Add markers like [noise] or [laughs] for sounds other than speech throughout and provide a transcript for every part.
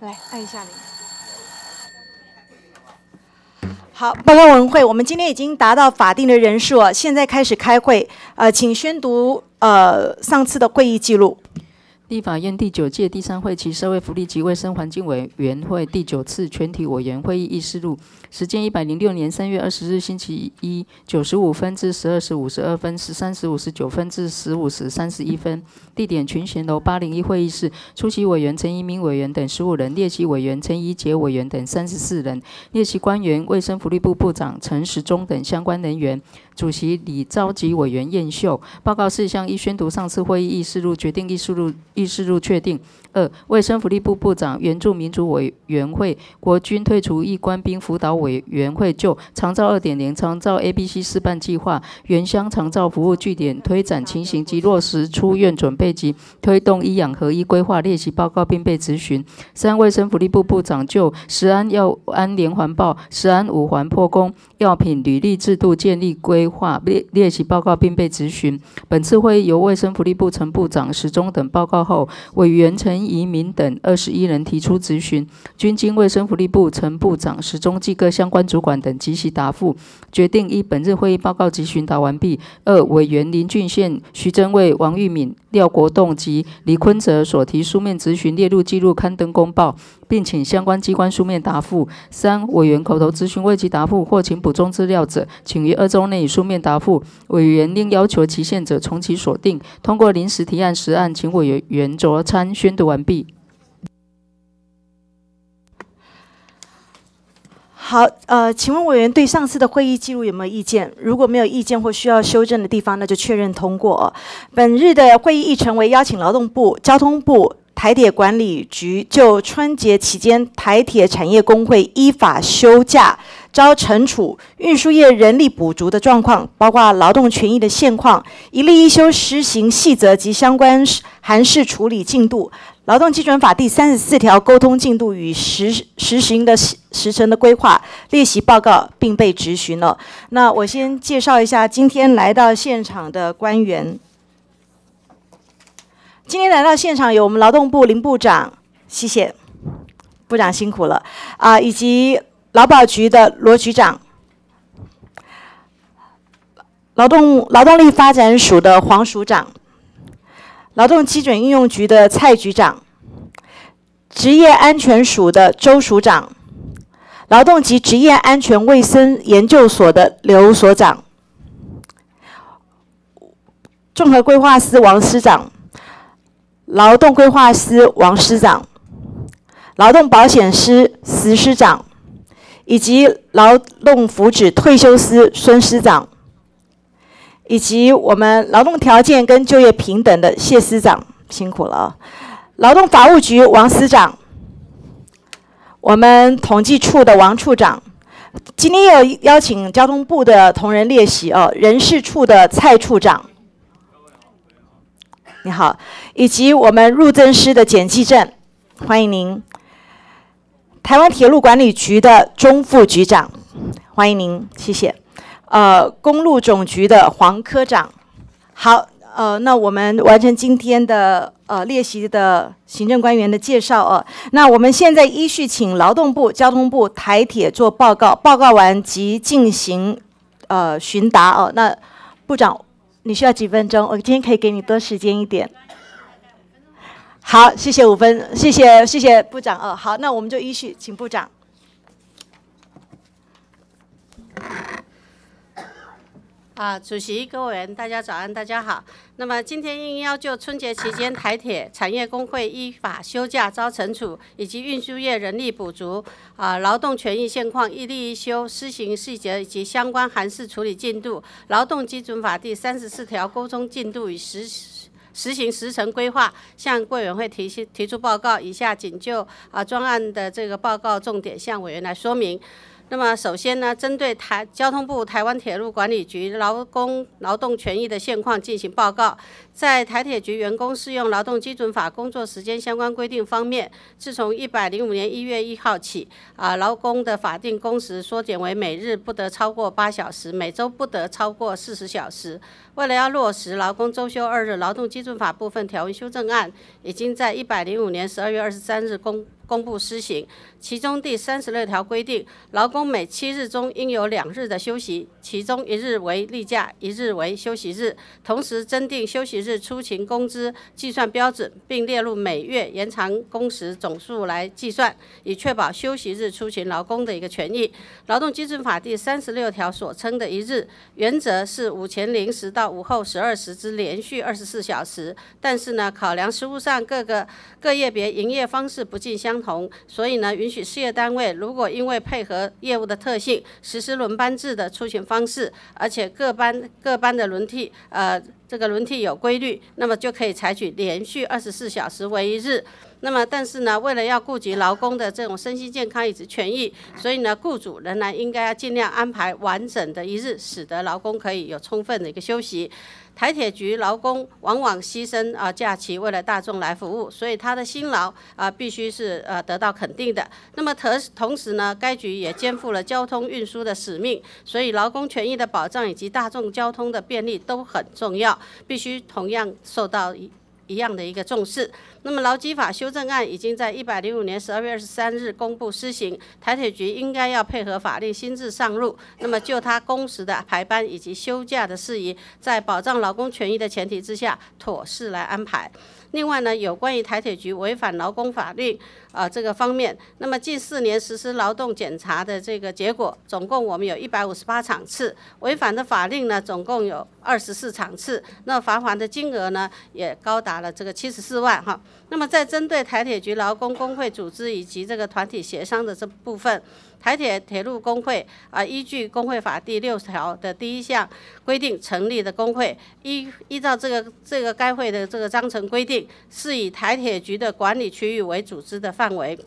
来按一下铃。好，报告委员会，我们今天已经达到法定的人数，现在开始开会。呃，请宣读呃上次的会议记录。立法院第九届第三会期社会福利及卫生环境委员会第九次全体委员会议议事录，时间一百零六年三月二十日星期一九十五分至十二时五十二分，十三时五十九分至十五时三十一分。地点群贤楼八零一会议室。出席委员陈一鸣委员等十五人，列席委员陈怡杰委员等三十四人，列席官员卫生福利部部长陈时中等相关人员。主席李召集委员燕秀报告事项一宣读上次会议议事录，决定议事录议事入确定。二、卫生福利部部长、援助民族委员会、国军退出役官兵辅导委员会就长照二点零长照 A、B、C 示范计划原乡长照服务据点推展情形及落实出院准备及推动医养合一规划列席报告并被咨询。三、卫生福利部部长就食安药安连环报、食安五环破功、药品履历制度建立规划列列席报告并被咨询。本次会议由卫生福利部陈部长、时钟等报告后，委员陈。移民等二十一人提出质询，均经卫生福利部陈部长、时中暨各相关主管等及时答复，决定依本日会议报告及询答完毕。二委员林俊宪、徐增卫、王玉敏、廖国栋及李坤泽所提书面质询列入记录刊登公报，并请相关机关书面答复。三委员口头咨询未及答复或请补充资料者，请于二周内以书面答复。委员另要求期限者，从其锁定。通过临时提案时案，请委员酌参宣读。完毕。好，呃，请问委员对上次的会议记录有没有意见？如果没有意见或需要修正的地方，那就确认通过。本日的会议议程为邀请劳动部、交通部、台铁管理局就春节期间台铁产业工会依法休假。遭惩处运输业人力补足的状况，包括劳动权益的现况、一例一休施行细则及相关函释处理进度、劳动基准法第三十四条沟通进度与实实行的时程的规划列席报告，并被质询了。那我先介绍一下今天来到现场的官员。今天来到现场有我们劳动部林部长，谢谢。部长辛苦了。啊，以及。劳保局的罗局长，劳动劳动力发展署的黄署长，劳动基准应用局的蔡局长，职业安全署的周署长，劳动及职业安全卫生研究所的刘所长，综合规划司王司长，劳动规划司王师长，劳动保险司司师长。以及劳动福祉退休司孙司长，以及我们劳动条件跟就业平等的谢司长，辛苦了！劳动法务局王司长，我们统计处的王处长，今天有邀请交通部的同仁列席哦，人事处的蔡处长，你好，以及我们入政司的简继正，欢迎您。台湾铁路管理局的钟副局长，欢迎您，谢谢。呃，公路总局的黄科长，好，呃，那我们完成今天的呃列席的行政官员的介绍哦。那我们现在依序请劳动部、交通部、台铁做报告，报告完即进行呃询答哦。那部长，你需要几分钟？我今天可以给你多时间一点。好，谢谢五分，谢谢谢谢部长。哦，好，那我们就依序请部长。啊，主席、各位委员，大家早安，大家好。那么今天应要就春节期间台铁产业工会依法休假遭惩处，以及运输业人力补足、啊劳动权益现况一例一休施行细节以及相关函释处理进度、劳动基准法第三十四条沟通进度与实施。实行时程规划，向贵委员会提提出报告。以下仅就啊专案的这个报告重点向委员来说明。那么首先呢，针对台交通部台湾铁路管理局劳工劳动权益的现况进行报告。在台铁局员工适用劳动基准法工作时间相关规定方面，自从一百零五年一月一号起，啊劳工的法定工时缩减为每日不得超过八小时，每周不得超过四十小时。为了要落实劳工周休二日劳动基准法部分条文修正案，已经在一百零五年十二月二十三日公公布施行。其中第三十六条规定，劳工每七日中应有两日的休息，其中一日为例假，一日为休息日。同时增订休息日日出勤工资计算标准，并列入每月延长工时总数来计算，以确保休息日出勤劳工的一个权益。劳动基准法第三十六条所称的一日，原则是午前零时到午后十二时之连续二十四小时。但是呢，考量实务上各个各业别营业方式不尽相同，所以呢，允许事业单位如果因为配合业务的特性，实施轮班制的出勤方式，而且各班各班的轮替，呃，这个轮替有规律，那么就可以采取连续二十四小时为一日。那么，但是呢，为了要顾及劳工的这种身心健康以及权益，所以呢，雇主仍然应该要尽量安排完整的一日，使得劳工可以有充分的一个休息。台铁局劳工往往牺牲啊假期为了大众来服务，所以他的辛劳啊必须是呃得到肯定的。那么同同时呢，该局也肩负了交通运输的使命，所以劳工权益的保障以及大众交通的便利都很重要，必须同样受到一样的一个重视。那么劳基法修正案已经在一百零五年十二月二十三日公布施行，台铁局应该要配合法令新制上路。那么就他工时的排班以及休假的事宜，在保障劳工权益的前提之下，妥适来安排。另外呢，有关于台铁局违反劳工法律啊这个方面，那么近四年实施劳动检查的这个结果，总共我们有一百五十八场次，违反的法令呢，总共有二十四场次，那罚款的金额呢，也高达了这个七十四万哈。那么在针对台铁局劳工工会组织以及这个团体协商的这部分，台铁铁路工会啊，依据工会法第六条的第一项规定成立的工会，依依照这个这个该会的这个章程规定，是以台铁局的管理区域为组织的范围。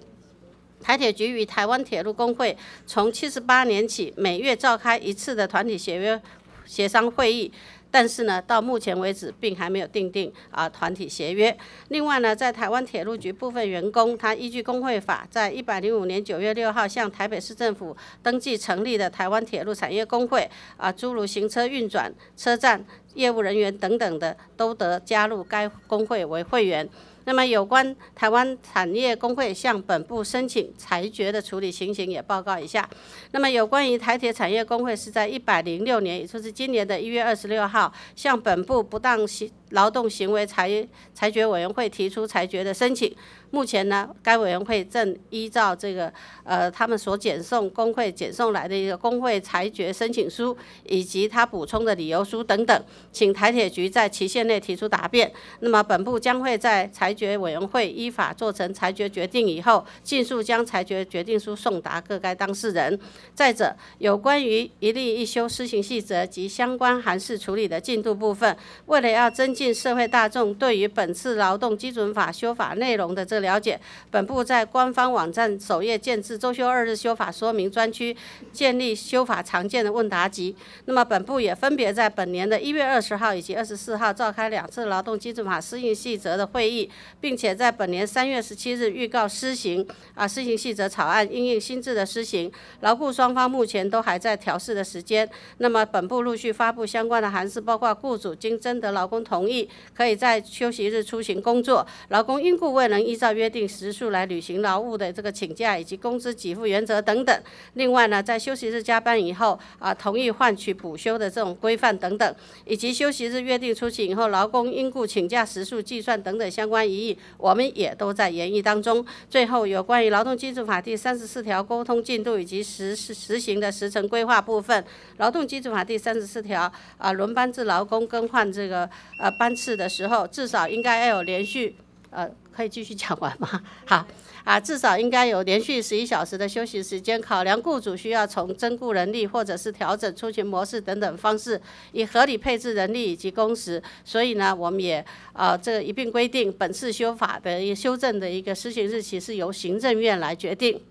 台铁局与台湾铁路工会从七十八年起，每月召开一次的团体协约协商会议。但是呢，到目前为止，并还没有订定啊团体协约。另外呢，在台湾铁路局部分员工，他依据工会法，在一百零五年九月六号向台北市政府登记成立的台湾铁路产业工会啊，诸如行车运转、车站业务人员等等的，都得加入该工会为会员。那么，有关台湾产业工会向本部申请裁决的处理情形也报告一下。那么，有关于台铁产业工会是在一百零六年，也就是今年的一月二十六号，向本部不当行劳动行为裁裁决委员会提出裁决的申请。目前呢，该委员会正依照这个呃他们所检送工会检送来的一个工会裁决申请书，以及他补充的理由书等等，请台铁局在期限内提出答辩。那么本部将会在裁决委员会依法做成裁决决定以后，尽速将裁决决定书送达各该当事人。再者，有关于一例一休施行细则及相关函事处理的进度部分，为了要增进社会大众对于本次劳动基准法修法内容的这了解，本部在官方网站首页建置周休二日修法说明专区，建立修法常见的问答集。那么本部也分别在本年的一月二十号以及二十四号召开两次劳动基准法施行细则的会议，并且在本年三月十七日预告施行啊施行细则草案应应新制的施行。劳雇双方目前都还在调试的时间。那么本部陆续发布相关的函释，包括雇主经征得劳工同，可以在休息日出行工作；劳工因故未能依照约定时数来履行劳务的这个请假以及工资给付原则等等。另外呢，在休息日加班以后啊，同意换取补休的这种规范等等，以及休息日约定出勤以后劳工因故请假时数计算等等相关疑义，我们也都在研议当中。最后，有关于劳动基础法第三十四条沟通进度以及实施实行的时程规划部分，劳动基础法第三十四条啊，轮班制劳工更换这个呃班次的时候，至少应该要有连续呃。可以继续讲完吗？[laughs] 好啊，至少应该有连续十一小时的休息时间。考量雇主需要从增雇人力或者是调整出勤模式等等方式，以合理配置人力以及工时。所以呢，我们也啊，这一并规定，本次修法的一修正的一个施行日期是由行政院来决定。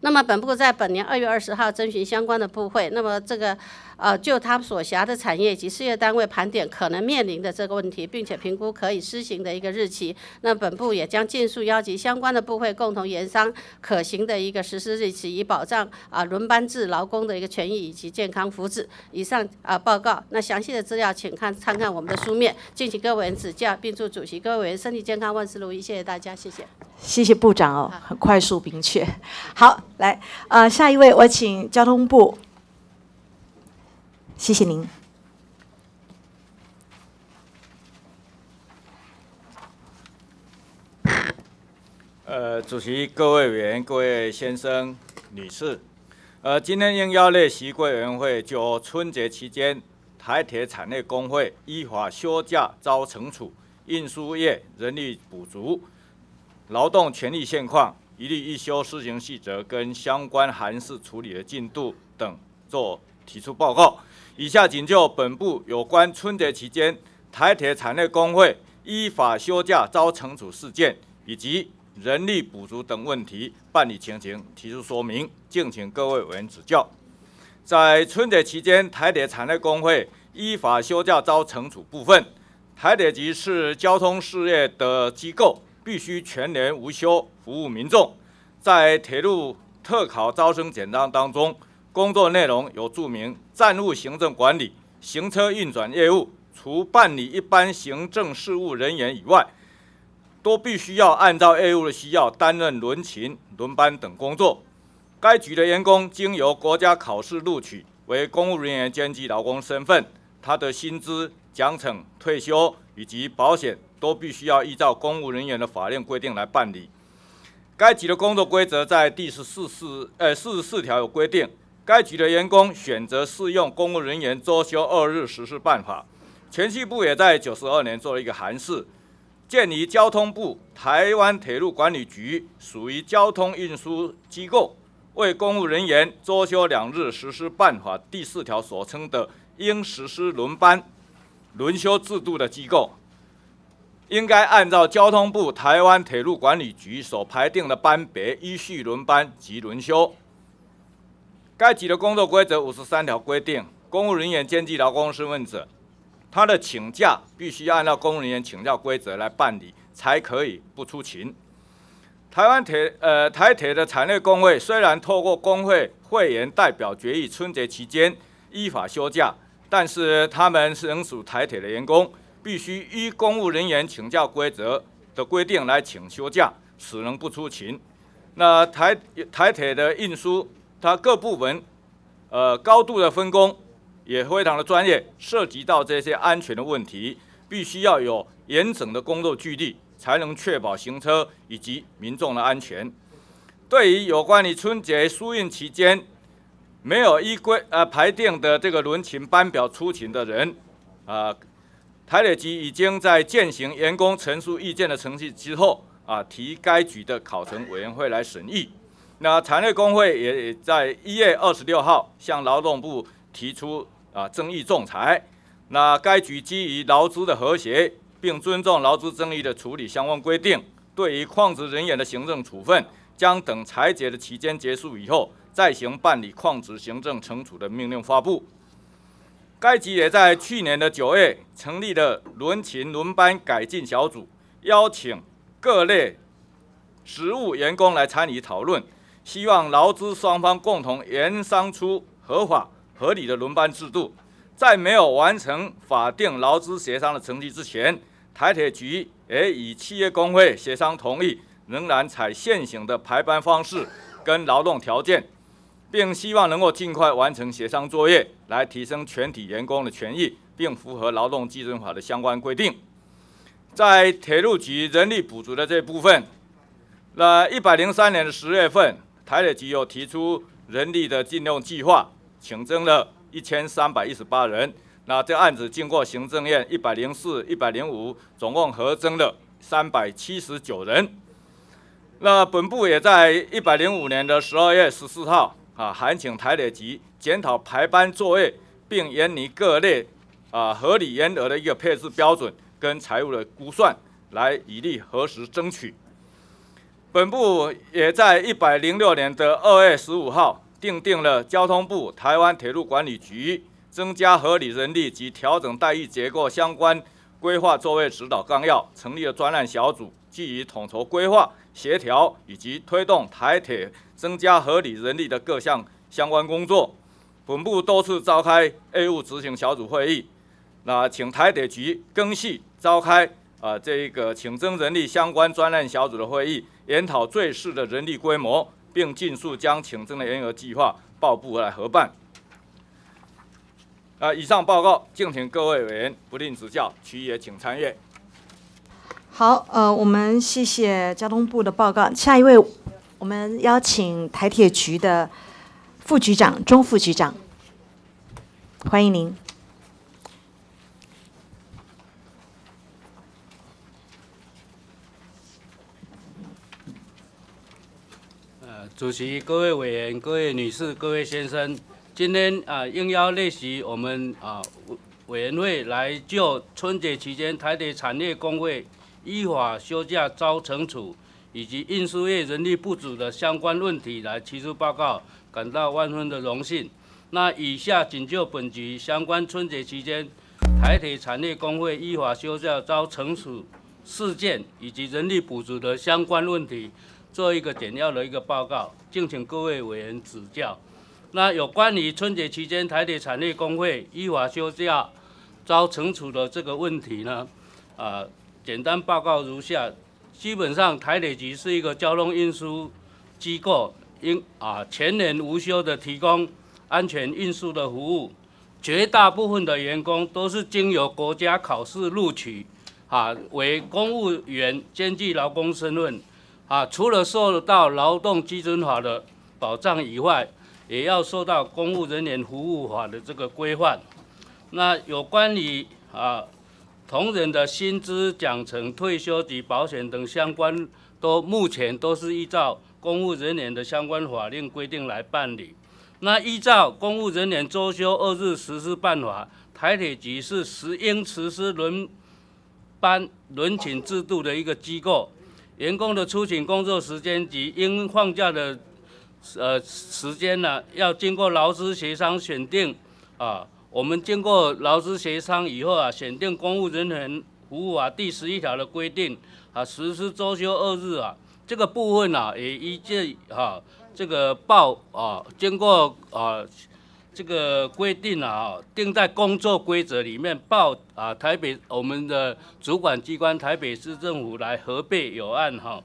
那么本部在本年二月二十号征询相关的部会，那么这个。呃，就他所辖的产业及事业单位盘点可能面临的这个问题，并且评估可以施行的一个日期。那本部也将尽速邀集相关的部会共同研商可行的一个实施日期，以保障啊轮班制劳工的一个权益以及健康福祉。以上啊报告，那详细的资料请看参看我们的书面，敬请各位委员指教，并祝主席各位委员身体健康，万事如意。谢谢大家，谢谢。谢谢部长哦，很快速明确。好，来啊，下一位我请交通部。谢谢您。呃，主席、各位委员、各位先生、女士，呃，今天应邀列席贵委员会就春节期间台铁产业工会依法休假遭惩处、运输业人力补足、劳动权益现况、一律一休施行细则跟相关函事处理的进度等，做提出报告。以下仅就本部有关春节期间台铁产业工会依法休假遭惩处事件以及人力补足等问题办理情形提出说明，敬请各位委员指教。在春节期间台铁产业工会依法休假遭惩处部分，台铁局是交通事业的机构，必须全年无休服务民众。在铁路特考招生简章当中。工作内容有注明：站务行政管理、行车运转业务，除办理一般行政事务人员以外，都必须要按照业务的需要担任轮勤、轮班等工作。该局的员工经由国家考试录取为公务人员兼职劳工身份，他的薪资、奖惩、退休以及保险都必须要依照公务人员的法令规定来办理。该局的工作规则在第十四四呃四十四条有规定。该局的员工选择适用公务人员周休二日实施办法，前期部也在九十二年做了一个函释，建议交通部台湾铁路管理局属于交通运输机构，为公务人员周休两日实施办法第四条所称的应实施轮班、轮休制度的机构，应该按照交通部台湾铁路管理局所排定的班别依序轮班及轮休。该局的工作规则五十三条规定，公务人员兼职劳工身份者，他的请假必须按照公务人员请假规则来办理，才可以不出勤。台湾铁呃台铁的产业工会虽然透过工会会员代表决议，春节期间依法休假，但是他们仍属台铁的员工，必须依公务人员请假规则的规定来请休假，使能不出勤。那台台铁的运输。它各部门，呃，高度的分工也非常的专业，涉及到这些安全的问题，必须要有严整的工作纪律，才能确保行车以及民众的安全。对于有关于春节疏运期间没有依规呃排定的这个轮勤班表出勤的人，啊，台铁局已经在践行员工陈述意见的程序之后，啊，提该局的考程委员会来审议。那产业工会也在一月二十六号向劳动部提出啊争议仲裁。那该局基于劳资的和谐，并尊重劳资争议的处理相关规定，对于矿职人员的行政处分，将等裁决的期间结束以后，再行办理矿职行政惩处的命令发布。该局也在去年的九月成立了轮勤轮班改进小组，邀请各类实务员工来参与讨论。希望劳资双方共同研商出合法合理的轮班制度。在没有完成法定劳资协商的程序之前，台铁局也与企业工会协商同意，仍然采现行的排班方式跟劳动条件，并希望能够尽快完成协商作业，来提升全体员工的权益，并符合劳动基准法的相关规定。在铁路局人力补足的这部分，那一百零三年的十月份。台铁局有提出人力的禁用计划，请征了一千三百一十八人。那这案子经过行政院一百零四、一百零五，总共核征了三百七十九人。那本部也在一百零五年的十二月十四号啊，函请台铁局检讨排班作业，并研拟各类啊合理严额的一个配置标准跟财务的估算，来以利核实争取。本部也在一百零六年的二月十五号订定了交通部台湾铁路管理局增加合理人力及调整待遇结构相关规划作业指导纲要，成立了专案小组，基于统筹规划、协调以及推动台铁增加合理人力的各项相关工作。本部多次召开业务执行小组会议，那请台铁局更系召开啊这一个请增人力相关专案小组的会议，研讨最适的人力规模，并尽速将请增的员额计划报部来核办。啊，以上报告，敬请各位委员不吝指教，其也请参阅。好，呃，我们谢谢交通部的报告。下一位，我们邀请台铁局的副局长钟副局长，欢迎您。呃，主席、各位委员、各位女士、各位先生，今天啊应邀列席我们啊委员会来就春节期间台铁产业工会依法休假遭惩处以及运输业人力不足的相关问题来提出报告，感到万分的荣幸。那以下仅就本局相关春节期间台铁产业工会依法休假遭惩处事件以及人力补足的相关问题。做一个简要的一个报告，敬请各位委员指教。那有关于春节期间台铁产业工会依法休假遭惩处的这个问题呢，啊，简单报告如下：基本上台铁局是一个交通运输机构，应啊全年无休的提供安全运输的服务，绝大部分的员工都是经由国家考试录取，啊为公务员兼具劳工身份。啊，除了受到劳动基准法的保障以外，也要受到公务人员服务法的这个规范。那有关于啊同仁的薪资、奖惩、退休及保险等相关，都目前都是依照公务人员的相关法令规定来办理。那依照公务人员周休二日实施办法，台铁局是实应实施轮班轮勤制度的一个机构。员工的出勤工作时间及应放假的呃时间呢，要经过劳资协商选定啊。我们经过劳资协商以后啊，选定公务人员服务啊第十一条的规定啊，实施周休二日啊。这个部分啊，也依据哈这个报啊，经过啊。这个规定啊，定在工作规则里面报啊，台北我们的主管机关台北市政府来核备有案哈。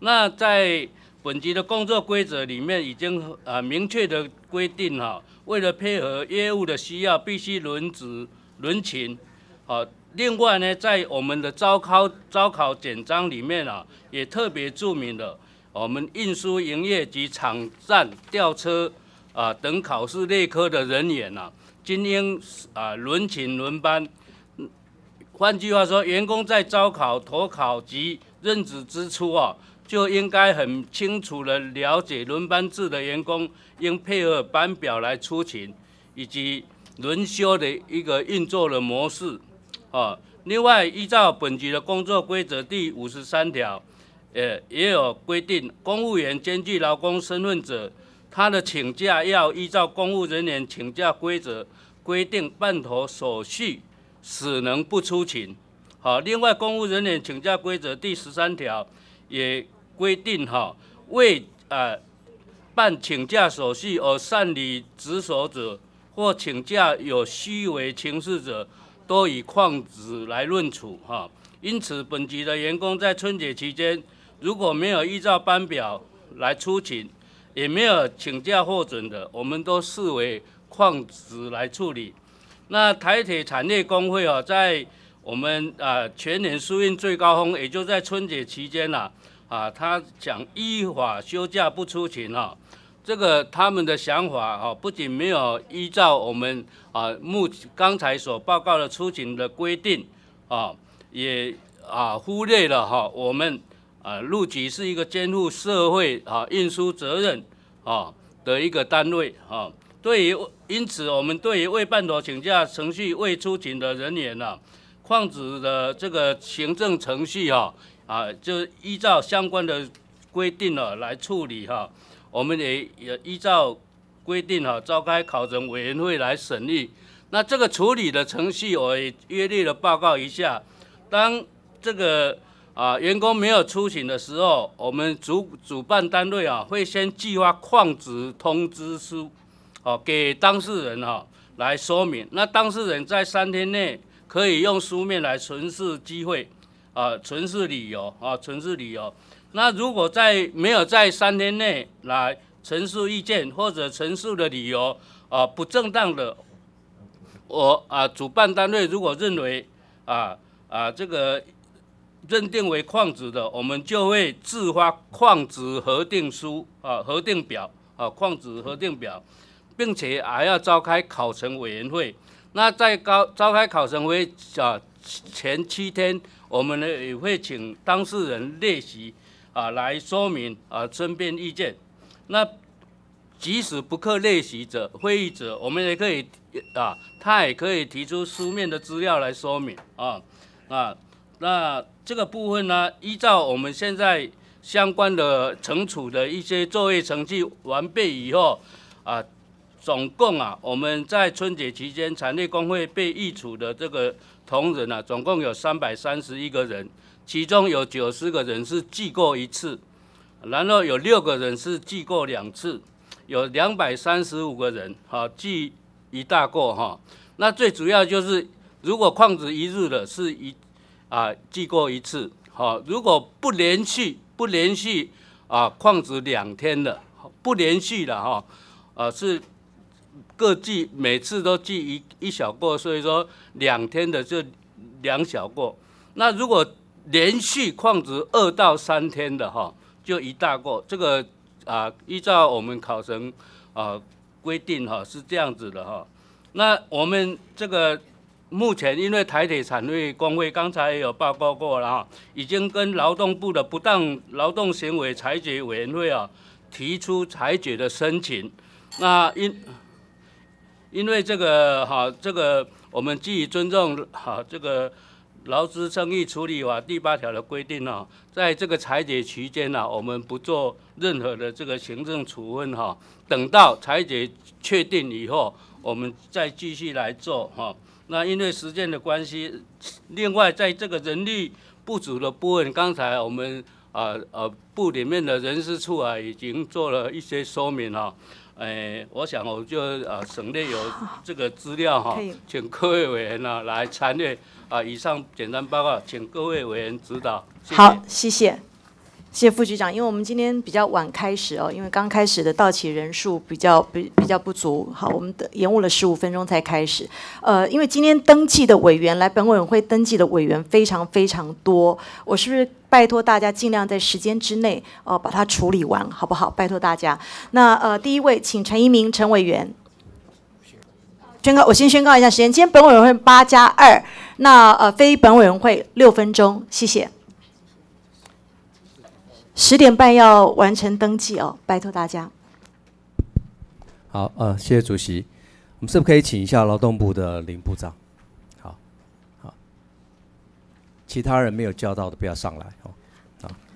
那在本局的工作规则里面已经啊明确的规定哈，为了配合业务的需要，必须轮值轮勤。好，另外呢，在我们的招考招考简章里面啊，也特别注明了我们运输营业及场站吊车。啊，等考试类科的人员呐，均应啊轮勤轮班。换句话说，员工在招考、投考及任职之初啊，就应该很清楚的了解轮班制的员工应配合班表来出勤，以及轮休的一个运作的模式。啊，另外依照本局的工作规则第五十三条，呃，也有规定，公务员兼具劳工身份者。他的请假要依照公务人员请假规则规定办妥手续，使能不出勤。好，另外公务人员请假规则第十三条也规定，哈，为呃办请假手续而擅离职守者，或请假有虚伪情事者，都以旷职来论处。哈，因此本局的员工在春节期间如果没有依照班表来出勤，也没有请假获准的，我们都视为旷职来处理。那台铁产业工会啊，在我们啊全年输运最高峰，也就在春节期间呐，啊，他讲依法休假不出勤哈，这个他们的想法哈，不仅没有依照我们啊目刚才所报告的出勤的规定啊，也啊忽略了哈我们。啊，路局是一个肩负社会啊运输责任啊的一个单位啊。对于因此，我们对于未办妥请假程序未出勤的人员呐，矿址的这个行政程序哈啊，就依照相关的规定了来处理哈，我们也也依照规定哈，召开考程委员会来审议。那这个处理的程序，我也约略的报告一下。当这个啊员工没有出勤的时候，我们主主办单位啊会先寄发旷职通知书，哦给当事人哈来说明。那当事人在三天内可以用书面来陈述机会，啊陈述理由啊陈述理由。那如果在没有在三天内来陈述意见或者陈述的理由啊不正当的。我啊，主办单位如果认为啊啊这个认定为矿址的，我们就会自发矿址核定书啊核定表啊矿址核定表，并且还要召开考程委员会。那在高召开考程会啊前七天，我们呢也会请当事人列席啊来说明啊争辩意见。那即使不刻列席者，会议者，我们也可以啊，他也可以提出书面的资料来说明啊啊。那这个部分呢，依照我们现在相关的惩处的一些作业成绩完备以后啊，总共啊，我们在春节期间产业工会被易处的这个同仁啊，总共有三百三十一个人，其中有九十个人是记过一次，然后有六个人是记过两次。有两百三十五个人，哈，记一大过哈。那最主要就是，如果旷职一日的，是一啊记过一次，好，如果不连续不连续啊旷职两天的，不连续的哈，啊是各记每次都记一一小过，所以说两天的就两小过。那如果连续旷职二到三天的哈，就一大过，这个。啊，依照我们考生啊规定哈是这样子的哈。那我们这个目前因为台铁产业工会刚才也有报告过了哈，已经跟劳动部的不当劳动行为裁决委员会啊提出裁决的申请。那因因为这个哈这个我们基于尊重哈这个。劳资争议处理法第八条的规定呢，在这个裁决期间呢，我们不做任何的这个行政处分哈，等到裁决确定以后，我们再继续来做哈。那因为时间的关系，另外在这个人力不足的部分，刚才我们啊呃部里面的人事处啊已经做了一些说明哈。哎，我想我就呃省内有这个资料哈，请各位委员呢来参阅。啊，以上简单报告，请各位委员指导。好，谢谢，谢谢副局长。因为我们今天比较晚开始哦，因为刚开始的到齐人数比较比比较不足，好，我们延误了十五分钟才开始。呃，因为今天登记的委员来本委员会登记的委员非常非常多，我是不是拜托大家尽量在时间之内哦把它处理完，好不好？拜托大家。那呃，第一位，请陈一鸣陈委员。宣告，我先宣告一下时间。今天本委员会八加二，那呃非本委员会六分钟，谢谢。十点半要完成登记哦，拜托大家。好，呃，谢谢主席。我们是不是可以请一下劳动部的林部长？好，好。其他人没有叫到的不要上来哦。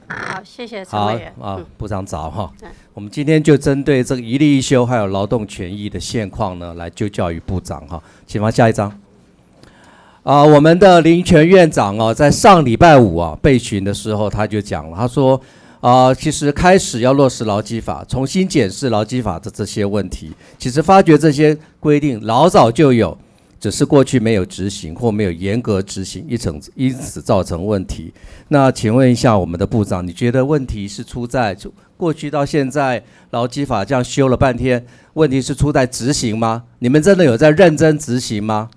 好，谢谢陈委员。啊，部长早哈。我们今天就针对这个一例一休还有劳动权益的现况呢，来就教育部长哈。请放下一张。啊，我们的林权院长哦，在上礼拜五啊被询的时候，他就讲了，他说啊，其实开始要落实劳基法，重新检视劳基法的这些问题，其实发觉这些规定老早就有。只是过去没有执行或没有严格执行，一层因此造成问题。那请问一下我们的部长，你觉得问题是出在过去到现在劳基法这样修了半天，问题是出在执行吗？你们真的有在认真执行吗？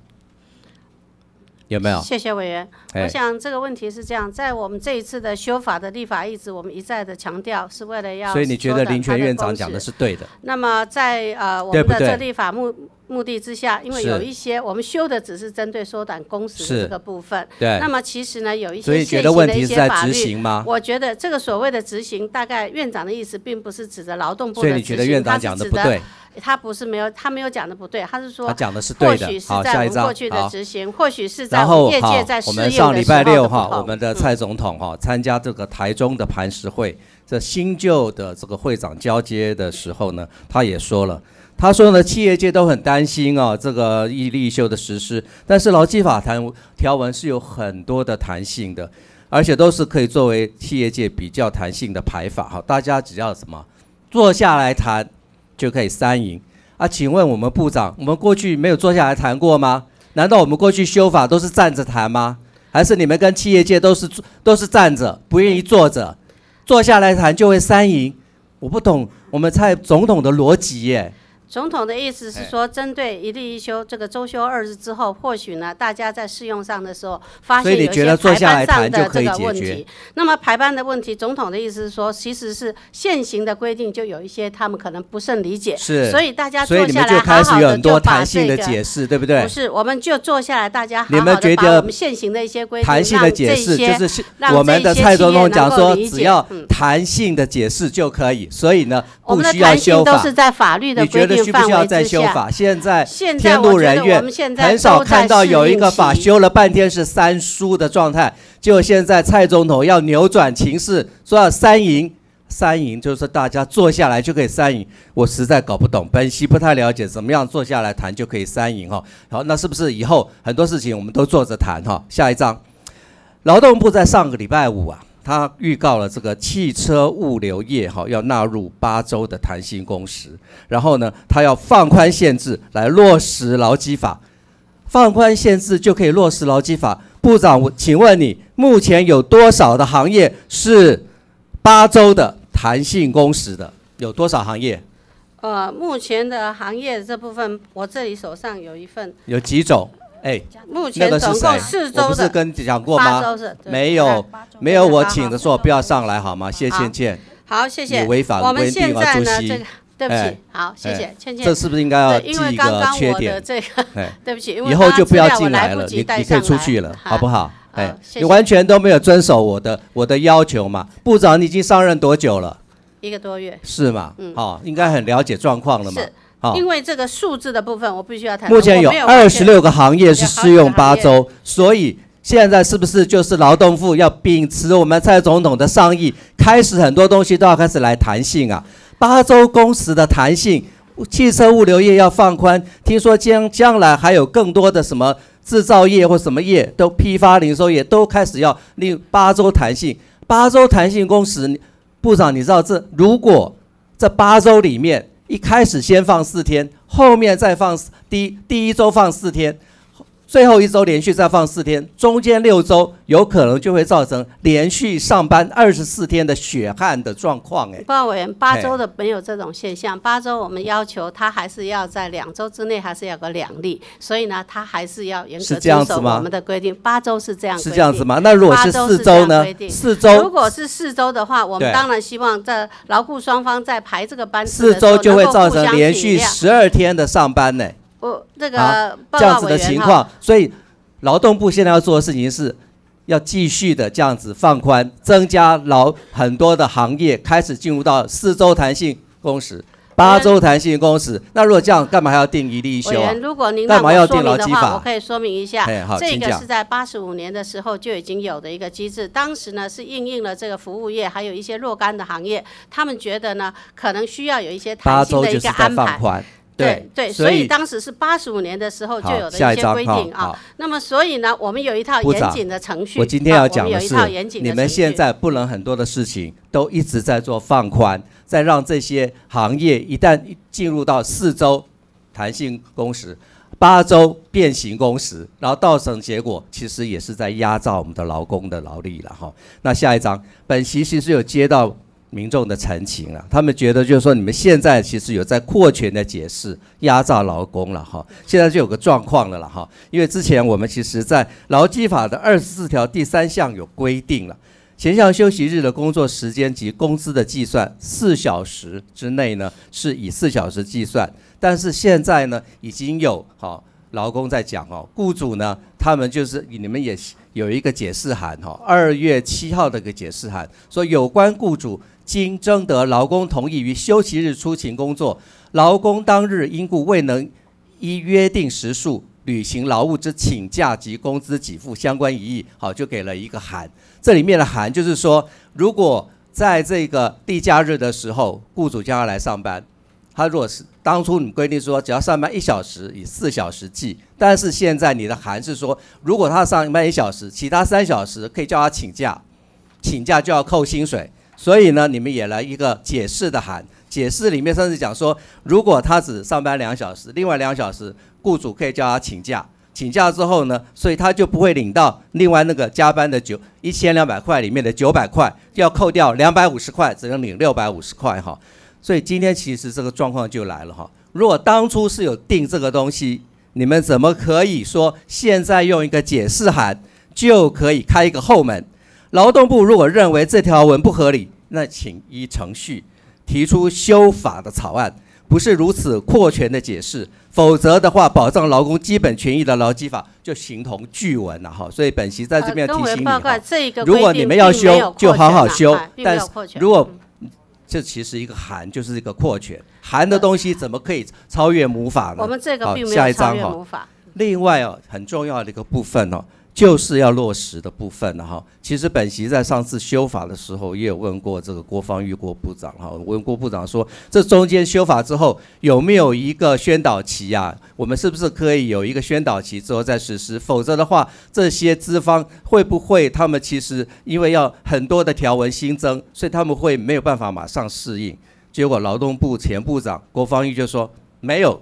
有没有？谢谢委员。我想这个问题是这样，在我们这一次的修法的立法意志，我们一再的强调，是为了要。所以你觉得林权院长讲的是对的？那么在呃我们的这立法目。目的之下，因为有一些我们修的只是针对缩短工时的这个部分。对那，么其实呢，有一所以些现行的一题是在执些法律，行吗？我觉得这个所谓的执行，大概院长的意思并不是指着劳动部所以的执行，你觉得院长讲的不对？他不是没有，他没有讲的不对，他是说他讲的是对的许。是好，在下一张我们过去。的，执行，或许是在然后我们业界好在，试我们上礼拜六哈，我们的嗯蔡总统哈参加这个台中的磐石会，这新旧的这个会长交接的时候呢，他也说了。他说呢，企业界都很担心啊，这个一例一休的实施，但是劳基法谈条文是有很多的弹性的，而且都是可以作为企业界比较弹性的排法哈。大家只要什么坐下来谈就可以三赢啊？请问我们部长，我们过去没有坐下来谈过吗？难道我们过去修法都是站着谈吗？还是你们跟企业界都是都是站着，不愿意坐着，坐下来谈就会三赢？我不懂我们蔡总统的逻辑耶。总统的意思是说，针对一例一休这个周休二日之后，或许呢，大家在适用上的时候，发现有一些排班上的这个问题。那么排班的问题，总统的意思是说，其实是现行的规定就有一些他们可能不甚理解，是所以大家坐下来好好的始有很多就把弹性的这个。解释，对不对不？是，我们就坐下来，大家好你好的把们觉得我们现行的一些规定，弹性的让解释这些就是让我们的这些蔡总企业能统讲说，够理解只要嗯弹性的解释就可以，所以呢，我们的不需要弹性修法都是。在法律的规定范需不需要。再修法？现在天怒人怨很少看到有一个法修了半天是三输的状态，就现在蔡总统要扭转情势，说要三赢。三赢就是大家坐下来就可以三赢，我实在搞不懂，本席不太了解怎么样坐下来谈就可以三赢哈。好，那是不是以后很多事情我们都坐着谈哈？下一章，劳动部在上个礼拜五啊，他预告了这个汽车物流业哈要纳入八周的弹性工时，然后呢，他要放宽限制来落实劳基法，放宽限制就可以落实劳基法。部长，我请问你，目前有多少的行业是八周的弹性工时的？有多少行业？呃，目前的行业这部分，我这里手上有一份，有几种？哎，目那个是前总共谁四？我周的，不是跟你讲过吗？没有嗯，没有，我请的时候不要上来好吗？谢好倩倩，好，谢谢。你违反规定啊现在呢，主席对不哎起，好，谢谢倩倩这。是不是应该要对，记一个缺点？这个，哎，对不起，因为以后就不要进来了，来不及你你可以带上来出去了，好不？好？哎你完全都没有遵守我的我的要求嘛，部长，你已经上任多久了？一个多月。是嘛？嗯好，应该很了解状况了嘛因为这个数字的部分，我必须要谈。目前有二十六个行业是适用八周，所以现在是不是就是劳动部要秉持我们蔡总统的上意，开始很多东西都要开始来弹性啊？八周工时的弹性，汽车物流业要放宽，听说将将来还有更多的什么制造业或什么业都批发零售业都开始要令八周弹性，八周弹性工时，部长你知道这如果这八周里面一开始先放四天，后面再放第第一周放四天，最后一周连续再放四天，中间六周有可能就会造成连续上班二十四天的血汗的状况。哎，报告委员，八哎周的没有这种现象，八周我们要求他还是要在两周之内还是要有个两例，所以呢，他还是要严是格遵守我们的规定。八周是这样，是这样子？吗？那如果是四周呢四周如果是四周的话，我们对当然希望在劳雇双方在排这个班次四周就会造成连续十二天的上班呢。不，这好个报这样子的情况，所以劳动部现在要做的事情是，要继续的这样子放宽，增加劳很多的行业开始进入到四周弹性工时、八周弹性工时。那如果这样，干嘛还要定一例一休啊？如果您干嘛要定劳明的话，基法我可以说明一下哎好。这个是在八十五年的时候就已经有的一个机制，当时呢是应应了这个服务业还有一些若干的行业，他们觉得呢可能需要有一些八弹性的一个安排。对对，所所以当时是八十五年的时候就有的一些规定啊。那么所以呢，我们有一套严谨的程序。我今天啊要讲的是我们有一套严谨，的你们现在不能很多的事情都一直在做放宽，再让这些行业一旦进入到四周弹性工时、八周变形工时，然后造成结果，其实也是在压榨我们的劳工的劳力了哈。那下一章，本席其实有接到。民众的陈情了，他们觉得就是说，你们现在其实有在扩权的解释，压榨劳工了哈。现在就有个状况了了哈，因为之前我们其实在劳基法的二十四条第三项有规定了，前项休息日的工作时间及工资的计算，四小时之内呢是以四小时计算，但是现在呢已经有好劳工在讲哦，雇主呢他们就是你们也有一个解释函哈，二月七号的一个解释函说有关雇主经征得劳工同意于休息日出勤工作，劳工当日因故未能依约定时数履行劳务之请假及工资给付相关疑义，好就给了一个函。这里面的函就是说，如果在这个例假日的时候，雇主将要来上班，他如果是当初你规定说只要上班一小时，以四小时计，但是现在你的函是说，如果他上班一小时，其他三小时可以叫他请假，请假就要扣薪水。所以呢，你们也来一个解释的函，解释里面甚至讲说，如果他只上班两小时，另外两小时雇主可以叫他请假。请假之后呢，所以他就不会领到另外那个加班的九一千两百块里面的九百块，要扣掉两百五十块，只能领六百五十块哈。所以今天其实这个状况就来了哈。如果当初是有定这个东西，你们怎么可以说现在用一个解释函就可以开一个后门？劳动部如果认为这条文不合理，那请依程序提出修法的草案。不是如此扩权的解释，否则的话，保障劳工基本权益的劳基法就形同具文了哈。所以本席在这边提醒你哈，如果你们要修，就好好修。但是如果这其实一个函就是一个扩权，函的东西怎么可以超越母法呢？我们这个并没有超越母法。另外哦，很重要的一个部分哦。就是要落实的部分了哈。其实本席在上次修法的时候，也有问过这个郭方玉郭部长哈，问郭部长说，这中间修法之后有没有一个宣导期呀？我们是不是可以有一个宣导期之后再实施？否则的话，这些资方会不会他们其实因为要很多的条文新增，所以他们会没有办法马上适应？结果劳动部前部长郭方玉就说没有。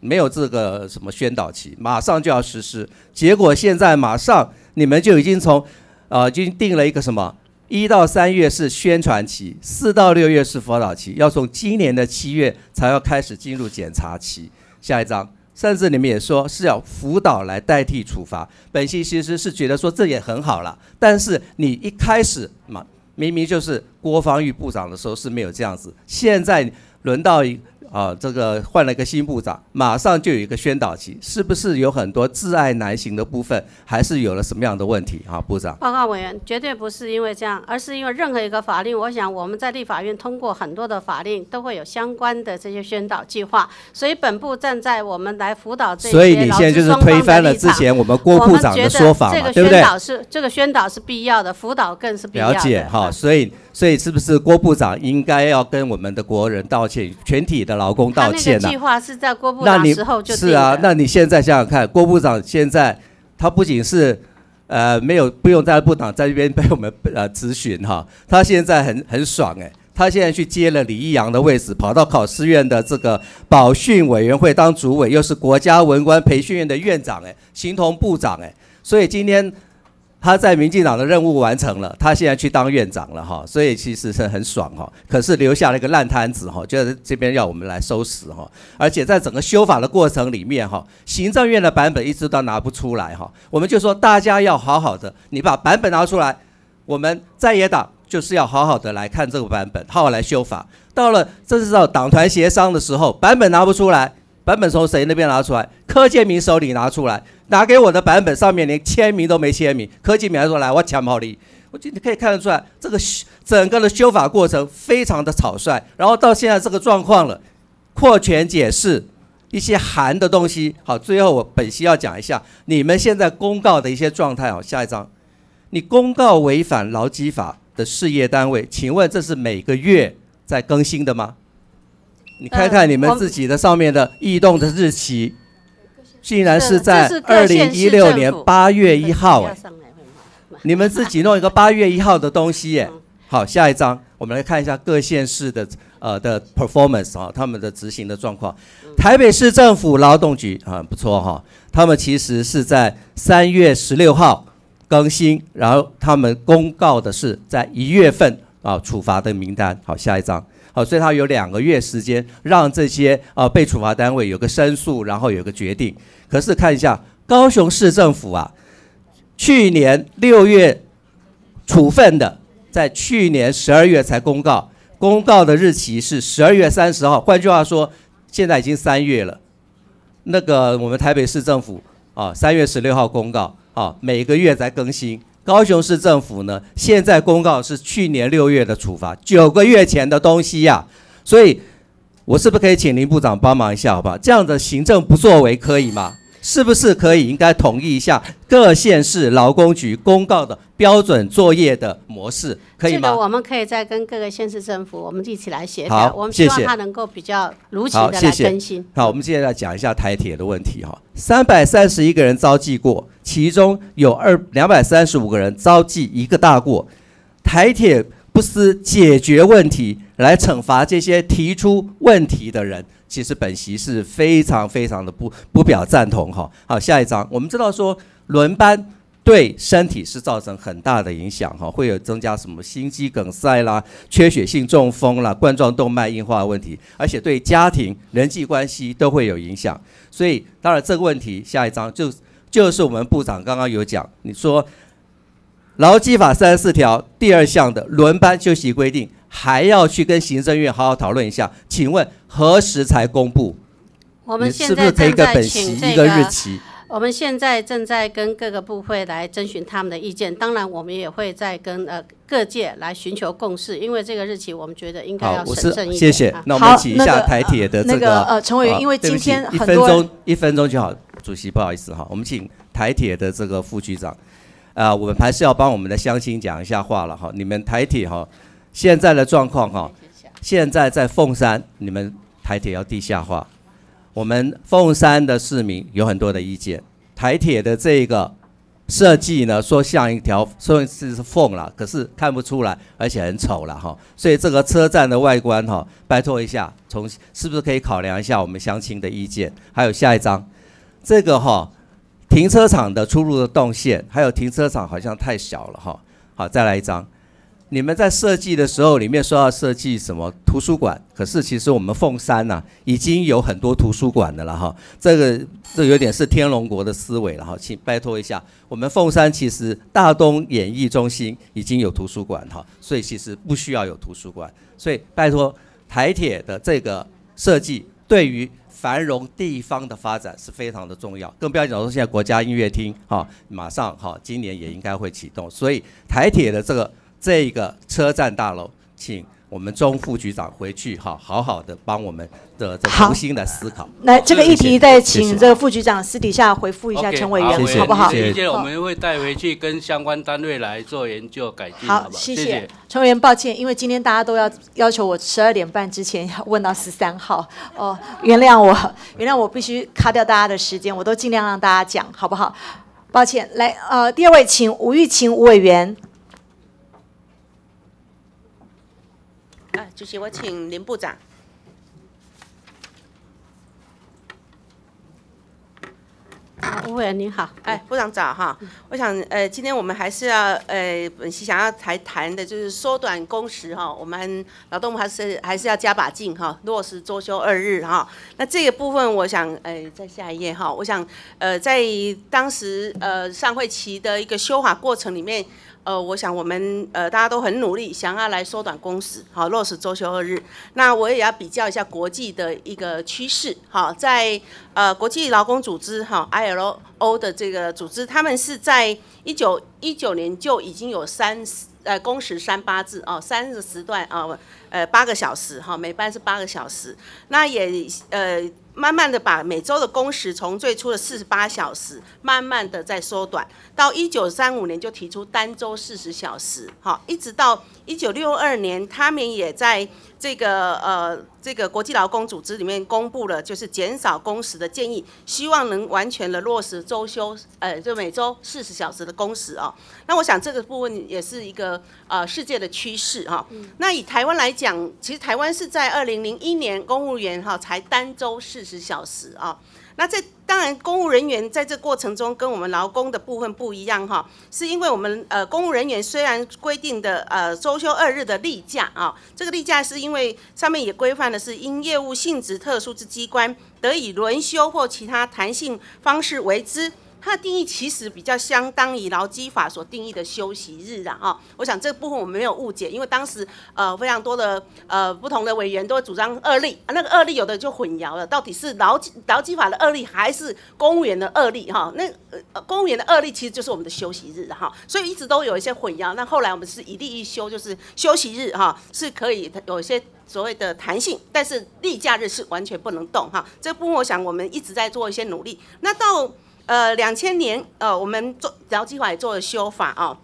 没有这个什么宣导期，马上就要实施。结果现在马上你们就已经从，呃，已经定了一个什么？一到三月是宣传期，四到六月是辅导期，要从今年的七月才要开始进入检查期。下一章，甚至你们也说是要辅导来代替处罚。本系其实是觉得说这也很好了，但是你一开始嘛，明明就是郭防玉部长的时候是没有这样子，现在轮到一。啊，这个换了一个新部长，马上就有一个宣导期，是不是有很多挚爱难行的部分，还是有了什么样的问题？哈，部长。报告委员，绝对不是因为这样，而是因为任何一个法令，我想我们在立法院通过很多的法令，都会有相关的这些宣导计划，所以本部站在我们来辅导这些所以你现在就是推翻了之前我们郭部长的说法嘛，对不对？这个宣导是这个宣导是必要的，辅导更是必要的。了解哈，所以。所以是不是郭部长应该要跟我们的国人道歉，全体的劳工道歉呢？计划是在郭部长时候就是啊，那你现在想想看，郭部长现在他不仅是呃没有不用在部长在这边被我们呃咨询哈，他现在很很爽哎，他现在去接了李义阳的位置，跑到考试院的这个保训委员会当主委，又是国家文官培训院的院长哎，形同部长哎，所以今天。他在民进党的任务完成了，他现在去当院长了哈，所以其实是很爽哈。可是留下了一个烂摊子哈，就在这边要我们来收拾哈。而且在整个修法的过程里面哈，行政院的版本一直都拿不出来哈。我们就说大家要好好的，你把版本拿出来，我们在野党就是要好好的来看这个版本，好好来修法。到了这是到党团协商的时候，版本拿不出来，版本从谁那边拿出来？柯建明手里拿出来。拿给我的版本上面连签名都没签名，柯建明还说来我抢毛利，我觉得你可以看得出来，这个整个的修法过程非常的草率，然后到现在这个状况了，扩权解释一些含的东西，好，最后我本席要讲一下你们现在公告的一些状态哦，下一章，你公告违反劳基法的事业单位，请问这是每个月在更新的吗？你看看你们自己的上面的异动的日期。竟然是在二零一六年八月一号哎，你们自己弄一个八月一号的东西哎，好，下一张我们来看一下各县市的呃的 performance 啊，他们的执行的状况。台北市政府劳动局啊不错哈，他们其实是在三月十六号更新，然后他们公告的是在一月份啊处罚的名单。好，下一张。好，所以他有两个月时间让这些啊被处罚单位有个申诉，然后有个决定。可是看一下高雄市政府啊，去年六月处分的在去年十二月才公告，公告的日期是十二月三十号。换句话说，现在已经三月了。那个我们台北市政府啊，三月十六号公告啊，每个月在更新。高雄市政府呢，现在公告是去年六月的处罚，九个月前的东西呀。所以，我是不是可以请林部长帮忙一下，好不好？这样的行政不作为可以吗？是不是可以应该统一一下各县市劳工局公告的标准作业的模式，可以吗？这个我们可以再跟各个县市政府我们一起来协好调，我们希望谢谢它能够比较如期，的来更新。。好，我们接下来讲一下台铁的问题哈。三百三十一个人遭记过，其中有二两百三十五个人遭记一个大过。台铁不思解决问题来惩罚这些提出问题的人，其实本席是非常非常的不不表赞同哈。好，下一章，我们知道说轮班。对身体是造成很大的影响哈，会有增加什么心肌梗塞啦、缺血性中风啦、冠状动脉硬化问题，而且对家庭、人际关系都会有影响。所以，当然这个问题，下一章就就是我们部长刚刚有讲，你说劳基法三十四条第二项的轮班休息规定，还要去跟行政院好好讨论一下。请问何时才公布？我们你现在是不是可以正在给本席请这一个日期？我们现在正在跟各个部会来征询他们的意见，当然我们也会再跟呃各界来寻求共识，因为这个日期我们觉得应该要，好我是审慎一点。谢谢啊。那我们好请一下台铁的那这个呃陈委员啊因为今天一分很多人钟一分钟就好，主席不好意思哈，我们请台铁的这个副局长，啊，我们还是要帮我们的乡亲讲一下话了哈。你们台铁哈现在的状况哈，现在在凤山，你们台铁要地下化，我们凤山的市民有很多的意见，台铁的这个设计呢，说像一条说是缝了，可是看不出来，而且很丑了哈。所以这个车站的外观哈，拜托一下，从是不是可以考量一下我们乡亲的意见？还有下一张，这个哈停车场的出入的动线，还有停车场好像太小了哈。好，再来一张。你们在设计的时候，里面说要设计什么图书馆，可是其实我们凤山呐、已经有很多图书馆的了哈。这个这有点是天龙国的思维了哈，请拜托一下，我们凤山其实大东演艺中心已经有图书馆哈，所以其实不需要有图书馆。所以拜托台铁的这个设计对于繁荣地方的发展是非常的重要，更不要讲说现在国家音乐厅哈，马上哈今年也应该会启动，所以台铁的这个这一个车站大楼，请我们中副局长回去哈，好好的帮我们的这好重新的思考。来，这个议题再谢谢请这个副局长私底下回复一下陈委员，谢谢好不好这？个意见好我们会带回去跟相关单位来做研究改进，好好，不好？谢谢谢。陈委员，抱歉，因为今天大家都要要求我十二点半之前要问到十三号，哦，原谅我，[laughs] 原谅我必须卡掉大家的时间，我都尽量让大家讲，好不好？抱歉，来，呃，第二位，请吴玉琴吴委员。啊，主席，我请林部长。好吴委员您好，哎，部长早哈。我想，呃，今天我们还是要，呃，本席想要才谈的就是缩短工时哈。我们劳动部还是还是要加把劲哈，落实周休二日哈。那这个部分，我想，呃，在下一页哈，我想，呃，在当时呃上会期的一个修法过程里面。呃，我想我们呃大家都很努力，想要来缩短工时，好落实周休二日。那我也要比较一下国际的一个趋势，好，在呃国际劳工组织哈 ILO 的这个组织，他们是在一九一九年就已经有三呃工时三八制哦，三个时段啊，呃八个小时哈，每班是八个小时。那也呃慢慢的把每周的工时从最初的四十八小时，慢慢的在缩短，到一九三五年就提出单周四十小时，好，一直到一九六二年，他们也在这个呃这个国际劳工组织里面公布了就是减少工时的建议，希望能完全的落实周休，呃，就每周四十小时的工时哦。那我想这个部分也是一个呃世界的趋势哈、那以台湾来讲，其实台湾是在二零零一年公务员哈、才单周四十小时啊、那这当然，公务人员在这过程中跟我们劳工的部分不一样哈，是因为我们呃公务人员虽然规定的呃周休二日的例假啊，这个例假是因为上面也规范的是因业务性质特殊之机关得以轮休或其他弹性方式为之。它的定义其实比较相当于劳基法所定义的休息日啊，哈，我想这部分我们没有误解，因为当时呃非常多的呃不同的委员都主张二例，那个二例有的就混淆了，到底是劳劳基法的二例还是公务员的二例哈？那呃公务员的二例其实就是我们的休息日哈，所以一直都有一些混淆。那后来我们是一例一休，就是休息日哈是可以有一些。所谓的弹性，但是例假日是完全不能动哈。这部分我想我们一直在做一些努力。那到呃两千年呃，我们做劳基法也做了修法啊，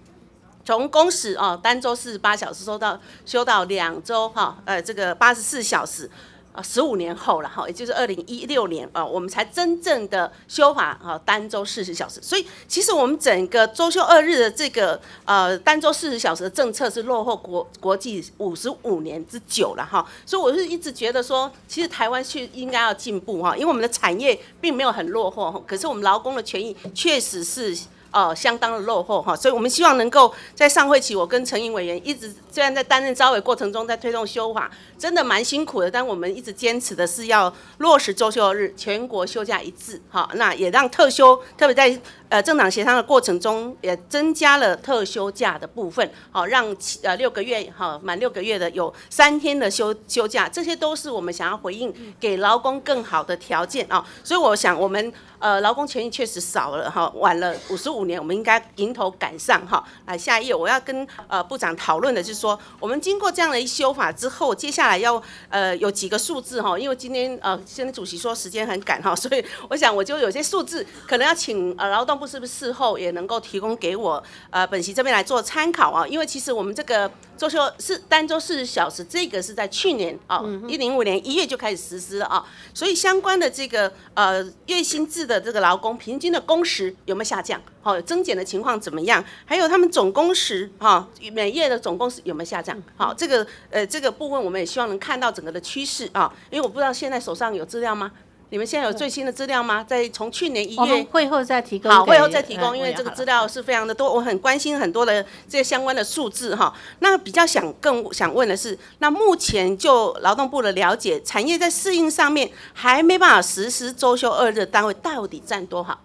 从工时哦单周四十八小时，收到修到两周哈，呃这个八十四小时。啊，十五年后了哈，也就是二零一六年啊，我们才真正的修法啊，单周四十小时。所以其实我们整个周休二日的这个呃单周四十小时的政策是落后国国际五十五年之久了哈。所以我是一直觉得说，其实台湾去应该要进步哈，因为我们的产业并没有很落后，可是我们劳工的权益确实是。哦，相当的落后哈，所以我们希望能够在上会期，我跟陈颖委员一直虽然在担任招委过程中，在推动修法，真的蛮辛苦的，但我们一直坚持的是要落实周休日，全国休假一致哈，那也让特休，特别在。呃，政党协商的过程中，也增加了特休假的部分，好让呃六个月哈满六个月的有三天的休休假，这些都是我们想要回应给劳工更好的条件啊。所以我想，我们呃劳工权益确实少了哈，晚了五十五年，我们应该迎头赶上哈。来下一页，我要跟呃部长讨论的就是说，我们经过这样的一修法之后，接下来要呃有几个数字哈，因为今天呃现在主席说时间很赶哈，所以我想我就有些数字可能要请呃劳动部。是不是事后也能够提供给我呃本席这边来做参考啊？因为其实我们这个周休是单周四十小时，这个是在去年啊一零五年一月就开始实施了啊，所以相关的这个呃月薪制的这个劳工平均的工时有没有下降？好，增减的情况怎么样？还有他们总工时哈每月的总工时有没有下降？好，这个呃这个部分我们也希望能看到整个的趋势啊，因为我不知道现在手上有资料吗？你们现在有最新的资料吗？在从去年一月会后再提供。好，会后再提供，因为这个资料是非常的多，我很关心很多的这些相关的数字哈。那比较想更想问的是，那目前就劳动部的了解，产业在适应上面还没办法实施周休二日单位到底占多少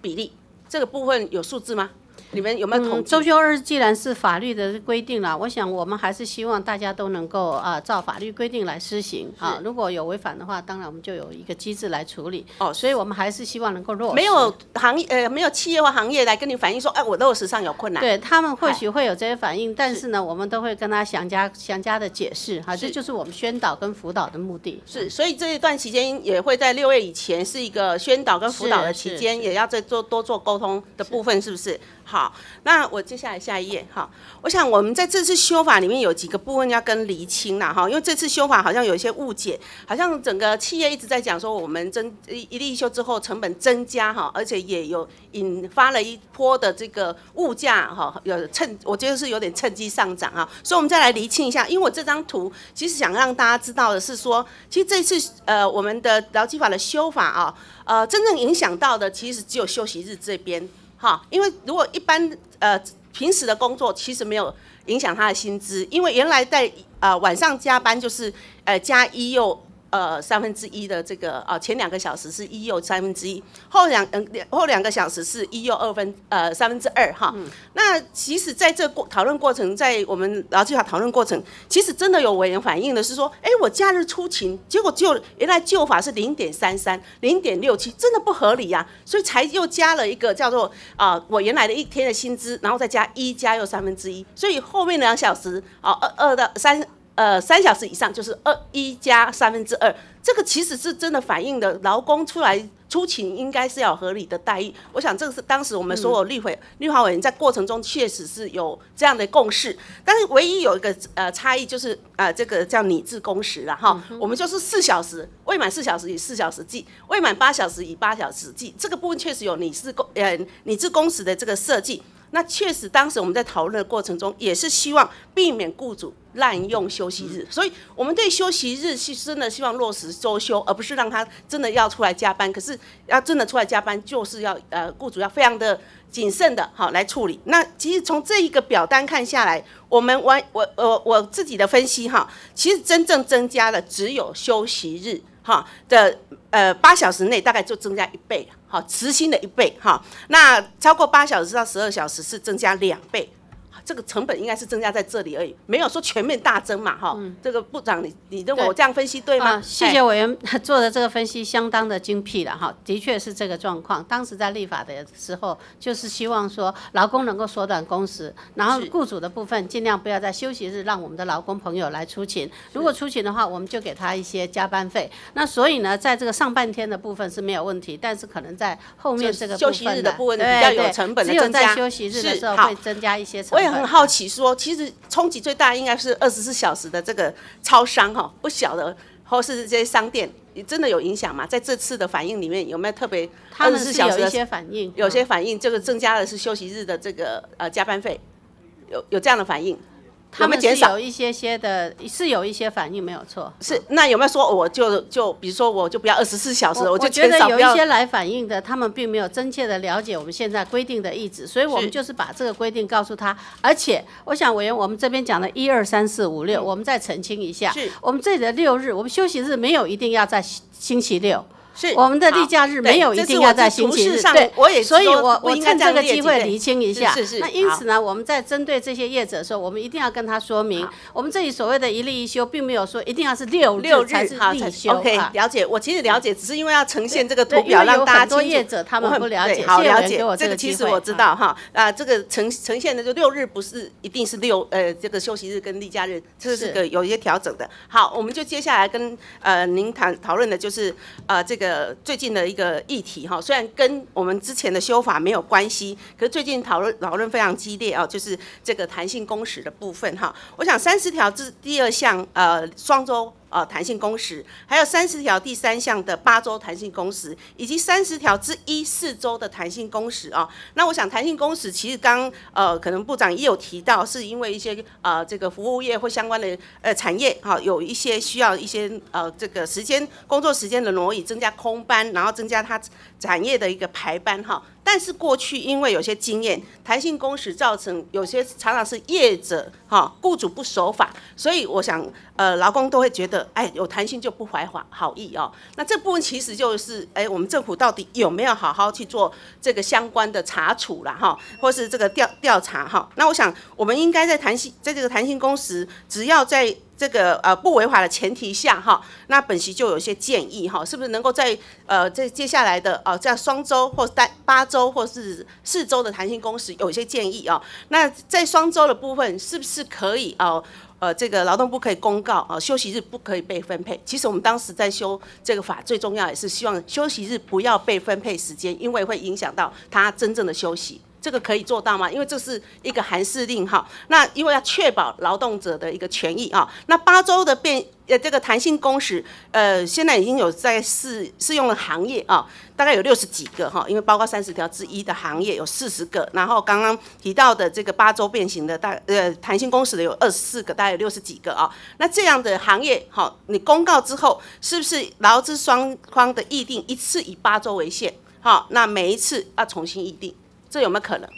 比例？这个部分有数字吗？你们有没有统计？周休二既然是法律的规定了，我想我们还是希望大家都能够啊，照法律规定来施行啊。如果有违反的话，当然我们就有一个机制来处理。哦，所以我们还是希望能够落实。没有行业呃，没有企业或行业来跟你反映说，哎，我落实上有困难。对他们或许会有这些反应，但是呢，我们都会跟他详加详加的解释。哈，这就是我们宣导跟辅导的目的。是，所以这一段期间也会在六月以前是一个宣导跟辅导的期间，也要再做多做沟通的部分，是不是？好，那我接下来下一页哈。我想我们在这次修法里面有几个部分要跟厘清啦哈，因为这次修法好像有一些误解，好像整个企业一直在讲说我们增一一例一休之后成本增加哈，而且也有引发了一波的这个物价哈，有趁我觉得是有点趁机上涨啊，所以我们再来厘清一下，因为我这张图其实想让大家知道的是说，其实这次呃我们的劳基法的修法啊，呃真正影响到的其实只有休息日这边。哈，因为如果一般呃平时的工作其实没有影响他的薪资，因为原来在呃晚上加班就是呃加一又。呃，三分之一的这个啊，前两个小时是一又三分之一，后两嗯后两个小时是一又二分呃三分之二哈。那其实在这过讨论过程，在我们劳基法讨论过程，其实真的有委员反映的是说，哎，我假日出勤，结果就原来旧法是零点三三、零点六七，真的不合理呀，所以才又加了一个叫做啊，我原来的一天的薪资，然后再加一加又三分之一，所以后面两小时啊二二到三。呃，三小时以上就是二一加三分之二，这个其实是真的反映的劳工出来出勤应该是要合理的待遇。我想这个是当时我们所有立委、立法委员在过程中确实是有这样的共识，但是唯一有一个呃差异就是呃这个叫拟制工时了哈，我们就是四小时未满四小时以四小时计，未满八小时以八小时计，这个部分确实有拟制工呃拟制工时的这个设计。那确实，当时我们在讨论的过程中，也是希望避免雇主滥用休息日，所以我们对休息日是真的希望落实周休，而不是让他真的要出来加班。可是要真的出来加班，就是要呃雇主要非常的谨慎的好来处理。那其实从这一个表单看下来，我们完我我我自己的分析哈，其实真正增加的只有休息日哈的呃八小时内大概就增加一倍，好，时薪的一倍哈。那超过八小时到十二小时是增加两倍。这个成本应该是增加在这里而已，没有说全面大增嘛，哈。这个部长，你你认为我这样分析对吗？谢谢委员做的这个分析相当的精辟了，哈，的确是这个状况。当时在立法的时候，就是希望说劳工能够缩短工时，然后雇主的部分尽量不要在休息日让我们的劳工朋友来出勤，如果出勤的话，我们就给他一些加班费。那所以呢，在这个上半天的部分是没有问题，但是可能在后面这个休息日的部分比较有成本的增加，只有在休息日的时候会增加一些成本。很好奇，说其实冲击最大应该是二十四小时的这个超商哈，不小的或是这些商店，真的有影响吗？在这次的反应里面有没有特别？他们是有一些反应，有些反应，这个增加的是休息日的这个呃加班费，有有这样的反应。他们是有一些些的，是有一些反应没有错。是那有没有说我就就比如说我就不要二十四小时，我就觉得有一些来反映的，他们并没有真切的了解我们现在规定的意志，所以我们就是把这个规定告诉他。而且我想委员，我们这边讲的一二三四五六，我们再澄清一下，我们这里的六日，我们休息日没有一定要在星期六。是我们的例假日没有一定要在星期日，对，所以我我趁这个机会厘清一下。是是。那因此呢，我们在针对这些业者的时候，我们一定要跟他说明，我们这里所谓的一例一休，并没有说一定要是六六日才是例休。OK，了解。我其实了解，只是因为要呈现这个图表让大家多业者他们不了解，好了解。这个其实我知道哈，啊，这个呈呈现的就六日不是一定是六呃这个休息日跟例假日，这是个有一些调整的。好，我们就接下来跟呃您谈讨论的就是呃这个最近。的一个议题哈，虽然跟我们之前的修法没有关系，可是最近讨论讨论非常激烈啊，就是这个弹性工时的部分哈。我想三十条之第二项呃双周。呃，弹性工时，还有三十条第三项的八周弹性工时，以及三十条之一四周的弹性工时啊。那我想弹性工时其实刚呃，可能部长也有提到，是因为一些呃这个服务业或相关的呃产业哈，有一些需要一些呃这个时间工作时间的挪移，增加空班，然后增加它产业的一个排班哈。但是过去因为有些经验，弹性工时造成有些常常是业者哈雇主不守法，所以我想呃劳工都会觉得哎有弹性就不怀好好意哦。那这部分其实就是哎我们政府到底有没有好好去做这个相关的查处了哈，或是这个调调查哈？那我想我们应该在弹性在这个弹性工时，只要在这个呃不违法的前提下哈，那本席就有一些建议哈，是不是能够在呃在接下来的呃在双周或单八周或是四周的弹性工时有一些建议啊？那在双周的部分是不是可以哦？呃这个劳动部可以公告啊，休息日不可以被分配。其实我们当时在修这个法，最重要也是希望休息日不要被分配时间，因为会影响到他真正的休息。这个可以做到吗？因为这是一个函释令哈，那因为要确保劳动者的一个权益啊。那八周的变呃这个弹性工时，呃现在已经有在试试用的行业啊，大概有六十几个哈，因为包括三十条之一的行业有四十个，然后刚刚提到的这个八周变形的大呃弹性工时的有二十四个，大概有六十几个啊。那这样的行业好，你公告之后，是不是劳资双方的议定一次以八周为限？好，那每一次要重新议定。这有没有可能？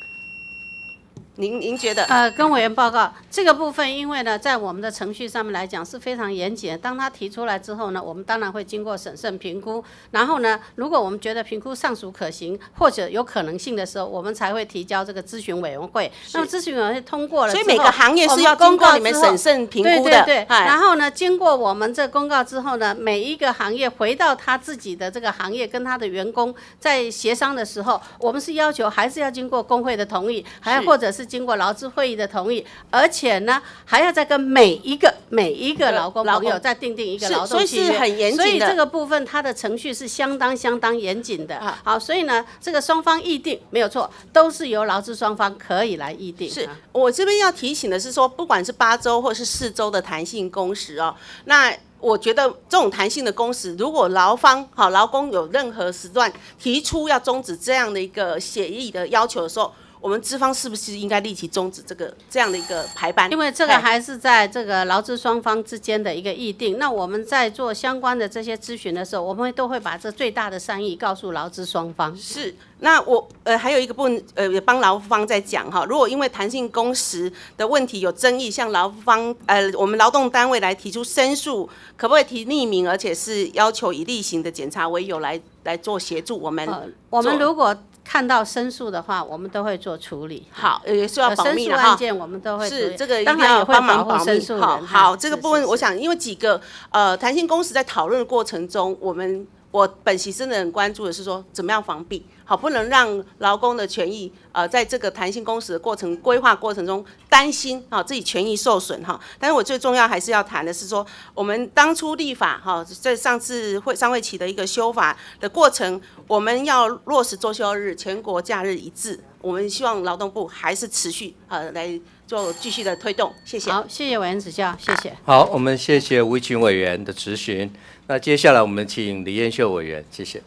您您觉得？呃，跟委员报告这个部分，因为呢，在我们的程序上面来讲是非常严谨。当他提出来之后呢，我们当然会经过审慎评估。然后呢，如果我们觉得评估尚属可行或者有可能性的时候，我们才会提交这个咨询委员会。那么咨询委员会通过了所以每个行业是要公告你们审慎评估的。对对对。然后呢，经过我们这公告之后呢，每一个行业回到他自己的这个行业，跟他的员工在协商的时候，我们是要求还是要经过工会的同意，还或者是。经过劳资会议的同意，而且呢，还要再跟每一个每一个劳工朋友再订定一个劳动契约，所以是很严谨的。所以这个部分它的程序是相当相当严谨的。好，所以呢，这个双方议定没有错，都是由劳资双方可以来议定。是我这边要提醒的是说，不管是八周或是四周的弹性工时哦，那我觉得这种弹性的工时，如果劳方好劳工有任何时段提出要终止这样的一个协议的要求的时候。我们资方是不是应该立即终止这个这样的一个排班？因为这个哎还是在这个劳资双方之间的一个议定。那我们在做相关的这些咨询的时候，我们会都会把这最大的善意告诉劳资双方。是，那我呃还有一个部分呃也帮劳方在讲哈，如果因为弹性工时的问题有争议，向劳方呃我们劳动单位来提出申诉，可不可以提匿名，而且是要求以例行的检查为由来来做协助我们？呃，我们如果看到申诉的话，我们都会做处理。好，呃也是要保密的哈。诉案件我们都会是这个一当然也会定要帮忙申诉。好人。好，这个部分我想，因为几个呃弹性工时在讨论的过程中，我们我本席真的很关注的是说，怎么样防弊，好，不能让劳工的权益呃在这个弹性工时的过程规划过程中担心啊自己权益受损哈。但是我最重要还是要谈的是说，我们当初立法哈，在上次会上会期的一个修法的过程，我们要落实周休日、全国假日一致。我们希望劳动部还是持续呃来做继续的推动，谢谢。好，谢谢委员指教，谢谢。好，我们谢谢吴群委员的质询。那接下来我们请李燕秀委员，谢谢。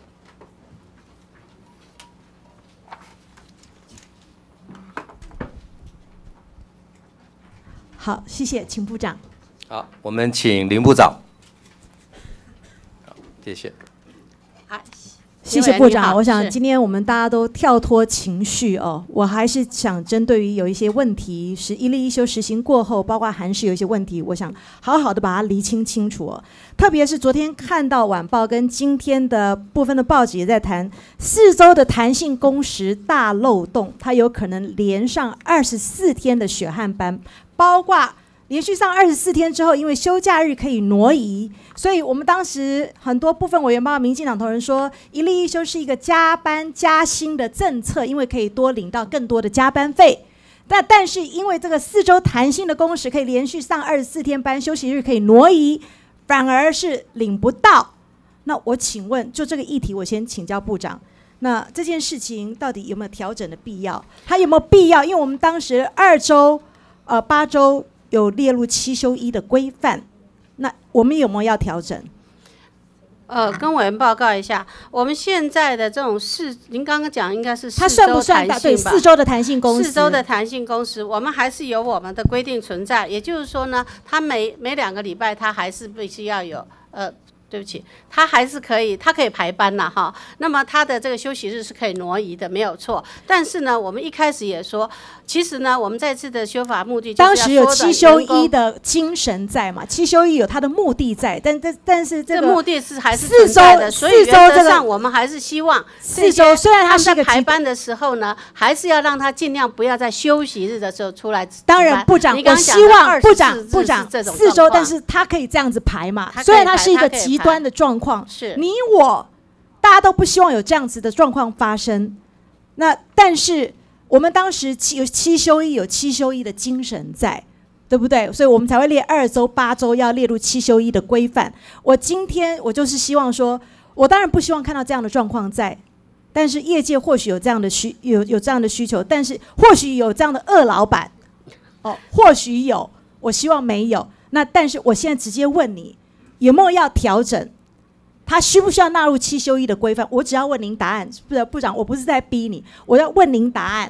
好，谢谢，请部长。好，我们请林部长。好，谢谢。好，谢谢部长。我想今天我们大家都跳脱情绪哦，我还是想针对于有一些问题是一例一休实行过后，包括韩式有一些问题，我想好好的把它厘清清楚哦。特别是昨天看到晚报跟今天的部分的报纸也在谈四周的弹性工时大漏洞，它有可能连上二十四天的血汗班，包括。连续上二十四天之后，因为休假日可以挪移，所以我们当时很多部分委员，包括民进党同仁说，一例一休是一个加班加薪的政策，因为可以多领到更多的加班费。但但是因为这个四周弹性的工时可以连续上二十四天班，休息日可以挪移，反而是领不到。那我请问，就这个议题，我先请教部长。那这件事情到底有没有调整的必要？它有没有必要？因为我们当时二周、呃八周有列入七休一的规范，那我们有没有要调整？呃，跟委员报告一下，我们现在的这种四，您刚刚讲应该是它四周算不算大？对，弹性吧？四周的弹性工时，四周的弹性工时，我们还是有我们的规定存在。也就是说呢，它每每两个礼拜，它还是必须要有呃。对不起，他还是可以，他可以排班呐，哈。那么他的这个休息日是可以挪移的，没有错。但是呢，我们一开始也说，其实呢，我们这次的修法目的就是当时有七休一的精神在嘛？七休一有它的目的在，但但但是这个这目的是还是四周的，所以原则上我们还是希望四这周虽然他们在排班的时候呢，还是要让他尽量不要在休息日的时候出来。当然，部长，我希望24部长日部长这种四周，但是他可以这样子排嘛他？虽然他是一个排他可以排极端的状况，是你我大家都不希望有这样子的状况发生。那但是我们当时七有七休一有七休一的精神在，对不对？所以我们才会列二周、八周要列入七休一的规范。我今天我就是希望说，我当然不希望看到这样的状况在。但是业界或许有这样的需有有这样的需求，但是或许有这样的恶老板，哦，或许有，我希望没有。那但是我现在直接问你，有没有要调整？他需不需要纳入七休一的规范？我只要问您答案，不部长，我不是在逼你，我要问您答案。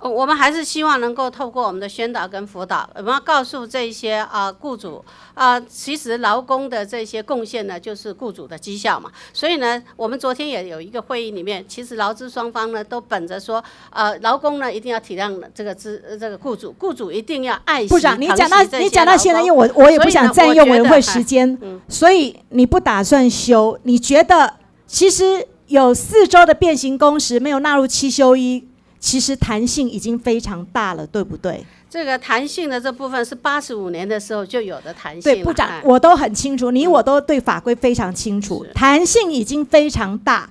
呃我们还是希望能够透过我们的宣导跟辅导，我们要告诉这一些啊、雇主啊、其实劳工的这些贡献呢，就是雇主的绩效嘛。所以呢，我们昨天也有一个会议里面，其实劳资双方呢都本着说，呃，劳工呢一定要体谅这个资呃这个雇主，雇主一定要爱惜部长，你讲到你讲到现在，因为我我也不想占用委员会时哎间，嗯所以你不打算休？你觉得其实有四周的变形工时没有纳入七休一，其实弹性已经非常大了，对不对？这个弹性的这部分是八十五年的时候就有的弹性对，了部长哎，我都很清楚，你我都对法规非常清楚，是。弹性已经非常大，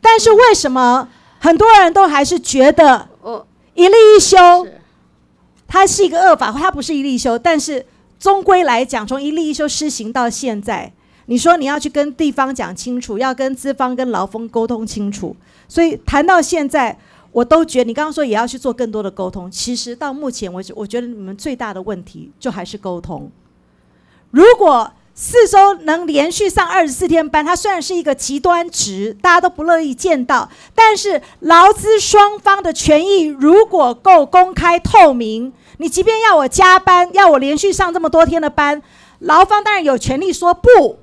但是为什么很多人都还是觉得我一例一休，是。它是一个恶法，它不是一例一休，但是终归来讲，从一例一休施行到现在，你说你要去跟地方讲清楚，要跟资方跟劳方沟通清楚，所以谈到现在，我都觉得你刚刚说也要去做更多的沟通。其实到目前为止，我觉得你们最大的问题就还是沟通。如果四周能连续上二十四天班，它虽然是一个极端值，大家都不乐意见到，但是劳资双方的权益如果够公开透明，你即便要我加班，要我连续上这么多天的班，劳方当然有权利说不。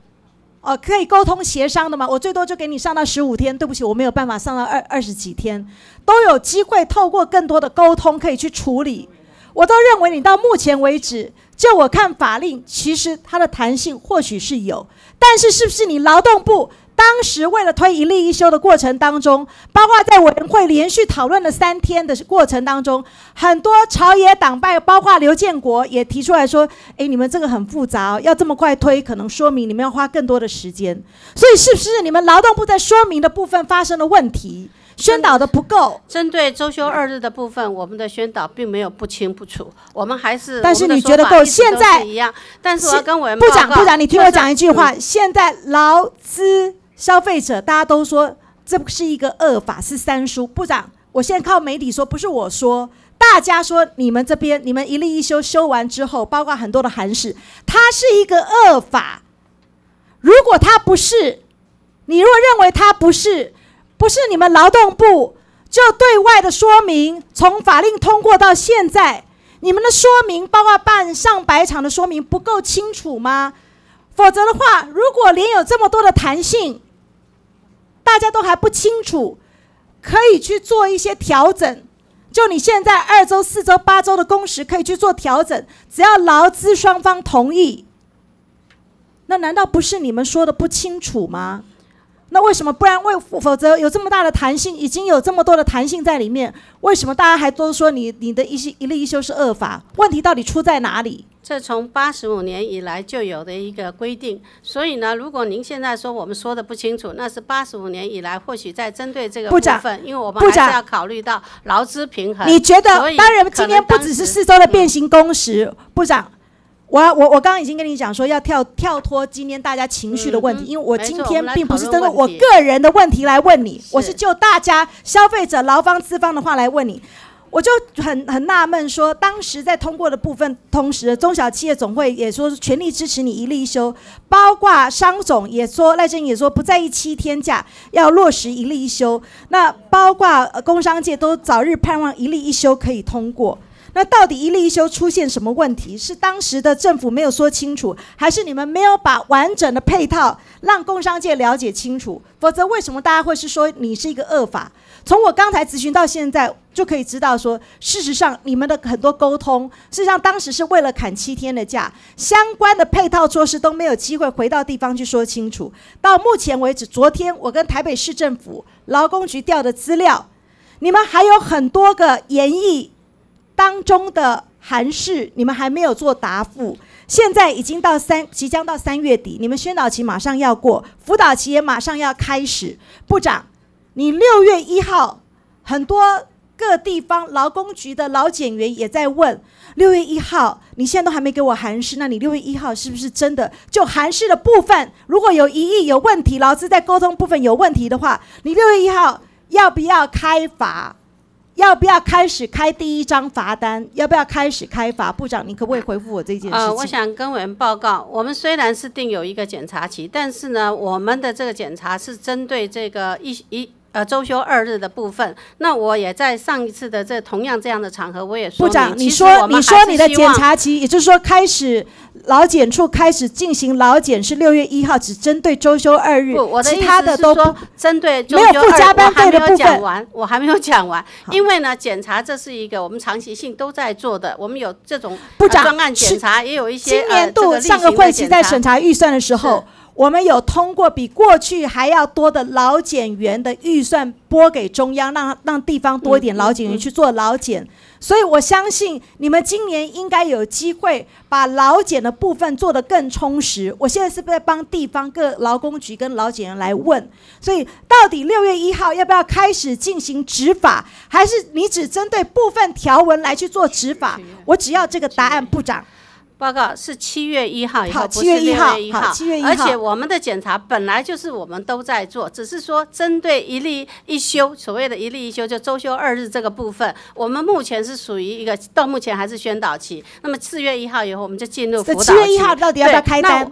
哦，可以沟通协商的吗？我最多就给你上到十五天，对不起，我没有办法上到二二十几天，都有机会透过更多的沟通可以去处理。我都认为你到目前为止，就我看法令，其实它的弹性或许是有，但是是不是你劳动部？当时为了推一例一休的过程当中，包括在委员会连续讨论了三天的过程当中，很多朝野党派，包括刘建国也提出来说：“哎，你们这个很复杂，要这么快推，可能说明你们要花更多的时间。所以，是不是你们劳动部在说明的部分发生了问题，宣导的不够？针对周休二日的部分，我们的宣导并没有不清不楚，我们还是但是你觉得够？现在一样，但是我要跟委员部长部长，你听我讲一句话：现在劳资。消费者大家都说这不是一个恶法，是三书。部长，我现在靠媒体说，不是我说，大家说你们这边你们一例一休修完之后，包括很多的函释，它是一个恶法。如果它不是，你若认为它不是，不是你们劳动部就对外的说明，从法令通过到现在，你们的说明包括办上百场的说明不够清楚吗？否则的话，如果连有这么多的弹性，大家都还不清楚，可以去做一些调整。就你现在二周、四周、八周的工时可以去做调整，只要劳资双方同意。那难道不是你们说的不清楚吗？那为什么不然？为否则有这么大的弹性，已经有这么多的弹性在里面，为什么大家还都说你你的一些一例一休是恶法？问题到底出在哪里？这从八十五年以来就有的一个规定，所以呢，如果您现在说我们说的不清楚，那是八十五年以来或许在针对这个部分，因为我们还是要考虑到劳资平衡。你觉得？当然，今天不只是四周的变形工时，部长，我我我刚刚已经跟你讲说要跳跳脱今天大家情绪的问题，因为我今天并不是针对我个人的问题来问你，我是就大家消费者劳方资方的话来问你。我就很很纳闷，说当时在通过的部分，同时中小企业总会也说全力支持你一例一休，包括商总也说赖正也说不在意七天假，要落实一例一休。那包括工商界都早日盼望一例一休可以通过。那到底一例一休出现什么问题？是当时的政府没有说清楚，还是你们没有把完整的配套让工商界了解清楚？否则为什么大家会是说你是一个恶法？从我刚才咨询到现在，就可以知道说，事实上你们的很多沟通，事实上当时是为了砍七天的假，相关的配套措施都没有机会回到地方去说清楚。到目前为止，昨天我跟台北市政府劳工局调的资料，你们还有很多个研议当中的函释，你们还没有做答复。现在已经到三，即将到三月底，你们宣导期马上要过，辅导期也马上要开始，部长。你六月一号，很多各地方劳工局的老检员也在问，六月一号，你现在都还没给我函释，那你六月一号是不是真的就函释的部分，如果有疑义、有问题，劳资在沟通部分有问题的话，你六月一号要不要开罚？要不要开始开第一张罚单？要不要开始开罚？部长，你可不可以回复我这件事情？呃，我想跟我们报告，我们虽然是定有一个检查期，但是呢，我们的这个检查是针对这个一一。呃，周休二日的部分，那我也在上一次的这同样这样的场合，我也说，部长，你说你说你的检查期，也就是说开始劳检处开始进行劳检是六月一号，只针对周休二日，不，我的其他的都说针对没有付加班费的部分。我还没有讲完，因为呢，检查这是一个我们长期性都在做的，我们有这种专案检查，也有一些今年度上个会期在审查预算的时候。我们有通过比过去还要多的老检员的预算拨给中央，让让地方多一点老检员去做老检，所以我相信你们今年应该有机会把劳检的部分做得更充实。我现在是不是在帮地方各劳工局跟劳检员来问？所以到底六月一号要不要开始进行执法，还是你只针对部分条文来去做执法？我只要这个答案，部长。报告是七月一号以后，不是六月一号。而且我们的检查本来就是我们都在做，只是说针对一例一休，所谓的一例一休就周休二日这个部分，我们目前是属于一个到目前还是宣导期。那么四月一号以后，我们就进入辅导期。七月一号到底要不要开单？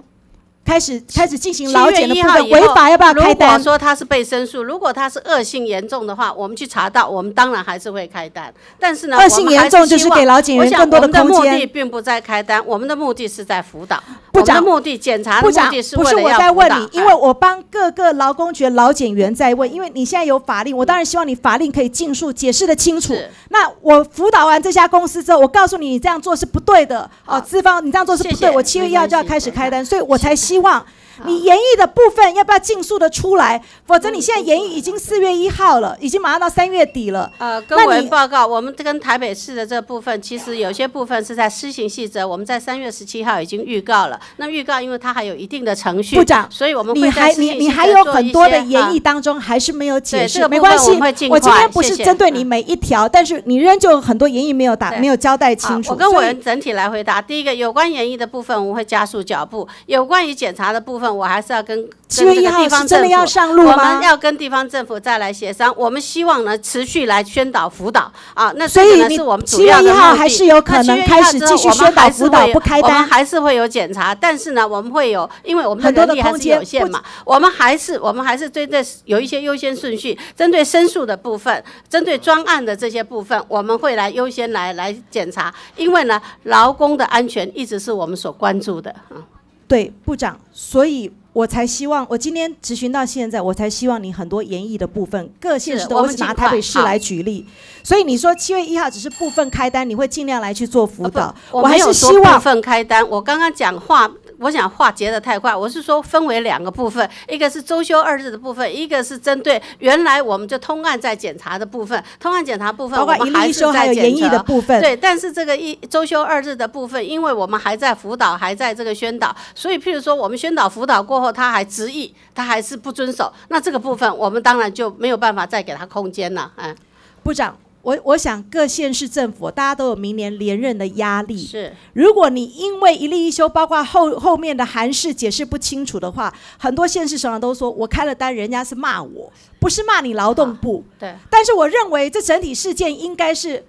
开始开始进行七劳检的违法要不要开如果单？说他是被申诉，如果他是恶性严重的话，我们去查到，我们当然还是会开单。但是呢，恶性严重就是给劳检员更多的我们的目的并不在开单，我们的目的是在辅导。部长的目的检查的目部长，的是不是我在问你，因为哎我帮各个劳工局的劳检员在问，因为你现在有法令，我当然希望你法令可以尽数解释的清楚。那我辅导完这家公司之后，我告诉你，你这样做是不对的哦，资方你这样做是不对，我七月一号就要开始开单，所以我才希希望你研议的部分要不要尽速的出来？否则你现在研议已经四月一号了，已经马上到三月底了。呃，跟你报告，我们跟台北市的这部分，其实有些部分是在施行细则，我们在三月十七号已经预告了。那预告，因为它还有一定的程序，部长所以我们你还你你还有很多的研啊议当中还是没有解释，这个没关系我今天不是针对你嗯每一条，但是你仍旧有很多研议没有打没有交代清楚。我跟所以委员整体来回答。第一个，有关演绎的部分，我们会加速脚步；有关于检查的部分，我还是要跟7月1号跟这个地方政府是真的要上路我们要跟地方政府再来协商。我们希望呢，持续来宣导辅导啊。那所以呢是我们7主要月1号还是有可那7月1能开始继续宣导辅导不开单我们还是会有检查，但是呢，我们会有，因为我们很多的能力还是有限嘛，我们还是我们还是针对有一些优先顺序，针对申诉的部分，针对专案的这些部分，我们会来优先来来检查，因为呢，劳工的安全一直是我们所关注的。嗯对部长，所以我才希望，我今天咨询到现在，我才希望你很多研议的部分，各县市是的，我只拿台北市来举例。所以你说七月一号只是部分开单，你会尽量来去做辅导。啊我还有希望部分开单，我刚刚讲话，我想话结得太快，我是说分为两个部分，一个是周休二日的部分，一个是针对原来我们就通案在检查的部分，通案检查部分包括我们还有研议的查部分。对，但是这个一周休二日的部分，因为我们还在辅导，还在这个宣导，所以譬如说我们宣导辅导过后，他还执意，他还是不遵守，那这个部分我们当然就没有办法再给他空间了，嗯，部长，我我想各县市政府大家都有明年连任的压力。是如果你因为一例一休，包括后后面的韩式解释不清楚的话，很多县市首长都说我开了单，人家是骂我，不是骂你劳动部。对。但是我认为这整体事件应该是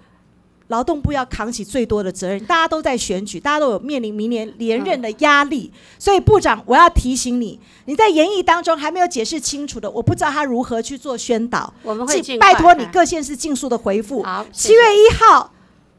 劳动部要扛起最多的责任。大家都在选举，大家都有面临明年连任的压力，所以部长，我要提醒你，你在研议当中还没有解释清楚的，我不知道他如何去做宣导。我们会拜托你哎各县市尽速的回复。好，七月一号，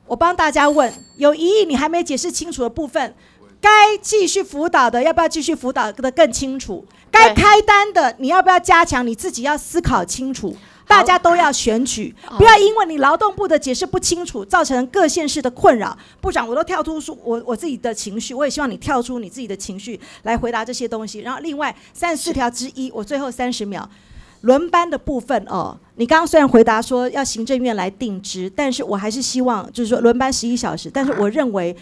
我帮大家问，有疑义你还没解释清楚的部分，该继续辅导的，要不要继续辅导的更清楚？该对开单的，你要不要加强？你自己要思考清楚。大家都要选举，不要因为你劳动部的解释不清楚，造成各县市的困扰。部长，我都跳出出我我自己的情绪，我也希望你跳出你自己的情绪来回答这些东西。然后，另外三十四条之一，我最后三十秒，轮班的部分哦，你刚刚虽然回答说要行政院来定职，但是我还是希望就是说轮班十一小时，但是我认为。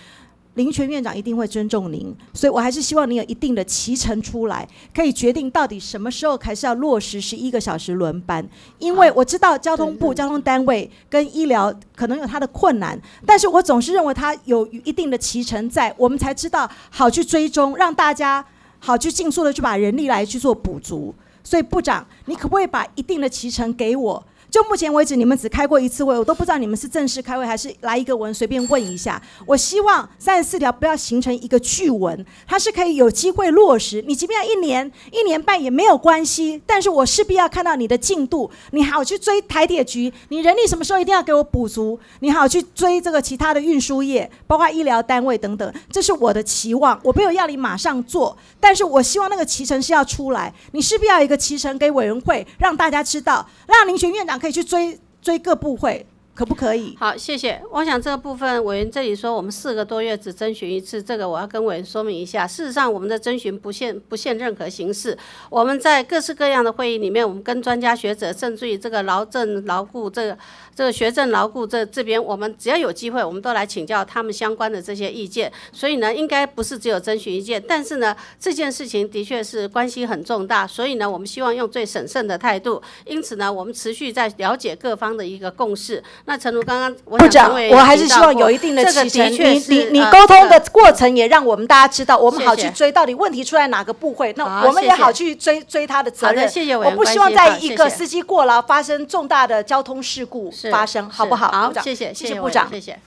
林权院长一定会尊重您，所以我还是希望您有一定的期程出来，可以决定到底什么时候还是要落实十一个小时轮班。因为我知道交通部、交通单位跟医疗可能有它的困难，但是我总是认为它有一定的期程在，我们才知道好去追踪，让大家好去尽速的去把人力来去做补足。所以部长，你可不可以把一定的期程给我？就目前为止，你们只开过一次会，我都不知道你们是正式开会还是来一个文随便问一下。我希望三十四条不要形成一个句文，它是可以有机会落实。你即便要一年、一年半也没有关系，但是我势必要看到你的进度，你好去追台铁局，你人力什么时候一定要给我补足，你好去追这个其他的运输业，包括医疗单位等等，这是我的期望。我没有要你马上做，但是我希望那个脐橙是要出来，你势必要有一个脐橙给委员会，让大家知道，让林权院长可以去追追各部会，可不可以？好，谢谢。我想这个部分委员这里说，我们四个多月只征询一次，这个我要跟委员说明一下。事实上，我们的征询不限不限任何形式。我们在各式各样的会议里面，我们跟专家学者，甚至于这个劳政劳雇这个这个学政劳雇这这边，我们只要有机会，我们都来请教他们相关的这些意见。所以呢，应该不是只有征询意见，但是呢，这件事情的确是关系很重大，所以呢，我们希望用最审慎的态度。因此呢，我们持续在了解各方的一个共识。那陈如刚刚我部长我还是希望有一定的这个期程。你的确是你你呃沟通的过程也让我们大家知道，我们好谢谢去追到底问题出在哪个部会，那我们也谢谢好去追追他的责任。好的谢谢委我不希望在一个司机过劳发生重大的交通事故发生，好不好？好谢谢，谢谢部长。谢谢。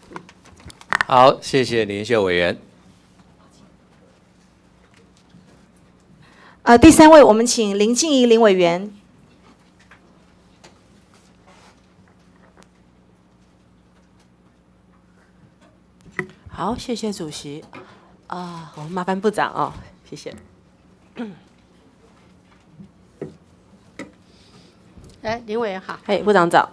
好，谢谢林秀委员。呃，第三位我们请林静怡林委员。好，谢谢主席。啊，好，麻烦部长哦，谢谢。哎，林委员好。嘿，部长早。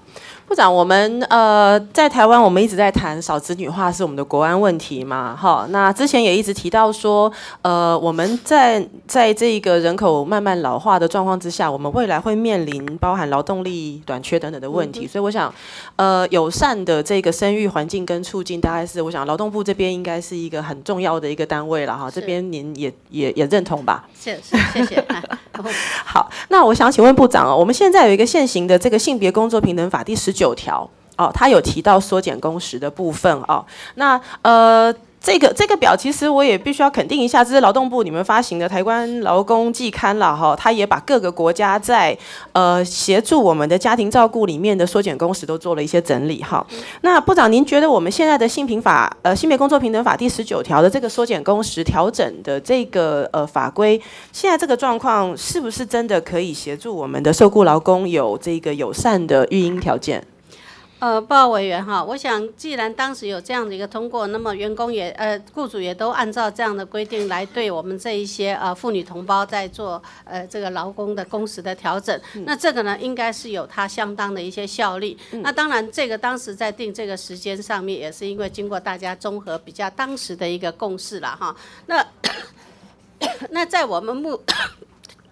部长，我们呃在台湾，我们一直在谈少子女化是我们的国安问题嘛，哈。那之前也一直提到说，呃，我们在在这个人口慢慢老化的状况之下，我们未来会面临包含劳动力短缺等等的问题。所以我想，呃，友善的这个生育环境跟促进，大概是我想劳动部这边应该是一个很重要的一个单位了哈。这边您也也也认同吧？是是，谢谢。[laughs] 好，那我想请问部长哦，我们现在有一个现行的这个性别工作平等法第十九条哦，他有提到缩减工时的部分哦。那呃，这个这个表其实我也必须要肯定一下，这是劳动部你们发行的台湾劳工季刊了哈，它也把各个国家在呃协助我们的家庭照顾里面的缩减工时都做了一些整理哈。那部长您觉得我们现在的性平法呃性别工作平等法第十九条的这个缩减工时调整的这个呃法规，现在这个状况是不是真的可以协助我们的受雇劳工有这个友善的育婴条件？呃，报告委员哈，我想既然当时有这样的一个通过，那么员工也呃，雇主也都按照这样的规定来对我们这一些呃妇女同胞在做呃这个劳工的工时的调整，那这个呢应该是有它相当的一些效力。那当然，这个当时在定这个时间上面，也是因为经过大家综合比较当时的一个共识了哈。那 [coughs] 那在我们目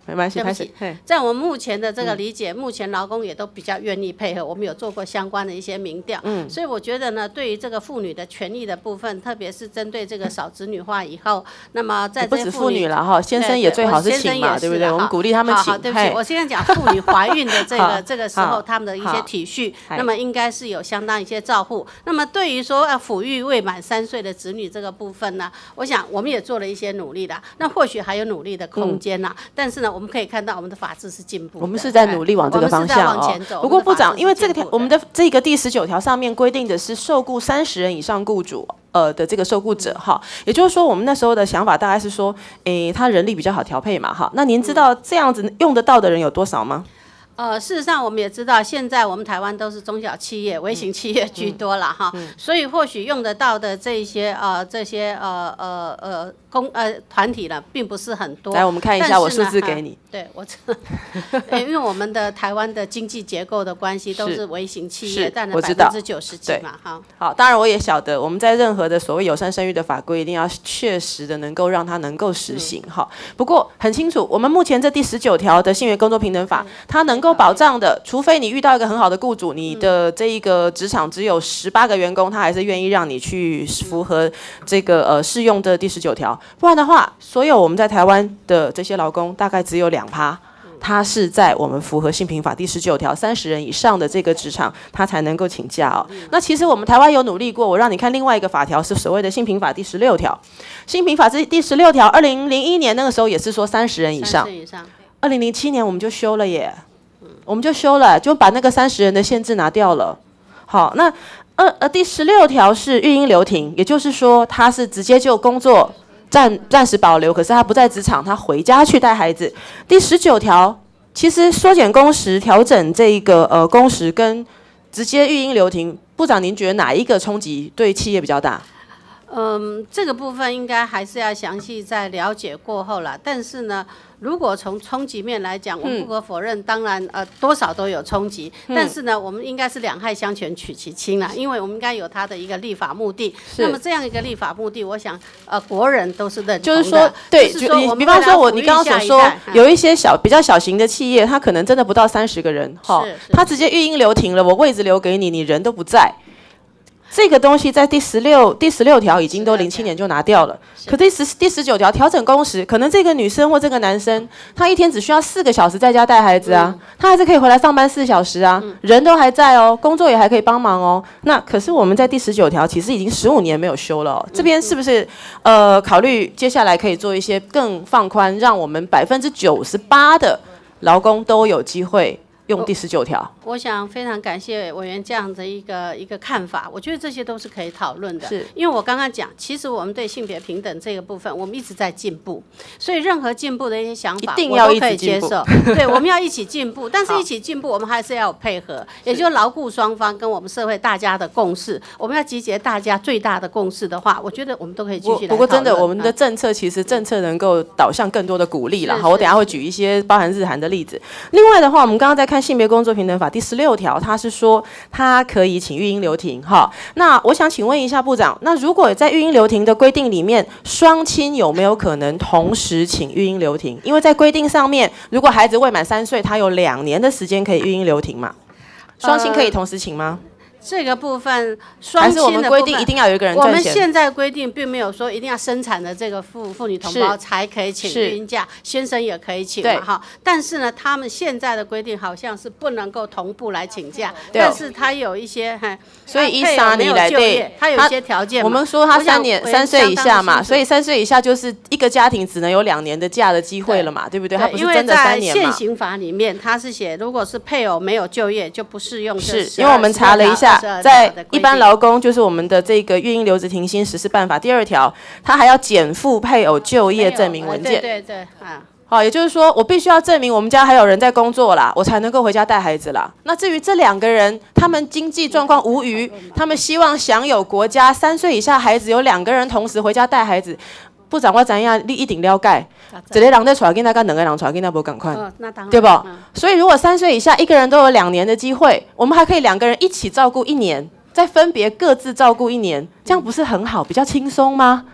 没关系，对不起，在我们目前的这个理解，目前劳工也都比较愿意配合。我们有做过相关的一些民调，嗯，所以我觉得呢，对于这个妇女的权益的部分，特别是针对这个少子女化以后，那么在不止妇女了哈，先生也最好是请嘛，对不对？我们鼓励他们请。好，对不起，我现在讲妇女怀孕的这个 [laughs] 这个时候，他们的一些体恤，那么应该是有相当一些照顾。那么对于说要抚育未满三岁的子女这个部分呢，我想我们也做了一些努力的，那或许还有努力的空间呐。但是呢，我们可以看到我们的法制是进步，我们是在努力往这个方向哦。不过部长，因为这个条，我们的这个第十九条上面规定的是受雇三十人以上雇主，呃的这个受雇者哈，也就是说，我们那时候的想法大概是说，诶，他人力比较好调配嘛哈。那您知道这样子用得到的人有多少吗？呃，事实上我们也知道，现在我们台湾都是中小企业、微型企业居多了哈，所以或许用得到的这些呃这些呃呃呃公呃团体呢，并不是很多。来，我们看一下，我数字给你。对我，[laughs] 因为我们的台湾的经济结构的关系，都是微型企业占了百分之九十几嘛，哈。好，当然我也晓得，我们在任何的所谓友善生育的法规，一定要确实的能够让它能够实行哈。不过很清楚，我们目前这第十九条的性别工作平等法，它能够保障的，除非你遇到一个很好的雇主，你的这一个职场只有十八个员工，他还是愿意让你去符合这个呃适用的第十九条，不然的话，所有我们在台湾的这些劳工，大概只有两。趴，他是在我们符合性平法第十九条三十人以上的这个职场，他才能够请假哦。那其实我们台湾有努力过，我让你看另外一个法条是所谓的性平法第十六条。性平法这第十六条，二零零一年那个时候也是说三十人以上。二零零七年我们就修了耶，我们就修了，就把那个三十人的限制拿掉了。好，那呃呃第十六条是育婴留停，也就是说他是直接就工作。暂暂时保留，可是他不在职场，他回家去带孩子。第十九条，其实缩减工时、调整这一个呃工时跟直接育婴留停，部长您觉得哪一个冲击对企业比较大？嗯，这个部分应该还是要详细再了解过后了。但是呢。如果从冲击面来讲，我们不可否认，当然呃多少都有冲击。但是呢，我们应该是两害相权取其轻啦，因为我们应该有它的一个立法目的。那么这样一个立法目的，我想呃国人都是认同的。就是说，对，就你比方说我你刚刚所说，有一些小比较小型的企业，它可能真的不到三十个人，哈，它直接育婴留停了，我位置留给你，你人都不在。这个东西在第十六第十六条已经都零七年就拿掉了，可第十第十九条调整工时，可能这个女生或这个男生，他一天只需要四个小时在家带孩子啊，他还是可以回来上班四小时啊，人都还在哦，工作也还可以帮忙哦。那可是我们在第十九条其实已经十五年没有修了，这边是不是呃考虑接下来可以做一些更放宽，让我们百分之九十八的劳工都有机会用第十九条？我想非常感谢委员这样的一个一个看法，我觉得这些都是可以讨论的。是，因为我刚刚讲，其实我们对性别平等这个部分，我们一直在进步，所以任何进步的一些想法，一定要我都可以一直进步接受。[laughs] 对，我们要一起进步，但是一起进步，我们还是要有配合，也就牢固双方跟我们社会大家的共识。我们要集结大家最大的共识的话，我觉得我们都可以继不续来不过真的，我们的啊政策其实政策能够导向更多的鼓励啦。是好，我等下会举一些包含日韩的例子。另外的话，我们刚刚在看性别工作平等法第十六条，他是说他可以请育婴留停。哈，那我想请问一下部长，那如果在育婴留停的规定里面，双亲有没有可能同时请育婴留停？因为在规定上面，如果孩子未满三岁，他有两年的时间可以育婴留停嘛？双亲可以同时请吗？这个部分双还是我们规定一定要有一个人我赚钱？们现在规定并没有说一定要生产的这个妇妇女同胞是才可以请是孕假，先生也可以请对嘛哈。但是呢，他们现在的规定好像是不能够同步来请假，但是他有一些哈，所以他配偶13没有你来对他有一些条件嘛。我们说他我想三年我三岁以下嘛，所以三岁以下就是一个家庭只能有两年的假的机会了嘛，对不对？他不是因为真的在三年嘛。现行法里面，他是写，如果是配偶没有就业，就不适用这12。是因为我们查了一下12条，在一般劳工就是我们的这个孕婴留职停薪实施办法第二条，他还要减负配偶就业证明文件。对对对啊。好，也就是说，我必须要证明我们家还有人在工作啦，我才能够回家带孩子啦。那至于这两个人，他们经济状况无虞，他们希望享有国家三岁以下孩子有两个人同时回家带孩子。部长，我怎样？你一定了解，一个人在带囡仔跟两个人带囡仔不赶快。对不嗯所以如果三岁以下一个人都有两年的机会，我们还可以两个人一起照顾一年，再分别各自照顾一年，这样不是很好，比较轻松吗？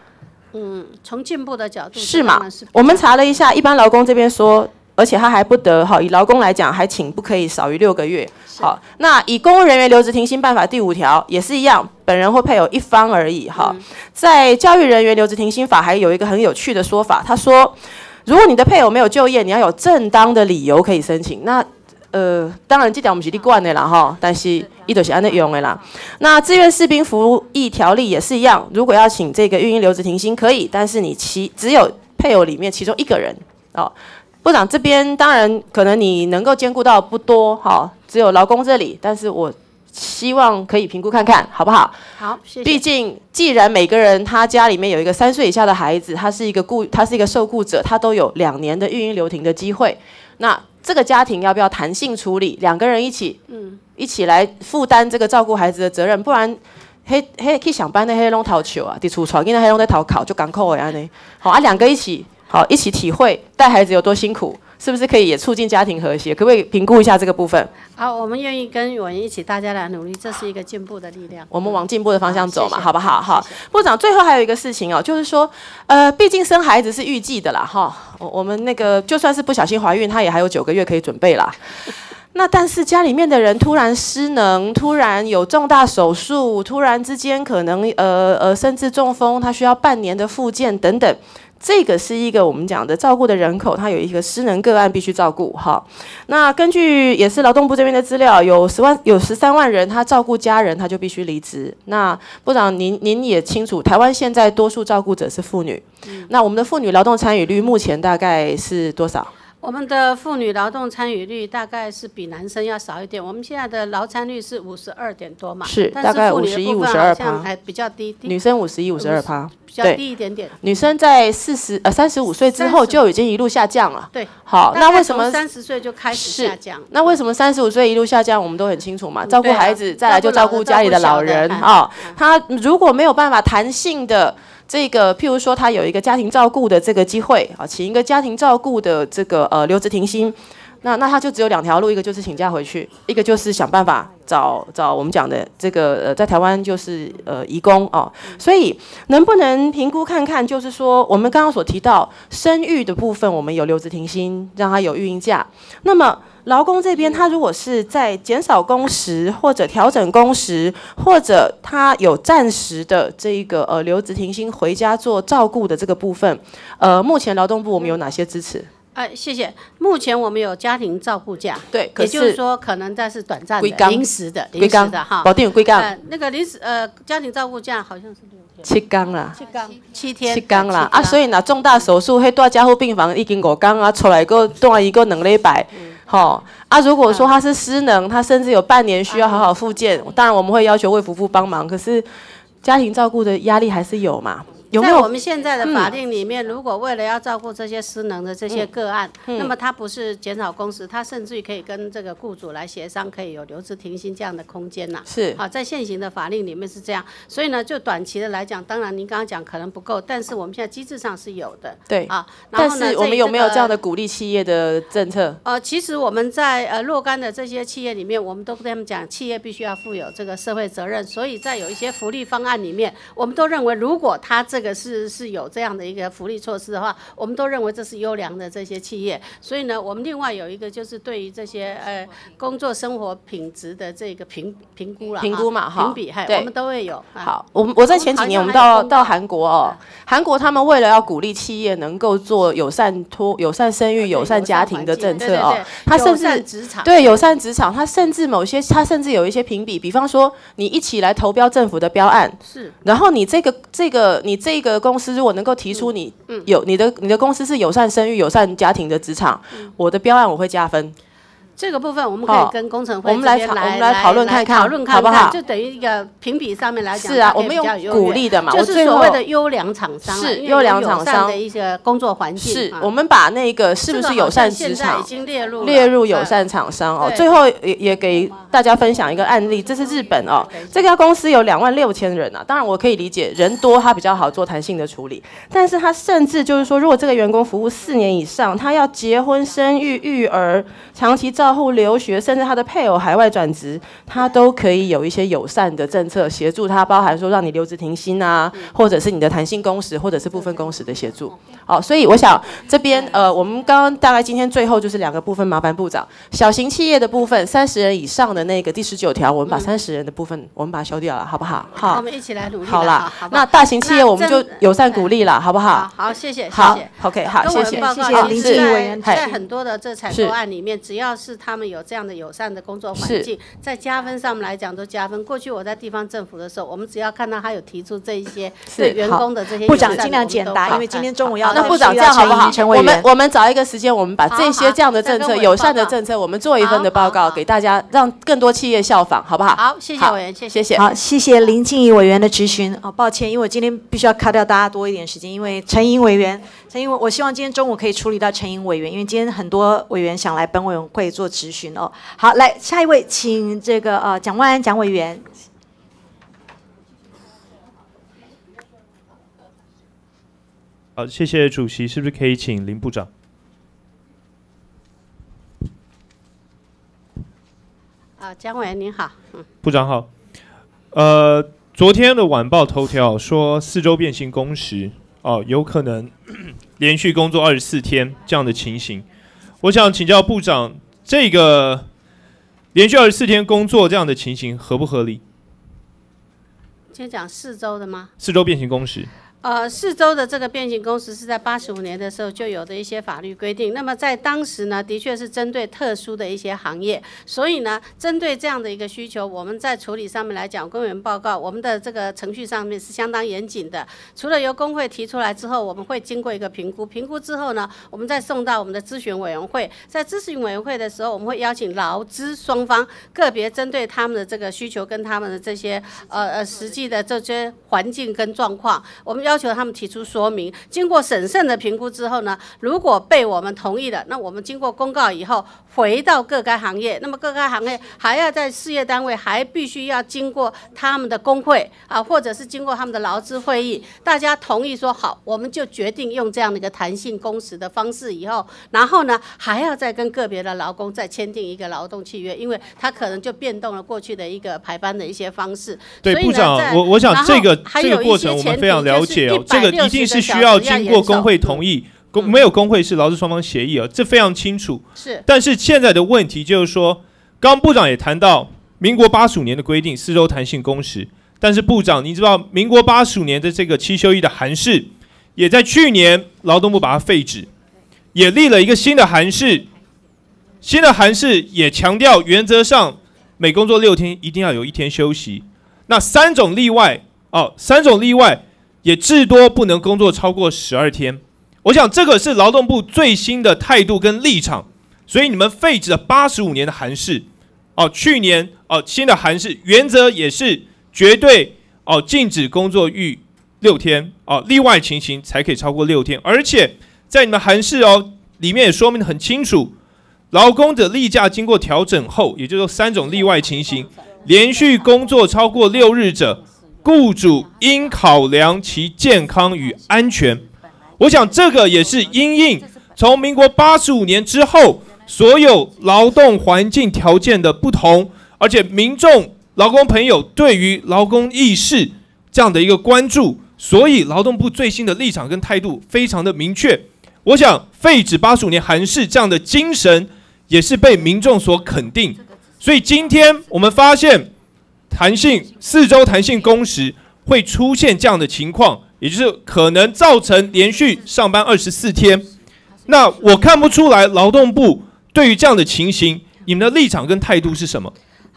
嗯，从进步的角度是嘛这当然是？我们查了一下，一般劳工这边说，而且他还不得好，以劳工来讲，还请不可以少于六个月。好，那以公务人员留职停薪办法第五条也是一样，本人或配偶一方而已。哈，在教育人员留职停薪法还有一个很有趣的说法，他说，如果你的配偶没有就业，你要有正当的理由可以申请。那呃，当然这条我们是立惯的啦哈，但是一都是按那用的啦。那志愿士兵服役条例也是一样，如果要请这个育婴留职停薪可以，但是你其只有配偶里面其中一个人哦。部长这边当然可能你能够兼顾到不多哈、只有劳工这里，但是我希望可以评估看看好不好？好，谢谢。毕竟，既然每个人他家里面有一个三岁以下的孩子，他是一个雇，他是一个受雇者，他都有两年的育婴留停的机会。那这个家庭要不要弹性处理？两个人一起，嗯，一起来负担这个照顾孩子的责任，不然。黑黑去想班的黑龙逃球啊，伫厝带囡仔黑龙在逃考就艰苦的安尼，好啊，两个一起好一起体会带孩子有多辛苦，是不是可以也促进家庭和谐？可不可以评估一下这个部分？好，我们愿意跟委员一起，大家来努力，这是一个进步的力量。我们往进步的方向走嘛，好不好？好部长，最后还有一个事情哦，就是说，呃，毕竟生孩子是预计的啦，哈，我我们那个就算是不小心怀孕，她也还有九个月可以准备啦。[laughs] 那但是家里面的人突然失能，突然有重大手术，突然之间可能呃呃甚至中风，他需要半年的复健等等。这个是一个我们讲的照顾的人口，它有一个失能个案必须照顾哈。那根据也是劳动部这边的资料，有十万有十三万人，他照顾家人他就必须离职。那部长您您也清楚，台湾现在多数照顾者是妇女，那我们的妇女劳动参与率目前大概是多少？我们的妇女劳动参与率大概是比男生要少一点，我们现在的劳参率是五十二点多嘛，但是大概妇女的51部分52%好像还比较低，低女生五十一、五十二趴，比较低一点点。女生在四十呃三十五岁之后就已经一路下降了。对，好，那为什么三十岁就开始下降？那为什么三十五岁一路下降？我们都很清楚嘛，嗯照顾孩子，再来就照顾家里的老人啊。他如果没有办法弹性的这个，譬如说他有一个家庭照顾的这个机会啊，请一个家庭照顾的这个呃留职停薪。那那他就只有两条路，一个就是请假回去，一个就是想办法找找我们讲的这个呃，在台湾就是呃移工哦。所以能不能评估看看，就是说我们刚刚所提到生育的部分，我们有留职停薪，让他有育婴假。那么劳工这边，他如果是在减少工时或者调整工时，或者他有暂时的这一个呃留职停薪回家做照顾的这个部分，呃，目前劳动部我们有哪些支持？哎，谢谢。目前我们有家庭照顾假，对，也就是说可能在是短暂的、临时的、临时的哈。保定有归岗呃，那个临时呃家庭照顾假好像是六天，七缸啦。七天。七天。七缸啦。啊，所以以若重大手术，迄住加护病房已经五缸啊，出来个住一个两礼拜，好啊，如果说他是失能，他甚至有半年需要好好复健，当然我们会要求卫福部帮忙，可是家庭照顾的压力还是有嘛？有没有在我们现在的法令里面，如果为了要照顾这些失能的这些个案，嗯那么他不是减少工时，他甚至于可以跟这个雇主来协商，可以有留职停薪这样的空间呐。是好，在现行的法令里面是这样，所以呢，就短期的来讲，当然您刚刚讲可能不够，但是我们现在机制上是有的。对啊，然但后呢是我们有没有这样？的鼓励企业的政策？呃，其实我们在呃若干的这些企业里面，我们都跟他们讲，企业必须要负有这个社会责任，所以在有一些福利方案里面，我们都认为，如果他这个是是有这样的一个福利措施的话，我们都认为这是优良的这些企业。所以呢，我们另外有一个就是对于这些呃工作生活品质的这个评评估了，评估嘛哈评比，嗨，对我们都会有。啊好，我们我在前几年我们到到韩国哦，韩国他们为了要鼓励企业能够做友善托、友善生育、友善家庭的政策哦，他甚至职场对友善职场，他甚至某些他甚至有一些评比，比方说你一起来投标政府的标案，是然后你这个这个你这个公司如果能够提出你嗯有你的你的公司是友善生育、友善家庭的职场，嗯我的标案我会加分。这个部分我们可以跟工程会我们来我们来讨论看看讨论看好不好就等于一个评比上面来讲，是啊我们用鼓励的嘛就是所谓的优良厂商啊，是优良厂商的一些工作环境。啊是我们把那个是不是友善职场现在已经列入列入友呃善厂商哦。最后也也给大家分享一个案例，这是日本哦，这家公司有两万六千人啊。当然我可以理解人多它比较好做弹性的处理，但是他甚至就是说，如果这个员工服务四年以上，他要结婚、生育、育儿、长期照护、留学，甚至他的配偶海外转职，他都可以有一些友善的政策协助他，包含说让你留职停薪啊，或者是你的弹性工时，或者是部分工时的协助。好，所以我想这边呃，我们刚刚大概今天最后就是两个部分，麻烦部长，小型企业的部分，三十人以上的那个第十九条，我们把三十人的部分我们把它修掉了，好不好？好我，们一起来努力好啦那大型企业我们就友善鼓励了，好不好？好，谢谢，好。，OK，好，跟谢谢，我们报告，谢谢林其实在静怡委员在很多的这采购案里面，只要是他们有这样的友善的工作环境，在加分上面来讲都加分。过去我在地方政府的时候，我们只要看到他有提出这一些对员工的这些部长尽量简答，因为今天中午要那部长这样好不好我们。我们找一个时间，我们把这些这样的政策、友善的政策，我们做一份的报告给大家，让更多企业效仿，好不好？好，谢谢委员，谢谢谢。好，谢谢林静怡委员的质询。哦，抱歉，因为我今天必须要卡掉大家多一点时间，因为陈莹委员，陈莹，我希望今天中午可以处理到陈英委员，因为今天很多委员想来本委员会做质询哦。好，来下一位，请这个呃蒋万安蒋委员。好，谢谢主席，是不是可以请林部长？啊，蒋委员您好，嗯，部长好。呃，昨天的晚报头条说四周变形工时哦，有可能连续工作二十四天这样的情形。我想请教部长，这个连续二十四天工作这样的情形合不合理？先讲四周的吗？四周变形工时，呃，四周的这个变形工时是在八十五年的时候就有的一些法律规定。那么在当时呢，的确是针对特殊的一些行业，所以呢，针对这样的一个需求，我们在处理上面来讲，公务员报告我们的这个程序上面是相当严谨的。除了由工会提出来之后，我们会经过一个评估，评估之后呢，我们再送到我们的咨询委员会。在咨询委员会的时候，我们会邀请劳资双方个别针对他们的这个需求跟他们的这些呃呃实际的这些环境跟状况，我们要求他们提出说明。经过审慎的评估之后呢，如果被我们同意了，那我们经过公告以后，回到各该行业，那么各该行业还要在事业单位还必须要经过他们的工会啊，或者是经过他们的劳资会议，大家同意说好，我们就决定用这样的一个弹性工时的方式以后，然后呢还要再跟个别的劳工再签订一个劳动契约，因为他可能就变动了过去的一个排班的一些方式。对部长在，我我想这个这个过程我们非常了就这个一定是需要经过工会同意，工没有工会是劳资双方协议哦，这非常清楚。是。但是现在的问题就是说，刚刚部长也谈到民国八十五年的规定四周弹性工时，但是部长，你知道民国八十五年的这个七休一的函释，也在去年劳动部把它废止，也立了一个新的函释，新的函释也强调原则上每工作六天一定要有一天休息，那三种例外哦，三种例外也至多不能工作超过十二天。我想这个是劳动部最新的态度跟立场。所以你们废止了八十五年的韩式，哦，去年哦新的韩式原则也是绝对哦禁止工作逾六天哦，例外情形才可以超过六天，而且在你们韩式哦里面也说明的很清楚，劳工的例假经过调整后，也就是说三种例外情形，连续工作超过六日者，雇主应考量其健康与安全。我想这个也是因应从民国八十五年之后。所有劳动环境条件的不同，而且民众劳工朋友对于劳工意识这样的一个关注，所以劳动部最新的立场跟态度非常的明确。我想废止八十五年韩式这样的精神，也是被民众所肯定。所以今天我们发现弹性四周弹性工时会出现这样的情况，也就是可能造成连续上班二十四天。那我看不出来劳动部。对于这样的情形，你们的立场跟态度是什么？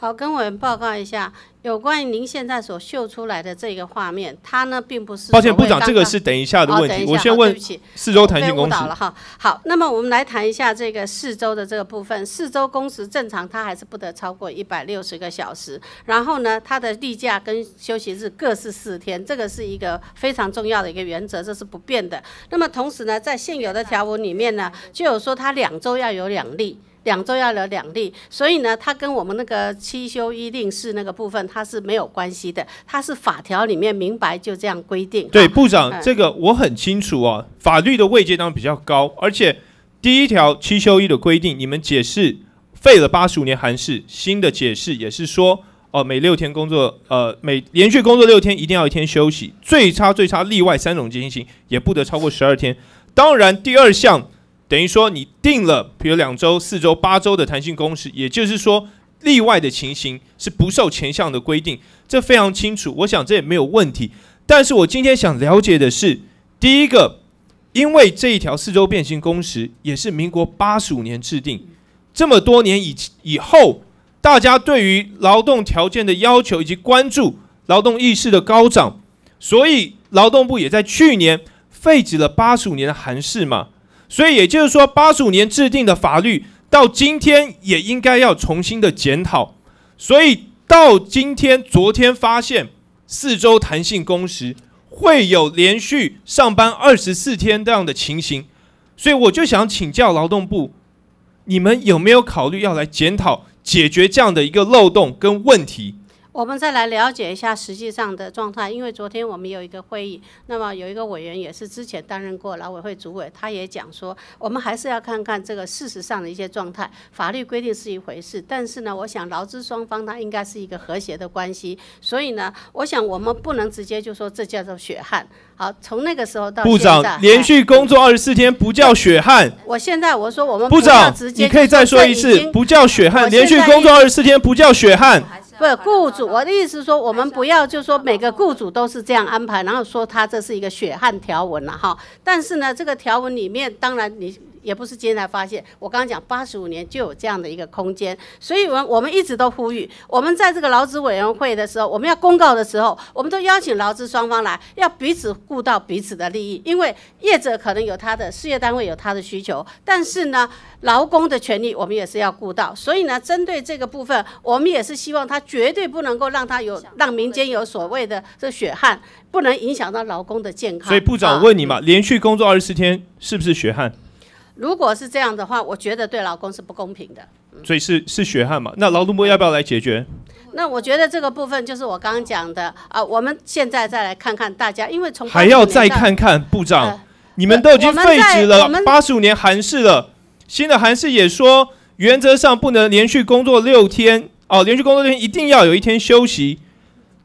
好，跟我们报告一下。有关于您现在所秀出来的这个画面，它呢并不是。抱歉，部长，这个是等一下的问题。我先问四周弹性工时。了哈。好，那么我们来谈一下这个四周的这个部分。四周工时正常，它还是不得超过一百六十个小时。然后呢，它的例假跟休息日各是四天，这个是一个非常重要的一个原则，这是不变的。那么同时呢，在现有的条文里面呢，就有说它两周要有两例。两周要留两例，所以呢，它跟我们那个七休一令是那个部分，它是没有关系的，它是法条里面明白就这样规定。对，部长，这个我很清楚啊，法律的位阶当然比较高，而且第一条七休一的规定，你们解释废了八十五年韩式，新的解释也是说，哦，每六天工作，呃，每连续工作六天一定要一天休息，最差最差例外三种情形也不得超过十二天。当然，第二项。等于说你定了，比如两周、四周、八周的弹性工时，也就是说例外的情形是不受前项的规定，这非常清楚。我想这也没有问题。但是我今天想了解的是，第一个，因为这一条四周变形工时也是民国八十五年制定，这么多年以以后，大家对于劳动条件的要求以及关注劳动意识的高涨，所以劳动部也在去年废止了八十五年的韩式嘛。所以也就是说，八十五年制定的法律到今天也应该要重新的检讨。所以到今天，昨天发现四周弹性工时会有连续上班二十四天这样的情形，所以我就想请教劳动部，你们有没有考虑要来检讨解决这样的一个漏洞跟问题？我们再来了解一下实际上的状态，因为昨天我们有一个会议，那么有一个委员也是之前担任过劳委会主委，他也讲说，我们还是要看看这个事实上的一些状态。法律规定是一回事，但是呢，我想劳资双方它应该是一个和谐的关系，所以呢，我想我们不能直接就说这叫做血汗。好，从那个时候到部长连续工作二十四天不叫血汗。我现在我说我们部长，你可以再说一次，不叫血汗，连续工作二十四天不叫血汗。不，雇主，我的意思是说，我们不要就说每个雇主都是这样安排，然后说他这是一个血汗条文了哈。但是呢，这个条文里面，当然你。也不是今天才发现，我刚刚讲八十五年就有这样的一个空间，所以，我我们一直都呼吁，我们在这个劳资委员会的时候，我们要公告的时候，我们都邀请劳资双方来，要彼此顾到彼此的利益，因为业者可能有他的事业单位有他的需求，但是呢，劳工的权利我们也是要顾到，所以呢，针对这个部分，我们也是希望他绝对不能够让他有让民间有所谓的这血汗，不能影响到劳工的健康。所以部长问你嘛，连续工作二十四天是不是血汗？如果是这样的话，我觉得对劳工是不公平的。所以是是血汗嘛？那劳动部要不要来解决？那我觉得这个部分就是我刚刚讲的啊。我们现在再来看看大家，因为从还要再看看部长，你们都已经废止了八十五年韩式了，新的韩式也说原则上不能连续工作六天哦，连续工作六天一定要有一天休息。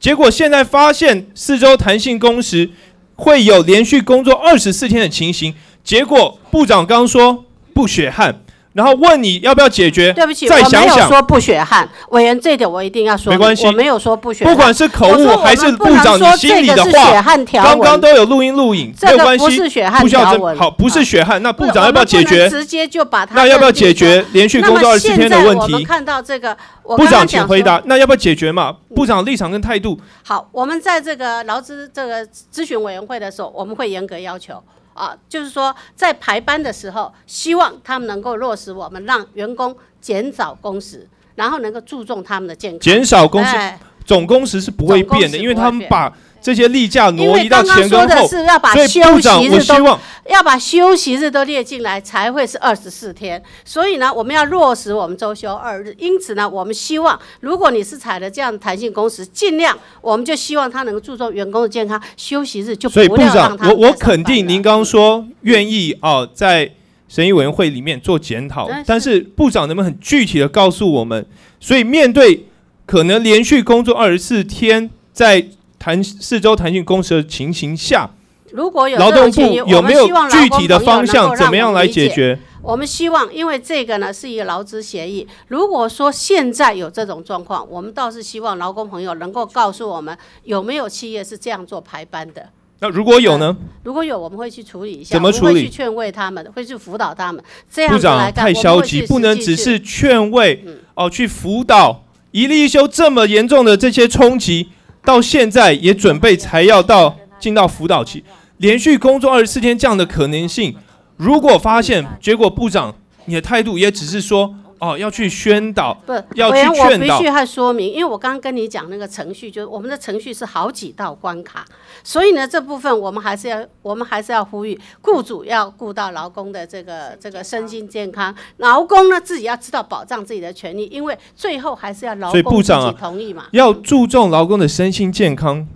结果现在发现四周弹性工时会有连续工作二十四天的情形。结果部长刚说不血汗，然后问你要不要解决？对不起，再想想。说不血汗，委员这点我一定要说。没关系，我没有说不血汗。不管是口误还是部长你心里的话，刚刚都有录音录影，没有关系。不是血汗条文。好，不是血汗，那部长要不要解决？直接就把它。那要不要解决连续工作二十天的问题？我们看到这个，部长请回答。那要不要解决嘛？部长立场跟态度。好，我们在这个劳资这个咨询委员会的时候，我们会严格要求。啊，就是说在排班的时候，希望他们能够落实我们让员工减少工时，然后能够注重他们的健康。减少工时哎总工时是不会变的，因为他们把这些例假挪移到为刚刚前跟后，说的是要把休息日都我希望要把休息日都列进来，才会是二十四天。所以呢，我们要落实我们周休二日。因此呢，我们希望，如果你是采了这样的弹性工时，尽量我们就希望他能够注重员工的健康，休息日就不要让长，我我肯定您刚刚说愿意哦，在审议委员会里面做检讨哎，但是部长能不能很具体的告诉我们？所以面对可能连续工作二十四天，在弹四周弹性工时的情形下，如果有劳动部有没有具体的方向，怎么样来解解决？我们希望，因为这个呢是一个劳资协议。如果说现在有这种状况，我们倒是希望劳工朋友能够告诉我们，有没有企业是这样做排班的。那如果有呢？如果有，我们会去处理一下，怎么处理我们会去劝慰他们，会去辅导他们。这样部长太消极，不能只是劝慰哦，去辅导。一例一休这么严重的这些冲击，到现在也准备才要到进到辅导期，连续工作二十四天这样的可能性，如果发现结果，部长你的态度也只是说哦要去宣导，不，要去劝导必须还说明，因为我刚刚跟你讲那个程序，就是我们的程序是好几道关卡，所以呢这部分我们还是要，我们还是要呼吁雇主要顾到劳工的这个这个身心健康，劳工呢自己要知道保障自己的权利，因为最后还是要劳所以工自己部长啊同意嘛。要注重劳工的身心健康，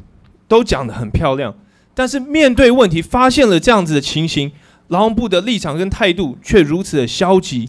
都讲得很漂亮，但是面对问题发现了这样子的情形，劳动部的立场跟态度却如此的消极。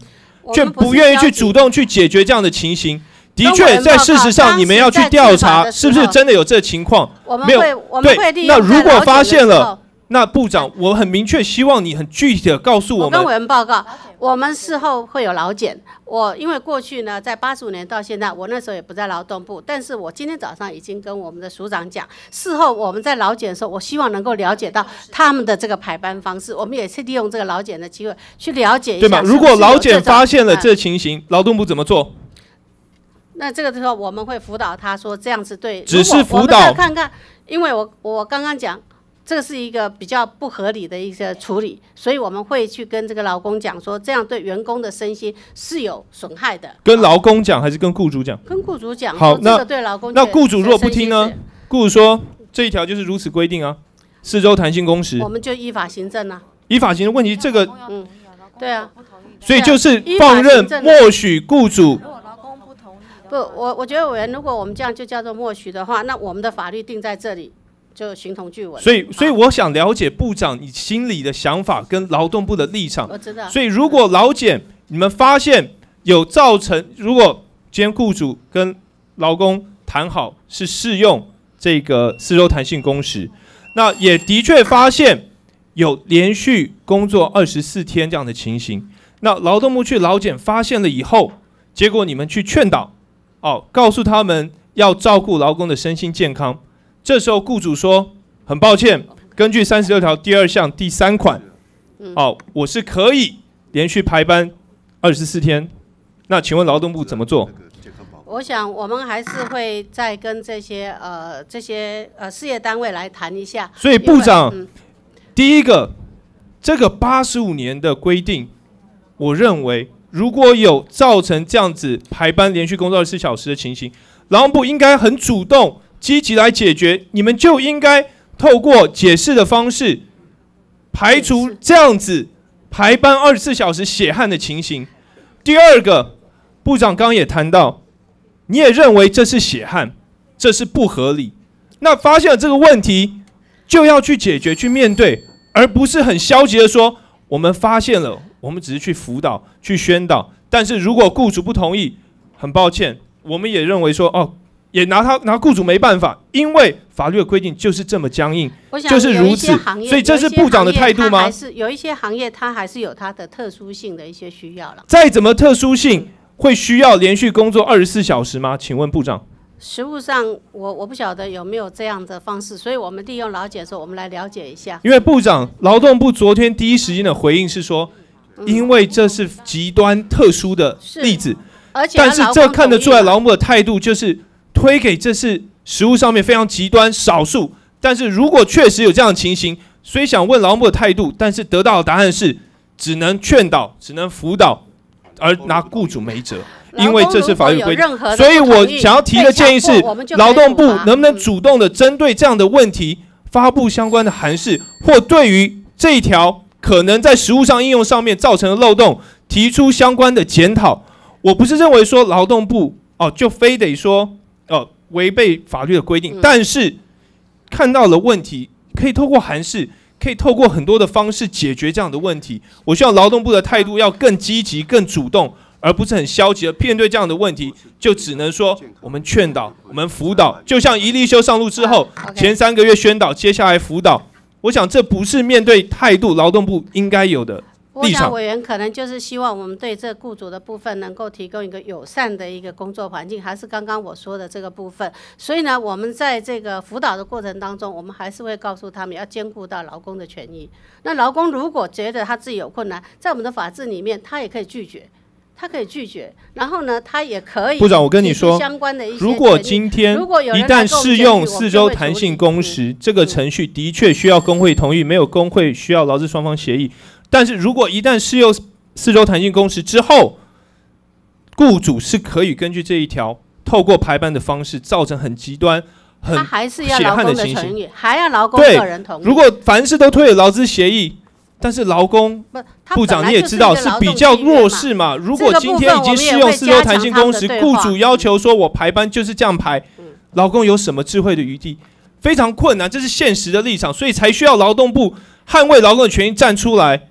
却不愿意去主动去解决这样的情形。的确，在事实上，你们要去调查，是不是真的有这情况？没有对会那如果发现了候那部长，我很明确希望你很具体的告诉我们我跟委，员报告，我们事后会有劳检。我因为过去呢，在八十五年到现在，我那时候也不在劳动部，但是我今天早上已经跟我们的署长讲，事后我们在劳检的时候，我希望能够了解到他们的这个排班方式，我们也是利用这个劳检的机会去了解一下。对吗？如果劳检发现了嗯这情形，劳动部怎么做？那这个时候我们会辅导他说这样子对，只是辅导看看，因为我我刚刚讲。这个是一个比较不合理的一个处理，所以我们会去跟这个劳工讲说，这样对员工的身心是有损害的。跟劳工讲还是跟雇主讲？跟雇主讲，好那个对劳工那雇主如果不听呢？雇主说这一条就是如此规定啊，四周弹性工时。我，们就依法行政啊。依法行政问题，这个嗯。对啊，所以就是放任默许雇主。不，我我觉得委员，如果我们这样就叫做默许的话，那我们的法律定在这里，就形同具文。所以，所以我想了解部长你心里的想法跟劳动部的立场。我知道，所以，如果劳检你们发现有造成，如果今天雇主跟劳工谈好是适用这个四周弹性工时，那也的确发现有连续工作二十四天这样的情形，那劳动部去劳检发现了以后，结果你们去劝导，哦，告诉他们要照顾劳工的身心健康。这时候雇主说：“很抱歉，根据三十六条第二项第三款，哦，我是可以连续排班二十四天。那请问劳动部怎么做？我想我们还是会再跟这些呃这些呃事业单位来谈一下。所以部长嗯第一个，这个八十五年的规定，我认为如果有造成这样子排班连续工作二十四小时的情形，劳动部应该很主动、积极来解决。你们就应该透过解释的方式，排除这样子排班二十四小时血汗的情形。第二个，部长刚刚也谈到，你也认为这是血汗，这是不合理。那发现了这个问题，就要去解决、去面对，而不是很消极的说我们发现了，我们只是去辅导、去宣导。但是如果雇主不同意，很抱歉，我们也认为说哦，也拿他拿雇主没办法，因为法律的规定就是这么僵硬。就是如此所以这是部长的态度吗还是有一些行业它还是有它的特殊性的一些需要了。再怎么特殊性，会需要连续工作二十四小时吗？请问部长。实务上，我我不晓得有没有这样的方式，所以我们利用劳检的时候，我们来了解一下。因为部长，劳动部昨天第一时间的回应是说，因为这是极端特殊的例子，而且但是这看得出来，劳劳动部的态度就是推给这是食物上面非常极端少数，但是如果确实有这样的情形，所以想问劳动部的态度，但是得到的答案是只能劝导，只能辅导，而拿雇主没辙。因为这是法律规定，所以我想要提的建议是，劳动部能不能主动的针对这样的问题发布相关的函释，或对于这一条可能在实务上应用上面造成的漏洞，提出相关的检讨。我不是认为说劳动部哦就非得说哦违背法律的规定，但是看到了问题，可以透过函释，可以透过很多的方式解决这样的问题。我希望劳动部的态度要更积极、更主动。而不是很消极的面对这样的问题，就只能说我们劝导、我们辅导，就像一立修上路之后，前三个月宣导，接下来辅导。我想这不是面对态度，劳动部应该有的立场。委员可能就是希望我们对这雇主的部分能够提供一个友善的一个工作环境，还是刚刚我说的这个部分。所以呢，我们在这个辅导的过程当中，我们还是会告诉他们要兼顾到劳工的权益。那劳工如果觉得他自己有困难，在我们的法制里面，他也可以拒绝。他可以拒绝，然后呢，他也可以。部长，我跟你说，如果今天如果一旦适用四周弹性工时这个程序，的确需要工会同意，没有工会需要劳资双方协议。但是如果一旦适用四周弹性工时之后，雇主是可以根据这一条，透过排班的方式，造成很极端、很血汗的情形，还要劳工个人同意。如果凡事都推给劳资协议。但是劳工部长你也知道是比较弱势嘛。如果今天已经适用四周弹性工时，雇主要求说我排班就是这样排，劳工有什么智慧的余地？非常困难，这是现实的立场，所以才需要劳动部捍卫劳工的权益站出来。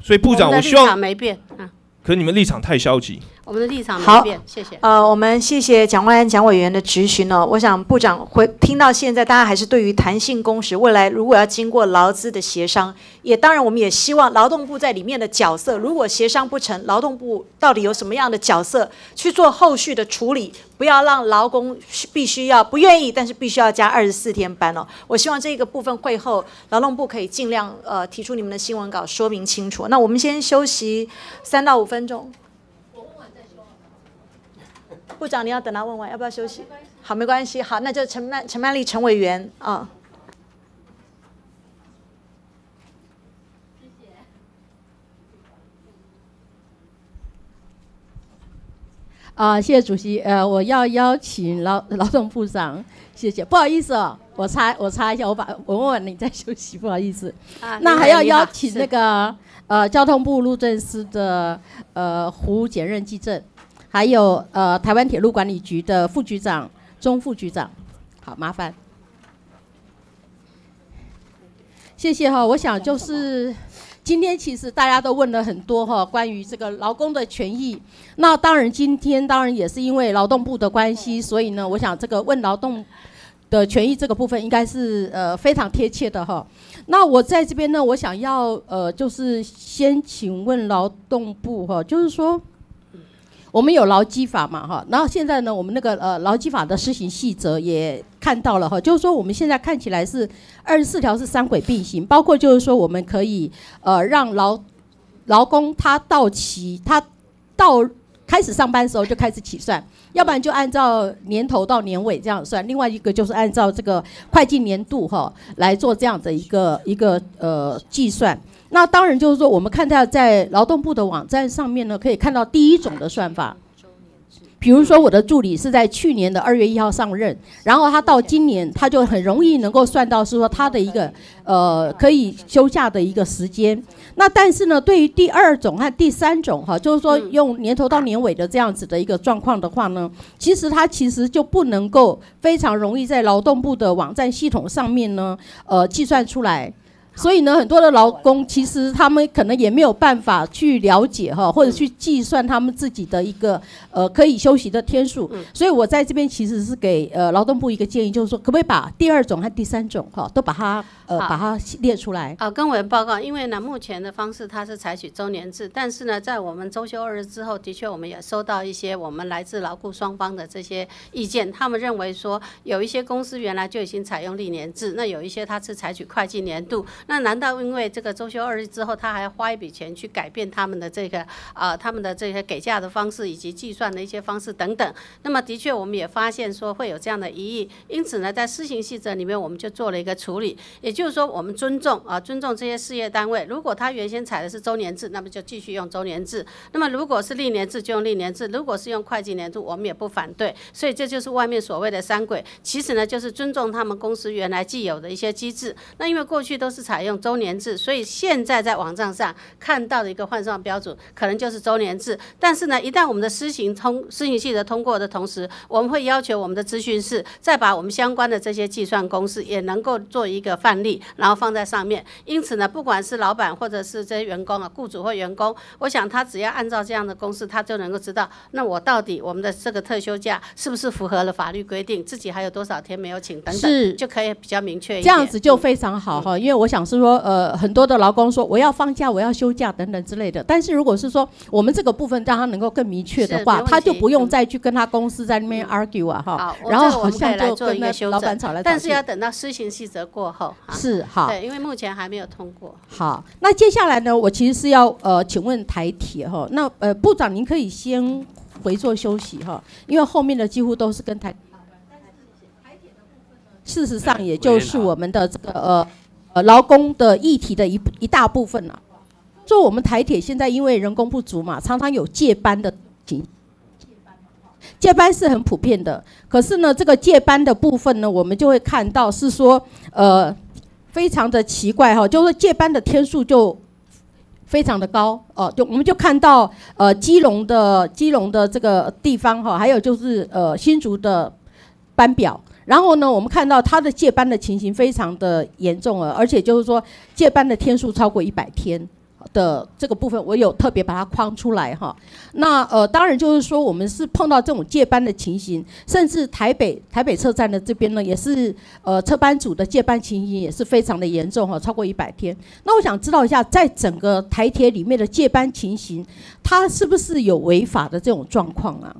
所以部长，我希望没变啊。可你们立场太消极。我们的立场没变，谢谢。呃，我们谢谢蒋万安蒋委员的质询呢。我想部长会听到现在，大家还是对于弹性工时未来如果要经过劳资的协商，也当然我们也希望劳动部在里面的角色，如果协商不成，劳动部到底有什么样的角色去做后续的处理，不要让劳工必须要不愿意，但是必须要加二十四天班哦。我希望这个部分会后劳动部可以尽量呃提出你们的新闻稿说明清楚。那我们先休息三到五分钟。部长，你要等他问完，要不要休息？好，没关系。好，那就陈曼、陈曼丽、陈委员啊。谢谢。啊，谢谢主席。呃，我要邀请劳劳动部长，谢谢。不好意思哦，我插我插一下，我把我问问你再休息，不好意思。啊，那还要邀请那个呃交通部路政司的呃胡检任记证。还有呃，台湾铁路管理局的副局长钟副局长，好麻烦，谢谢哈。我想就是今天其实大家都问了很多哈，关于这个劳工的权益。那当然今天当然也是因为劳动部的关系，所以呢，我想这个问劳动的权益这个部分应该是呃非常贴切的哈。那我在这边呢，我想要呃就是先请问劳动部哈，就是说。我们有劳基法嘛，哈，然后现在呢，我们那个呃劳基法的施行细则也看到了哈，就是说我们现在看起来是二十四条是三轨并行，包括就是说我们可以呃让劳劳工他到期他到开始上班的时候就开始起算，要不然就按照年头到年尾这样算，另外一个就是按照这个会计年度哈来做这样的一个一个呃计算。那当然就是说，我们看到在劳动部的网站上面呢，可以看到第一种的算法。比如说，我的助理是在去年的二月一号上任，然后他到今年，他就很容易能够算到是说他的一个呃可以休假的一个时间。那但是呢，对于第二种和第三种哈，就是说用年头到年尾的这样子的一个状况的话呢，其实他其实就不能够非常容易在劳动部的网站系统上面呢，呃计算出来。所以呢，很多的劳工其实他们可能也没有办法去了解哈，或者去计算他们自己的一个呃可以休息的天数。所以我在这边其实是给呃劳动部一个建议，就是说可不可以把第二种和第三种哈都把它呃把它列出来。好，跟委员报告，因为呢目前的方式它是采取周年制，但是呢在我们周休二日之后，的确我们也收到一些我们来自劳雇双方的这些意见，他们认为说有一些公司原来就已经采用历年制，那有一些它是采取会计年度。那难道因为这个周休二日之后，他还要花一笔钱去改变他们的这个啊、他们的这些给假的方式以及计算的一些方式等等？那么的确，我们也发现说会有这样的疑义，因此呢，在施行细则里面，我们就做了一个处理，也就是说，我们尊重啊，尊重这些事业单位。如果他原先采的是周年制，那么就继续用周年制；那么如果是历年制，就用历年制；如果是用会计年度，我们也不反对。所以这就是外面所谓的三轨，其实呢，就是尊重他们公司原来既有的一些机制。那因为过去都是采用周年制，所以现在在网站上看到的一个换算标准，可能就是周年制。但是呢，一旦我们的施行通施行细则通过的同时，我们会要求我们的咨询室再把我们相关的这些计算公式也能够做一个范例，然后放在上面。因此呢，不管是老板或者是这些员工啊，雇主或员工，我想他只要按照这样的公式，他就能够知道，那我到底我们的这个特休假是不是符合了法律规定，自己还有多少天没有请等等，就可以比较明确一点这。样子就非常好哈，因为我想是说，呃，很多的劳工说我要放假，我要休假等等之类的。但是如果是说我们这个部分让他能够更明确的话，他就不用再去跟他公司在那边 argue 啊哈好，，然后好像就来做一跟那老个修正板吵来吵去但是要。等到施行细则过后。啊是好对，因为目前还没有通过。好，那接下来呢，我其实是要呃，请问台铁哈，那呃部长您可以先回座休息哈，因为后面的几乎都是跟台。事实上，也就是我们的这个呃劳工的议题的一一大部分了、就我们台铁现在因为人工不足嘛，常常有借班的情借班是很普遍的，可是呢，这个借班的部分呢，我们就会看到是说，呃，非常的奇怪哈，就是借班的天数就非常的高哦、就我们就看到呃基隆的基隆的这个地方哈，还有就是呃新竹的班表。然后呢，我们看到他的借班的情形非常的严重了，而且就是说借班的天数超过一百天的这个部分，我有特别把它框出来哈。那呃，当然就是说我们是碰到这种借班的情形，甚至台北台北车站的这边呢，也是呃车班组的借班情形也是非常的严重哈，超过一百天。那我想知道一下，在整个台铁里面的借班情形，它是不是有违法的这种状况啊？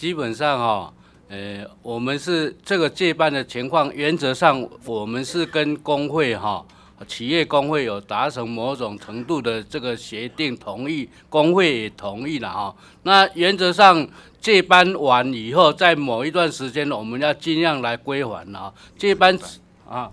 基本上哈、呃，我们是这个借办的情况，原则上我们是跟工会哈、企业工会有达成某种程度的这个协定同意，工会也同意了哈、那原则上借班完以后，在某一段时间，我们要尽量来归还啊。借班啊，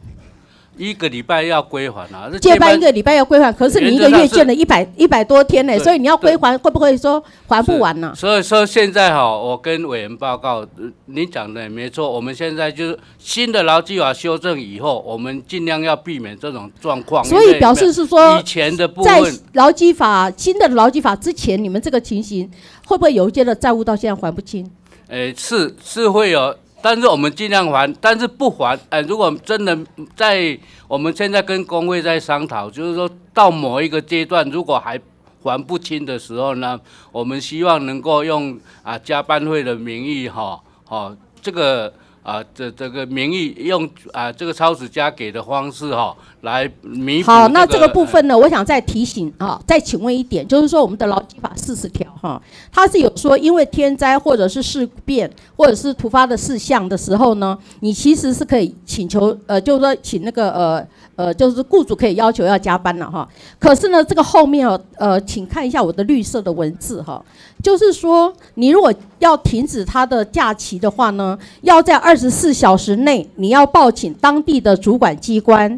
一个礼拜要归还啊。这借班一个礼拜要归还，可是你一个月借了一百一百多天呢，对所以你要归还，会不会说还不完呢？所以说现在哈，我跟委员报告，呃你讲的也没错，我们现在就是新的劳基法修正以后，我们尽量要避免这种状况。所以表示是说以前的部在，劳基法新的劳基法之前，你们这个情形会不会有一些的债务到现在还不清？呃，是是会有，但是我们尽量还，但是不还，呃，如果真的在我们现在跟工会在商讨，就是说到某一个阶段，如果还还不清的时候呢，我们希望能够用啊加班费的名义哈，好这个啊这这个名义用啊这个超市加给的方式哈来弥补、好，那这个部呃分呢，我想再提醒啊，再请问一点，就是说我们的劳基法四十条哈，它是有说因为天灾或者是事变或者是突发的事项的时候呢，你其实是可以请求呃，就是说请那个呃呃，就是雇主可以要求要加班了哈。可是呢，这个后面哦呃，请看一下我的绿色的文字哈，就是说你如果要停止他的假期的话呢，要在二十四小时内你要报请当地的主管机关。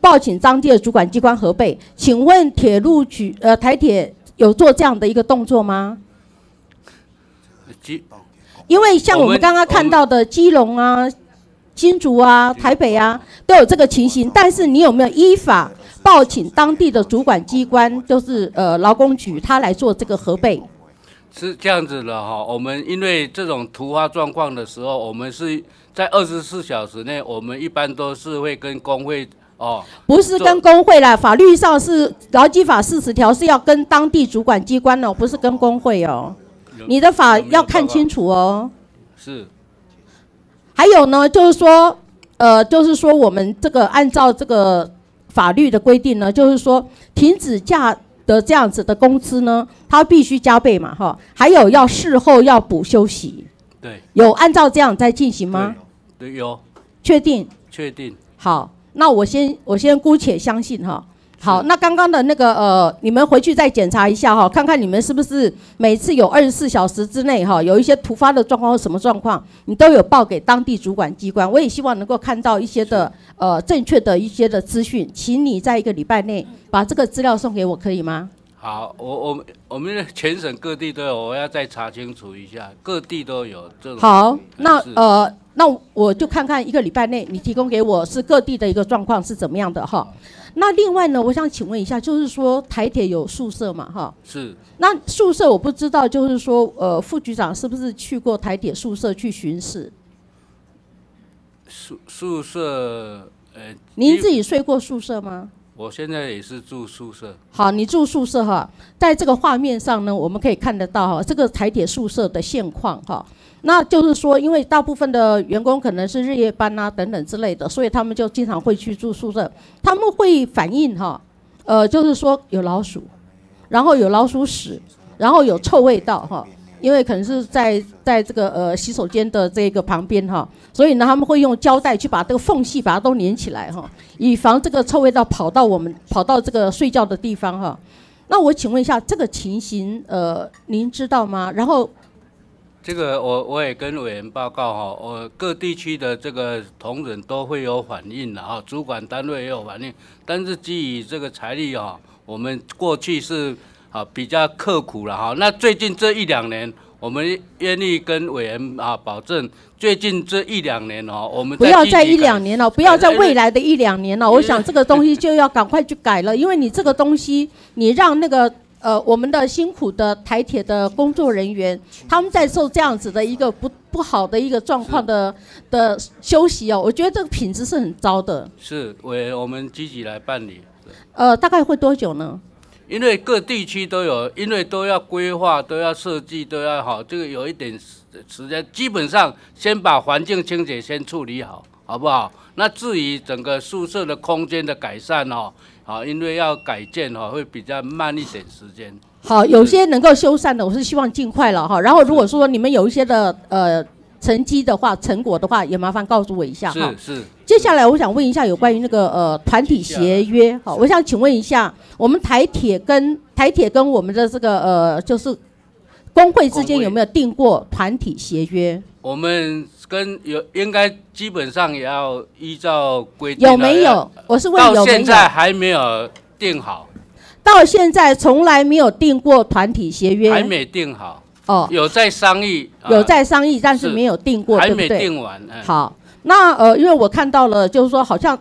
报请当地的主管机关核备。请问铁路局呃台铁有做这样的一个动作吗？因为像我们刚刚看到的基隆啊、新竹啊、台北啊都有这个情形，但是你有没有依法报请当地的主管机关，就是呃劳工局，他来做这个核备？是这样子的哈，我们因为这种突发状况的时候，我们是在二十四小时内，我们一般都是会跟工会哦，不是跟工会啦，法律上是劳基法四十条是要跟当地主管机关哦，不是跟工会哦。你的法要看清楚哦。是还有呢，就是说，呃，就是说我们这个按照这个法律的规定呢，就是说停止假的这样子的工资呢，它必须加倍嘛，哈。还有要事后要补休息，对有按照这样在进行吗？对有确定？确定好，那我先我先姑且相信哈。好，那刚刚的那个呃，你们回去再检查一下哈，看看你们是不是每次有二十四小时之内哈，有一些突发的状况或什么状况，你都有报给当地主管机关。我也希望能够看到一些的呃正确的一些的资讯，请你在一个礼拜内把这个资料送给我，可以吗？好，我我们我们全省各地都有，我要再查清楚一下，各地都有这种。好，那呃，那我就看看一个礼拜内你提供给我是各地的一个状况是怎么样的哈。那另外呢，我想请问一下，就是说台铁有宿舍嘛哈？是那宿舍我不知道，就是说呃，副局长是不是去过台铁宿舍去巡视？宿宿舍，呃，您自己睡过宿舍吗？我现在也是住宿舍，好，你住宿舍哈，在这个画面上呢，我们可以看得到哈，这个台铁宿舍的现况哈。那就是说，因为大部分的员工可能是日夜班啊等等之类的，所以他们就经常会去住宿舍。他们会反映哈，呃，就是说有老鼠，然后有老鼠屎，然后有臭味道哈。因为可能是在在这个呃洗手间的这个旁边哈，所以呢他们会用胶带去把这个缝隙把它都粘起来哈，以防这个臭味道跑到我们跑到这个睡觉的地方哈。那我请问一下，这个情形呃您知道吗？然后这个我我也跟委员报告哈，我各地区的这个同仁都会有反应的哈，主管单位也有反应，但是基于这个财力哈，我们过去是啊比较刻苦了哈，那最近这一两年，我们愿意跟委员啊保证，最近这一两年哦，我们不要在一两年了，不要在未来的一两年了。我想这个东西就要赶快去改了，因为你这个东西，你让那个呃我们的辛苦的台铁的工作人员，他们在受这样子的一个不不好的一个状况的的休息哦，我觉得这个品质是很糟的。是委员我们积极来办理。呃，大概会多久呢？因为各地区都有，因为都要规划，都要设计，都要好，这个有一点时时间。基本上先把环境清洁先处理好，好不好？那至于整个宿舍的空间的改善哦，好，因为要改建哦，会比较慢一点时间。好，有些能够修缮的，我是希望尽快了哈。然后如果说你们有一些的呃成绩的话、成果的话，也麻烦告诉我一下哈。是是。接下来我想问一下有关于那个呃团体协约，好，我想请问一下，我们台铁跟台铁跟我们的这个呃就是工会之间有没有订过团体协约？我们跟有应该基本上也要依照规定啊。有没有？我是问有没有？现在还没有定好，到现在从来没有订过团体协约，还没定好。哦，有在商议，啊有在商议，但是是没有定过，还没对不对？定完。哎好，那呃，因为我看到了，就是说好像，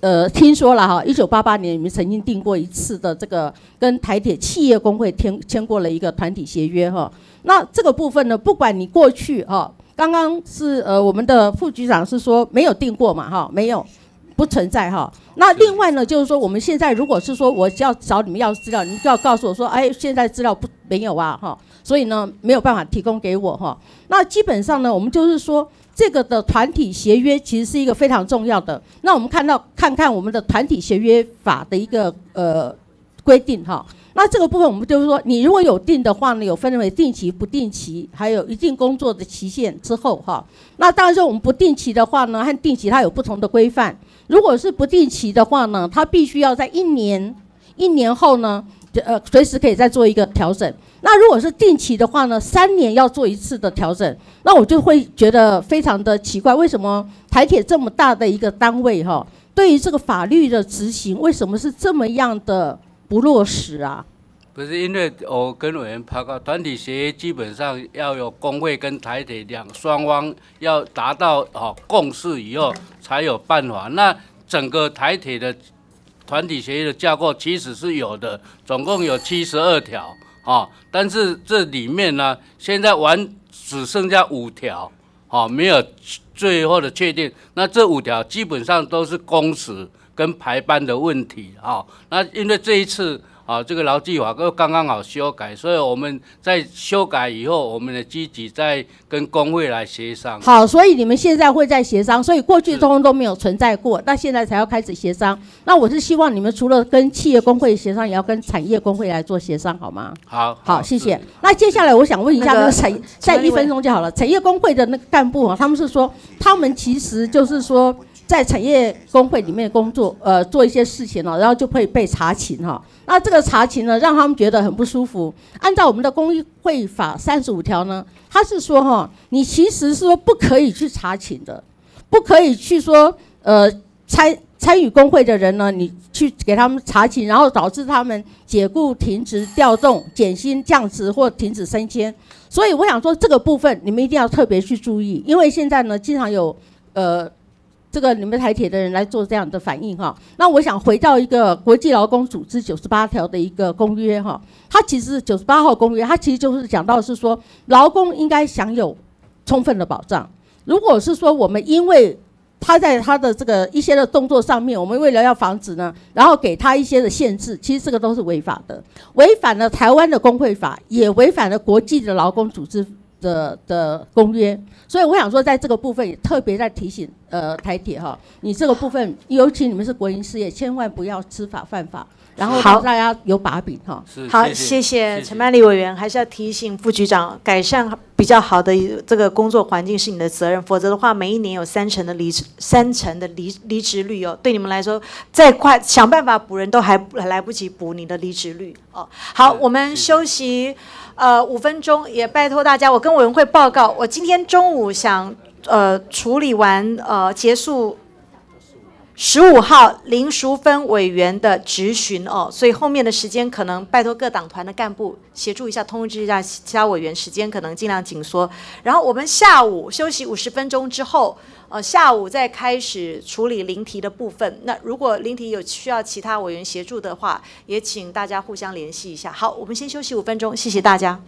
呃，听说了哈，一九八八年你们曾经订过一次的这个跟台铁企业工会签签过了一个团体协约哈。那这个部分呢，不管你过去哈，刚刚是呃我们的副局长是说没有订过嘛哈，没有。不存在哈，那另外呢，就是说我们现在如果是说我要找你们要资料，你们就要告诉我说，哎，现在资料不没有啊哈，所以呢没有办法提供给我哈。那基本上呢，我们就是说这个的团体协约其实是一个非常重要的。那我们看到看看我们的团体协约法的一个呃规定哈。那这个部分我们就是说，你如果有定的话呢，有分为定期、不定期，还有一定工作的期限之后哈。那当然说我们不定期的话呢，和定期它有不同的规范。如果是不定期的话呢，它必须要在一年一年后呢，呃，随时可以再做一个调整。那如果是定期的话呢，三年要做一次的调整，那我就会觉得非常的奇怪，为什么台铁这么大的一个单位哈，对于这个法律的执行，为什么是这么样的不落实啊？不是因为我跟委员报告，团体协议基本上要有工会跟台铁两双方要达到哦共识以后才有办法。那整个台铁的团体协议的架构其实是有的，总共有七十二条哦，但是这里面呢，现在完只剩下五条哦，没有最后的确定。那这五条基本上都是工时跟排班的问题啊、哦。那因为这一次。啊，这个劳基法又刚刚好修改，所以我们在修改以后，我们的积极在跟工会来协商。好，所以你们现在会在协商，所以过去通通都没有存在过，那现在才要开始协商。那我是希望你们除了跟企业工会协商，也要跟产业工会来做协商，好吗？好，好，谢谢。那接下来我想问一下那个那个产，在一分钟就好了。产业工会的那个干部啊，他们是说，他们其实就是说，在产业工会里面工作，呃，做一些事情了，然后就会被查勤哈。那这个查勤呢，让他们觉得很不舒服。按照我们的工会法三十五条呢，他是说哈，你其实是说不可以去查勤的，不可以去说呃参参与工会的人呢，你去给他们查勤，然后导致他们解雇、停职、调动、减薪、降职或停止升迁。所以我想说，这个部分你们一定要特别去注意，因为现在呢，经常有呃。这个你们台铁的人来做这样的反应哈，那我想回到一个国际劳工组织九十八条的一个公约哈，它其实九十八号公约，它其实就是讲到是说劳工应该享有充分的保障。如果是说我们因为他在他的这个一些的动作上面，我们为了要防止呢，然后给他一些的限制，其实这个都是违法的，违反了台湾的工会法，也违反了国际的劳工组织。的的公约，所以我想说，在这个部分也特别在提醒，呃，台铁哈，你这个部分，尤其你们是国营事业，千万不要知法犯法，然后让大家有把柄哈。好，谢谢陈曼丽委员，还是要提醒副局长，改善比较好的这个工作环境是你的责任，否则的话，每一年有三成的离职三成的离离职率哦，对你们来说，再快想办法补人都还来不及补你的离职率哦。好，我们休息。呃，五分钟也拜托大家，我跟委员会报告，我今天中午想呃处理完呃结束十五号林淑芬委员的质询哦，所以后面的时间可能拜托各党团的干部协助一下，通知一下其他委员，时间可能尽量紧缩。然后我们下午休息五十分钟之后。呃，下午再开始处理临题的部分。那如果临题有需要其他委员协助的话，也请大家互相联系一下。好，我们先休息五分钟，谢谢大家。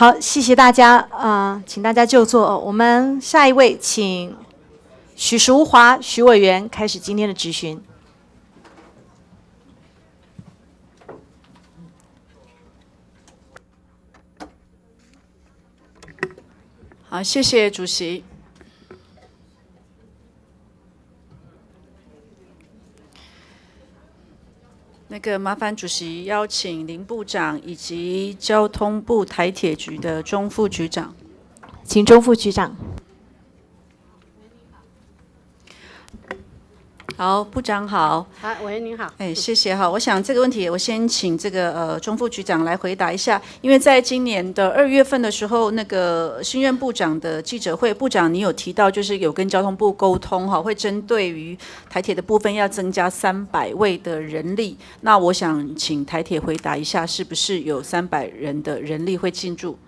好，谢谢大家，呃，请大家就坐。我们下一位，请许淑华许委员开始今天的质询。好，谢谢主席。那个麻烦主席邀请林部长以及交通部台铁局的钟副局长，请钟副局长。好，部长好。好，委员您好。哎，谢谢哈。我想这个问题，我先请这个呃钟副局长来回答一下。因为在今年的二月份的时候，那个新任部长的记者会，部长你有提到，就是有跟交通部沟通哈，会针对于台铁的部分要增加三百位的人力。那我想请台铁回答一下，是不是有三百人的人力会进驻？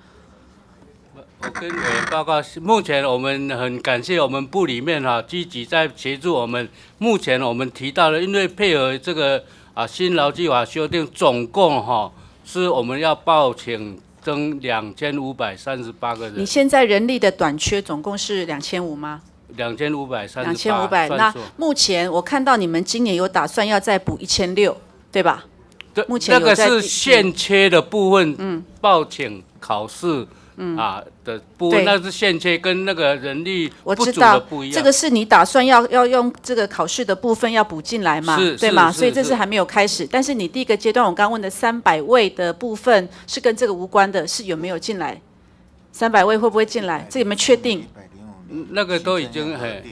我跟委员报告，目前我们很感谢我们部里面哈，积极在协助我们。目前我们提到了，因为配合这个啊新劳基法修订，总共哈是我们要报请增两千五百三十八个人。你现在人力的短缺总共是两千五吗？两千五百三。两千五百。那目前我看到你们今年有打算要再补一千六，对吧？对。目前那个是现缺的部分，嗯，报请考试。嗯啊的部分，那是现缺跟那个人力我知道不一样。这个是你打算要要用这个考试的部分要补进来嘛？对吗？所以这是还没有开始。但是你第一个阶段，我刚问的三百位的部分是跟这个无关的，是有没有进来？三百位会不会进来？这有没有确定？那个都已经很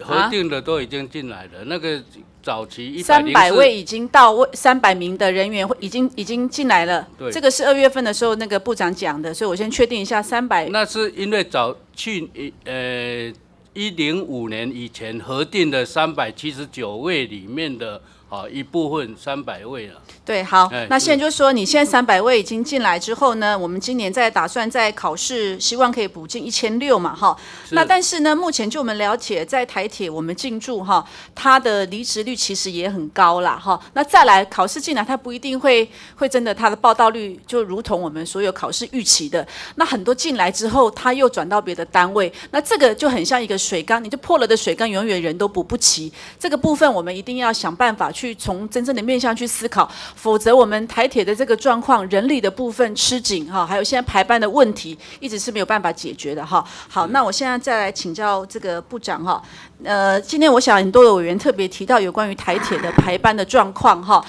核定的都已经进来了。那个。早期三百位已经到位，三百名的人员已经已经进来了。对，这个是二月份的时候那个部长讲的，所以我先确定一下三百。那是因为早去呃一零五年以前核定的三百七十九位里面的。啊一部分三百位了。对，好，那现在就是说，你现在三百位已经进来之后呢，我们今年在打算在考试，希望可以补进一千六嘛，哈。那但是呢，目前就我们了解，在台铁我们进驻哈，它的离职率其实也很高啦，哈。那再来考试进来，它不一定会会真的，它的报道率就如同我们所有考试预期的。那很多进来之后，他又转到别的单位，那这个就很像一个水缸，你就破了的水缸，永远人都补不齐。这个部分我们一定要想办法。去从真正的面向去思考，否则我们台铁的这个状况，人力的部分吃紧哈，还有现在排班的问题，一直是没有办法解决的哈。好，那我现在再来请教这个部长哈，呃，今天我想很多的委员特别提到有关于台铁的排班的状况哈。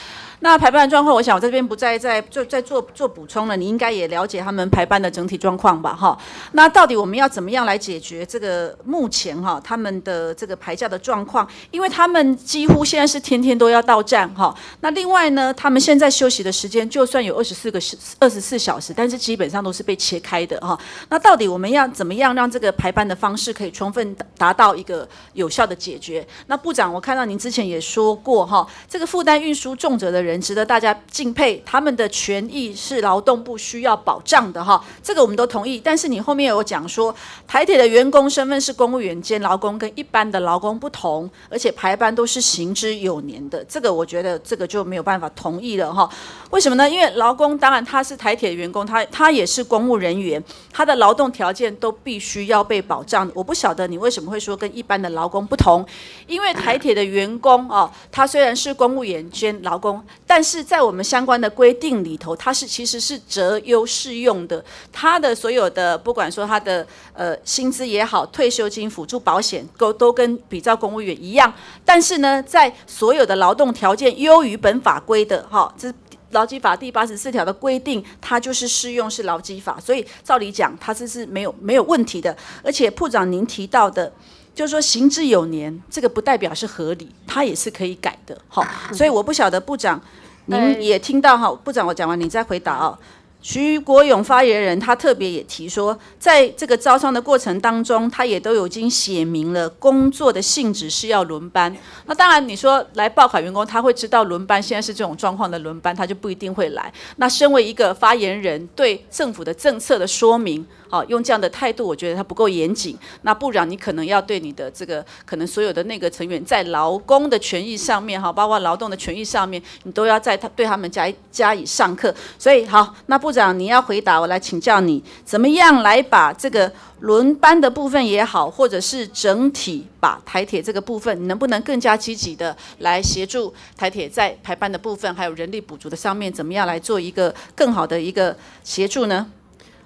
那排班状况，我想我这边不再再做再做做补充了。你应该也了解他们排班的整体状况吧？哈，那到底我们要怎么样来解决这个目前哈他们的这个排假的状况？因为他们几乎现在是天天都要到站哈。那另外呢，他们现在休息的时间就算有二十四个时二十四小时，但是基本上都是被切开的哈。那到底我们要怎么样让这个排班的方式可以充分达到一个有效的解决？那部长，我看到您之前也说过哈，这个负担运输重责的人。人值得大家敬佩，他们的权益是劳动部需要保障的哈，这个我们都同意。但是你后面有讲说，台铁的员工身份是公务员兼劳工，跟一般的劳工不同，而且排班都是行之有年的，这个我觉得这个就没有办法同意了哈。为什么呢？因为劳工当然他是台铁员工，他他也是公务人员，他的劳动条件都必须要被保障。我不晓得你为什么会说跟一般的劳工不同，因为台铁的员工哦，他虽然是公务员兼劳工。但是在我们相关的规定里头，它是其实是择优适用的，它的所有的不管说它的呃薪资也好，退休金、辅助保险都都跟比照公务员一样。但是呢，在所有的劳动条件优于本法规的哈，这劳基法第八十四条的规定，它就是适用是劳基法，所以照理讲，它这是没有没有问题的。而且部长您提到的。就是说行之有年，这个不代表是合理，它也是可以改的，好，[laughs] 所以我不晓得部长，您也听到哈，部长我讲完，你再回答哦。徐国勇发言人他特别也提说，在这个招商的过程当中，他也都有已经写明了工作的性质是要轮班。那当然你说来报考员工，他会知道轮班现在是这种状况的轮班，他就不一定会来。那身为一个发言人，对政府的政策的说明。好，用这样的态度，我觉得他不够严谨。那部长你可能要对你的这个可能所有的那个成员，在劳工的权益上面，哈，包括劳动的权益上面，你都要在他对他们加加以上课。所以好，那部部长你要回答，我来请教你，怎么样来把这个轮班的部分也好，或者是整体把台铁这个部分，能不能更加积极的来协助台铁在排班的部分，还有人力补足的上面，怎么样来做一个更好的一个协助呢？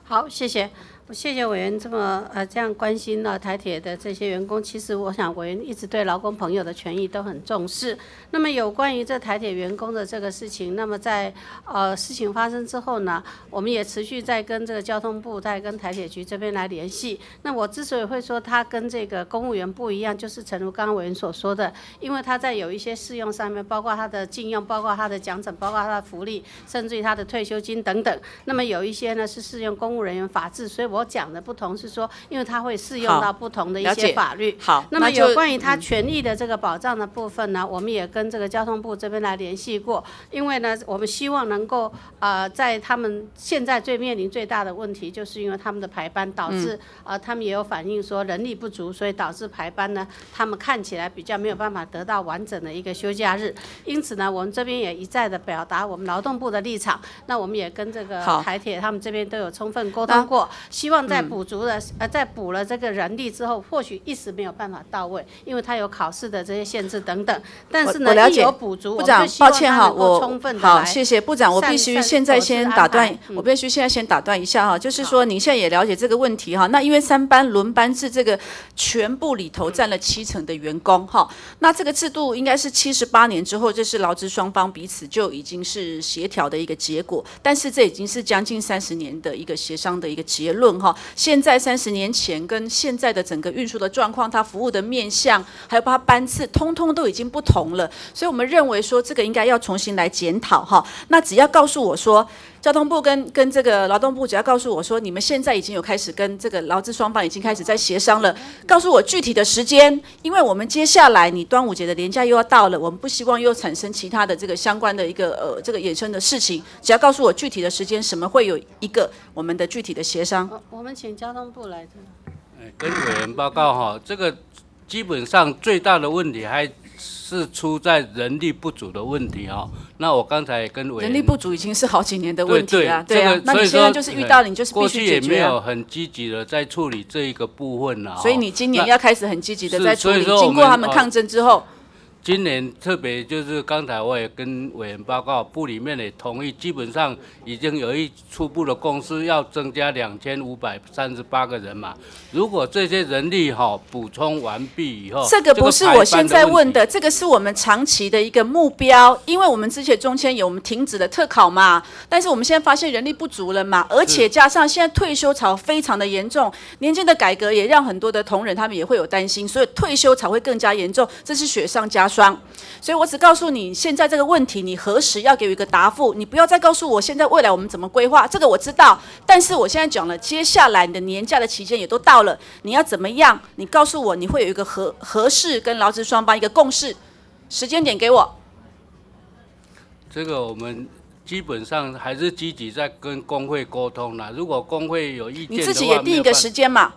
好，谢谢。谢谢委员这么呃这样关心呢台铁的这些员工。其实我想委员一直对劳工朋友的权益都很重视。那么有关于这台铁员工的这个事情，那么在呃事情发生之后呢，我们也持续在跟这个交通部在跟台铁局这边来联系。那我之所以会说他跟这个公务员不一样，就是诚如刚刚委员所说的，因为他在有一些适用上面，包括他的禁用，包括他的奖惩，包括他的福利，甚至于他的退休金等等。那么有一些呢是适用公务人员法制，所以讲的不同是说，因为它会适用到不同的一些法律。好，那么有关于他权益的这个保障的部分呢，我们也跟这个交通部这边来联系过。因为呢，我们希望能够呃，在他们现在最面临最大的问题，就是因为他们的排班导致呃，他们也有反映说人力不足，所以导致排班呢，他们看起来比较没有办法得到完整的一个休假日。因此呢，我们这边也一再的表达我们劳动部的立场。那我们也跟这个台铁他们这边都有充分沟通过，希望在补足了呃，在补了这个人力之后，或许一时没有办法到位，因为他有考试的这些限制等等。但是呢，一有补足，部长，抱歉哈，我好，谢谢。部长，我必须现在先打断，我必须现在先打断一下哈，就是说你现在也了解这个问题哈，那因为三班轮班制这个全部里头占了七成的员工哈，那这个制度应该是七十八年之后，这是劳资双方彼此就已经是协调的一个结果，但是这已经是将近三十年的一个协商的一个结论哈，现在三十年前跟现在的整个运输的状况，它服务的面向，还有它班次，通通都已经不同了，所以我们认为说这个应该要重新来检讨哈，那只要告诉我说。交通部跟跟这个劳动部只要告诉我说，你们现在已经有开始跟这个劳资双方已经开始在协商了，告诉我具体的时间，因为我们接下来你端午节的年假又要到了，我们不希望又产生其他的这个相关的一个呃这个衍生的事情，只要告诉我具体的时间，什么会有一个我们的具体的协商。我们请交通部来。跟委员报告哈，这个基本上最大的问题还。是出在人力不足的问题哦。那我刚才跟委人力不足已经是好几年的问题了，对啊。那你现在就是遇到，你就是过去也没有很积极的在处理这一个部分了。所以你今年要开始很积极的在处理，经过他们抗争之后。今年特别就是刚才我也跟委员报告，部里面也同意，基本上已经有一初步的共识，要增加两千五百三十八个人嘛。如果这些人力哈补充完毕以后，这个不是我现在问的，这个是我们长期的一个目标，因为我们之前中间有我们停止了特考嘛，但是我们现在发现人力不足了嘛，而且加上现在退休潮非常的严重，年轻的改革也让很多的同仁他们也会有担心，所以退休潮会更加严重，这是雪上加。双，所以我只告诉你现在这个问题，你何时要给我一个答复？你不要再告诉我现在未来我们怎么规划，这个我知道。但是我现在讲了，接下来你的年假的期间也都到了，你要怎么样？你告诉我，你会有一个合合适跟劳资双方一个共识，时间点给我。这个我们基本上还是积极在跟工会沟通了。如果工会有意见，你自己也定一个时间嘛。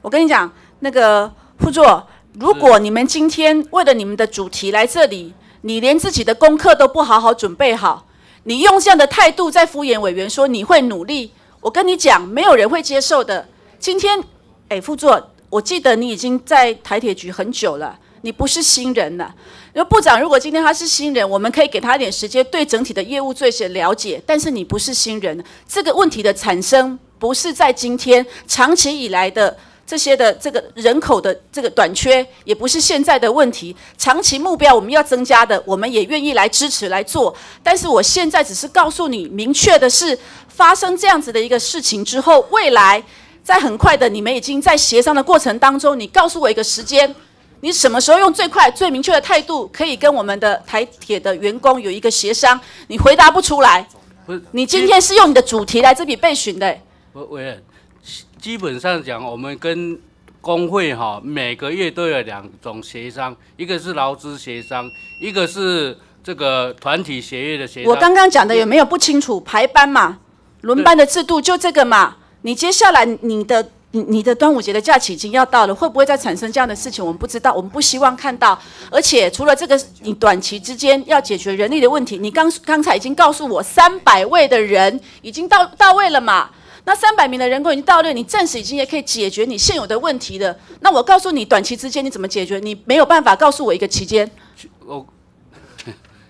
我跟你讲，那个副座。如果你们今天为了你们的主题来这里，你连自己的功课都不好好准备好，你用这样的态度在敷衍委员说你会努力，我跟你讲，没有人会接受的。今天，哎，副座，我记得你已经在台铁局很久了，你不是新人了。因为部长如果今天他是新人，我们可以给他一点时间对整体的业务最些了解，但是你不是新人，这个问题的产生不是在今天，长期以来的。这些的这个人口的这个短缺，也不是现在的问题。长期目标我们要增加的，我们也愿意来支持来做。但是我现在只是告诉你，明确的是，发生这样子的一个事情之后，未来在很快的，你们已经在协商的过程当中，你告诉我一个时间，你什么时候用最快、最明确的态度，可以跟我们的台铁的员工有一个协商？你回答不出来，你今天是用你的主题来这里备询的。委员。基本上讲，我们跟工会哈每个月都有两种协商，一个是劳资协商，一个是这个团体协议的协商。我刚刚讲的有没有不清楚？排班嘛，轮班的制度就这个嘛。你接下来你的。你你的端午节的假期已经要到了，会不会再产生这样的事情？我们不知道，我们不希望看到。而且除了这个，你短期之间要解决人力的问题，你刚刚才已经告诉我，三百位的人已经到到位了嘛？那三百名的人工已经到位，你暂时已经也可以解决你现有的问题了。那我告诉你，短期之间你怎么解决？你没有办法告诉我一个期间。我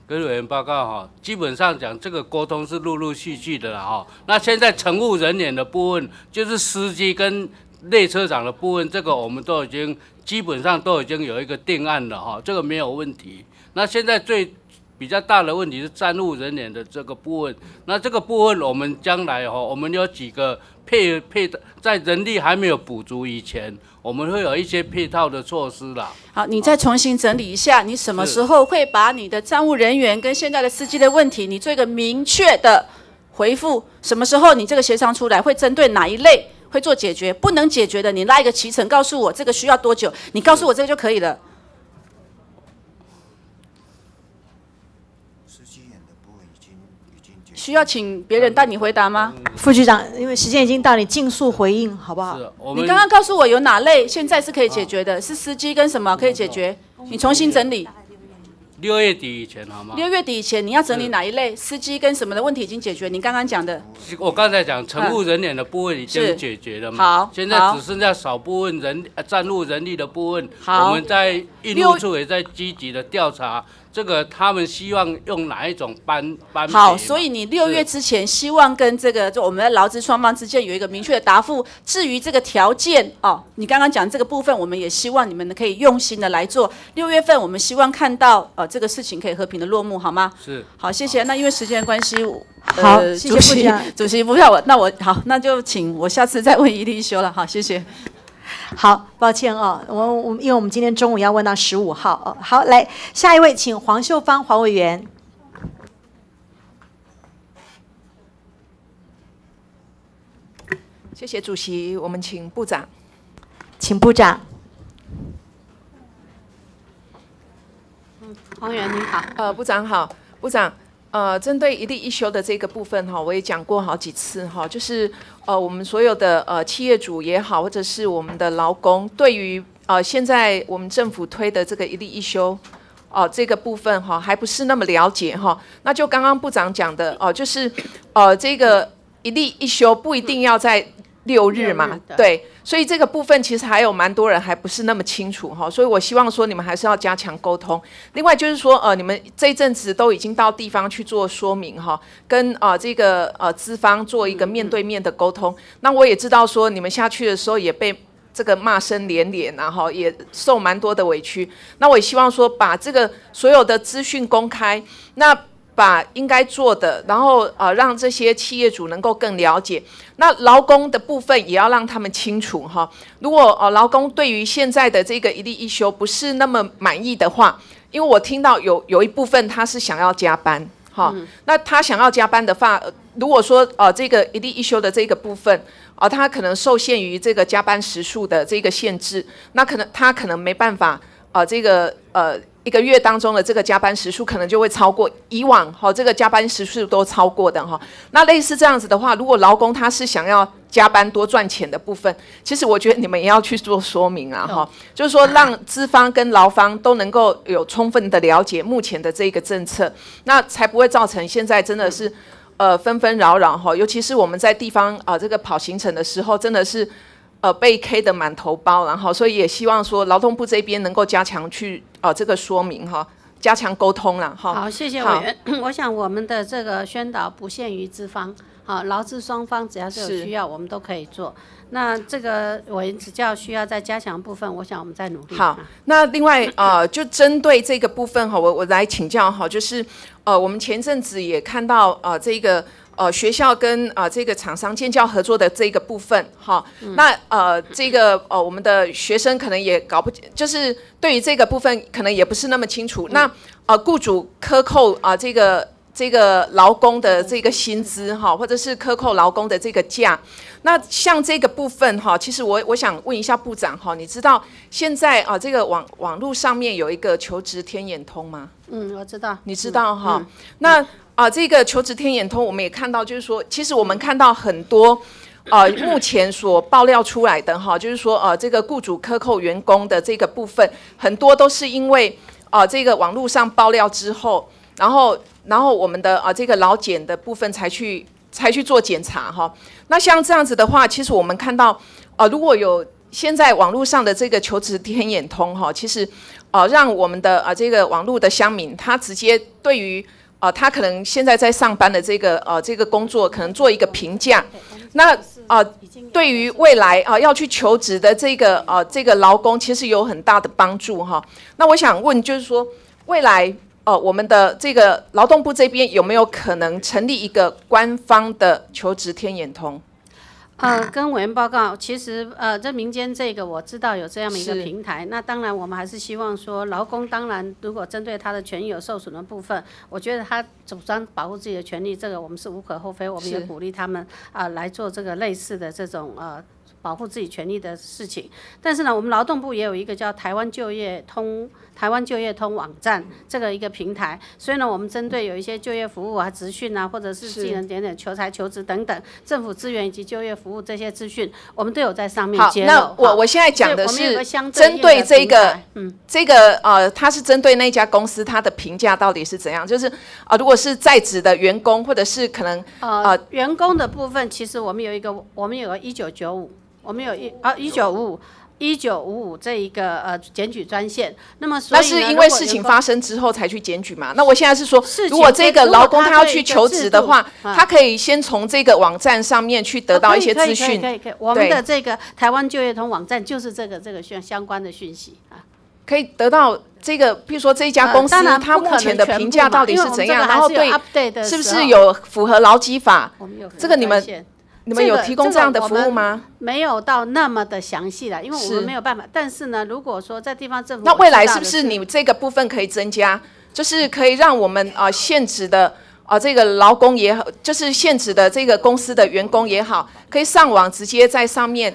跟委员报告哈，基本上讲这个沟通是陆陆续续的了哈。那现在乘务人员的部分，就是司机跟列车长的部分，这个我们都已经基本上都已经有一个定案了哈，这个没有问题。那现在最比较大的问题是站务人员的这个部分，那这个部分我们将来哈，我们有几个配配的在人力还没有补足以前。我们会有一些配套的措施啦。好，你再重新整理一下，你什么时候会把你的站务人员跟现在的司机的问题，你做一个明确的回复？什么时候你这个协商出来，会针对哪一类会做解决？不能解决的，你拉一个脐橙告诉我这个需要多久，你告诉我这个就可以了。需要请别人代你回答吗？副局长，因为时间已经到，你尽速回应好不好？你刚刚告诉我有哪类现在是可以解决的，是司机跟什么可以解决？你重新整理。六月底以前好吗？六月底以前你要整理哪一类司机跟什么的问题已经解决？你刚刚讲的。我刚才讲乘务人脸的部分已经解决了嘛？好，现在只剩下少部分人站务人力的部分，我们在运务处也在积极的调查。这个他们希望用哪一种班班？好，所以你六月之前希望跟这个就我们的劳资双方之间有一个明确的答复。至于这个条件哦，你刚刚讲这个部分，我们也希望你们可以用心的来做。六月份我们希望看到呃这个事情可以和平的落幕，好吗？是。好，谢谢。那因为时间的关系，好，谢谢主 [laughs] 席，主席不要我，那我好，那就请我下次再问一立修了。好，谢谢。好，抱歉哦，我我因为我们今天中午要问到十五号哦。好，来下一位，请黄秀芳黄委员。谢谢主席，我们请部长，请部长。嗯，黄委员您好。呃，部长好，部长。呃，针对一例一休的这个部分哈，我也讲过好几次哈，就是呃，我们所有的呃企业主也好，或者是我们的劳工，对于呃现在我们政府推的这个一例一休哦这个部分哈，还不是那么了解哈。那就刚刚部长讲的哦，就是呃这个一例一休不一定要在。六日嘛，对，所以这个部分其实还有蛮多人还不是那么清楚哈，所以我希望说你们还是要加强沟通。另外就是说，呃，你们这一阵子都已经到地方去做说明哈，跟啊这个呃资方做一个面对面的沟通。那我也知道说你们下去的时候也被这个骂声连连，然后也受蛮多的委屈。那我也希望说把这个所有的资讯公开。那把应该做的，然后呃，让这些企业主能够更了解。那劳工的部分也要让他们清楚哈。如果呃劳工对于现在的这个一例一休不是那么满意的话，因为我听到有有一部分他是想要加班哈。那他想要加班的话，如果说呃这个一例一休的这个部分啊，他可能受限于这个加班时数的这个限制，那可能他可能没办法啊这个呃。一个月当中的这个加班时数可能就会超过以往哈，这个加班时数都超过的哈。那类似这样子的话，如果劳工他是想要加班多赚钱的部分，其实我觉得你们也要去做说明啊哈，就是说让资方跟劳方都能够有充分的了解目前的这个政策，那才不会造成现在真的是呃纷纷扰扰哈。尤其是我们在地方啊这个跑行程的时候，真的是。呃，被 K 的满头包，然后所以也希望说劳动部这边能够加强去呃这个说明哈，加强沟通了哈。好，谢谢委员。[clears throat] 我想我们的这个宣导不限于资方，好，劳资双方只要是有需要，我们都可以做。那这个委员指教需要再加强部分，我想我们再努力。好，那另外呃，就针对这个部分哈，我我来请教哈，就是呃，我们前阵子也看到呃这个。呃，学校跟啊这个厂商建教合作的这个部分，哈，那呃这个呃我们的学生可能也搞不，就是对于这个部分可能也不是那么清楚。那呃雇主克扣啊这个这个劳工的这个薪资哈，或者是克扣劳工的这个价，那像这个部分哈，其实我我想问一下部长哈，你知道现在啊这个网网络上面有一个求职天眼通吗？嗯，我知道。你知道哈？那啊，这个求职天眼通，我们也看到，就是说，其实我们看到很多呃目前所爆料出来的哈，就是说呃这个雇主克扣员工的这个部分，很多都是因为呃这个网络上爆料之后，然后然后我们的啊这个劳检的部分才去才去做检查哈。那像这样子的话，其实我们看到呃如果有现在网络上的这个求职天眼通哈，其实呃让我们的啊这个网络的乡民他直接对于呃，他可能现在在上班的这个呃这个工作，可能做一个评价。那呃，对于未来啊要去求职的这个呃这个劳工，其实有很大的帮助哈。那我想问，就是说未来呃我们的这个劳动部这边有没有可能成立一个官方的求职天眼通？呃，跟委员报告，其实呃，这民间这个我知道有这样的一个平台。那当然，我们还是希望说，劳工当然如果针对他的权益有受损的部分，我觉得他主张保护自己的权利，这个我们是无可厚非。我们也鼓励他们啊来做这个类似的这种呃保护自己权利的事情。但是呢，我们劳动部也有一个叫台湾就业通。台湾就业通网站这个一个平台，所以呢，我们针对有一些就业服务啊、职训啊，或者是技能点点、求财、求职等等，政府资源以及就业服务这些资讯，我们都有在上面揭露。那我我现在讲的是针对这个，嗯，这个呃，它是针对那家公司，它的评价到底是怎样？就是啊，如果是在职的员工，或者是可能呃员工的部分，其实我们有一个，我们有个一九九五，我们有一啊一九五五。一九五五这一个呃检举专线，那么那是因为事情发生之后才去检举嘛？那我现在是说，如果这个劳工他要去求职的话，他可以先从这个网站上面去得到一些资讯。可以可以，我们的这个台湾就业通网站就是这个这个相相关的讯息啊，可以得到这个，比如说这一家公司它目前的评价到底是怎样，然后对是不是有符合劳基法？这个你们。你们有提供这样的服务吗？没有到那么的详细了，因为我们没有办法。但是呢，如果说在地方政府，那未来是不是你这个部分可以增加，就是可以让我们啊限制的。啊，这个劳工也好，就是现职的这个公司的员工也好，可以上网直接在上面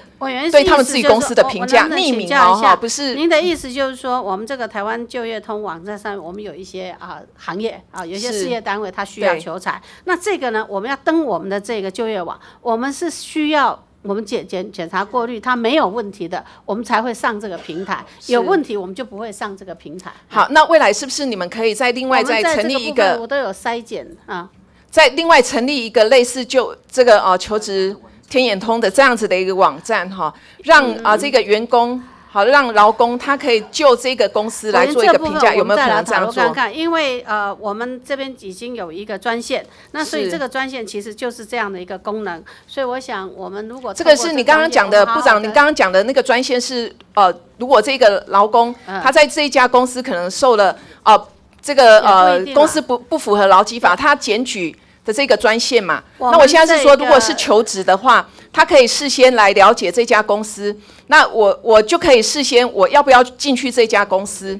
对他们自己公司的评价匿名哦，不是？您的意思就是说，我们这个台湾就业通网站上，我们有一些啊行业啊，有些事业单位它需要求财，那这个呢，我们要登我们的这个就业网，我们是需要。我们检检检查过滤，它没有问题的，我们才会上这个平台。有问题，我们就不会上这个平台。好，那未来是不是你们可以再另外再成立一个？我都有筛检啊。再另外成立一个类似就这个啊求职天眼通的这样子的一个网站哈，让啊这个员工。好，让劳工他可以就这个公司来做一个评价，有没有可能这样做？看看，因为呃，我们这边已经有一个专线，那所以这个专线其实就是这样的一个功能。所以我想，我们如果这个是你刚刚讲的，部长，你刚刚讲的那个专线是呃，如果这个劳工他在这一家公司可能受了呃这个呃公司不不符合劳基法，他检举。的这个专线嘛，那我现在是说，如果是求职的话，他可以事先来了解这家公司，那我我就可以事先我要不要进去这家公司？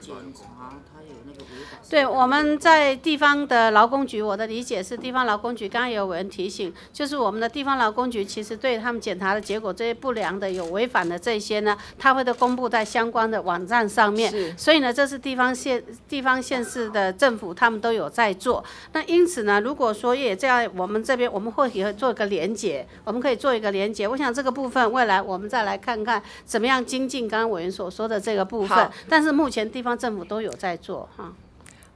对，我们在地方的劳工局，我的理解是，地方劳工局刚刚有人提醒，就是我们的地方劳工局其实对他们检查的结果，这些不良的、有违反的这些呢，他会都公布在相关的网站上面。所以呢，这是地方县、地方县市的政府他们都有在做。那因此呢，如果说也这样，我们这边我们或许会做一个连结，我们可以做一个连结。我想这个部分未来我们再来看看怎么样精进刚刚委员所说的这个部分。但是目前地方政府都有在做哈。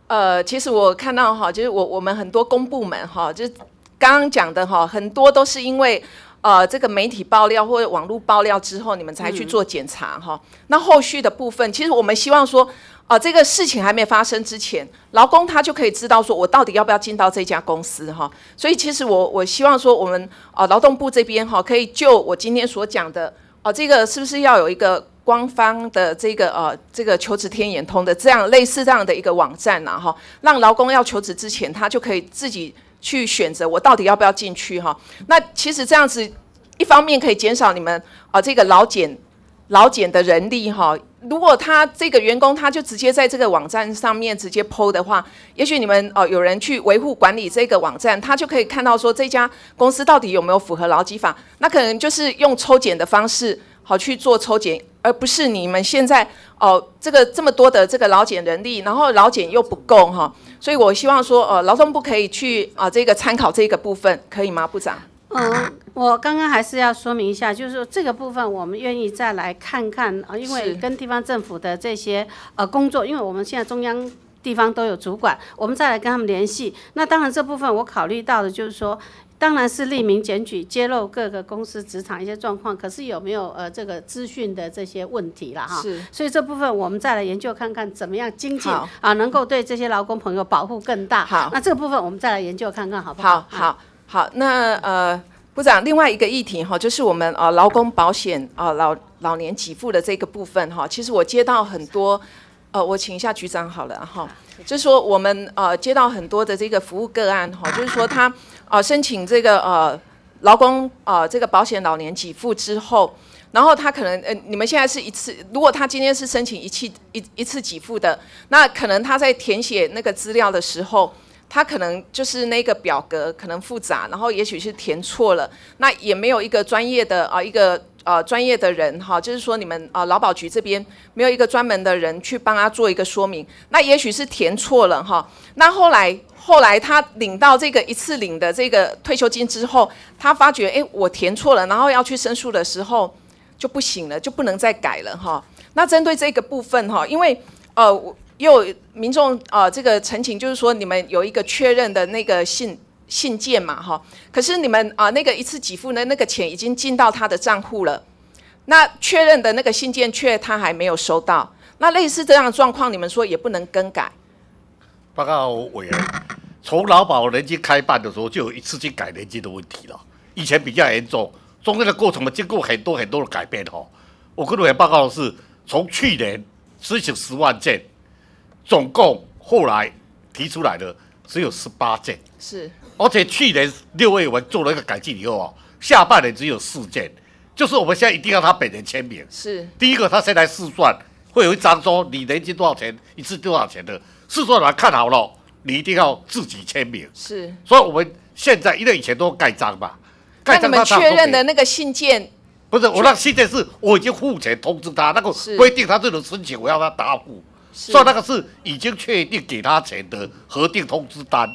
呃，其实我看到哈，就是我我们很多公部门哈，就是刚刚讲的哈，很多都是因为呃这个媒体爆料或者网络爆料之后，你们才去做检查哈。那后续的部分，其实我们希望说，呃这个事情还没发生之前，劳工他就可以知道说我到底要不要进到这家公司哈。所以其实我我希望说，我们呃劳动部这边哈，可以就我今天所讲的，哦这个是不是要有一个。官方的这个呃，这个求职天眼通的这样类似这样的一个网站呐，哈，让劳工要求职之前，他就可以自己去选择我到底要不要进去哈。那其实这样子，一方面可以减少你们啊这个劳检劳检的人力哈。如果他这个员工他就直接在这个网站上面直接 PO 的话，也许你们哦有人去维护管理这个网站，他就可以看到说这家公司到底有没有符合劳基法。那可能就是用抽检的方式。好去做抽检，而不是你们现在哦，这个这么多的这个劳检人力，然后劳检又不够哈，所以我希望说，呃，劳动部可以去啊，这个参考这个部分，可以吗，部长？嗯，我刚刚还是要说明一下，就是说这个部分我们愿意再来看看啊，因为跟地方政府的这些呃工作，因为我们现在中央。地方都有主管，我们再来跟他们联系。那当然这部分我考虑到的就是说，当然是匿名检举，揭露各个公司职场一些状况。可是有没有呃这个资讯的这些问题了哈？是所以这部分我们再来研究看看怎么样精进啊，能够对这些劳工朋友保护更大。好那这个部分我们再来研究看看好不好好？好好，那呃，部长，另外一个议题哈，就是我们呃劳工保险啊、老老年给付的这个部分哈，其实我接到很多，呃，我请一下局长好了哈，就是说我们呃接到很多的这个服务个案哈，就是说他呃申请这个呃劳工呃这个保险老年给付之后。然后他可能呃，你们现在是一次，如果他今天是申请一次一一次给付的，那可能他在填写那个资料的时候，他可能就是那个表格可能复杂，然后也许是填错了，那也没有一个专业的啊、一个呃专业的人哈，就是说你们啊、劳保局这边没有一个专门的人去帮他做一个说明，那也许是填错了哈，那后来后来他领到这个一次领的这个退休金之后，他发觉哎我填错了，然后要去申诉的时候就不行了，就不能再改了哈。那针对这个部分哈，因为呃又民众呃这个陈情，就是说你们有一个确认的那个信信件嘛哈，可是你们啊、那个一次给付的那个钱已经进到他的账户了，那确认的那个信件却他还没有收到，那类似这样的状况，你们说也不能更改，报告委员，从劳保年金开办的时候就有一次性改年金的问题了，以前比较严重，中间的过程嘛经过很多很多的改变哈。我跟委员报告的是，从去年申请十万件，总共后来提出来的只有十八件，是。而且去年六月我们做了一个改进以后啊，下半年只有四件，就是我们现在一定要他本人签名。是。第一个，他先来试算，会有一张说你年金多少钱，一次多少钱的，试算完看好了，你一定要自己签名。是。所以我们现在因为以前都盖章嘛，盖章那你们他确认的那个信件不是我那信件是我已经付钱通知他，那个规定他这种申请我要他答复，是所以那个是已经确定给他钱的核定通知单，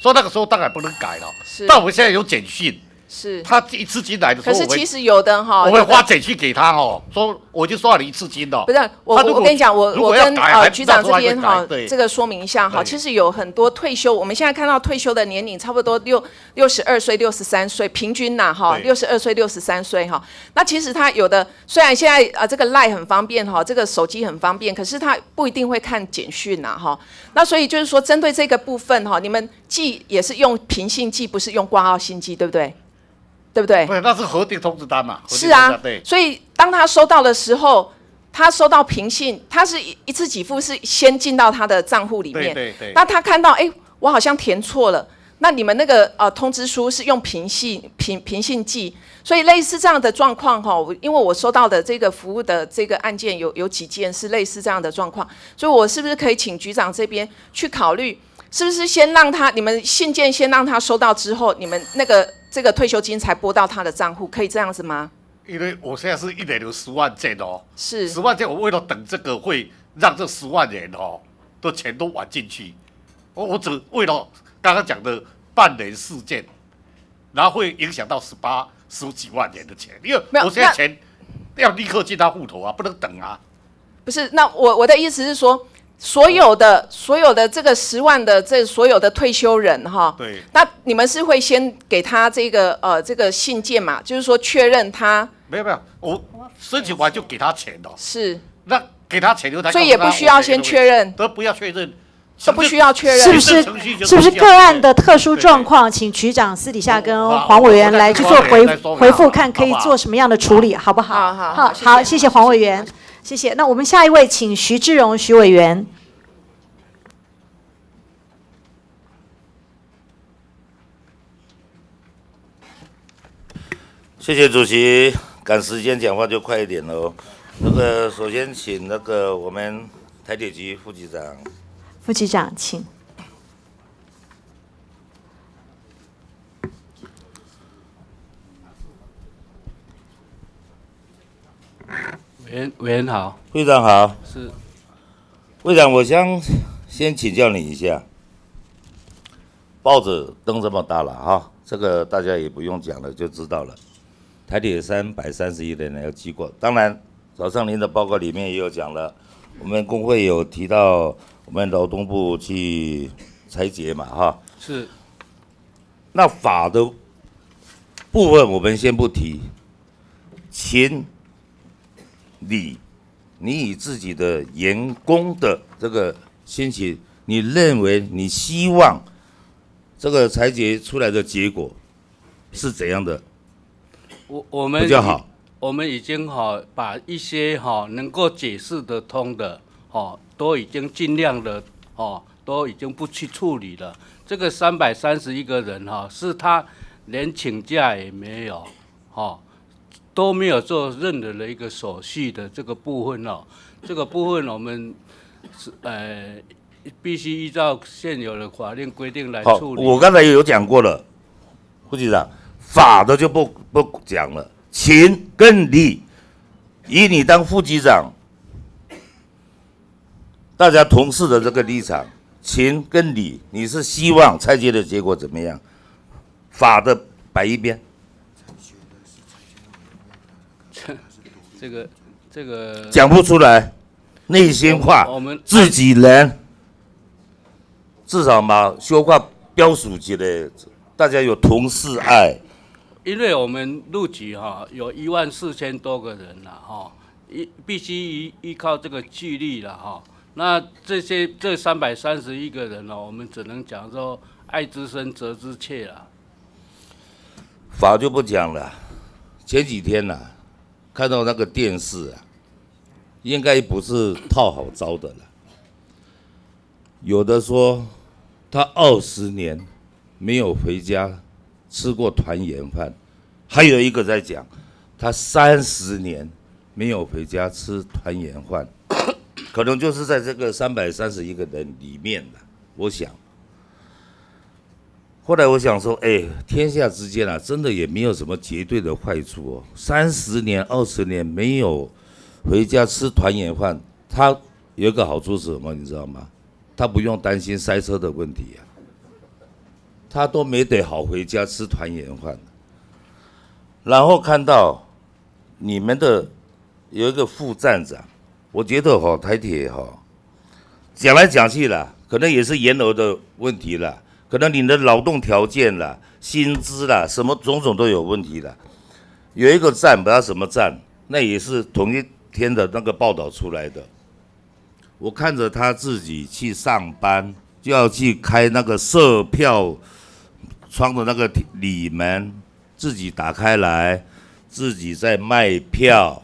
所以那个时候当然不能改了。是但我们现在有简讯，是他一次金来的时候，可是其实有的哈，我会花钱去给他哦，说我就算了你一次金的。不是我，我跟你讲，我我跟呃局长这边哈这个说明一下哈，其实有很多退休，我们现在看到退休的年龄差不多六六十二岁、六十三岁，平均呐哈，六十二岁、六十三岁哈。那其实他有的虽然现在啊这个赖很方便哈，这个手机很方便，可是他不一定会看简讯呐哈。那所以就是说，针对这个部分哈，你们寄也是用平信寄，不是用挂号信寄，对不对？对不对？不是，那是核定通知单嘛？是啊对，，所以当他收到的时候，他收到平信，他是一一次给付是先进到他的账户里面。对对对那他看到，哎，我好像填错了。那你们那个呃通知书是用平信平平信寄，所以类似这样的状况哈，我因为我收到的这个服务的这个案件有有几件是类似这样的状况，所以我是不是可以请局长这边去考虑，是不是先让他你们信件先让他收到之后，你们那个这个退休金才拨到他的账户，可以这样子吗？因为我现在是一年有十万件哦，是十万件，我为了等这个会让这十万人哦的钱都玩进去，我我只为了刚刚讲的半年事件，然后会影响到十八十几万人的钱，因为我现在钱要立刻进他户头啊，不能等啊。不是，那我我的意思是说，所有的所有的这个十万的这所有的退休人哈，对，那你们是会先给他这个呃这个信件嘛，就是说确认他没有没有，我申请完就给他钱的，是，那给他钱就他所以也不需要先确认，都不要确认，都不需要确认，是不是是不是个案的特殊状况，请局长私底下跟黄委员来去做回回复，看可以做什么样的处理，好不好？好好好，谢谢黄委员，谢谢。那我们下一位，请徐志荣徐委员。谢谢主席，赶时间讲话就快一点喽。那个，首先请那个我们台铁局副局长，副局长，请。委员委员好，会长好。是。会长，我想先请教你一下，报纸登这么大了哈，这个大家也不用讲了，就知道了。台铁三百三十一的呢要记过，当然早上您的报告里面也有讲了，我们工会有提到我们劳动部去裁决嘛，哈。是。那法的部分我们先不提，情理，你以自己的员工的这个心情，你认为你希望这个裁决出来的结果是怎样的？我我们比较好，我们已经哈把一些哈能够解释得通的哈都已经尽量的哦都已经不去处理了。这个三百三十一个人哈是他连请假也没有，哈都没有做任何的一个手续的这个部分哦，这个部分我们是呃必须依照现有的法令规定来处理。我刚才也有讲过了，副局长。法的就不不讲了，情跟理，以你当副局长，大家同事的这个立场，情跟理，你是希望拆解的结果怎么样？法的摆一边。这个这个讲不出来，内心话，我们自己人，至少嘛，说话标属级的，大家有同事爱。因为我们入局哈有一万四千多个人了哈，依必须依依靠这个纪律了哈。那这些这三百三十一个人呢，我们只能讲说爱之深责之切了。法就不讲了。前几天呐，看到那个电视啊，应该不是套好招的了。有的说他二十年没有回家。吃过团圆饭，还有一个在讲，他三十年没有回家吃团圆饭，可能就是在这个三百三十一个人里面的。我想，后来我想说，哎，天下之间啊，真的也没有什么绝对的坏处哦。三十年、二十年没有回家吃团圆饭，他有一个好处是什么？你知道吗？他不用担心塞车的问题呀。他都没得好回家吃团圆饭，然后看到你们的有一个副站长，我觉得哈台铁哈讲来讲去啦，可能也是原额的问题啦，可能你的劳动条件啦、薪资啦，什么种种都有问题的。有一个站不知道什么站，那也是同一天的那个报道出来的。我看着他自己去上班，就要去开那个售票。窗的那个里门自己打开来，自己在卖票。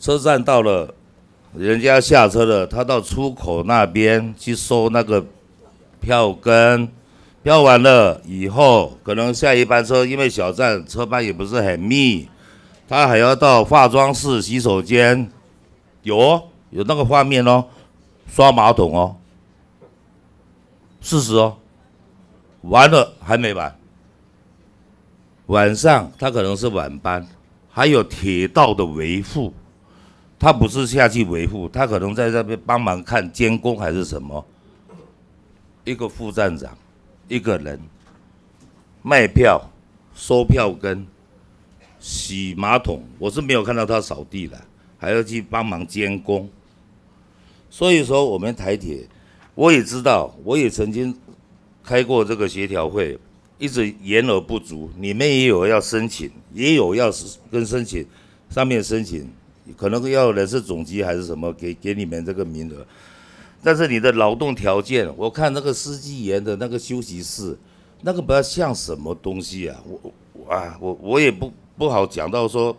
车站到了，人家下车了，他到出口那边去收那个票根，票完了以后，可能下一班车，因为小站车班也不是很密，他还要到化妆室、洗手间，有哦，有那个画面哦，刷马桶哦，事实哦。完了还没完，晚上他可能是晚班，还有铁道的维护，他不是下去维护，他可能在这边帮忙看监工还是什么。一个副站长，一个人卖票、收票根、洗马桶，我是没有看到他扫地的，还要去帮忙监工。所以说，我们台铁，我也知道，我也曾经。开过这个协调会，一直言而不足。你们也有要申请，也有要跟申请上面申请，可能要人事总机还是什么给给你们这个名额。但是你的劳动条件，我看那个司机员的那个休息室，那个不要像什么东西啊？我我啊，我我也不不好讲到说，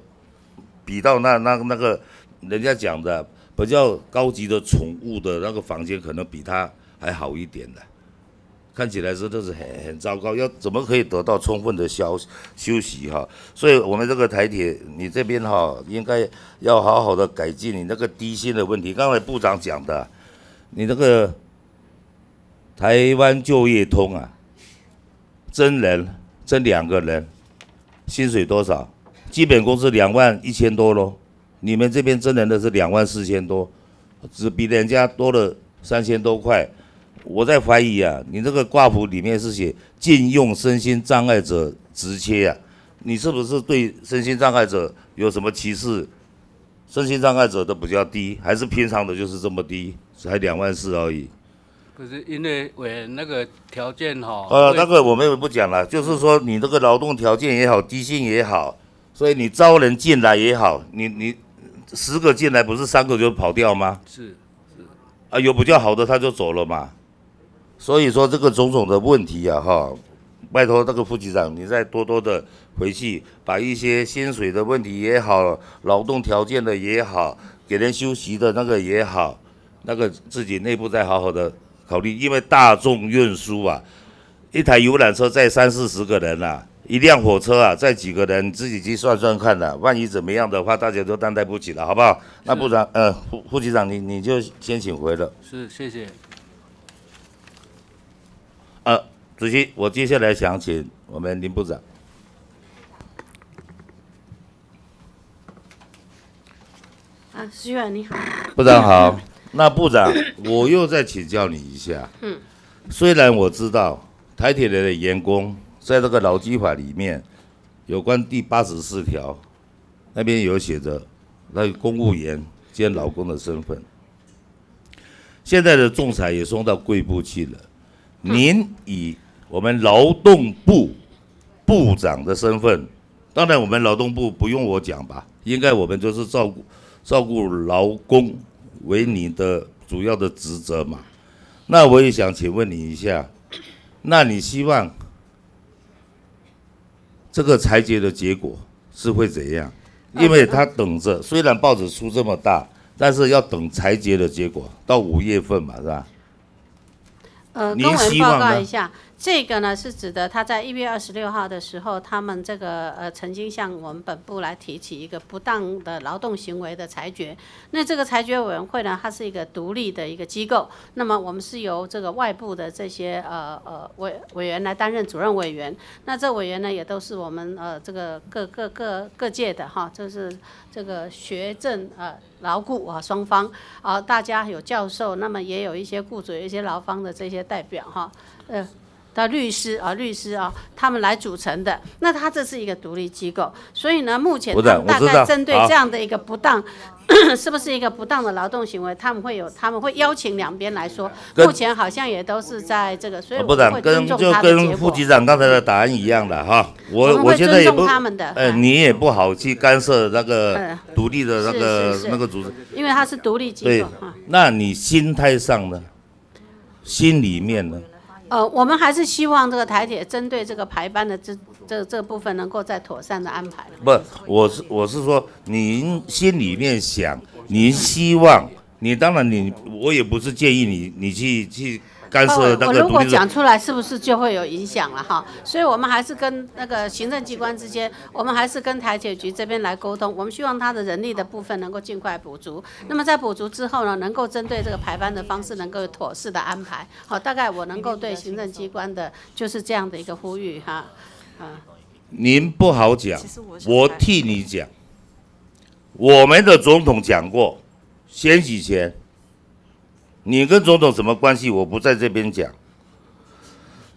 比到那那那个人家讲的比较高级的宠物的那个房间，可能比他还好一点的。看起来是都是很很糟糕，要怎么可以得到充分的休休息哈？所以我们这个台铁，你这边哈应该要好好的改进你那个低薪的问题。刚才部长讲的，你那个台湾就业通啊，真人真两个人，薪水多少？基本工资两万一千多喽。你们这边真人的是两万四千多，只比人家多了三千多块。我在怀疑啊，你这个挂谱里面是写禁用身心障碍者直切啊，你是不是对身心障碍者有什么歧视？身心障碍者都比较低，还是平常的就是这么低，才两万四而已。可是因为委员那个条件哈，呃，那个我们不讲了，就是说你这个劳动条件也好，低薪也好，所以你招人进来也好，你你十个进来不是三个就跑掉吗？是是啊，有比较好的他就走了嘛。所以说这个种种的问题啊，哈，拜托那个副局长，你再多多的回去把一些薪水的问题也好，劳动条件的也好，给人休息的那个也好，那个自己内部再好好的考虑，因为大众运输啊，一台游览车载三四十个人啊，一辆火车啊载几个人，自己去算算看的，万一怎么样的话，大家都担待不起了，好不好？那部长，呃，副副局长，你你就先请回了。是谢谢。呃，主席，我接下来想请我们林部长。啊，徐远你好。部长好，那部长，[coughs] 我又再请教你一下。嗯。虽然我知道台铁的员工在这个劳基法里面有关第八十四条那边有写着那个公务员兼劳工的身份，现在的仲裁也送到贵部去了。您以我们劳动部部长的身份，当然我们劳动部不用我讲吧，应该我们就是照顾照顾劳工为你的主要的职责嘛。那我也想请问你一下，那你希望这个裁决的结果是会怎样？因为他等着，虽然报纸出这么大，但是要等裁决的结果，到五月份嘛，是吧？呃，您跟我们希望呢报告一下，这个呢是指的他在一月二十六号的时候，他们这个呃曾经向我们本部来提起一个不当的劳动行为的裁决。那这个裁决委员会呢，它是一个独立的一个机构，那么我们是由这个外部的这些呃呃委委员来担任主任委员。那这委员呢，也都是我们呃这个各各各各界的哈，就是这个学政呃劳雇啊双方啊，大家有教授，那么也有一些雇主、有一些劳方的这些代表哈，呃。的律师啊，律师啊，他们来组成的。那他这是一个独立机构，所以呢，目前大概针对这样的一个不当，[coughs] 是不是一个不当的劳动行为，他们会有，他们会邀请两边来说。目前好像也都是在这个，所以我部长们会尊跟就重他的结跟副。局长刚才的答案一样的哈，我我现在也不他们的呃，嗯你也不好去干涉那个嗯独立的那是个那个组织。因为他是独立机构啊。，那你心态上呢？心里面呢？呃，我们还是希望这个台铁针对这个排班的这这这部分能够再妥善的安排。不，我是我是说，您心里面想，您希望，你当然你，我也不是建议你你去去干涉那哦我如果。讲出来，是不是就会有影响了哈？所以我们还是跟那个行政机关之间，我们还是跟台铁局这边来沟通。我们希望他的人力的部分能够尽快补足。那么在补足之后呢，能够针对这个排班的方式，能够有妥适的安排。好，大概我能够对行政机关的就是这样的一个呼吁哈。啊，您不好讲，我替你讲。我们的总统讲过，选举前，你跟总统什么关系？我不在这边讲。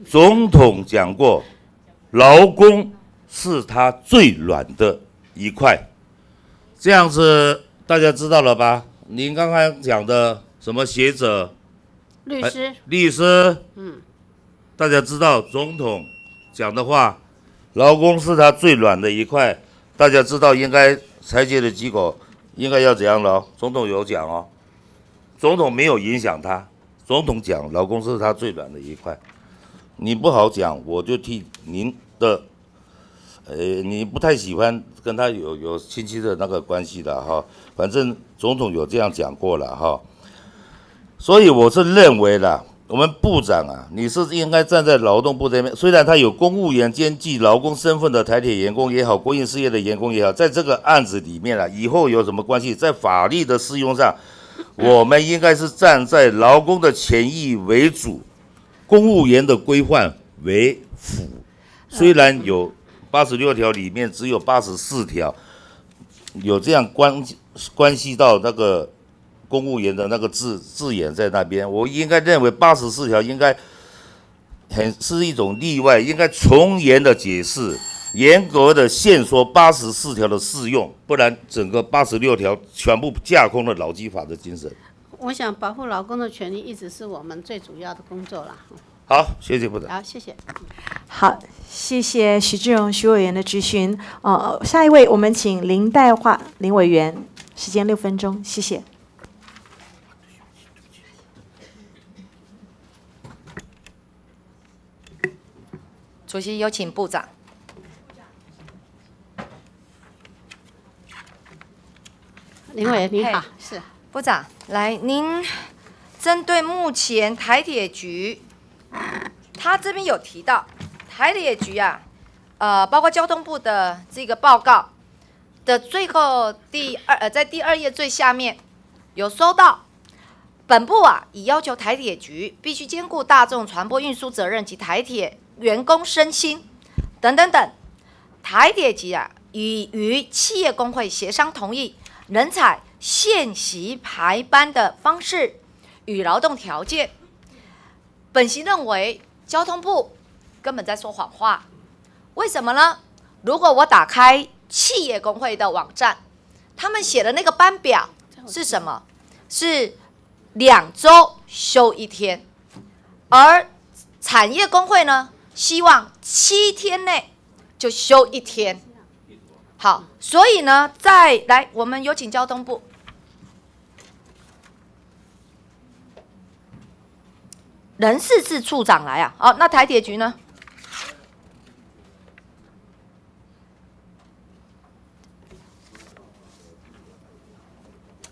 总统讲过，劳工是他最软的一块，这样子大家知道了吧？您刚刚讲的什么学者、哎律师，律师，嗯，大家知道总统讲的话，劳工是他最软的一块，大家知道应该裁决的结果应该要怎样了哦？总统有讲哦，总统没有影响他，总统讲劳工是他最软的一块，你不好讲，我就替您的，呃，你不太喜欢跟他有有亲戚的那个关系的哈，反正总统有这样讲过了哈。所以我是认为啦，我们部长啊，你是应该站在劳动部这边。虽然他有公务员兼具劳工身份的台铁员工也好，国营事业的员工也好，在这个案子里面啊，以后有什么关系，在法律的适用上，我们应该是站在劳工的权益为主，公务员的规范为辅。虽然有八十六条里面只有八十四条有这样关关系到那个公务员的那个字字眼在那边，我应该认为八十四条应该很是一种例外，应该从严的解释，严格的限缩八十四条的适用，不然整个八十六条全部架空了劳基法的精神。我想保护劳工的权利一直是我们最主要的工作啦。好，谢谢部长。好，谢谢。好，谢谢徐志荣徐委员的质询。呃，下一位我们请林代化林委员，时间六分钟，谢谢。主席有请部长。林委员你好，是部长，来，您针对目前台铁局，他这边有提到台铁局啊，呃，包括交通部的这个报告的最后第二呃，在第二页最下面有收到，本部啊已要求台铁局必须兼顾大众传播运输责任及台铁员工身心等等等，台铁局啊已与企业工会协商同意。人才现席排班的方式与劳动条件，本席认为交通部根本在说谎话。为什么呢？如果我打开企业工会的网站，他们写的那个班表是什么？是两周休一天，而产业工会呢，希望七天内就休一天。好，所以呢，再来，我们有请交通部人事处处长来啊。好，那台铁局呢？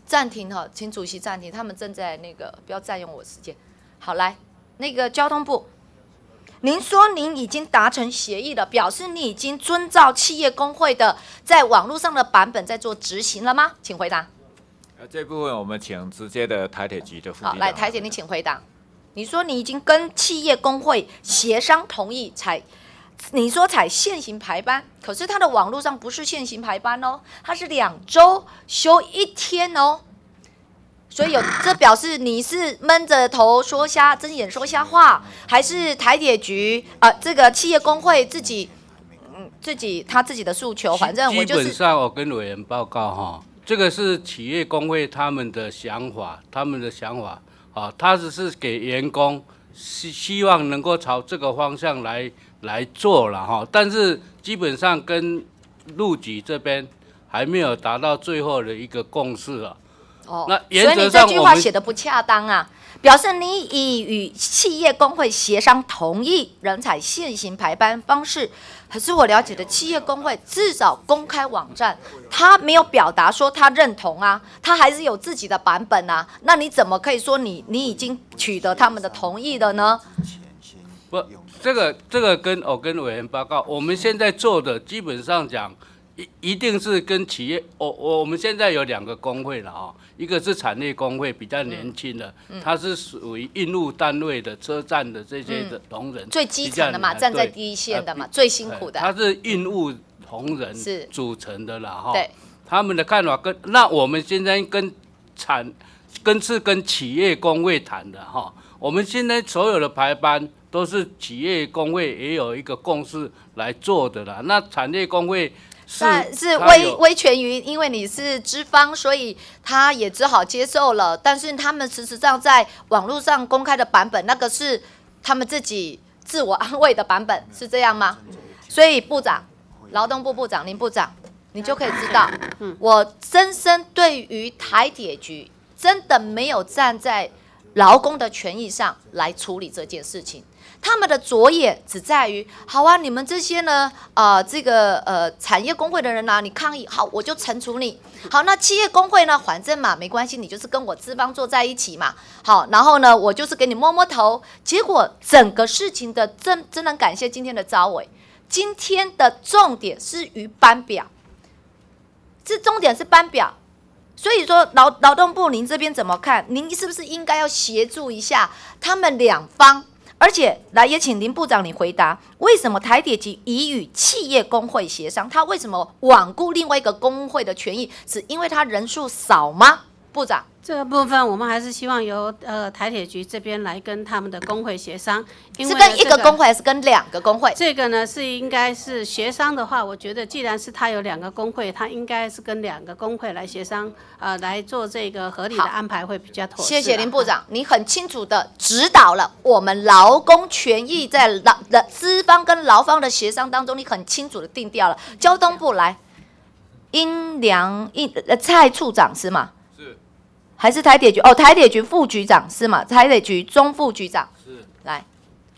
暂停哈，请主席暂停，他们正在那个，不要占用我时间。好，来，那个交通部。您说您已经达成协议了，表示你已经遵照企业工会的在网络上的版本在做执行了吗？请回答。呃，这部分我们请直接的台铁局的副好，来台铁，你请回答。你说你已经跟企业工会协商同意才，你说采现行排班，可是它的网络上不是现行排班哦，它是两周休一天哦。所以有这表示你是闷着头说瞎睁眼说瞎话，还是台铁局啊？这个企业工会自己嗯自己他自己的诉求，反正我就是。基本上我跟委员报告哈，这个是企业工会他们的想法，他们的想法啊，他只是给员工希希望能够朝这个方向来来做了哈，但是基本上跟陆局这边还没有达到最后的一个共识了。哦，所以你这句话写的不恰当啊！表示你已与企业工会协商同意人才现行排班方式，可是我了解的企业工会至少公开网站，他没有表达说他认同啊，他还是有自己的版本啊。那你怎么可以说你你已经取得他们的同意了呢？不，这个这个跟我跟委员报告，我们现在做的基本上讲。一一定是跟企业，我我我们现在有两个工会了啊，一个是产业工会，比较年轻的，它是属于运务单位的车站的这些的同仁，最基层的嘛，站在第一线的嘛，最辛苦的。它是运务同仁是组成的了哈，对，他们的看法跟那我们现在跟产跟是跟企业工会谈的哈，我们现在所有的排班都是企业工会也有一个共识来做的啦，那产业工会。但是威威权于，因为你是资方，所以他也只好接受了。但是他们事实上在网络上公开的版本，那个是他们自己自我安慰的版本，是这样吗？所以部长，劳动部部长林部长，你就可以知道，我深深对于台铁局真的没有站在劳工的权益上来处理这件事情。他们的着眼只在于，好啊，你们这些呢，啊，这个呃产业工会的人呢，你抗议，好，我就惩处你。好，那企业工会呢，反正嘛，没关系，你就是跟我资方坐在一起嘛。好，然后呢，我就是给你摸摸头。结果整个事情的真真能感谢今天的招委，今天的重点是于班表，这重点是班表。所以说劳劳动部您这边怎么看？您是不是应该要协助一下他们两方？而且来也请林部长你回答，为什么台铁局已与企业工会协商？他为什么罔顾另外一个工会的权益？是因为他人数少吗？部长。这个部分我们还是希望由呃台铁局这边来跟他们的工会协商，是跟一个工会还是跟两个工会？这个呢是应该是协商的话，我觉得既然是他有两个工会，他应该是跟两个工会来协商，呃，来做这个合理的安排会比较妥。谢谢林部长，你很清楚的指导了我们劳工权益在劳的资方跟劳方的协商当中，你很清楚的定调了。交通部来，殷良殷呃蔡处长是吗？还是台铁局哦，台铁局副局长是吗？台铁局中副局长是来，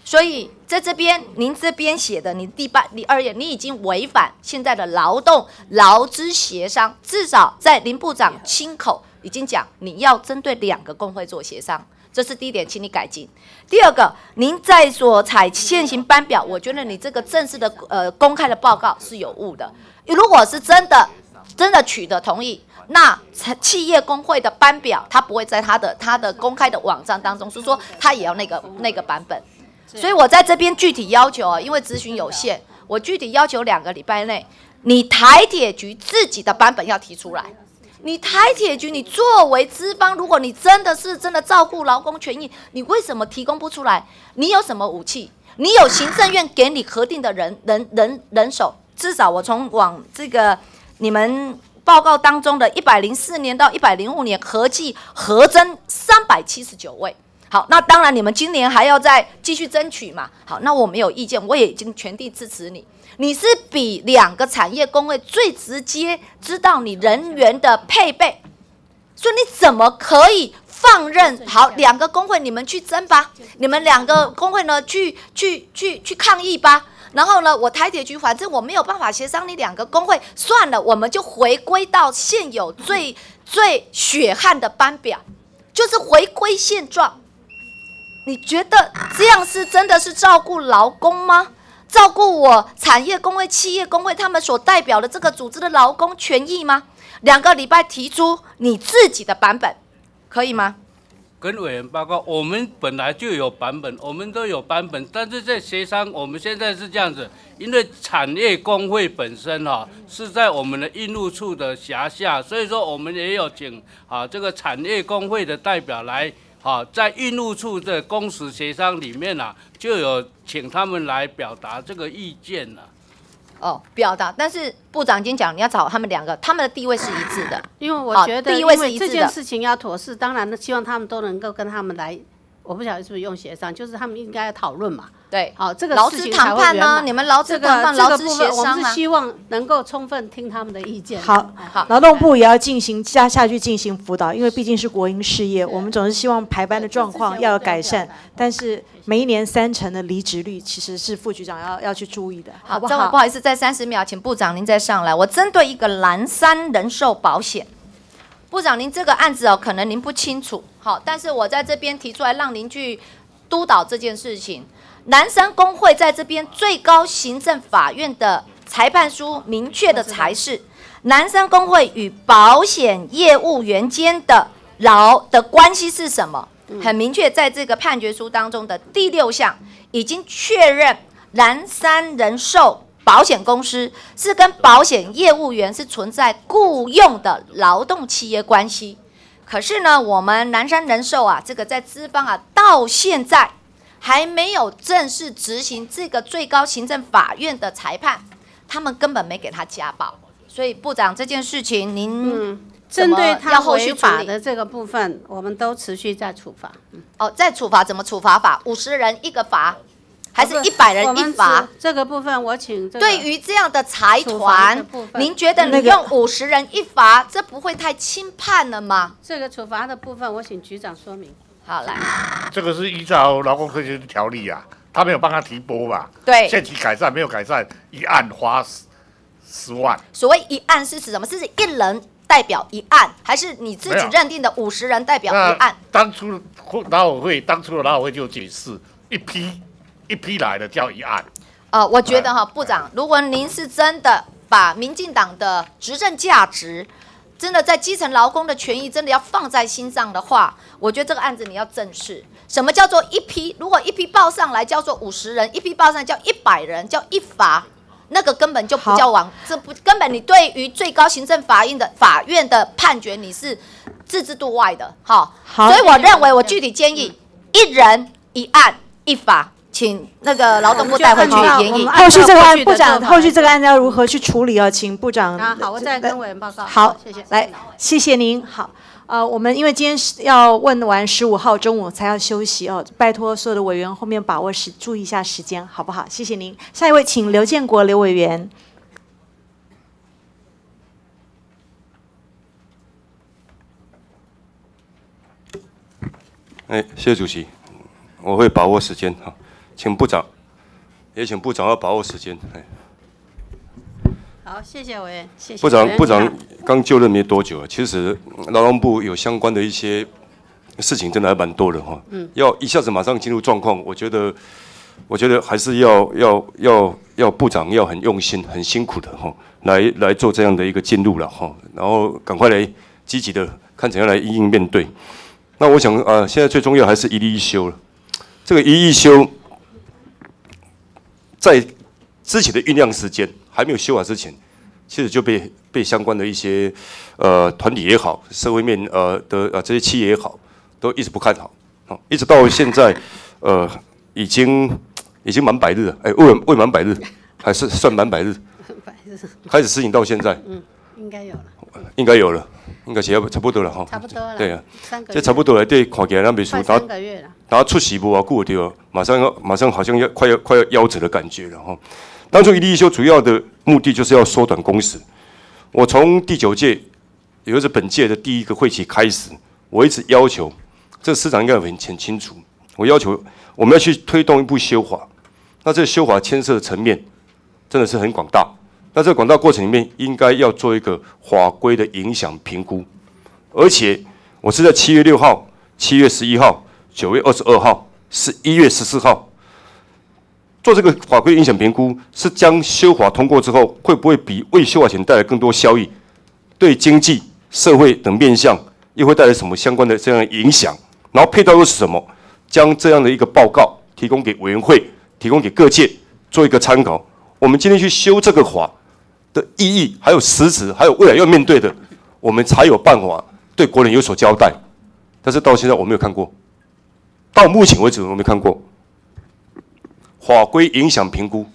所以在这边您这边写的，你第八第二页，你已经违反现在的劳动劳资协商，至少在林部长亲口已经讲，你要针对两个工会做协商，这是第一点，请你改进。第二个，您在所采现行班表，我觉得你这个正式的呃公开的报告是有误的，如果是真的真的取得同意。那企业工会的班表，他不会在他的他的公开的网站当中，是说他也要那个那个版本。所以我在这边具体要求啊，因为咨询有限，我具体要求两个礼拜内，你台铁局自己的版本要提出来。你台铁局，你作为资方，如果你真的是真的照顾劳工权益，你为什么提供不出来？你有什么武器？你有行政院给你核定的人人人人手？至少我从往这个你们。报告当中的一百零四年到一百零五年合计合增三百七十九位。好，那当然你们今年还要再继续争取嘛。好，那我没有意见，我也已经全力支持你。你是比两个产业工会最直接知道你人员的配备，所以你怎么可以放任？好，两个工会你们去争吧，你们两个工会呢去去去去抗议吧。然后呢，我台铁局反正我没有办法协商你两个工会，算了，我们就回归到现有最最血汗的班表，就是回归现状。你觉得这样是真的是照顾劳工吗？照顾我产业工会、企业工会他们所代表的这个组织的劳工权益吗？两个礼拜提出你自己的版本，可以吗？跟委员报告，我们本来就有版本，我们都有版本，但是在协商，我们现在是这样子，因为产业工会本身哈是在我们的运务处的辖下，所以说我们也有请啊这个产业工会的代表来啊在运务处的工时协商里面啊，就有请他们来表达这个意见了。哦，表达，但是部长已经讲，你要找他们两个，他们的地位是一致的，因为我觉得，因为这件事情要妥适，当然呢，希望他们都能够跟他们来，我不晓得是不是用协商，就是他们应该要讨论嘛。对，好，这个劳资谈判呢，你们劳资谈判、劳资协商我们是希望能够充分听他们的意见。好，好，劳动部也要进行下下去进行辅导，因为毕竟是国营事业，我们总是希望排班的状况要有改善。但是每一年三成的离职率，其实是副局长要要去注意的，好不好？不好意思，在三十秒，请部长您再上来。我针对一个蓝山人寿保险，部长您这个案子哦，可能您不清楚，好，但是我在这边提出来，让您去督导这件事情。南山工会在这边最高行政法院的裁判书明确的裁示，南山工会与保险业务员间的劳的关系是什么？很明确，在这个判决书当中的第六项已经确认，南山人寿保险公司是跟保险业务员是存在雇佣的劳动契约关系。可是呢，我们南山人寿啊，这个在资方啊，到现在。还没有正式执行这个最高行政法院的裁判，他们根本没给他家保，所以部长这件事情，您针对他违法的这个部分，我们都持续在处罚。哦，在处罚怎么处罚法？五十人一个罚，还是一百人一罚？这个部分我请。对于这样的财团，您觉得你用五十人一罚，这不会太轻判了吗？这个处罚的部分，我请局长说明。好来，这个是依照劳工科学条例啊，他没有帮他提拨吧？对，限期改善没有改善，一案花十十万。所谓一案是指什么？是指一人代表一案，还是你自己认定的五十人代表一案？当初劳委会当初的劳委会就解释，一批一批来的叫一案。呃，我觉得哈，部长，如果您是真的把民进党的执政价值。真的在基层劳工的权益真的要放在心上的话，我觉得这个案子你要正视。什么叫做一批？如果一批报上来叫做五十人，一批报上来叫一百人，叫一罚，那个根本就不叫往，这不根本你对于最高行政法院的法院的判决你是置之度外的，好，好所以我认为我具体建议一人一案一法，请那个劳动部带回去研议。后续这个案，部长，后续这个案子要如何去处理啊？请部长。啊，好，我再跟委员报告。好，谢谢。来，谢谢您。好，呃，我们因为今天是要问完十五号中午才要休息哦，拜托所有的委员后面把握时，注意一下时间，好不好？谢谢您。下一位，请刘建国刘委员。哎，谢谢主席，我会把握时间哈，请部长，也请部长要把握时间。哎，好，谢谢委员，谢谢。部长，部长刚就任没多久，其实劳动部有相关的一些事情，真的还蛮多的哈。嗯要一下子马上进入状况，我觉得，我觉得还是要要要要部长要很用心、很辛苦的哈，来来做这样的一个进入了哈，然后赶快来积极的看怎样来应应面对。那我想呃，现在最重要还是一例一休了。这个一一休，在之前的酝酿时间还没有修法之前，其实就被被相关的一些呃团体也好，社会面呃的呃这些企业也好，都一直不看好，哦，一直到现在呃已经已经满百日了，哎未未满百日，还是算满百日，开始施行到现在，嗯，应该有了，应该有了，应该是要差不多了哈。差不多了。对啊，这差不多了对看起来咱没输，快然后三个月了。然后出席不啊，过掉，马上要马上好像要快要快要夭折的感觉了哈。当初一例一休主要的目的就是要缩短工时。我从第九届，也就是本届的第一个会期开始，我一直要求，这个市长应该很很清楚，我要求我们要去推动一部修法。那这个修法牵涉的层面真的是很广大。那这个管道过程里面，应该要做一个法规的影响评估，而且我是在七月六号、七月十一号、九月二十二号、十一月十四号做这个法规影响评估，是将修法通过之后，会不会比未修法前带来更多效益？对经济、社会等面向又会带来什么相关的这样的影响？然后配套又是什么？将这样的一个报告提供给委员会，提供给各界做一个参考。我们今天去修这个法的意义，还有实质，还有未来要面对的，我们才有办法对国人有所交代。但是到现在我没有看过，到目前为止我没看过法规影响评估。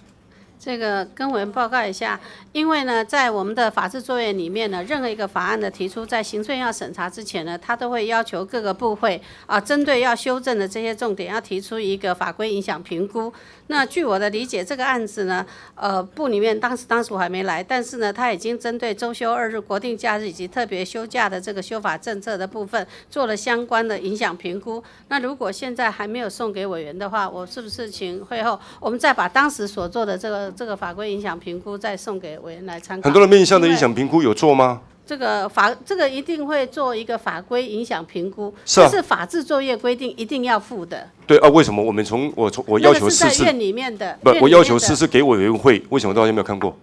这个跟委员报告一下，因为呢，在我们的法制作业里面呢，任何一个法案的提出，在行政院要审查之前呢，他都会要求各个部会啊，针对要修正的这些重点，要提出一个法规影响评估。那据我的理解，这个案子呢，呃，部里面当时当时我还没来，但是呢，他已经针对周休二日、国定假日以及特别休假的这个修法政策的部分，做了相关的影响评估。那如果现在还没有送给委员的话，我是不是请会后我们再把当时所做的这个这个法规影响评估再送给委员来参考？很多人面向的影响评估有做吗？这个法这个一定会做一个法规影响评估，是啊这是法制作业规定一定要付的。对啊，为什么我们从我从我要求试院里面的，不我要求面的试试给委员会，为什么到现在没有看过？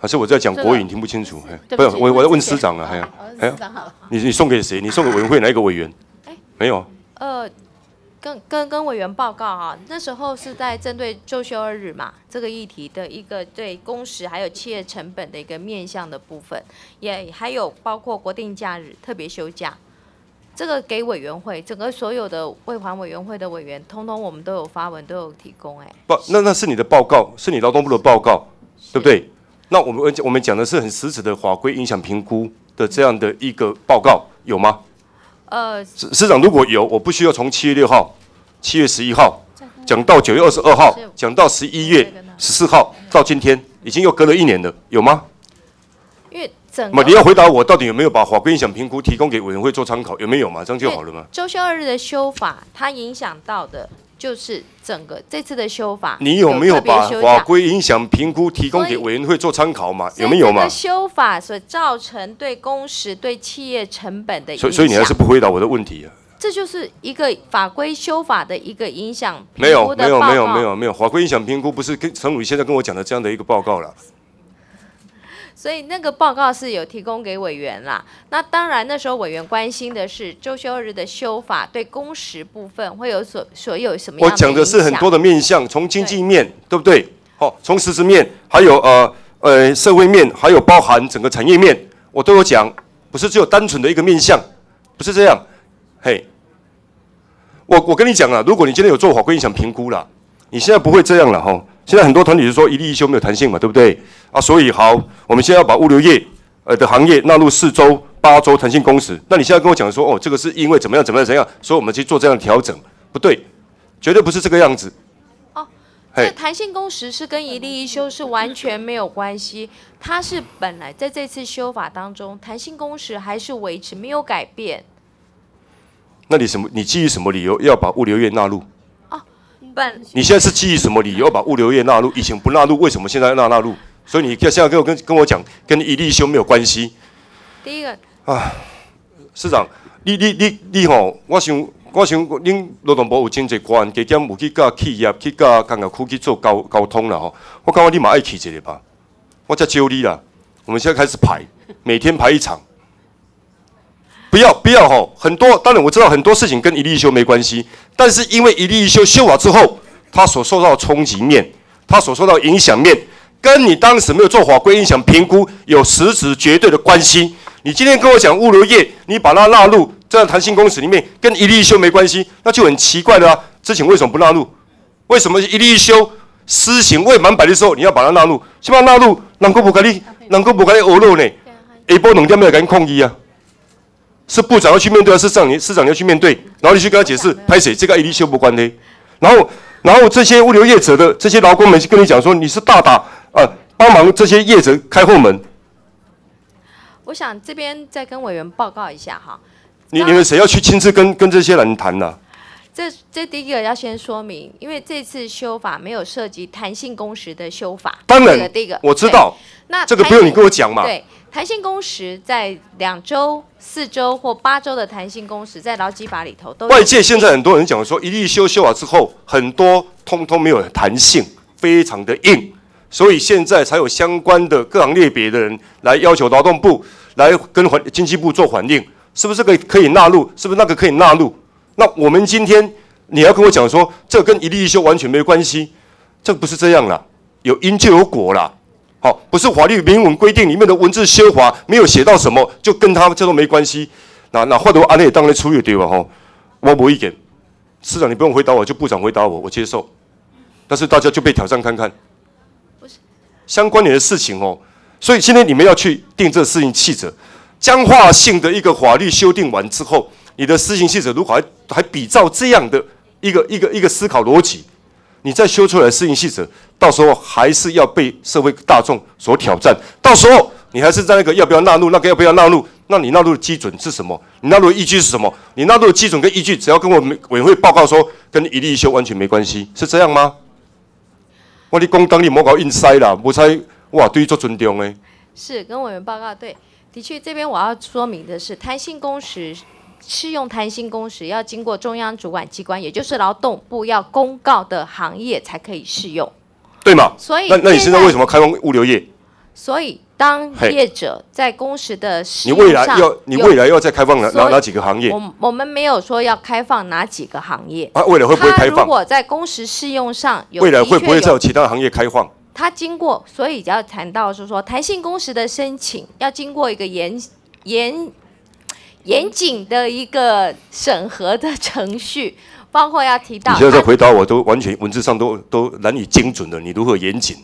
还是我在讲国语，你听不清楚？哎不是，对不起我我在问之前司长啊，[laughs] 哎呀，好哎呀司长好，你你送给谁？你送给委员会哪一个委员？哎没有啊，呃，跟跟跟委员报告啊，那时候是在针对周休二日嘛这个议题的一个对工时还有企业成本的一个面向的部分，也还有包括国定假日、特别休假，这个给委员会整个所有的未还委员会的委员，通通我们都有发文都有提供、哎，不，那那是你的报告，是你劳动部的报告，对不对？那我们我们讲的是很实质的法规影响评估的这样的一个报告，有吗？呃，市市长如果有，我不需要从七月六号、七月十一号讲到九月二十二号，讲到十一月十四号，到今天已经又隔了一年了，有吗？因为整那么你要回答我，到底有没有把法规影响评估提供给委员会做参考？有没有嘛？这样就好了嘛？周休二日的修法，它影响到的就是整个这次的修法，你有没有把法规影响评估提供给委员会做参考嘛？有没有嘛这个？修法所造成对工时、对企业成本的影响，所以所以你还是不回答我的问题啊？这就是一个法规修法的一个影响评没有没有没有没有没有，法规影响评估不是跟陈鲁现在跟我讲的这样的一个报告了。所以那个报告是有提供给委员啦。那当然那时候委员关心的是周休二日的修法对工时部分会有所所有什么样我讲的是很多的的面向，从经济面对不对？哦，从实质面，还有呃呃社会面，还有包含整个产业面，我都有讲。不是只有单纯的一个面向，不是这样。嘿，我我跟你讲啊，如果你今天有做法规影响评估了，你现在不会这样了哈。现在很多团体是说一例一休没有弹性嘛，对不对？啊，所以好，我们现在要把物流业呃的行业纳入四周、八周弹性工时。那你现在跟我讲说，哦，这个是因为怎么样、怎么样、怎样，所以我们去做这样的调整，不对，绝对不是这个样子。这弹性工时是跟一例一休是完全没有关系，它是本来在这次修法当中，弹性工时还是维持没有改变。那你什么？你基于什么理由要把物流业纳入？你现在是基于什么理由把物流业纳入？以前不纳入，为什么现在要纳入？所以你现在跟我跟跟我讲，跟一立修没有关系。第一个啊，市长，你你你你吼，我想我想恁劳动部有真济官加减有去甲企业去甲工业区去做沟沟通啦吼，我感觉你嘛爱去一个吧，我才招你啦。我们现在开始排，每天排一场。不要不要吼，很多当然我知道很多事情跟一例一修没关系，但是因为一例一修修法之后，它所受到的冲击面，它所受到影响面，跟你当时没有做法规影响评估有实质绝对的关系。你今天跟我讲物流业，你把它纳入这样弹性工时里面，跟一例一修没关系，那就很奇怪了啊！之前为什么不纳入？为什么一例一修施行未满百的时候你要把它纳入？起码纳入，能够不给你，能够不给你欧肉呢？一波两点没有给你抗议啊？是部长要去面对，还是市长？你市长要去面对，然后你去跟他解释，拍谁这个 A D 修不关的。然后，然后这些物流业者的这些劳工们跟你讲说，你是大打呃，帮忙这些业者开后门。我想这边再跟委员报告一下哈。你你们谁要去亲自跟跟这些人谈呢？这这第一个要先说明，因为这次修法没有涉及弹性工时的修法。当然，第一个我知道。那这个不用你跟我讲嘛。对。弹性工时在两周、四周或八周的弹性工时，在劳基法里头都。外界现在很多人讲说，一例修修好之后，很多通通没有弹性，非常的硬，所以现在才有相关的各行列别的人来要求劳动部来跟环经济部做反应，是不是可以可以纳入？是不是那个可以纳入？那我们今天你要跟我讲说，这跟一例一休完全没关系，这不是这样啦，有因就有果啦。好，不是法律明文规定里面的文字修法没有写到什么，就跟他这都没关系。那那或者安内当然处理对吧？吼，我无意见。市长你不用回答我，就部长回答我，我接受。但是大家就被挑战看看，不是相关联的事情哦。所以今天你们要去定这施行细则，僵化性的一个法律修订完之后，你的施行细则如果还还比照这样的一个一个一个思考逻辑。你再修出来适应细则，到时候还是要被社会大众所挑战。到时候你还是在那个要不要纳入，那个要不要纳入？那你纳入的基准是什么？你纳入的依据是什么？你纳入的基准跟依据，只要跟我们委员会报告说，跟一例一修完全没关系，是这样吗？我你公当你莫搞硬塞啦，莫猜哇，对于做尊重诶。是跟委员报告对，的确这边我要说明的是，弹性工时。适用弹性工时要经过中央主管机关，也就是劳动部要公告的行业才可以适用，对吗？所以那那你现在为什么开放物流业？所以当业者在工时的你未来要你未来要再开放哪哪哪几个行业？我我们没有说要开放哪几个行业啊？未来会不会开放？如果在工时适用上有未来会不会再有其他行业开放？它经过，所以要谈到是说弹性工时的申请要经过一个严严。严谨的一个审核的程序，[laughs] 包括要提到。你现在在回答我都完全文字上都都难以精准的，你如何严谨？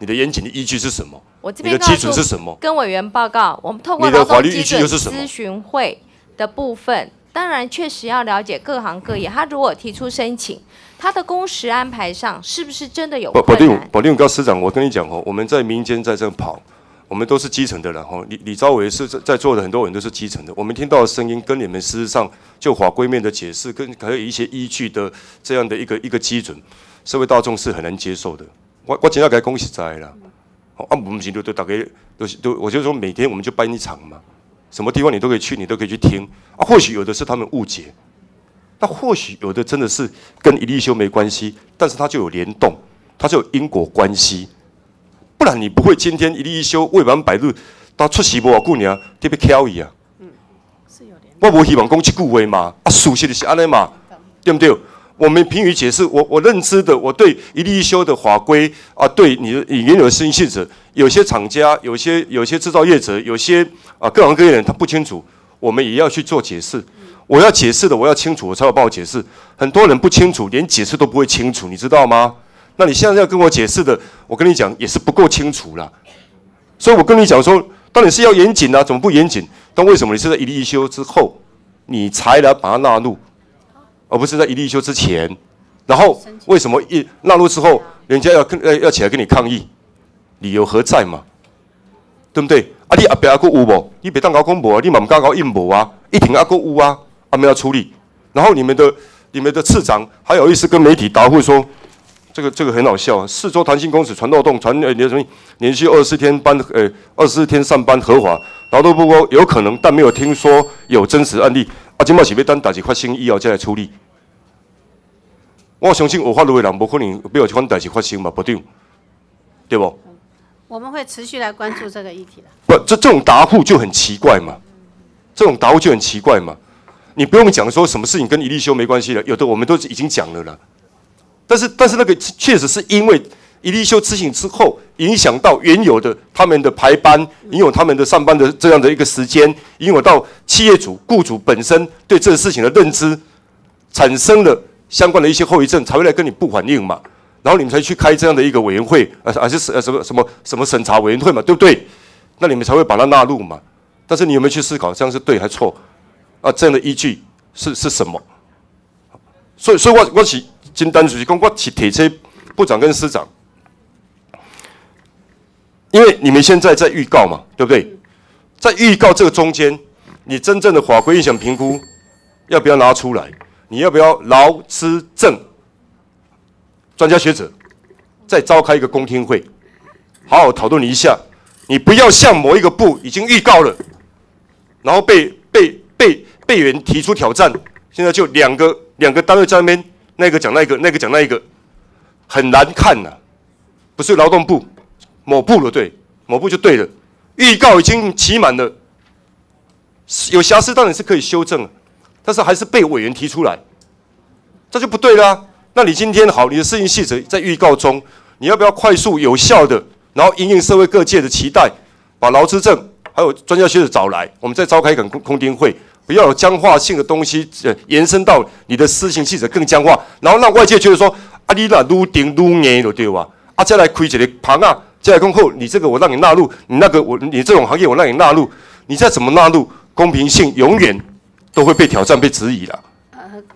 你的严谨的依据是什么？我这边基准是什么？跟委员报告，我们透过劳动基准咨询会的部分，当然确实要了解各行各业，他如果提出申请，他的工时安排上是不是真的有困难？保定高司长，我跟你讲哦，我们在民间在这跑。我们都是基层的人哈，李李昭伟是在在座的很多人都是基层的。我们听到的声音跟你们事实上就法规面的解释，跟还有一些依据的这样的一个一个基准，社会大众是很难接受的。我我今天该恭喜在了，啊，我们行都都大概都都，我就说每天我们就办一场嘛，什么地方你都可以去，你都可以去听啊。或许有的是他们误解，那或许有的真的是跟一立修没关系，但是它就有联动，它就有因果关系。不然你不会今天一立一休未完百日，到出席无啊？姑娘特别挑伊啊！嗯，是有点我无希望讲一句话嘛，啊，熟悉的是安尼嘛，对不对？我们评语解释，我我认知的，我对一例一休的法规啊，对你的原有的申请者，有些厂家、有些有些制造业者、有些啊，各行各业人他不清楚，我们也要去做解释。我要解释的，我要清楚，我才有帮我解释。很多人不清楚，连解释都不会清楚，你知道吗？那你现在要跟我解释的，我跟你讲也是不够清楚啦。所以我跟你讲说，当然是要严谨啊，怎么不严谨？但为什么你是在一例一休之后，你才来把它纳入，而不是在一例一休之前？然后为什么一纳入之后，人家要跟要要起来跟你抗议？理由何在嘛？对不对？啊，你阿别阿个有无？你别当高公无啊，你嘛唔敢搞硬无啊？一停阿个有啊，阿没要处理。然后你们的你们的次长还有意思跟媒体答复说。这个这个很好笑啊！四周弹性工时传漏洞传呃连什么连续二十四天班呃二十四天上班合法，劳动部有可能，但没有听说有真实案例。啊，今麦是要等代志发生以后再来处理。我相信有法律的人，不可能没有这款代志发生嘛，不定，对不？我们会持续来关注这个议题的。不，这这种答复就很奇怪嘛，这种答复就很奇怪嘛。你不用讲说什么事情跟一立修没关系了，有的我们都已经讲了了。但是，但是那个确实是因为一立休执行之后，影响到原有的他们的排班，影响他们的上班的这样的一个时间，影响到企业主、雇主本身对这个事情的认知，产生了相关的一些后遗症，才会来跟你不反应嘛。然后你们才去开这样的一个委员会，呃，还是呃什么什么什么审查委员会嘛，对不对？那你们才会把它纳入嘛。但是你有没有去思考这样是对还是错？啊，这样的依据是是什么？所以，所以我我是。金丹主席讲，我提铁车部长跟司长，因为你们现在在预告嘛，对不对？在预告这个中间，你真正的法规影响评估要不要拿出来？你要不要劳资政专家学者再召开一个公听会，好好讨论一下？你不要向某一个部已经预告了，然后被被被被人提出挑战，现在就两个两个单位在那边。那个讲那个，那个讲那一个，很难看呐。不是劳动部某部了，对，某部就对了。预告已经期满了，有瑕疵当然是可以修正，但是还是被委员提出来，这就不对啦。那你今天好，你的事情细则在预告中，你要不要快速有效的，然后应应社会各界的期待，把劳资政还有专家学者找来，我们再召开一个空空听会。不要有僵化性的东西，呃，延伸到你的私刑记者更僵化，然后让外界觉得说，啊，你那撸顶撸硬了对吧？啊，再来亏一个盘啊，再来恭候你这个我让你纳入，你那个我你这种行业我让你纳入，你再怎么纳入，公平性永远都会被挑战、被质疑了。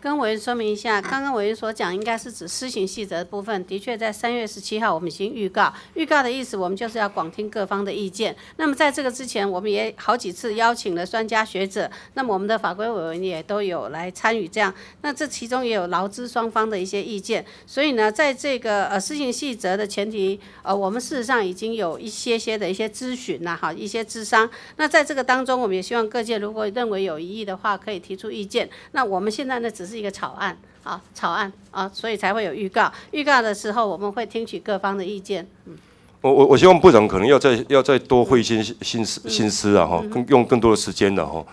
跟委员说明一下，刚刚委员所讲应该是指施行细则的部分，的确在三月十七号我们已经预告，预告的意思我们就是要广听各方的意见。那么在这个之前，我们也好几次邀请了专家学者，那么我们的法规委员也都有来参与这样。那这其中也有劳资双方的一些意见，所以呢，在这个呃施行细则的前提，呃，我们事实上已经有一些些的一些咨询呐，哈，一些咨商。那在这个当中，我们也希望各界如果认为有异议的话，可以提出意见。那我们现在呢，只是一个草案啊，草案啊，所以才会有预告。预告的时候，我们会听取各方的意见。嗯，我我我希望部长可能要再要再多费一些心思心思啊，哈，更用更多的时间的哈。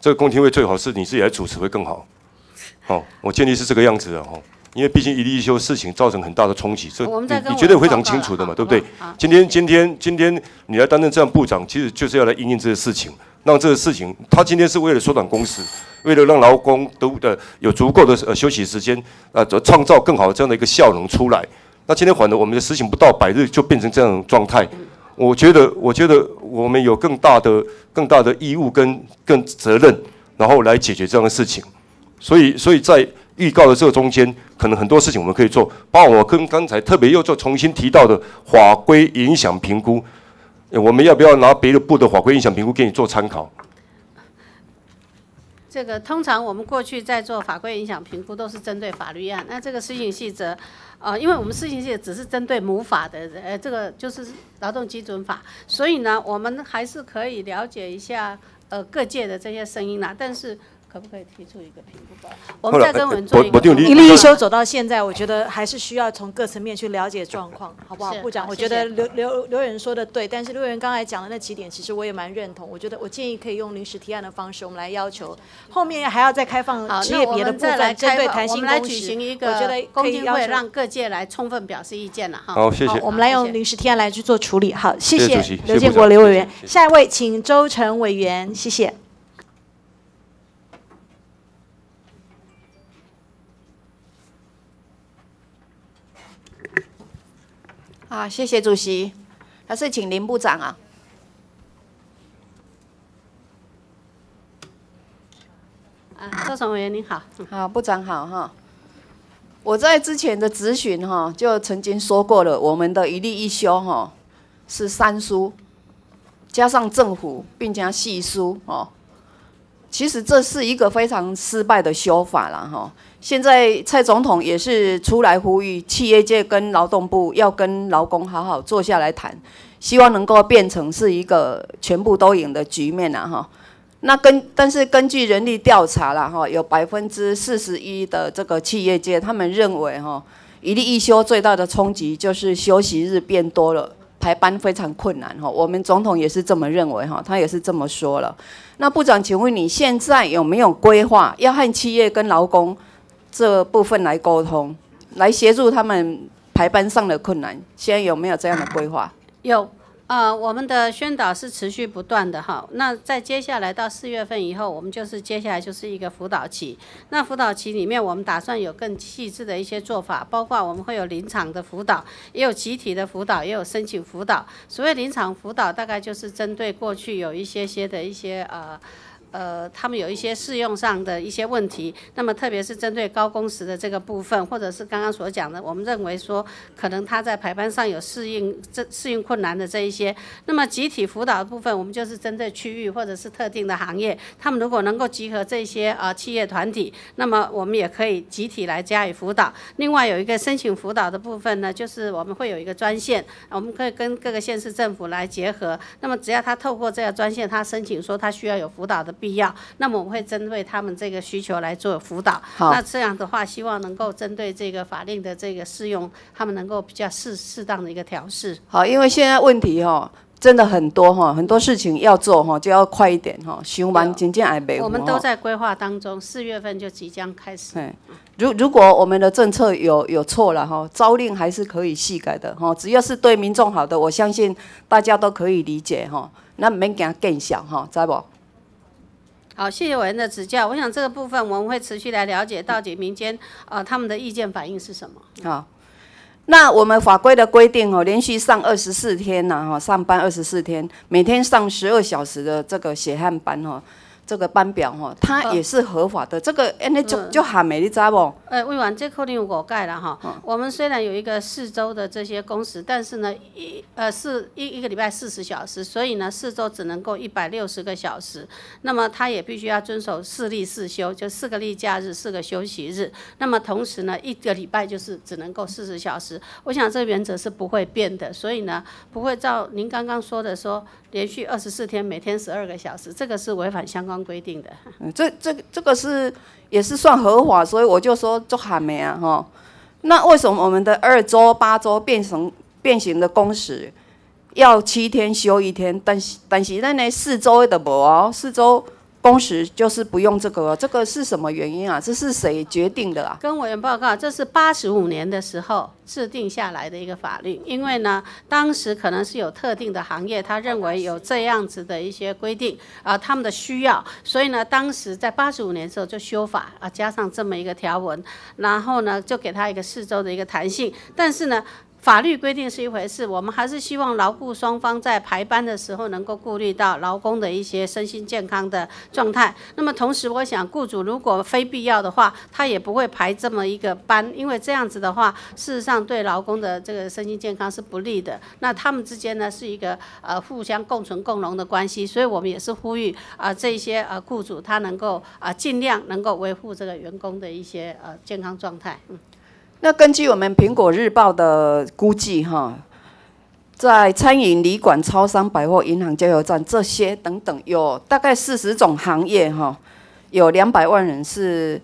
这个公听会最好是你自己来主持会更好。好，[laughs] 我建议是这个样子的哈，因为毕竟一例一休事情造成很大的冲击，这你你觉得非常清楚的嘛，对不对？今天今天今天你来担任这样部长，其实就是要来应应这些事情。让这个事情，他今天是为了缩短工时，为了让劳工都的有足够的呃休息时间，啊，创造更好的这样的一个效能出来。那今天反而我们的实行不到百日就变成这样状态，我觉得，我觉得我们有更大的、更大的义务跟更责任，然后来解决这样的事情。所以，所以在预告的这个中间，可能很多事情我们可以做，包括我跟刚才特别又做重新提到的法规影响评估。我们要不要拿别的部的法规影响评估给你做参考？这个通常我们过去在做法规影响评估，都是针对法律案。那这个施行细则，呃，因为我们施行细则只是针对母法的，呃，这个就是劳动基准法，所以呢，我们还是可以了解一下呃各界的这些声音啦。但是可不可以提出一个评估报告？我们再跟文做一个。一例一休走到现在，我觉得还是需要从各层面去了解状况，好不好？部长，我觉得刘刘刘远说的对，但是刘远刚才讲的那几点，其实我也蛮认同。我觉得我建议可以用临时提案的方式，我们来要求后面还要再开放职业别的部分，针对弹性工时，我们来举行一个我觉得公听会，让各界来充分表示意见了哈。好，谢谢。我们来用临时提案来去做处理。好，谢谢刘建国刘委员。下一位，请周成委员，谢谢。啊，谢谢主席，还是请林部长啊。啊，赵常委员您好，好部长好哈。我在之前的咨询哈，就曾经说过了，我们的一例一休哈是三输，加上政府并加细输哦。其实这是一个非常失败的修法了哈。现在蔡总统也是出来呼吁企业界跟劳动部要跟劳工好好坐下来谈，希望能够变成是一个全部都赢的局面呐哈。那根但是根据人力调查了哈，有百分之四十一的这个企业界他们认为哈，一例一休最大的冲击就是休息日变多了，排班非常困难哈。我们总统也是这么认为哈，他也是这么说了。那部长，请问你现在有没有规划要和企业跟劳工？这部分来沟通，来协助他们排班上的困难。现在有没有这样的规划？有，呃，我们的宣导是持续不断的哈。那在接下来到四月份以后，我们就是接下来就是一个辅导期。那辅导期里面，我们打算有更细致的一些做法，包括我们会有临场的辅导，也有集体的辅导，也有申请辅导。所谓临场辅导，大概就是针对过去有一些些的一些呃。呃，他们有一些适用上的一些问题，那么特别是针对高工时的这个部分，或者是刚刚所讲的，我们认为说可能他在排班上有适应这适应困难的这一些，那么集体辅导的部分，我们就是针对区域或者是特定的行业，他们如果能够集合这些啊企业团体，那么我们也可以集体来加以辅导。另外有一个申请辅导的部分呢，就是我们会有一个专线，我们可以跟各个县市政府来结合，那么只要他透过这个专线，他申请说他需要有辅导的。必要，那么我们会针对他们这个需求来做辅导。那这样的话，希望能够针对这个法令的这个适用，他们能够比较适适当的一个调试。好，因为现在问题哈真的很多哈，很多事情要做哈，就要快一点哈，循完渐渐来备。我们都在规划当中，四月份就即将开始。如如果我们的政策有有错了哈，朝令还是可以细改的哈，只要是对民众好的，我相信大家都可以理解哈。那免给他更小哈，知不？好，谢谢委员的指教。我想这个部分我们会持续来了解到底民间啊他们的意见反应是什么。好，那我们法规的规定哦，连续上二十四天呐哈，上班二十四天，每天上十二小时的这个血汗班哦。这个班表哈，它也是合法的。这个哎，那就就喊美，你知不？呃，委员，这可能有我改了哈。我们虽然有一个四周的这些工时，但是呢，一呃四一一个礼拜四十小时，所以呢，四周只能够一百六十个小时。那么他也必须要遵守四例四休，就四个例假日，四个休息日。那么同时呢，一个礼拜就是只能够四十小时。我想这个原则是不会变的，所以呢，不会照您刚刚说的说。连续二十四天，每天十二个小时，这个是违反相关规定的。这、这、这个是也是算合法，所以我就说做还没啊哈。那为什么我们的二周、八周变成变形的工时要七天休一天？但是但是那那四周的不哦，四周。工时就是不用这个，这个是什么原因啊？这是谁决定的啊？跟委员报告，这是八十五年的时候制定下来的一个法律。因为呢，当时可能是有特定的行业，他认为有这样子的一些规定啊，他们的需要，所以呢，当时在八十五年的时候就修法啊，加上这么一个条文，然后呢，就给他一个四周的一个弹性。但是呢。法律规定是一回事，我们还是希望劳雇双方在排班的时候能够顾虑到劳工的一些身心健康的状态。那么同时，我想雇主如果非必要的话，他也不会排这么一个班，因为这样子的话，事实上对劳工的这个身心健康是不利的。那他们之间呢是一个呃互相共存共荣的关系，所以我们也是呼吁啊这些呃雇主他能够啊尽量能够维护这个员工的一些呃健康状态。嗯。那根据我们苹果日报的估计，哈，在餐饮、旅馆、超商、百货、银行、加油站这些等等，有大概四十种行业，哈，有两百万人是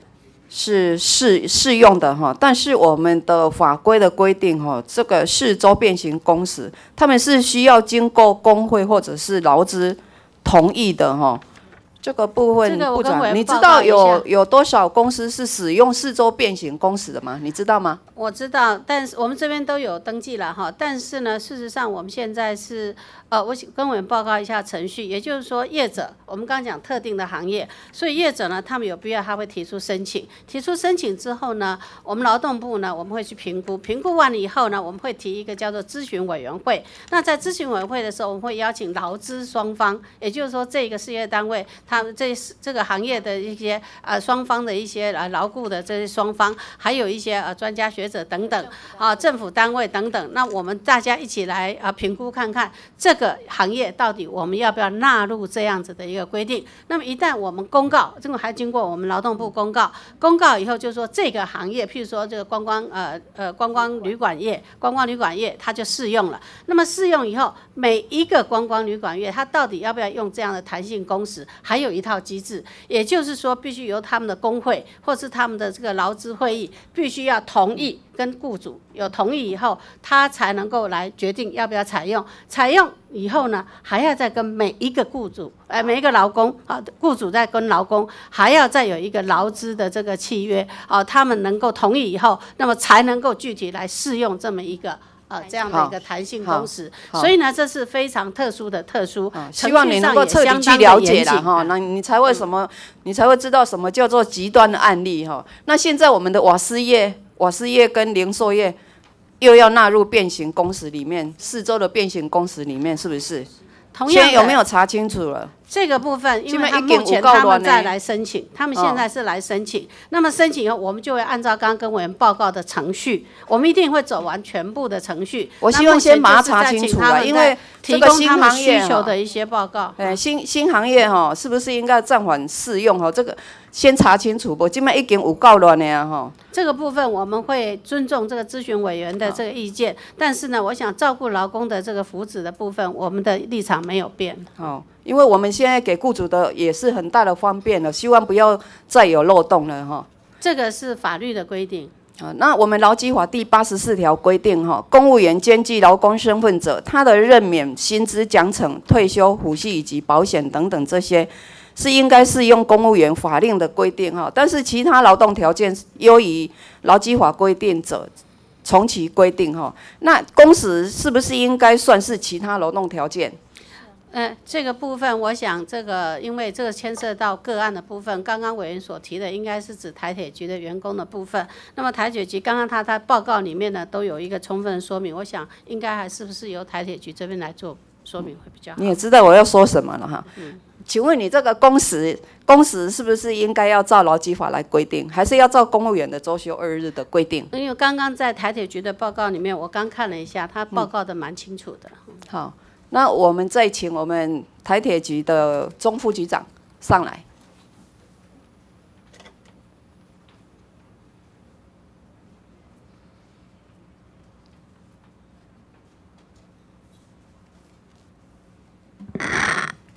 是适适用的哈，但是我们的法规的规定哈，这个四周变形工时，他们是需要经过工会或者是劳资同意的哈。这个部分，部长，你知道有有多少公司是使用四周变形工时的吗？你知道吗？我知道，但是我们这边都有登记了哈。但是呢，事实上我们现在是。呃，我跟委员报告一下程序，也就是说，业者，我们刚刚讲特定的行业，所以业者呢，他们有必要，他会提出申请，提出申请之后呢，我们劳动部呢，我们会去评估，评估完了以后呢，我们会提一个叫做咨询委员会。那在咨询委员会的时候，我们会邀请劳资双方，也就是说，这个事业单位，他们这这个行业的一些呃双方的一些呃牢固的这些双方，还有一些呃专家学者等等啊，政府单位等等，那我们大家一起来啊评估看看这。个行业到底我们要不要纳入这样子的一个规定？那么一旦我们公告，这个还经过我们劳动部公告，公告以后就说这个行业，譬如说这个观光呃呃观光旅馆业，观光旅馆业它就适用了。那么适用以后，每一个观光旅馆业它到底要不要用这样的弹性工时，还还有一套机制，也就是说必须由他们的工会或是他们的这个劳资会议必须要同意。跟雇主有同意以后，他才能够来决定要不要采用。采用以后呢，还要再跟每一个雇主，哎，每一个劳工啊，雇主再跟劳工，还要再有一个劳资的这个契约啊，他们能够同意以后，那么才能够具体来适用这么一个呃这样的一个弹性工时。所以呢，这是非常特殊的特殊，希望你能够彻底去了解了哈，那你才会什么，你才会知道什么叫做极端的案例哈。那现在我们的瓦斯业。瓦斯业跟零售业又要纳入变形工时里面，四周的变形工时里面是不是？现在有没有查清楚了？这个部分，因为他目前他们再来申请，他们现在是来申请。那么申请以后，我们就会按照刚刚跟委员报告的程序，我们一定会走完全部的程序。我希望先把它查清楚了，因为提供他们需求的一些报告。哎，新新行业哈，是不是应该暂缓试用哈？这个。先查清楚不？今麦已经有够乱的啊！哈，这个部分我们会尊重这个咨询委员的这个意见，但是呢，我想照顾劳工的这个福祉的部分，我们的立场没有变。哦，因为我们现在给雇主的也是很大的方便了，希望不要再有漏洞了哈。这个是法律的规定啊。那我们劳基法第八十四条规定哈，公务员兼具劳工身份者，他的任免、薪资奖惩、退休、抚恤以及保险等等这些。是应该适用公务员法令的规定哈，但是其他劳动条件优于劳基法规定者，从其规定哈。那工时是不是应该算是其他劳动条件？嗯，这个部分我想这个，因为这个牵涉到个案的部分，刚刚委员所提的应该是指台铁局的员工的部分。那么台铁局刚刚他在报告里面呢，都有一个充分说明，我想应该还是不是由台铁局这边来做说明会比较好。你也知道我要说什么了哈。嗯。请问你这个工时，工时是不是应该要照劳基法来规定，还是要照公务员的周休二日的规定？因为刚刚在台铁局的报告里面，我刚看了一下，他报告的蛮清楚的。好，那我们再请我们台铁局的钟副局长上来。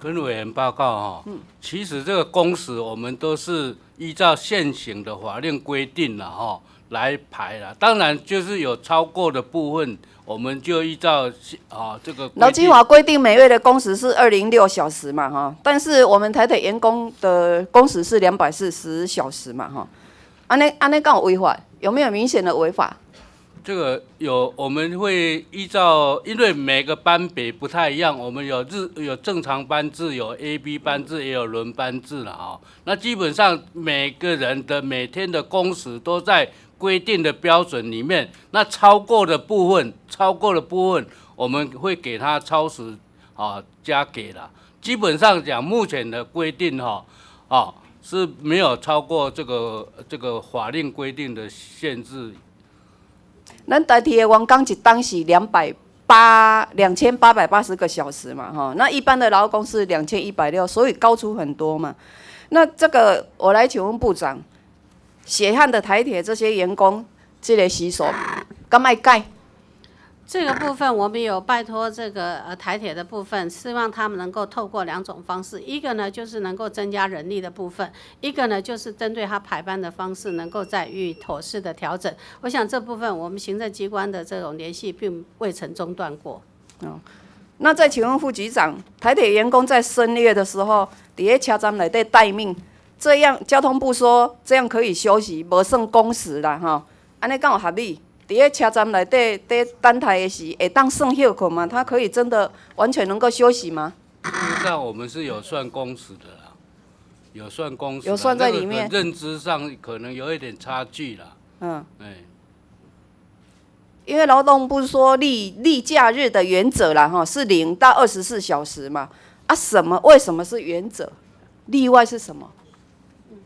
跟委员报告哈，其实这个工时我们都是依照现行的法令规定了哈来排了。当然就是有超过的部分，我们就依照啊这个。劳基法规定每月的工时是二零六小时嘛哈，但是我们台铁员工的工时是两百四十小时嘛哈，安内安内刚违法，有没有明显的违法？这个有，我们会依照，因为每个班别不太一样，我们有日有正常班制，有 A B 班制，也有轮班制了啊。那基本上每个人的每天的工时都在规定的标准里面。那超过的部分，超过的部分，我们会给他超时啊加给了。基本上讲，目前的规定哈啊是没有超过这个这个法令规定的限制。咱代替的员工一当是两百八两千八百八十个小时嘛，哈，那一般的劳工是两千一百六，所以高出很多嘛。那这个我来请问部长，血汗的台铁这些员工，这个洗手，敢爱改？这个部分我们有拜托这个呃台铁的部分，希望他们能够透过两种方式，一个呢就是能够增加人力的部分，一个呢就是针对他排班的方式能够再予以妥适的调整。我想这部分我们行政机关的这种联系并未曾中断过。哦，那再请问副局长，台铁员工在深夜的时候，伫咧车站内底待命，这样交通部说这样可以休息，不算工时啦，哈，安尼敢有合理？伫咧车站内底在等台的时，会当算休困吗？他可以真的完全能够休息吗？事实上，我们是有算工时的啦，有算工时，有算在里面。认知上可能有一点差距啦。嗯，哎，因为劳动部说例例假日的原则啦，哈，是零到二十四小时嘛。啊，什么？为什么是原则？例外是什么？嗯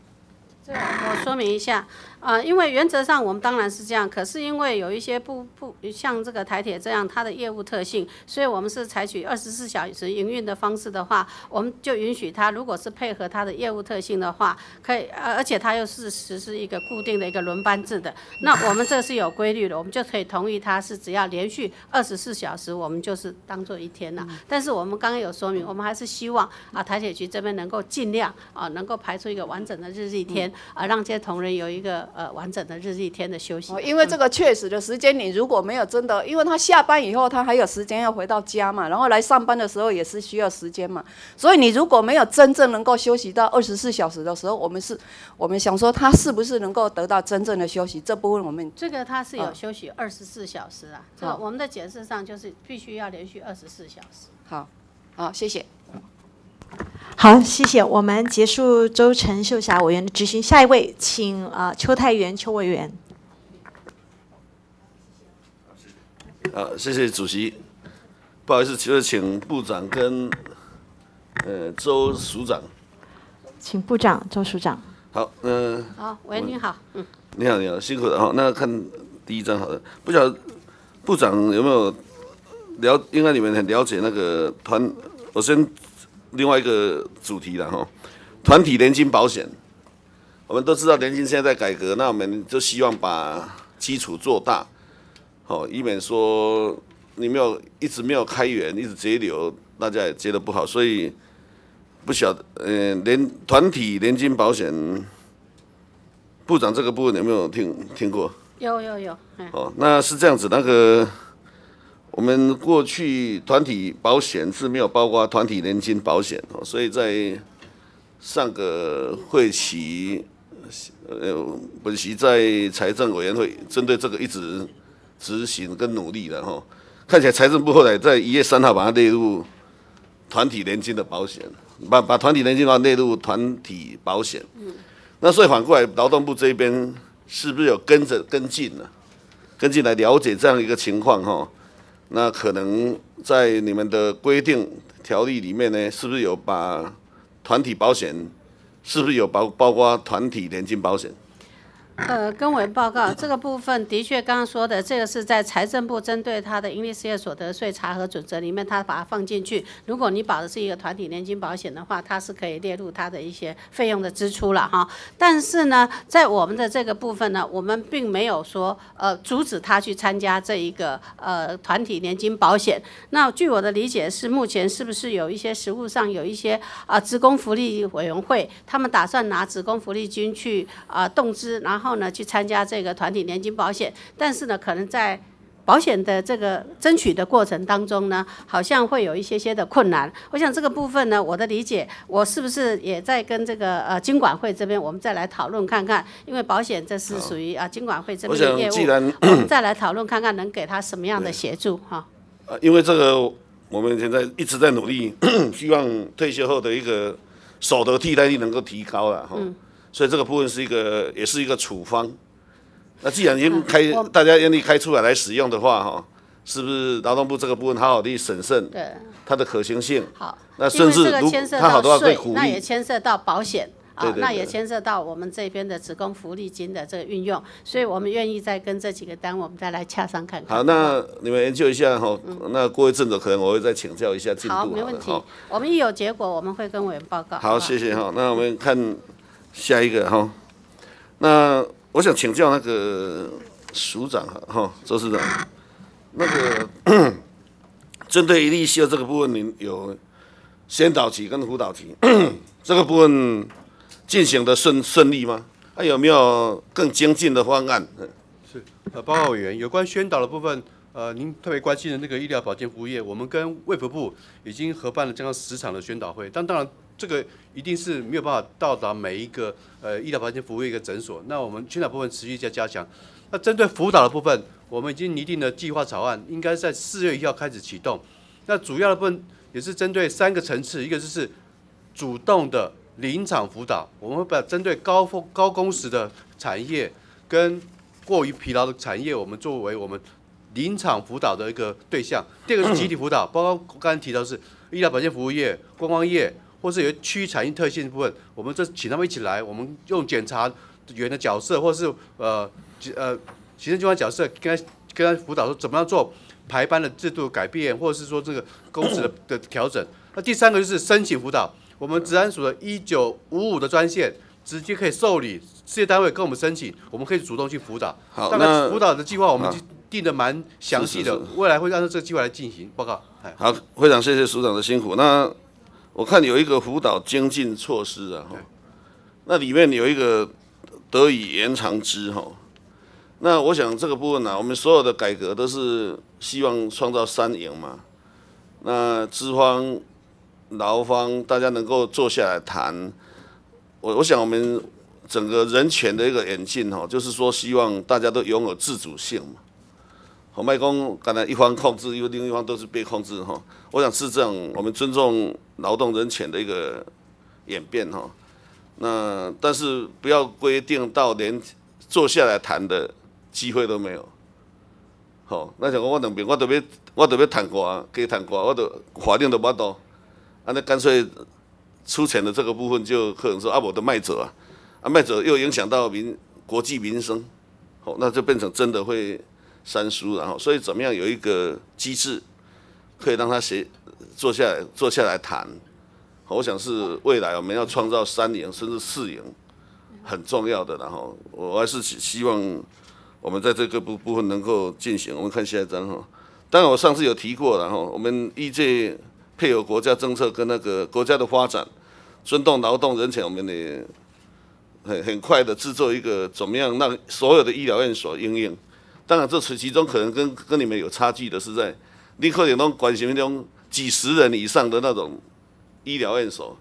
这我说明一下。啊，因为原则上我们当然是这样，可是因为有一些不不像这个台铁这样它的业务特性，所以我们是采取二十四小时营运的方式的话，我们就允许它，如果是配合它的业务特性的话，可以，而而且它又是实施一个固定的一个轮班制的，那我们这是有规律的，我们就可以同意它是只要连续二十四小时，我们就是当做一天了。但是我们刚刚有说明，我们还是希望啊台铁局这边能够尽量啊能够排出一个完整的日历天啊，让这些同仁有一个。呃，完整的日一天的休息。因为这个确实的时间，你如果没有真的，因为他下班以后，他还有时间要回到家嘛，然后来上班的时候也是需要时间嘛。所以你如果没有真正能够休息到二十四小时的时候，我们是，我们想说他是不是能够得到真正的休息？这部分我们这个他是有休息二十四小时啊。好，我们的解释上就是必须要连续二十四小时。好，好，谢谢。好，谢谢。我们结束周陈秀霞委员的质询，下一位，请啊邱太元邱委员。好，谢谢主席。不好意思，就是请部长跟呃周署长。请部长周署长。好，嗯。好，喂，你好，嗯。你好，你好，辛苦了哈。那看第一张，好的。不晓得部长有没有了？应该你们很了解那个团，我先。另外一个主题了哈，团体年金保险，我们都知道年金现在在改革，那我们就希望把基础做大，好，以免说你没有一直没有开源，一直节流，大家也觉得不好，所以不晓得，嗯，连团体年金保险部长这个部分有没有听听过？有有有，哦，那是这样子，那个。我们过去团体保险是没有包括团体年金保险哦，所以在上个会期，呃，本席在财政委员会针对这个一直执行跟努力的哈，看起来财政部后来在一月三号把它列入团体年金的保险，把把团体年金把它列入团体保险。嗯。那所以反过来，劳动部这边是不是有跟着跟进呢？跟进来了解这样一个情况哈？那可能在你们的规定条例里面呢，是不是有把团体保险，是不是有包包括团体年金保险？呃，跟委报告，这个部分的确刚刚说的，这个是在财政部针对他的盈利事业所得税查核准则里面，他把它放进去。如果你保的是一个团体年金保险的话，它是可以列入它的一些费用的支出了哈。但是呢，在我们的这个部分呢，我们并没有说呃阻止他去参加这一个呃团体年金保险。那据我的理解是，目前是不是有一些实务上有一些啊职工福利委员会，他们打算拿职工福利金去啊动资，然后。后呢，去参加这个团体年金保险，但是呢，可能在保险的这个争取的过程当中呢，好像会有一些些的困难。我想这个部分呢，我的理解，我是不是也在跟这个呃经管会这边，我们再来讨论看看，因为保险这是属于啊经管会这边的业务，我们再来讨论看看能给他什么样的协助哈。呃，因为这个我们现在一直在努力，[clears throat] 希望退休后的一个所得替代率能够提高了哈。所以这个部分是一个，也是一个处方。那既然已经开，大家愿意开出来来使用的话，哈，是不是劳动部这个部分好好的审慎，对它的可行性？好，那甚至如它好多会鼓励，那也牵涉到保险啊，那也牵涉到我们这边的职工福利金的这个运用。所以我们愿意再跟这几个单位，我们再来洽商看看。好，那你们研究一下哈，那过一阵子可能我会再请教一下进度。好，没问题。我们一有结果，我们会跟委员报告。好，谢谢哈。那我们看。下一个哈，那我想请教那个署长哈，周市长，那个 [clears throat] 针对一例秀这个部分，您有先导期跟辅导期 [clears throat] 这个部分进行的顺顺利吗？还有没有更精进的方案？是，呃，报告委员，有关宣导的部分，呃，您特别关心的那个医疗保健服务业，我们跟卫福部已经合办了将近十场的宣导会，但当然这个一定是没有办法到达每一个呃医疗保健服务一个诊所，那我们宣导部分持续在加强。那针对辅导的部分，我们已经拟定了计划草案，应该在四月一号开始启动。那主要的部分也是针对三个层次，一个就是主动的临场辅导，我们会把针对高峰高工时的产业跟过于疲劳的产业，我们作为我们临场辅导的一个对象。第二个是集体辅导，包括刚才提到是医疗保健服务业、观光业，或是有区域产业特性部分，我们这请他们一起来，我们用检查员的角色，或是呃。呃，行政机关角色跟他跟他辅导说怎么样做排班的制度改变，或者是说这个工时的的调整。那第三个就是申请辅导，我们治安署的一九五五的专线直接可以受理事业单位跟我们申请，我们可以主动去辅导。好，那辅导的计划我们定的蛮详细的，未来会按照这个计划来进行报告。好，会长谢谢署长的辛苦。那我看有一个辅导精进措施啊，那里面有一个得以延长之哈。那我想这个部分呢，我们所有的改革都是希望创造三赢嘛。那资方、劳方大家能够坐下来谈。我我想我们整个人权的一个演进哈，就是说希望大家都拥有自主性嘛。好，麦公刚才一方控制，又另一方都是被控制哈。我想是这样，我们尊重劳动人权的一个演变哈。那但是不要规定到连坐下来谈的。机会都没有，好，那像我两边，我特别，我特别谈过啊，给谈过，我都法定都不多，啊，那干脆出钱的这个部分就可能说啊，我的卖走啊，啊卖走又影响到民国际民生，好，那就变成真的会三输，然后，所以怎么样有一个机制，可以让他写坐下来坐下来谈，我想是未来我们要创造三赢甚至四赢，很重要的，然后我还是希望。我们在这个部部分能够进行，我们看下一张哈。当然我上次有提过了哈，我们依这配合国家政策跟那个国家的发展，尊重劳动人权，我们也很很快的制作一个怎么样让所有的医疗院所应用。当然这其其中可能跟跟你们有差距的是在，你可能关心那种几十人以上的那种医疗院所，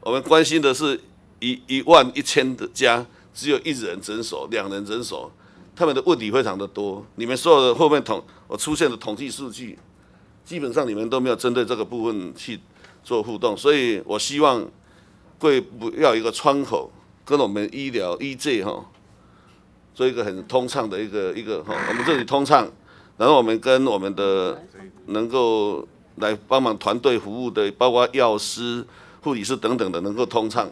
我们关心的是一一万一千的家，只有一人诊所、两人诊所。他们的问题非常的多，你们所有的后面统我出现的统计数据，基本上你们都没有针对这个部分去做互动，所以我希望贵不要一个窗口跟我们医疗医界哈，做一个很通畅的一个一个哈，我们这里通畅，然后我们跟我们的能够来帮忙团队服务的，包括药师、护理师等等的，能够通畅，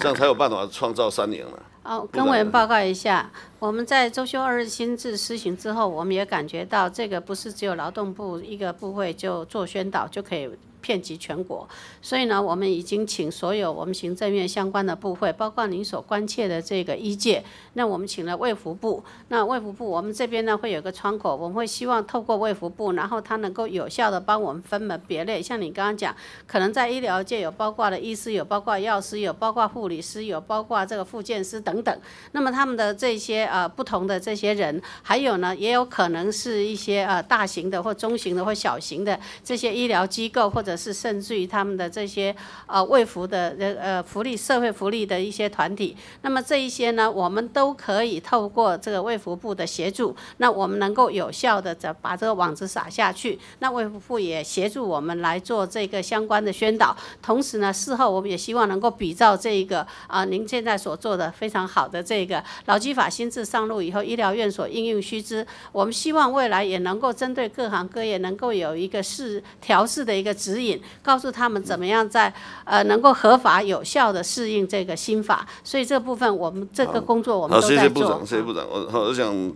这样才有办法创造三年了。哦，跟委员报告一下，我们在周休二日新制施行之后，我们也感觉到这个不是只有劳动部一个部会就做宣导就可以。遍及全国，所以呢，我们已经请所有我们行政院相关的部会，包括您所关切的这个医界，那我们请了卫福部，那卫福部我们这边呢会有个窗口，我们会希望透过卫福部，然后它能够有效的帮我们分门别类，像你刚刚讲，可能在医疗界有包括了医师，有包括药师，有包括护理师，有包括这个复健师等等，那么他们的这些呃不同的这些人，还有呢，也有可能是一些呃大型的或中型的或小型的这些医疗机构或者。是甚至于他们的这些呃卫福的呃呃福利社会福利的一些团体，那么这一些呢，我们都可以透过这个卫福部的协助，那我们能够有效的把把这个网子撒下去。那卫福部也协助我们来做这个相关的宣导，同时呢，事后我们也希望能够比照这一个啊，您现在所做的非常好的这个劳基法新制上路以后，医疗院所应用须知，我们希望未来也能够针对各行各业能够有一个试调试的一个指。引告诉他们怎么样在呃能够合法有效的适应这个新法，所以这部分我们这个工作我们都在做。好，谢谢部长，谢谢部长。我我想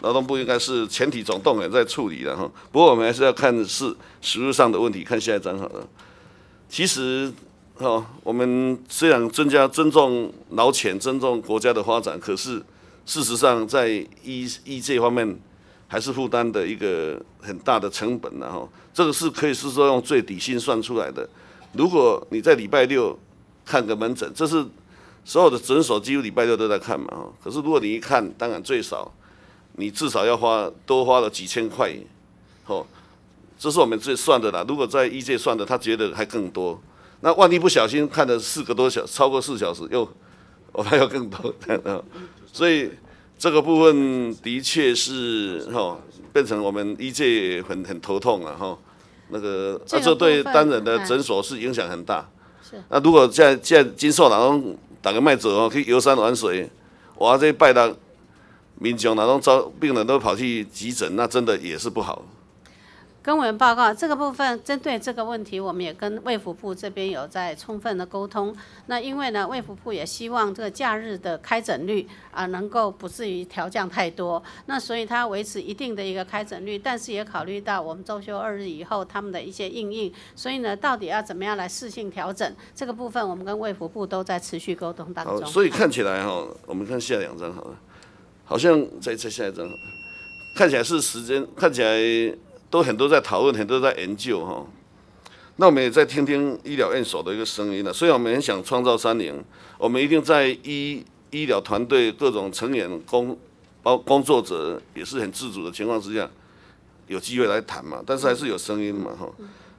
劳动部应该是全体总动员在处理的哈。不过我们还是要看是实务上的问题，看下一章好了。其实哈，我们虽然增加尊重劳权、尊重国家的发展，可是事实上在医医这方面。还是负担的一个很大的成本然后这个是可以是说用最底薪算出来的。如果你在礼拜六看个门诊，这是所有的诊所几乎礼拜六都在看嘛。可是如果你一看，当然最少你至少要花多花了几千块，哦，这是我们最算的啦。如果在医界算的，他觉得还更多。那万一不小心看了四个多小，超过四小时，又我还要更多，[laughs] 所以这个部分的确是哈，变成我们医界很很头痛了哈。那个啊，这对单人的诊所是影响很大。是。那如果现在现在金寿哪种打个脉走哦，去游山玩水，哇，这拜到民众哪种招病人都跑去急诊，那真的也是不好。跟委员报告这个部分，针对这个问题，我们也跟卫福部这边有在充分的沟通。那因为呢，卫福部也希望这个假日的开诊率啊，能够不至于调降太多。那所以它维持一定的一个开诊率，但是也考虑到我们周休二日以后他们的一些应应。所以呢，到底要怎么样来适性调整这个部分，我们跟卫福部都在持续沟通当中。所以看起来哈，我们看下两张好了，好像在在下一张，看起来是时间看起来。都很多在讨论，很多在研究哈。那我们也在听听医疗院所的一个声音了。虽然我们很想创造三年，我们一定在医医疗团队各种成员工包工作者也是很自主的情况之下，有机会来谈嘛。但是还是有声音嘛哈。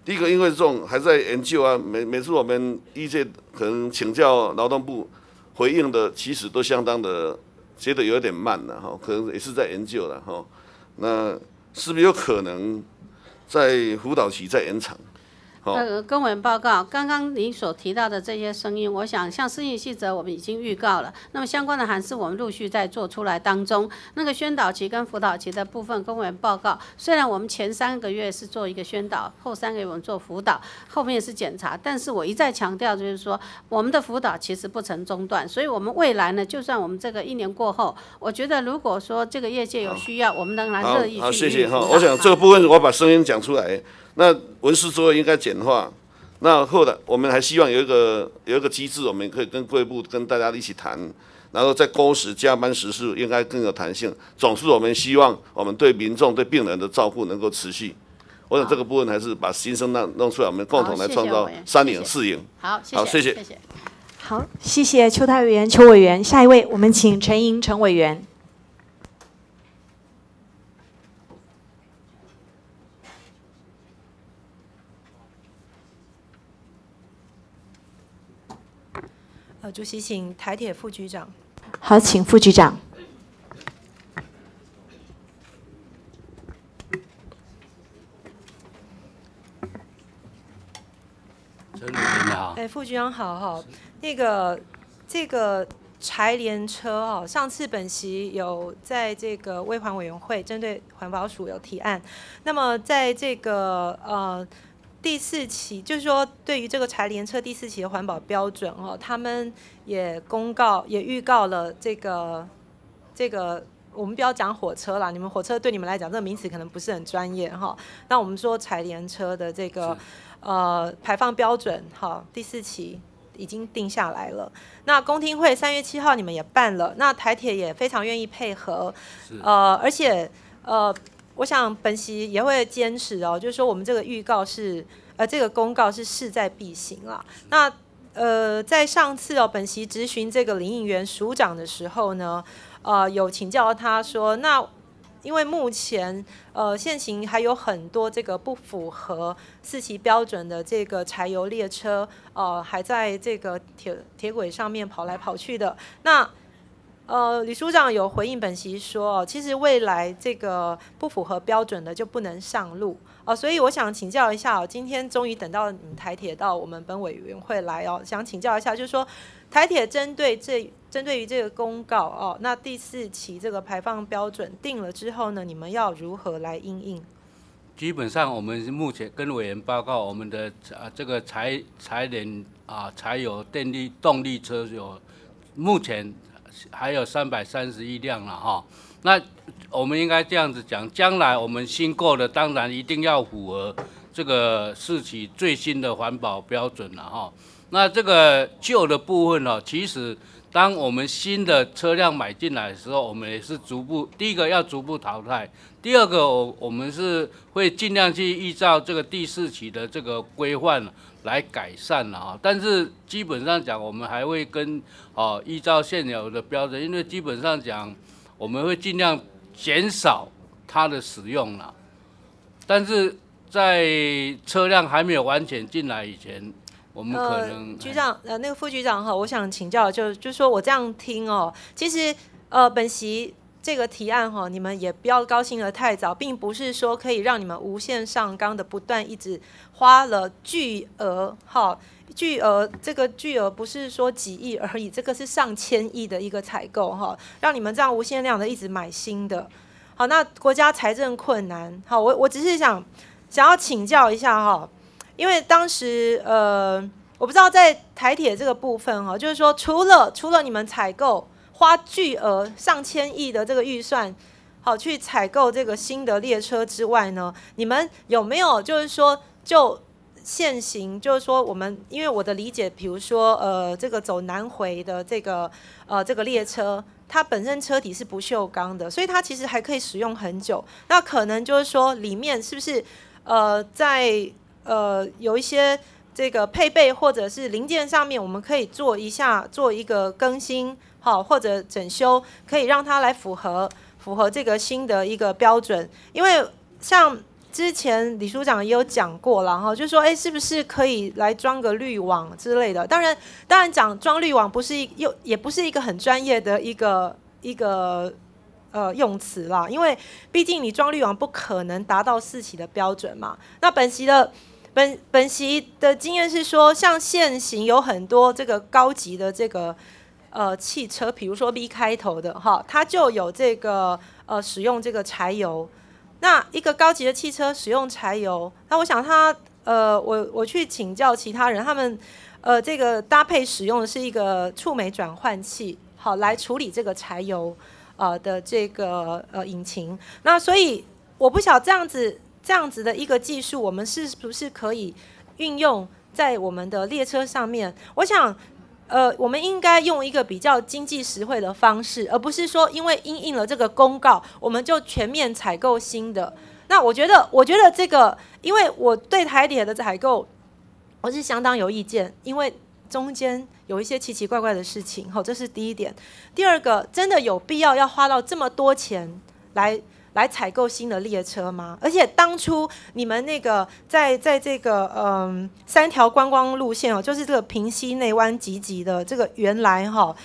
第一个，因为这种还在研究啊，每每次我们医界可能请教劳动部回应的，其实都相当的觉得有点慢了哈。可能也是在研究了哈。那是不是有可能在辅导期再延长？呃，跟委员报告，刚刚您所提到的这些声音，我想像适应细则我们已经预告了，那么相关的函释我们陆续在做出来当中。那个宣导期跟辅导期的部分，跟委员报告，虽然我们前三个月是做一个宣导，后三个月我们做辅导，后面是检查，但是我一再强调就是说，我们的辅导其实不曾中断，所以我们未来呢，就算我们这个一年过后，我觉得如果说这个业界有需要，我们仍然乐意去。好，谢谢哈。我想这个部分我把声音讲出来。那文书作业应该简化，那后来我们还希望有一个有一个机制，我们可以跟贵部跟大家一起谈，然后在工时加班时数应该更有弹性。总是我们希望我们对民众对病人的照顾能够持续。我想这个部分还是把新生弄弄出来，我们共同来创造三赢四赢。好，好，谢谢。好，谢谢邱太委员、邱委员。下一位，我们请陈莹陈委员。主席，请台铁副局长。好，请副局长。陈你好。哎，副局长好哈。那个这个柴联车哦，上次本席有在这个微环委员会针对环保署有提案，那么在这个呃。第四期就是说，对于这个柴联车第四期的环保标准哦，他们也公告也预告了这个这个，我们不要讲火车了，你们火车对你们来讲这个名词可能不是很专业哈。那我们说柴联车的这个呃排放标准哈，第四期已经定下来了。那公听会三月七号你们也办了，那台铁也非常愿意配合，呃，而且呃。我想本席也会坚持哦，就是说我们这个预告是，呃，这个公告是势在必行啊。那呃，在上次哦，本席咨询这个林应元署长的时候呢，呃，有请教他说，那因为目前呃现行还有很多这个不符合四期标准的这个柴油列车，呃，还在这个铁铁轨上面跑来跑去的，那。呃，李署长有回应本席说，哦其实未来这个不符合标准的就不能上路哦，所以我想请教一下哦，今天终于等到你们台铁到我们本委员会来哦，想请教一下，就是说台铁针对这针对于这个公告哦，那第四期这个排放标准定了之后呢，你们要如何来应应？基本上我们目前跟委员报告，我们的啊这个柴柴联啊柴油电力动力车有目前。还有三百三十一辆了哈，那我们应该这样子讲，将来我们新购的当然一定要符合这个市企最新的环保标准了哈。那这个旧的部分呢，其实当我们新的车辆买进来的时候，我们也是逐步，第一个要逐步淘汰，第二个我我们是会尽量去依照这个第四期的这个规范来改善了啊。但是基本上讲，我们还会跟哦依照现有的标准，因为基本上讲，我们会尽量减少它的使用了。但是在车辆还没有完全进来以前，我们可能、呃、局长呃那个副局长哈，我想请教就就是说我这样听哦，其实呃本席这个提案哈，你们也不要高兴的太早，并不是说可以让你们无限上纲的不断一直花了巨额哈。巨额这个巨额不是说几亿而已，这个是上千亿的一个采购哈，让你们这样无限量的一直买新的。好，那国家财政困难，好，我我只是想想要请教一下哈，因为当时呃，我不知道在台铁这个部分哈，就是说除了除了你们采购花巨额上千亿的这个预算，好去采购这个新的列车之外呢，你们有没有就是说就现行，就是说我们因为我的理解，比如说呃这个走南回的这个呃这个列车。它本身车体是不锈钢的，所以它其实还可以使用很久。那可能就是说，里面是不是呃，在呃有一些这个配备或者是零件上面，我们可以做一下做一个更新，好或者整修，可以让它来符合符合这个新的一个标准。因为像之前李署长也有讲过了哈，就说哎，是不是可以来装个滤网之类的？当然，当然讲装滤网不是又也不是一个很专业的一个一个呃用词啦，因为毕竟你装滤网不可能达到四期的标准嘛。那本席的本本席的经验是说，像现行有很多这个高级的这个呃汽车，比如说 B 开头的哈，它就有这个呃使用这个柴油。那一个高级的汽车使用柴油，那我想他呃，我我去请教其他人，他们呃这个搭配使用的是一个触媒转换器，好来处理这个柴油呃的这个呃引擎。那所以我不晓这样子这样子的一个技术，我们是不是可以运用在我们的列车上面？我想。呃，我们应该用一个比较经济实惠的方式，而不是说因为因应了这个公告，我们就全面采购新的。那我觉得，我觉得这个，因为我对台铁的采购，我是相当有意见，因为中间有一些奇奇怪怪的事情。好，这是第一点。第二个，真的有必要要花到这么多钱来？来采购新的列车吗？而且当初你们那个在在这个嗯三条观光路线哦，就是这个平西内湾集集的这个原来哈，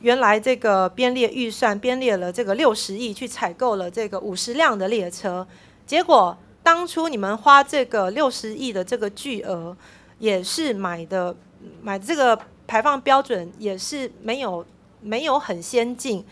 原来这个编列预算编列了这个六十亿去采购了这个五十辆的列车，结果当初你们花这个六十亿的这个巨额，也是买的买这个排放标准也是没有没有很先进。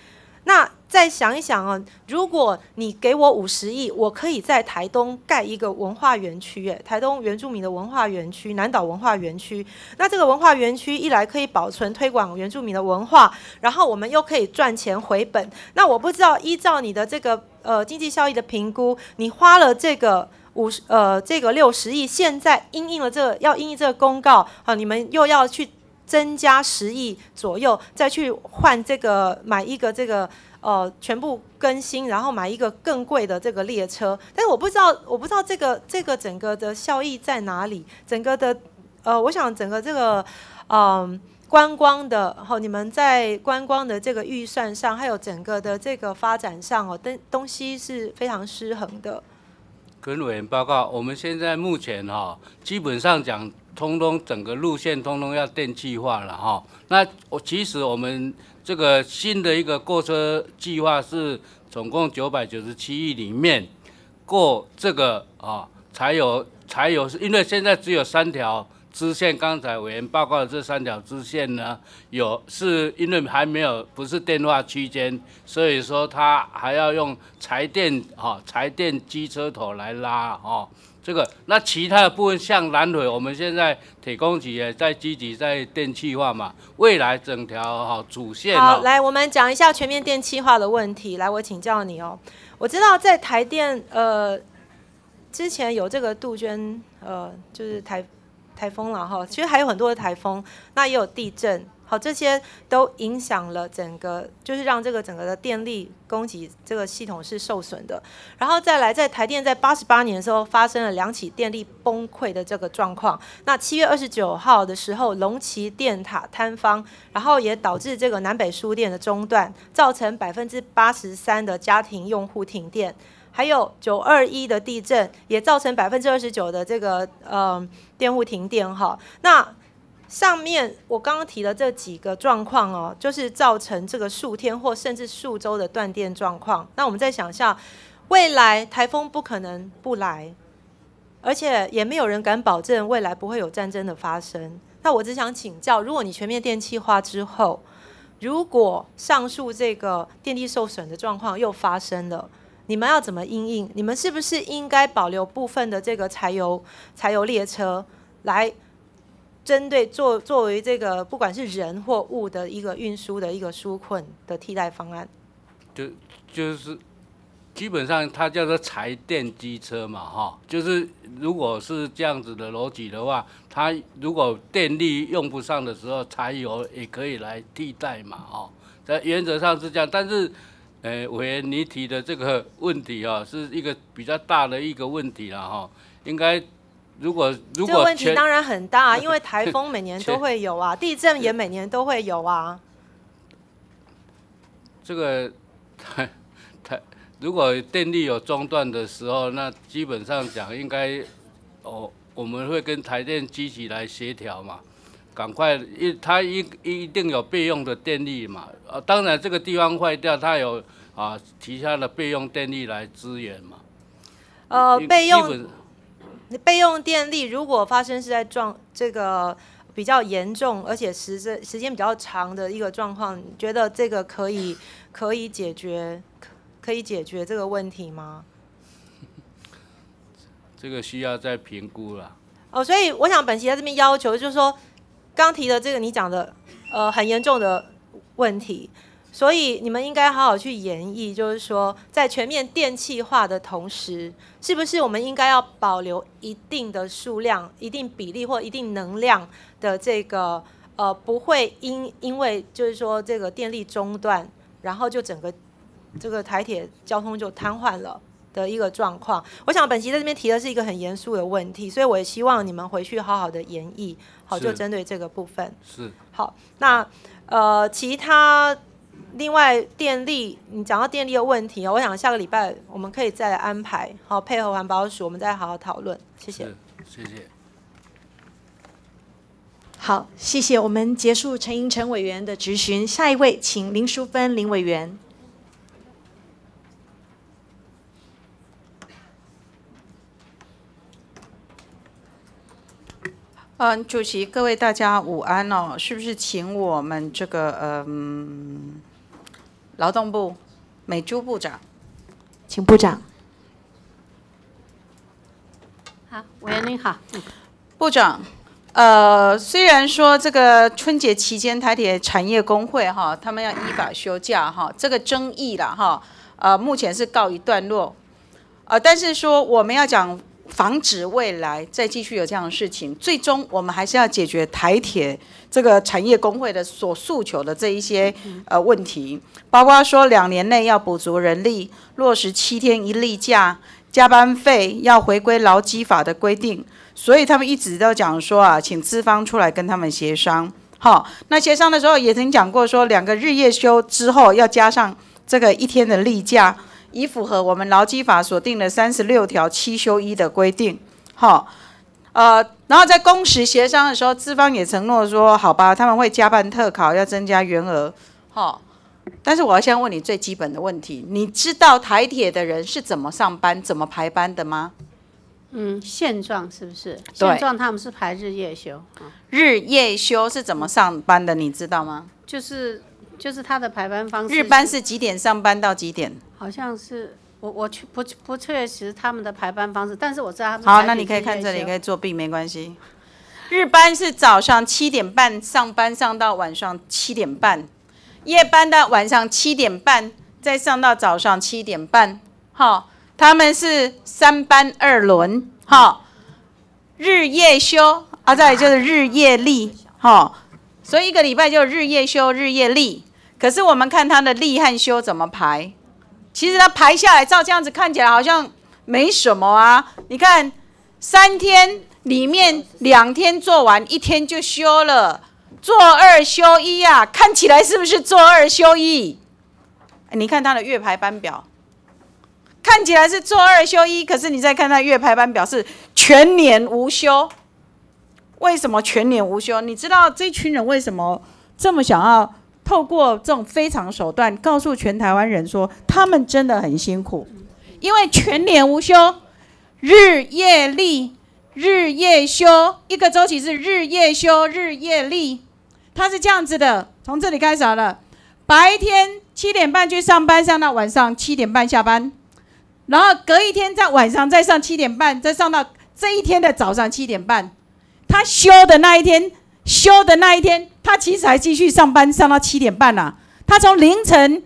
那再想一想啊，如果你给我五十亿，我可以在台东盖一个文化园区，诶，台东原住民的文化园区、南岛文化园区。那这个文化园区一来可以保存推广原住民的文化，然后我们又可以赚钱回本。那我不知道依照你的这个呃经济效益的评估，你花了这个五十呃这个六十亿，现在应应了这个要应应这个公告啊，你们又要去。增加十亿左右，再去换这个买一个这个呃全部更新，然后买一个更贵的这个列车。但是我不知道，我不知道这个这个整个的效益在哪里？整个的呃，我想整个这个嗯观光的，后你们在观光的这个预算上，还有整个的这个发展上哦，东东西是非常失衡的。跟委员报告，我们现在目前哈，基本上讲。通通整个路线通通要电气化了哈，那我其实我们这个新的一个购车计划是总共九百九十七亿里面，过这个啊才有才有，因为现在只有三条支线，刚才委员报告的这三条支线呢，有是因为还没有不是电话区间，所以说它还要用柴电哈柴电机车头来拉哈。这个，那其他的部分像南回，我们现在铁工局也在积极在电气化嘛。未来整条哈主线好，来我们讲一下全面电气化的问题。来，我请教你哦。我知道在台电呃之前有这个杜鹃呃，就是台台风了哈，其实还有很多的台风，那也有地震。好，这些都影响了整个，就是让这个整个的电力供给这个系统是受损的。然后再来，在台电在八十八年的时候发生了两起电力崩溃的这个状况。那七月二十九号的时候，龙旗电塔坍方，然后也导致这个南北输电的中断，造成百分之八十三的家庭用户停电。还有九二一的地震，也造成百分之二十九的这个呃电户停电哈。那上面我刚刚提的这几个状况哦，就是造成这个数天或甚至数周的断电状况。那我们再想象，未来台风不可能不来，而且也没有人敢保证未来不会有战争的发生。那我只想请教，如果你全面电气化之后，如果上述这个电力受损的状况又发生了，你们要怎么应应？你们是不是应该保留部分的这个柴油柴油列车来？针对作作为这个不管是人或物的一个运输的一个纾困的替代方案，就就是基本上它叫做柴电机车嘛，哈，就是如果是这样子的逻辑的话，它如果电力用不上的时候，柴油也可以来替代嘛，哈，在原则上是这样，但是，呃，委员你提的这个问题啊，是一个比较大的一个问题了，哈，应该。如果如果这个问题当然很大，因为台风 [laughs] 每年都会有啊，地震也每年都会有啊。这个台台如果电力有中断的时候，那基本上讲应该哦，我们会跟台电积极来协调嘛，赶快一它一一定有备用的电力嘛，呃，当然这个地方坏掉，它有啊其他的备用电力来支援嘛。呃，备用。备用电力如果发生是在状这个比较严重，而且时时时间比较长的一个状况，你觉得这个可以可以解决可以解决这个问题吗？这个需要再评估了。哦，所以我想本席在这边要求，就是说刚提的这个你讲的呃很严重的问题。所以你们应该好好去演绎，就是说，在全面电气化的同时，是不是我们应该要保留一定的数量、一定比例或一定能量的这个呃，不会因因为就是说这个电力中断，然后就整个这个台铁交通就瘫痪了的一个状况。我想本集在这边提的是一个很严肃的问题，所以我也希望你们回去好好的演绎，好就针对这个部分。是好，那呃其他。另外，电力，你讲到电力的问题我想下个礼拜我们可以再来安排，好配合环保署，我们再好好讨论。谢谢。谢谢。好，谢谢。我们结束陈英成委员的质询，下一位请林淑芬林委员。嗯，主席，各位大家午安哦，是不是请我们这个嗯？劳动部美珠部长，请部长。好，委员您好，部长。呃，虽然说这个春节期间台铁产业工会哈，他们要依法休假哈，这个争议了哈，呃，目前是告一段落。呃，但是说我们要讲。防止未来再继续有这样的事情，最终我们还是要解决台铁这个产业工会的所诉求的这一些呃问题，包括说两年内要补足人力，落实七天一例假，加班费要回归劳基法的规定，所以他们一直都讲说啊，请资方出来跟他们协商。好，那协商的时候也曾讲过说，两个日夜休之后要加上这个一天的例假。以符合我们劳基法所定的三十六条七休一的规定，好，呃，然后在工时协商的时候，资方也承诺说，好吧，他们会加办特考，要增加员额，好。但是我要先问你最基本的问题，你知道台铁的人是怎么上班、怎么排班的吗？嗯，现状是不是？现状他们是排日夜休。日夜休是怎么上班的？你知道吗？就是。就是他的排班方式。日班是几点上班到几点？好像是我我去不不确实他们的排班方式，但是我知道他们。好，那你可以看这里，可以作弊没关系。日班是早上七点半上班上到晚上七点半，夜班的晚上七点半再上到早上七点半。好，他们是三班二轮。哈，日夜休。啊，再来就是日夜历，哈，所以一个礼拜就日夜休、日夜历。可是我们看他的利和休怎么排，其实他排下来照这样子看起来好像没什么啊。你看三天里面两天做完，一天就休了，做二休一啊，看起来是不是做二休一？你看他的月排班表，看起来是做二休一，可是你再看他月排班表是全年无休。为什么全年无休？你知道这群人为什么这么想要透过这种非常手段告诉全台湾人说，他们真的很辛苦？因为全年无休，日夜历，日夜休，一个周期是日夜休，日夜历，它是这样子的。从这里开始好了，白天七点半去上班，上到晚上七点半下班，然后隔一天在晚上再上七点半，再上到这一天的早上七点半。他休的那一天，休的那一天，他其实还继续上班，上到七点半呐。他从凌晨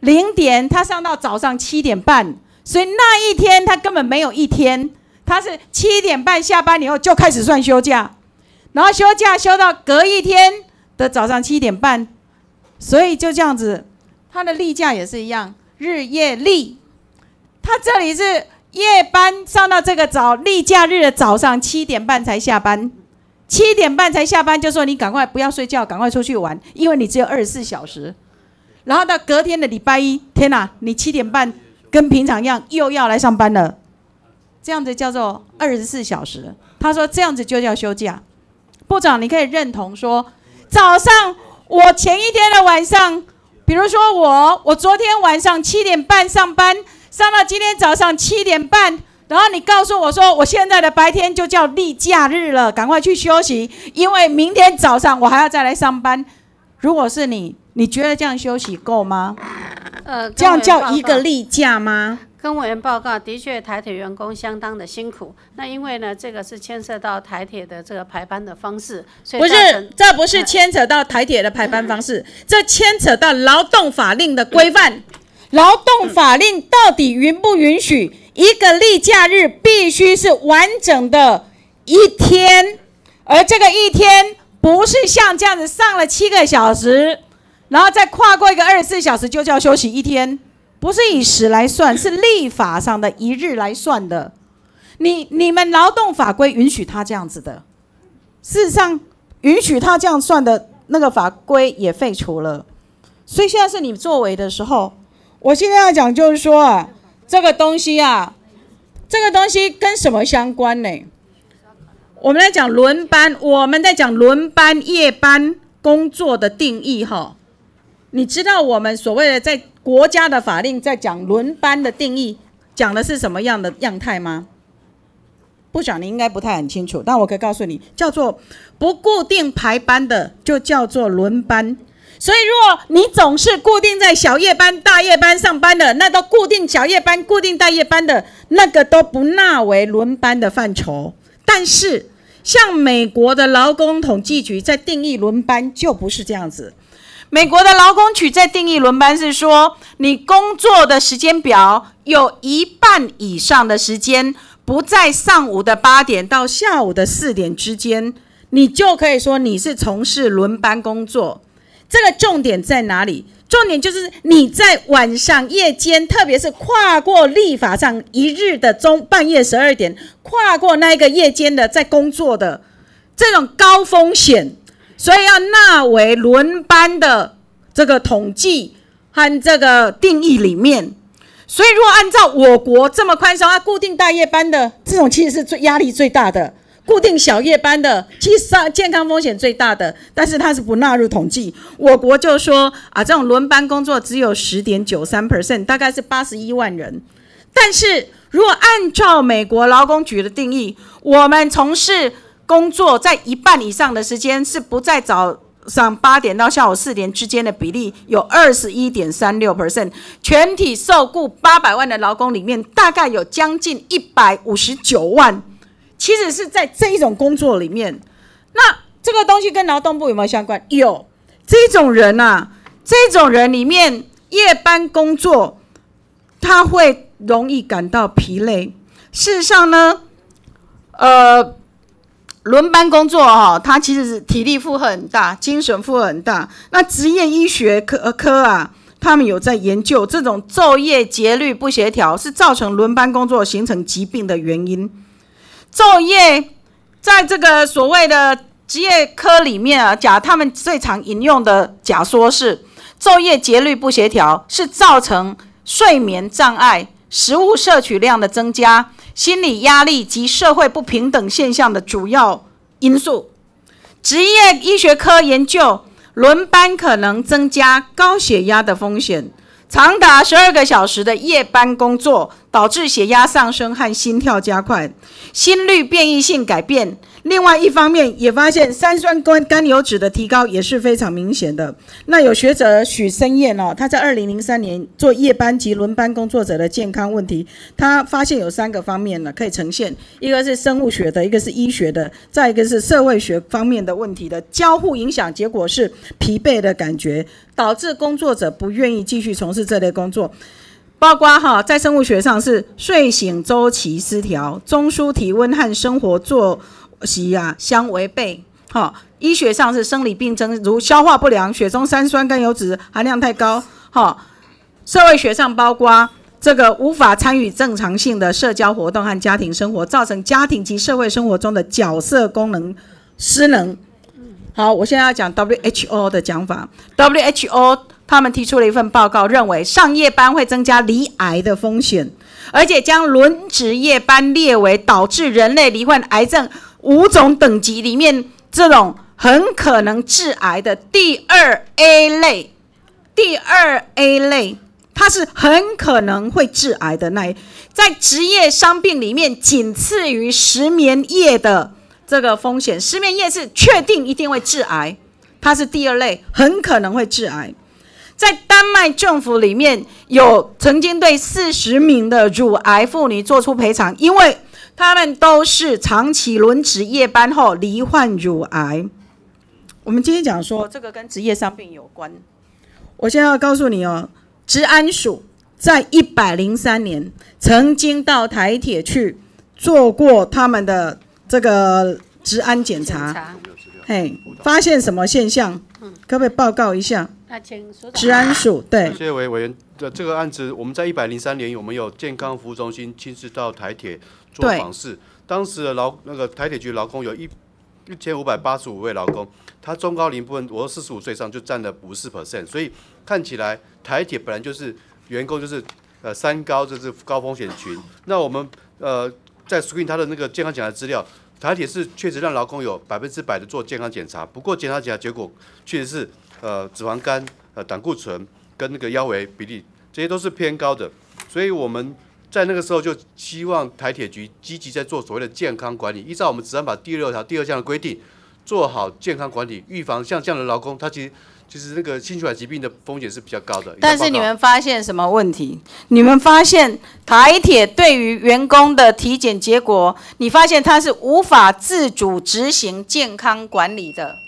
零点，他上到早上七点半，所以那一天他根本没有一天，他是七点半下班以后就开始算休假，然后休假休到隔一天的早上七点半，所以就这样子，他的例假也是一样，日夜例。他这里是。夜班上到这个早，例假日的早上七点半才下班，七点半才下班就说你赶快不要睡觉，赶快出去玩，因为你只有二十四小时。然后到隔天的礼拜一，天哪，你七点半跟平常一样又要来上班了，这样子叫做二十四小时。他说这样子就叫休假。部长，你可以认同说，早上我前一天的晚上，比如说我，我昨天晚上七点半上班。上到今天早上七点半，然后你告诉我说，我现在的白天就叫例假日了，赶快去休息，因为明天早上我还要再来上班。如果是你，你觉得这样休息够吗？呃，这样叫一个例假吗？跟委员报告，的确台铁员工相当的辛苦。那因为呢，这个是牵涉到台铁的这个排班的方式，所以不是，这不是牵扯到台铁的排班方式，这牵扯到劳动法令的规范。劳动法令到底允不允许一个例假日必须是完整的一天，而这个一天不是像这样子上了七个小时，然后再跨过一个二十四小时就叫休息一天，不是以时来算，是立法上的一日来算的。你你们劳动法规允许他这样子的，事实上允许他这样算的那个法规也废除了，所以现在是你作为的时候。我现在要讲就是说啊，这个东西啊，这个东西跟什么相关呢？我们来讲轮班，我们在讲轮班夜班工作的定义哈。你知道我们所谓的在国家的法令在讲轮班的定义，讲的是什么样的样态吗？不讲你应该不太很清楚，但我可以告诉你，叫做不固定排班的，就叫做轮班。所以，如果你总是固定在小夜班、大夜班上班的，那都固定小夜班、固定大夜班的那个都不纳为轮班的范畴。但是，像美国的劳工统计局在定义轮班就不是这样子。美国的劳工局在定义轮班是说，你工作的时间表有一半以上的时间不在上午的八点到下午的四点之间，你就可以说你是从事轮班工作。这个重点在哪里？重点就是你在晚上夜间，特别是跨过立法上一日的中半夜十二点，跨过那一个夜间的在工作的这种高风险，所以要纳为轮班的这个统计和这个定义里面。所以如果按照我国这么宽松啊，固定大夜班的这种，其实是最压力最大的。固定小夜班的，其实健康风险最大的，但是它是不纳入统计。我国就说啊，这种轮班工作只有十点九三 percent，大概是八十一万人。但是如果按照美国劳工局的定义，我们从事工作在一半以上的时间是不在早上八点到下午四点之间的比例有二十一点三六 percent。全体受雇八百万的劳工里面，大概有将近一百五十九万。其实是在这一种工作里面，那这个东西跟劳动部有没有相关？有这种人呐，这种人里面夜班工作，他会容易感到疲累。事实上呢，呃，轮班工作哈，它其实是体力负荷很大，精神负荷很大。那职业医学科科啊，他们有在研究这种昼夜节律不协调是造成轮班工作形成疾病的原因。昼夜在这个所谓的职业科里面啊，假他们最常引用的假说是昼夜节律不协调是造成睡眠障碍、食物摄取量的增加。心理压力及社会不平等现象的主要因素。职业医学科研究，轮班可能增加高血压的风险。长达十二个小时的夜班工作，导致血压上升和心跳加快，心率变异性改变。另外一方面，也发现三酸甘甘油脂的提高也是非常明显的。那有学者许生燕哦，他在二零零三年做夜班及轮班工作者的健康问题，他发现有三个方面呢可以呈现：一个是生物学的，一个是医学的，再一个是社会学方面的问题的交互影响。结果是疲惫的感觉，导致工作者不愿意继续从事这类工作。包括哈，在生物学上是睡醒周期失调、中枢体温和生活作。息啊相违背，哈，医学上是生理病症，如消化不良、血中三酸甘油脂含量太高，哈，社会学上包括这个无法参与正常性的社交活动和家庭生活，造成家庭及社会生活中的角色功能失能。好，我现在要讲 WHO 的讲法，WHO 他们提出了一份报告，认为上夜班会增加罹癌的风险，而且将轮值夜班列为导致人类罹患癌症。五种等级里面，这种很可能致癌的第二 A 类，第二 A 类，它是很可能会致癌的那，在职业伤病里面仅次于石棉叶的这个风险。石棉叶是确定一定会致癌，它是第二类，很可能会致癌。在丹麦政府里面有曾经对四十名的乳癌妇女做出赔偿，因为。他们都是长期轮值夜班后罹患乳癌。我们今天讲说这个跟职业伤病有关。我现在要告诉你哦，治安署在一百零三年曾经到台铁去做过他们的这个治安检查，嘿，发现什么现象？可不可以报告一下？治安署对。谢谢委委员这这个案子，我们在一百零三年，我们有健康服务中心亲自到台铁。做访视，当时的劳那个台铁局劳工有一一千五百八十五位劳工，他中高龄部分，我四十五岁以上就占了五十 percent，所以看起来台铁本来就是员工就是呃三高就是高风险群。那我们呃在 screen 他的那个健康检查资料，台铁是确实让劳工有百分之百的做健康检查，不过检查检查结果确实是呃脂肪肝、呃胆固醇跟那个腰围比例这些都是偏高的，所以我们。在那个时候，就希望台铁局积极在做所谓的健康管理，依照我们《治安法》第六条第二项的规定，做好健康管理，预防像这样的劳工，他其实其实那个心血管疾病的风险是比较高的。但是你们发现什么问题？你们发现台铁对于员工的体检结果，你发现他是无法自主执行健康管理的。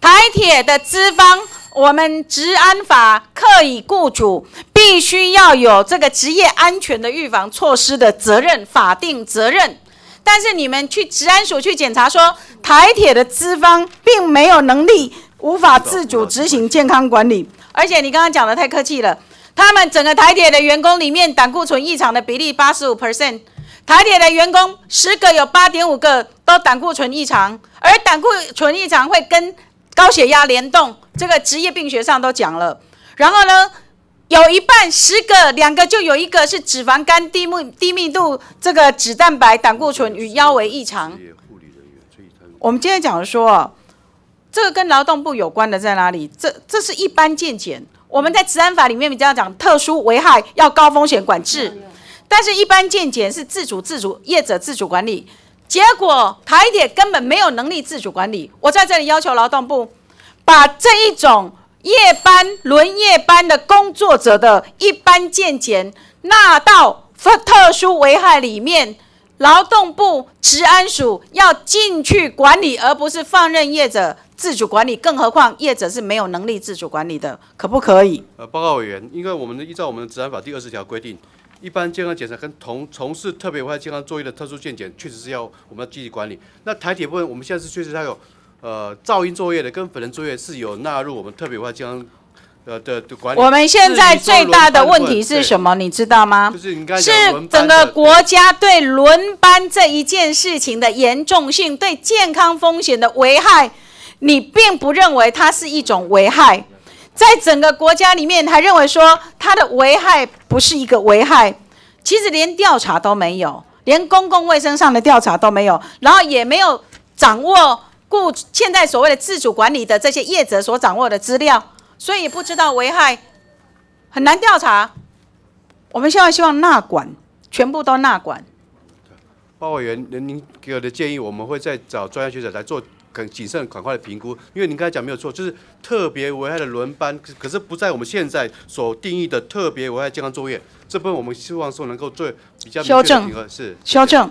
台铁的资方。我们职安法刻以雇主必须要有这个职业安全的预防措施的责任，法定责任。但是你们去职安署去检查说，台铁的资方并没有能力，无法自主执行健康管理。而且你刚刚讲的太客气了，他们整个台铁的员工里面胆固醇异常的比例八十五 percent，台铁的员工十个有八点五个都胆固醇异常，而胆固醇异常会跟高血压联动。这个职业病学上都讲了，然后呢，有一半十个两个就有一个是脂肪肝低密低密度这个脂蛋白胆固醇与腰围异常。我们今天讲说，这个跟劳动部有关的在哪里？这这是一般健检，我们在治安法里面比较讲特殊危害要高风险管制，但是一般健检是自主自主业者自主管理，结果台铁根本没有能力自主管理，我在这里要求劳动部。把这一种夜班轮夜班的工作者的一般健检纳到特特殊危害里面，劳动部治安署要进去管理，而不是放任业者自主管理。更何况业者是没有能力自主管理的，可不可以？呃，报告委员，因为我们依照我们的治安法第二十条规定，一般健康检查跟同从事特别危害健康作业的特殊健检，确实是要我们要积极管理。那台铁部分，我们现在是确实它有呃噪音作业的跟粉尘作业是有纳入我们特别危害健康呃的的管理。我们现在最大的问题是？什么？你知道吗？就是整个国家对轮班这一件事情的严重性，对健康风险的危害，你并不认为它是一种危害，在整个国家里面还认为说它的危害不是一个危害，其实连调查都没有，连公共卫生上的调查都没有，然后也没有掌握顾现在所谓的自主管理的这些业者所掌握的资料，所以不知道危害，很难调查。我们现在希望纳管，全部都纳管。包委员，您您给我的建议，我们会再找专业学者来做很谨慎、赶快的评估。因为您刚才讲没有错，就是特别危害的轮班，可可是不在我们现在所定义的特别危害健康作业这部分，我们希望说能够做比较修正是修正。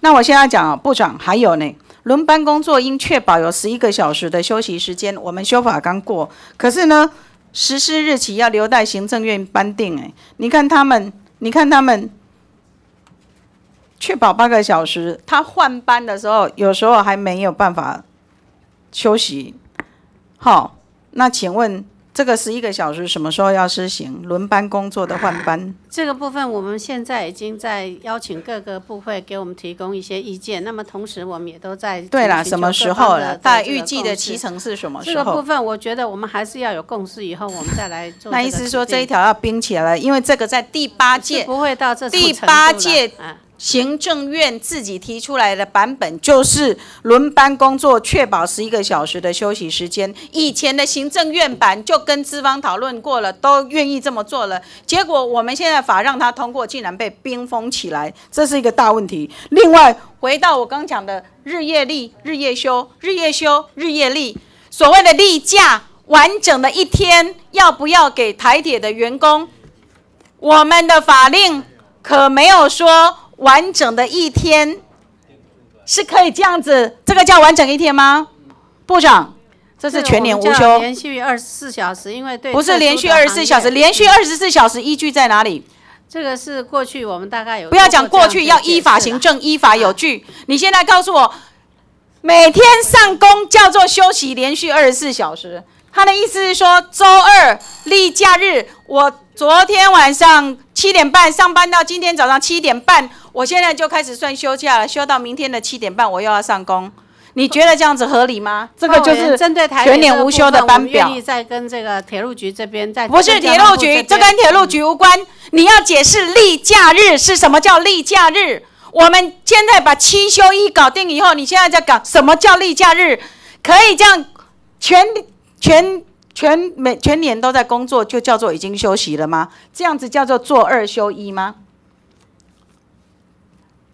那我现在讲啊，部长还有呢，轮班工作应确保有十一个小时的休息时间。我们修法刚过，可是呢，实施日期要留待行政院颁定。哎，你看他们，你看他们，确保八个小时，他换班的时候，有时候还没有办法休息。好，那请问这个十一个小时什么时候要施行？轮班工作的换班？这个部分我们现在已经在邀请各个部会给我们提供一些意见，那么同时我们也都在对啦，什么求时候了？各方的大概预计的期程是什么这时候？这个部分，我觉得我们还是要有共识，以后我们再来做。那意思是说这一条要冰起来了，因为这个在第八届不会到这种第八届嗯行政院自己提出来的版本，就是轮班工作，确保十一个小时的休息时间。以前的行政院版就跟资方讨论过了，都愿意这么做了。结果我们现在法让它通过，竟然被冰封起来，这是一个大问题。另外，回到我刚讲的日夜例、日夜休、日夜休、日夜例，所谓的例假，完整的一天要不要给台铁的员工？我们的法令可没有说完整的一天是可以这样子，这个叫完整一天吗？部长，这是全年无休，连续二十四小时，因为对不是连续二十四小时，连续二十四小时依据在哪里？这个是过去我们大概有不要讲过去，要依法行政，依法有据。你现在告诉我，每天上工叫做休息连续二十四小时，他的意思是说，周二例假日，我昨天晚上七点半上班到今天早上七点半，我现在就开始算休假了，休到明天的七点半，我又要上工。你觉得这样子合理吗？[laughs] 这个就是针对台铁全年无休的班表这个部分我们愿。意再跟这个铁路局这边在不是铁路局，这跟铁路局无关。你要解释例假日是什么叫例假日？我们现在把七休一搞定以后，你现在在搞什么叫例假日？可以这样全全全每全年都在工作，就叫做已经休息了吗？这样子叫做做二休一吗？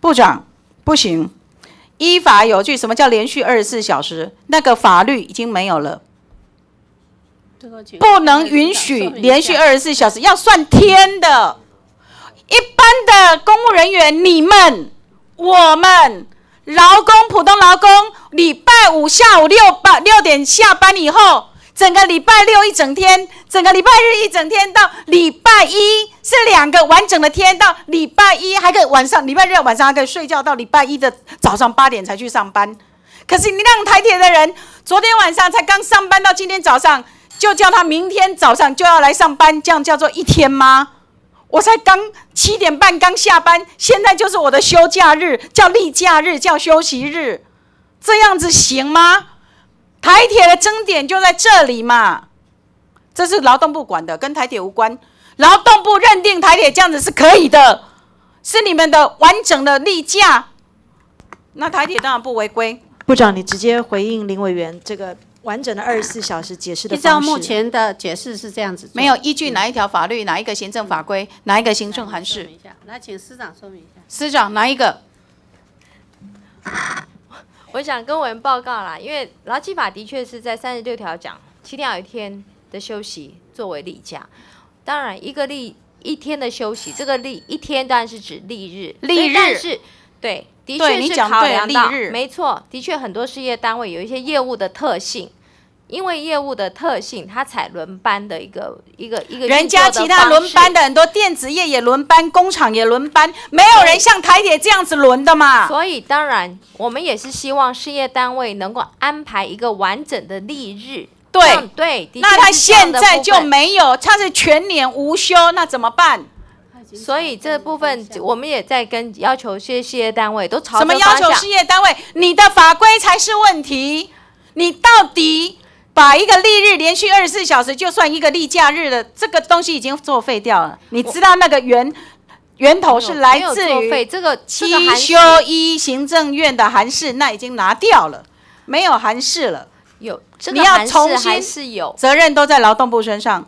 部长，不行，依法有据。什么叫连续二十四小时？那个法律已经没有了。不能允许连续二十四小时，要算天的。一般的公务人员，你们、我们、劳工、普通劳工，礼拜五下午六八六点下班以后，整个礼拜六一整天，整个礼拜日一整天到礼拜一是两个完整的天，到礼拜一还可以晚上，礼拜日晚上还可以睡觉，到礼拜一的早上八点才去上班。可是你让台铁的人昨天晚上才刚上班，到今天早上就叫他明天早上就要来上班，这样叫做一天吗？我才刚七点半刚下班，现在就是我的休假日，叫例假日，叫休息日，这样子行吗？台铁的争点就在这里嘛，这是劳动部管的，跟台铁无关。劳动部认定台铁这样子是可以的，是你们的完整的例假，那台铁当然不违规。部长，你直接回应林委员这个完整的二十四小时解释的依照。目前的解释是这样子做，没有依据哪一条法律、哪一个行政法规、哪一个行政函释？来，请司长说明一下。司长哪一个？我想跟委员报告啦，因为劳基法的确是在三十六条讲七天有一天的休息作为例假，当然一个例一天的休息，这个例一天当然是指例日，例日但日是对，的对确是考量到没错，的确很多事业单位有一些业务的特性。因为业务的特性，它采轮班的一个一个一个人家其他轮班的很多电子业也轮班，工厂也轮班，没有人像台铁这样子轮的嘛。所以当然，我们也是希望事业单位能够安排一个完整的例日。对让对，那他现在就没有，他是全年无休，那怎么办？所以这部分我们也在跟要求些事业单位都朝什么要求事业单位？你的法规才是问题。你到底把一个例日连续二十四小时就算一个例假日的这个东西已经作废掉了。你知道那个源源头是来自作于废这个七休一行政院的函释，那已经拿掉了，没有函释了。有这你要重新还是有责任都在劳动部身上。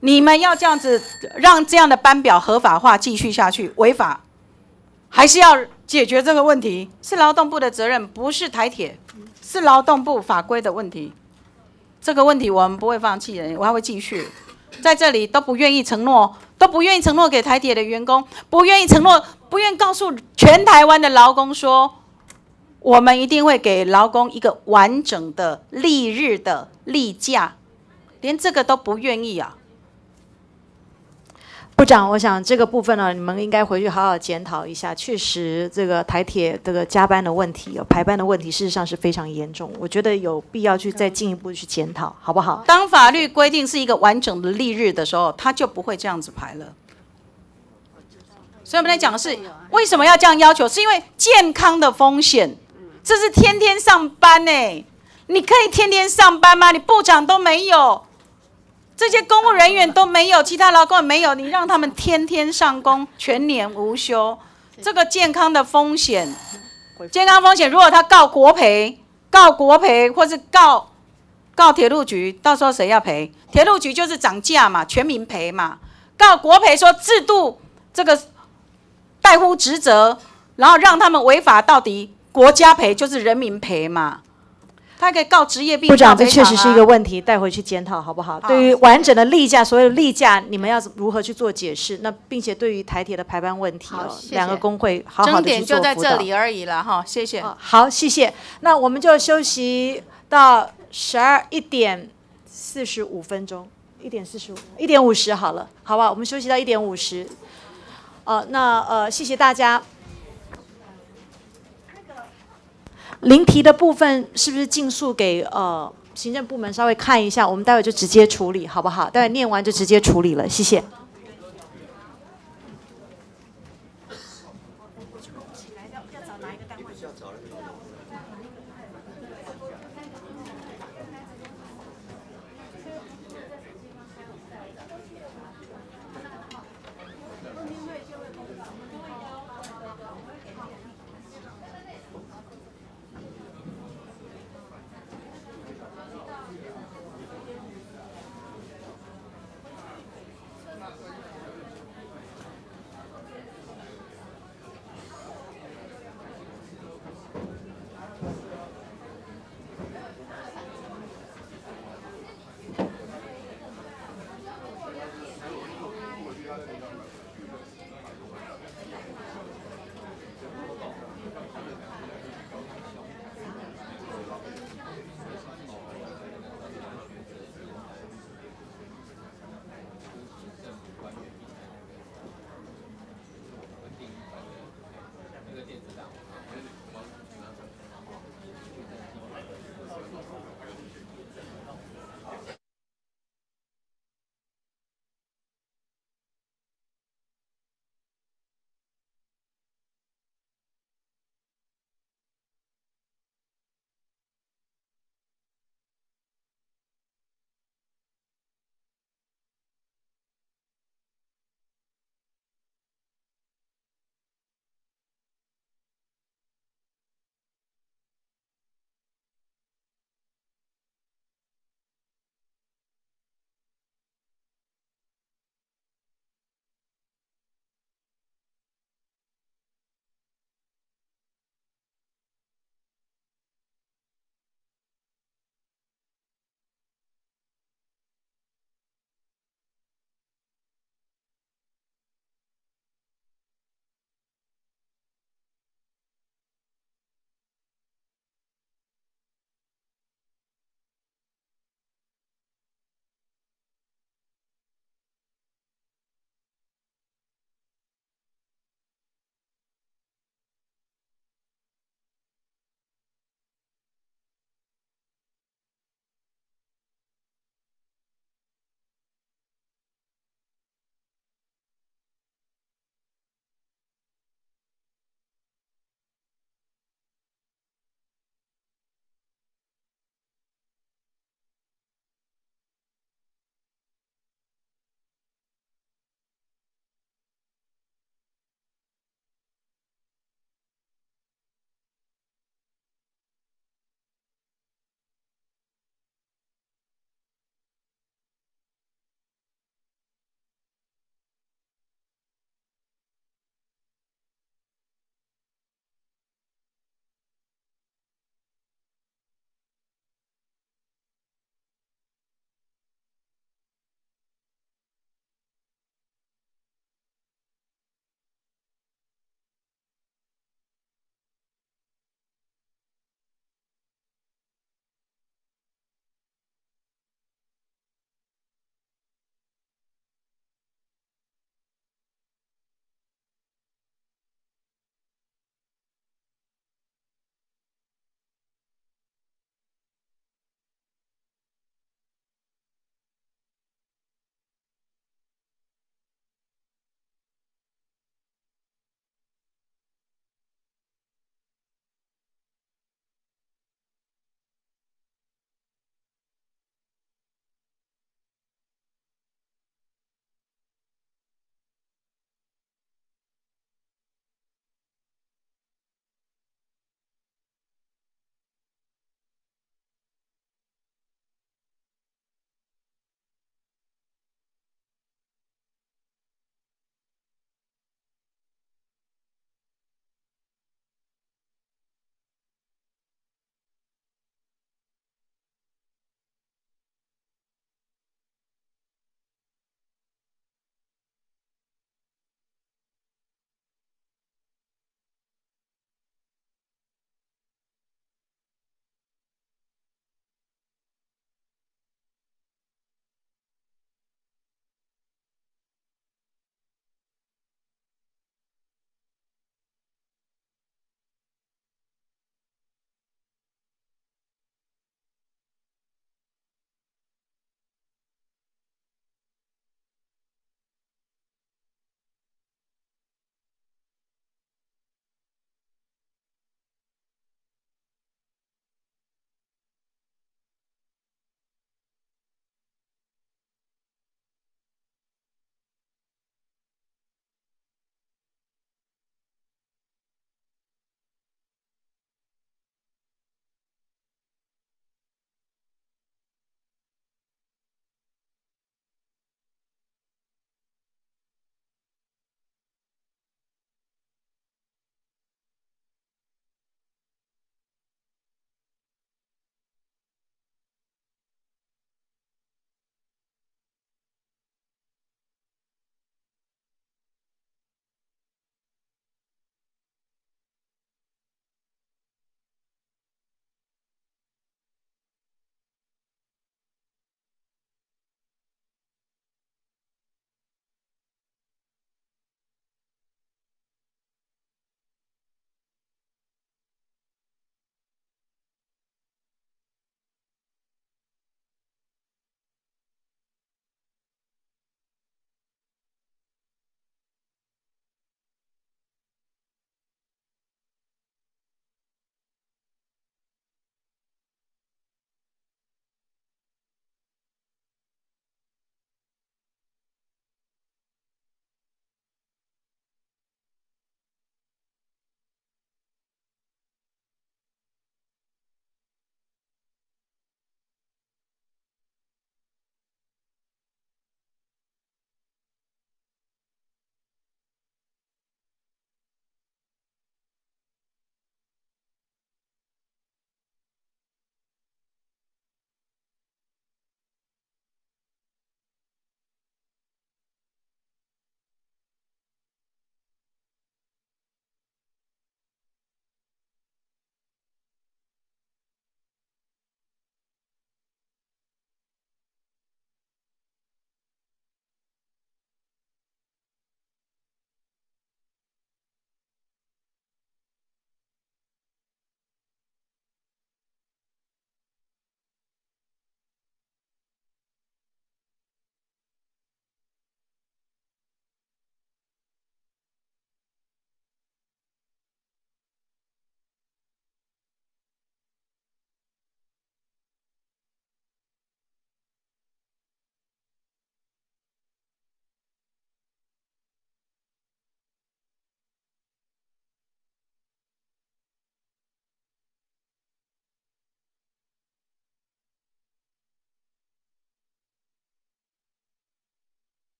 你们要这样子让这样的班表合法化继续下去，违法还是要解决这个问题，是劳动部的责任，不是台铁，是劳动部法规的问题。这个问题我们不会放弃的，我还会继续。在这里都不愿意承诺，都不愿意承诺给台铁的员工，不愿意承诺，不愿告诉全台湾的劳工说，我们一定会给劳工一个完整的例日的例假，连这个都不愿意啊！部长，我想这个部分呢，你们应该回去好好检讨一下。确实，这个台铁这个加班的问题、排班的问题，事实上是非常严重。我觉得有必要去再进一步去检讨，好不好？当法律规定是一个完整的例日的时候，他就不会这样子排了。所以我们在讲的是为什么要这样要求，是因为健康的风险，这是天天上班呢、你可以天天上班吗？你部长都没有，这些公务人员都没有，其他劳工也没有，你让他们天天上工，[laughs] 全年无休，这个健康的风险，健康风险，如果他告国赔，告国赔，或是告告铁路局，到时候谁要赔？铁路局就是涨价嘛，全民赔嘛。告国赔说制度这个代乎职责，然后让他们违法到底，国家赔就是人民赔嘛。他可以告职业病、部长，这确实是一个问题，带回去检讨好不好？对于完整的例假，所有的例假，你们要如何去做解释？那并且对于台铁的排班问题哦，谢两个工会好好的去点就在这里而已了哈，谢谢。好，谢谢。那我们就休息到十二一点四十五分钟，一点四十五，一点五十好了，好不好？我们休息到一点五十。呃，那呃，谢谢大家。临提的部分是不是尽速给呃行政部门稍微看一下？我们待会就直接处理，好不好？待会念完就直接处理了，谢谢。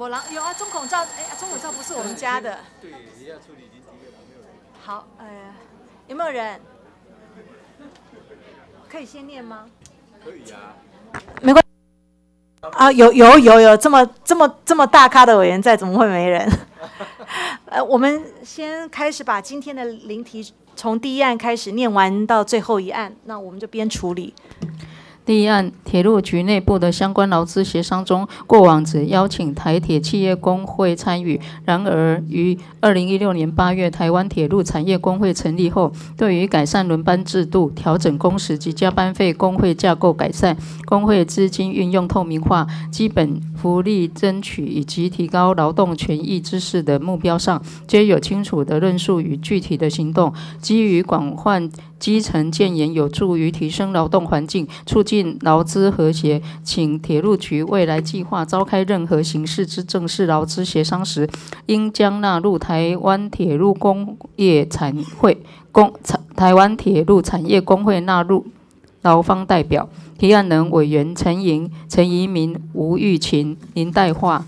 我狼有啊，中孔罩，哎，中孔罩不是我们家的。对，要处理零第一个没有人。好，呃，有没有人？可以先念吗？可以啊。没关啊，有有有有这么这么这么大咖的委员在，怎么会没人？[laughs] 呃，我们先开始把今天的灵题从第一案开始念完到最后一案，那我们就边处理。立案，铁路局内部的相关劳资协商中，过往只邀请台铁企业工会参与。然而，于二零一六年八月，台湾铁路产业工会成立后，对于改善轮班制度、调整工时及加班费、工会架构改善、工会资金运用透明化、基本福利争取以及提高劳动权益知识的目标上，皆有清楚的论述与具体的行动。基于广泛基层建言，有助于提升劳动环境，促进劳资和谐。请铁路局未来计划召开任何形式之正式劳资协商时，应将纳入台湾铁路工业产会工产台湾铁路产业工会纳入劳方代表。提案人委员陈莹、陈怡民、吴玉琴、林代化。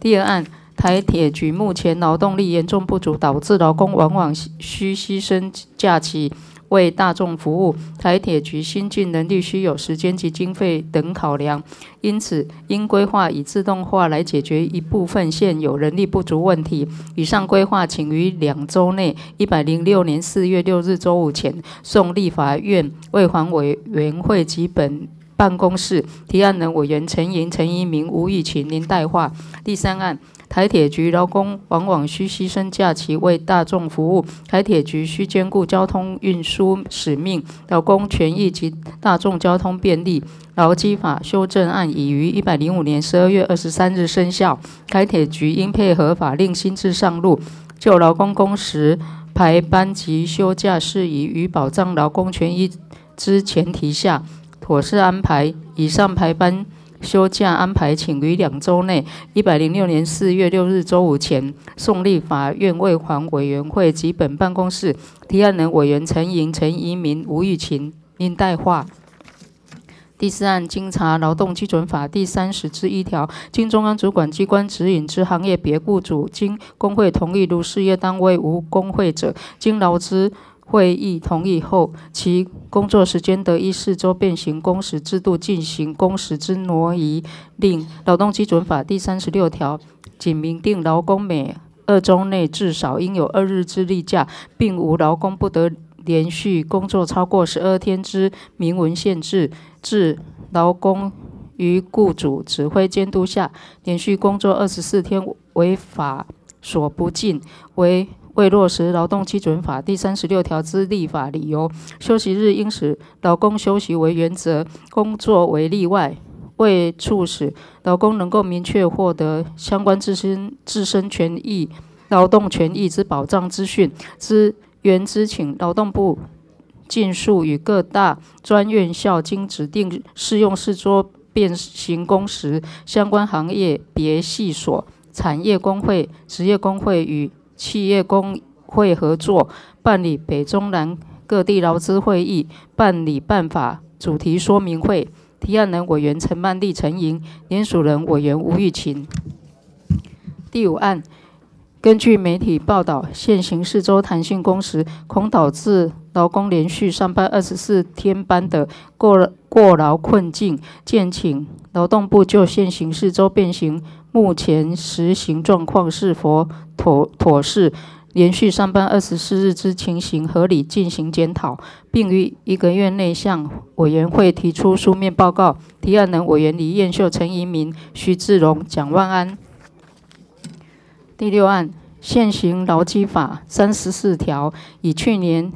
第二案。台铁局目前劳动力严重不足，导致劳工往往需牺牲假期为大众服务。台铁局新进人力需有时间及经费等考量，因此应规划以自动化来解决一部分现有人力不足问题。以上规划，请于两周内（一百零六年四月六日周五前）送立法院卫环委员会及本办公室。提案人委员陈莹、陈一鸣、吴玉琴、林代化。第三案。台铁局劳工往往需牺牲假期为大众服务，台铁局需兼顾交通运输使命、劳工权益及大众交通便利。劳基法修正案已于一百零五年十二月二十三日生效，台铁局应配合法令新制上路，就劳工工时、排班及休假事宜与保障劳工权益之前提下，妥善安排以上排班。休假安排，请于两周内（一百零六年四月六日周五前）送立法院卫环委员会及本办公室。提案人委员陈莹、陈怡民、吴玉琴应代化。第四案，经查劳动基准法第三十之一条，经中央主管机关指引之行业别雇主，经工会同意，如事业单位无工会者，经劳资。会议同意后，其工作时间得依四周变形工时制度进行工时之挪移。另，劳动基准法第三十六条仅明定劳工每二周内至少应有二日之例假，并无劳工不得连续工作超过十二天之明文限制。致劳工于雇主指挥监督下连续工作二十四天为法所不禁，为。为落实劳动基准法第三十六条之立法理由，休息日应使劳工休息为原则，工作为例外。为促使劳工能够明确获得相关自身自身权益、劳动权益之保障资讯，之原之请劳动部尽速与各大专院校经指定适用四桌变形工时相关行业别系所、产业工会、职业工会与。企业工会合作办理北中南各地劳资会议，办理办法主题说明会。提案人委员陈曼丽、陈莹，联署人委员吴玉琴。第五案，根据媒体报道，现行四周弹性工时恐导致劳工连续上班二十四天班的过过劳困境，建请劳动部就现行四周变形。目前实行状况是否妥妥适？连续上班二十四日之情形合理进行检讨，并于一个月内向委员会提出书面报告。提案人委员李彦秀、陈怡民、徐志荣、蒋万安。第六案，现行劳基法三十四条，以去年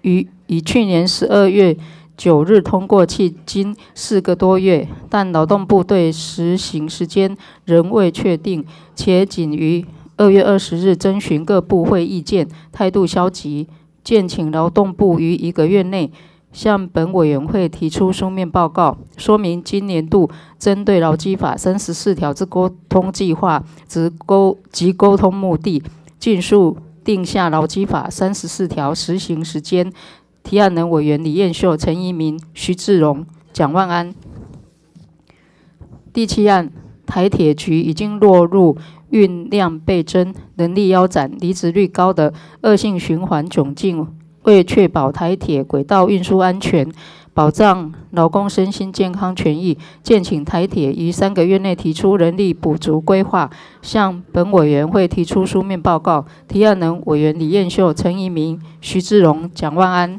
于以去年十二月。九日通过，迄今四个多月，但劳动部对实行时间仍未确定，且仅于二月二十日征询各部会意见，态度消极，建请劳动部于一个月内向本委员会提出书面报告，说明今年度针对劳基法三十四条之沟通计划之沟及沟通目的，尽速定下劳基法三十四条实行时间。提案人委员李彦秀、陈一鸣、徐志荣、蒋万安。第七案，台铁局已经落入运量倍增、能力腰斩、离职率高的恶性循环窘境。为确保台铁轨道运输安全，保障劳工身心健康权益，建请台铁于三个月内提出人力补足规划，向本委员会提出书面报告。提案人委员李彦秀、陈怡明、徐志荣、蒋万安。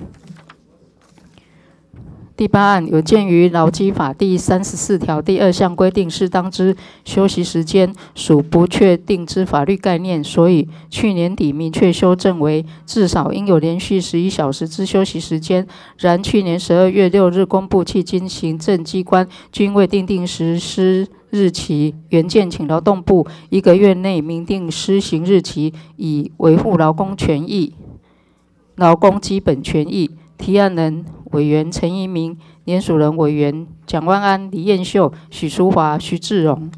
第八案有鉴于劳基法第三十四条第二项规定，适当之休息时间属不确定之法律概念，所以去年底明确修正为至少应有连续十一小时之休息时间。然去年十二月六日公布，迄今行政机关均未定定实施日期，原件请劳动部一个月内明定施行日期，以维护劳工权益、劳工基本权益。提案人。委员陈一鸣，联署人委员蒋万安、李彦秀、许淑华、徐志荣。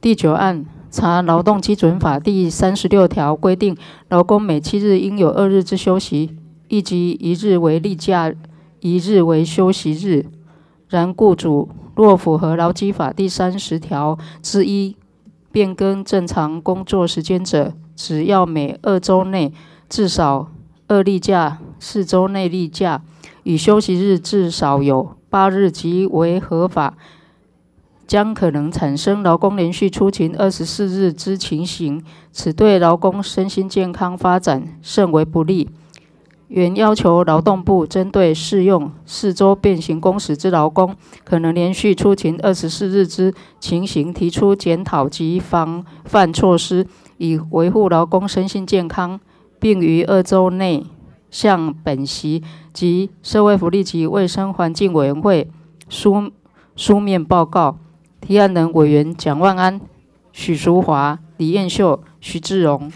第九案查劳动基准法第三十六条规定，劳工每七日应有二日之休息，亦即一日为例假，一日为休息日。然雇主若符合劳基法第三十条之一，变更正常工作时间者，只要每二周内至少二例假。四周内例假与休息日至少有八日即为合法，将可能产生劳工连续出勤二十四日之情形，此对劳工身心健康发展甚为不利。原要求劳动部针对适用四周变形工时之劳工，可能连续出勤二十四日之情形，提出检讨及防范措施，以维护劳工身心健康，并于二周内。向本席及社会福利及卫生环境委员会书书面报告。提案人委员蒋万安、许淑华、李彦秀、徐志荣。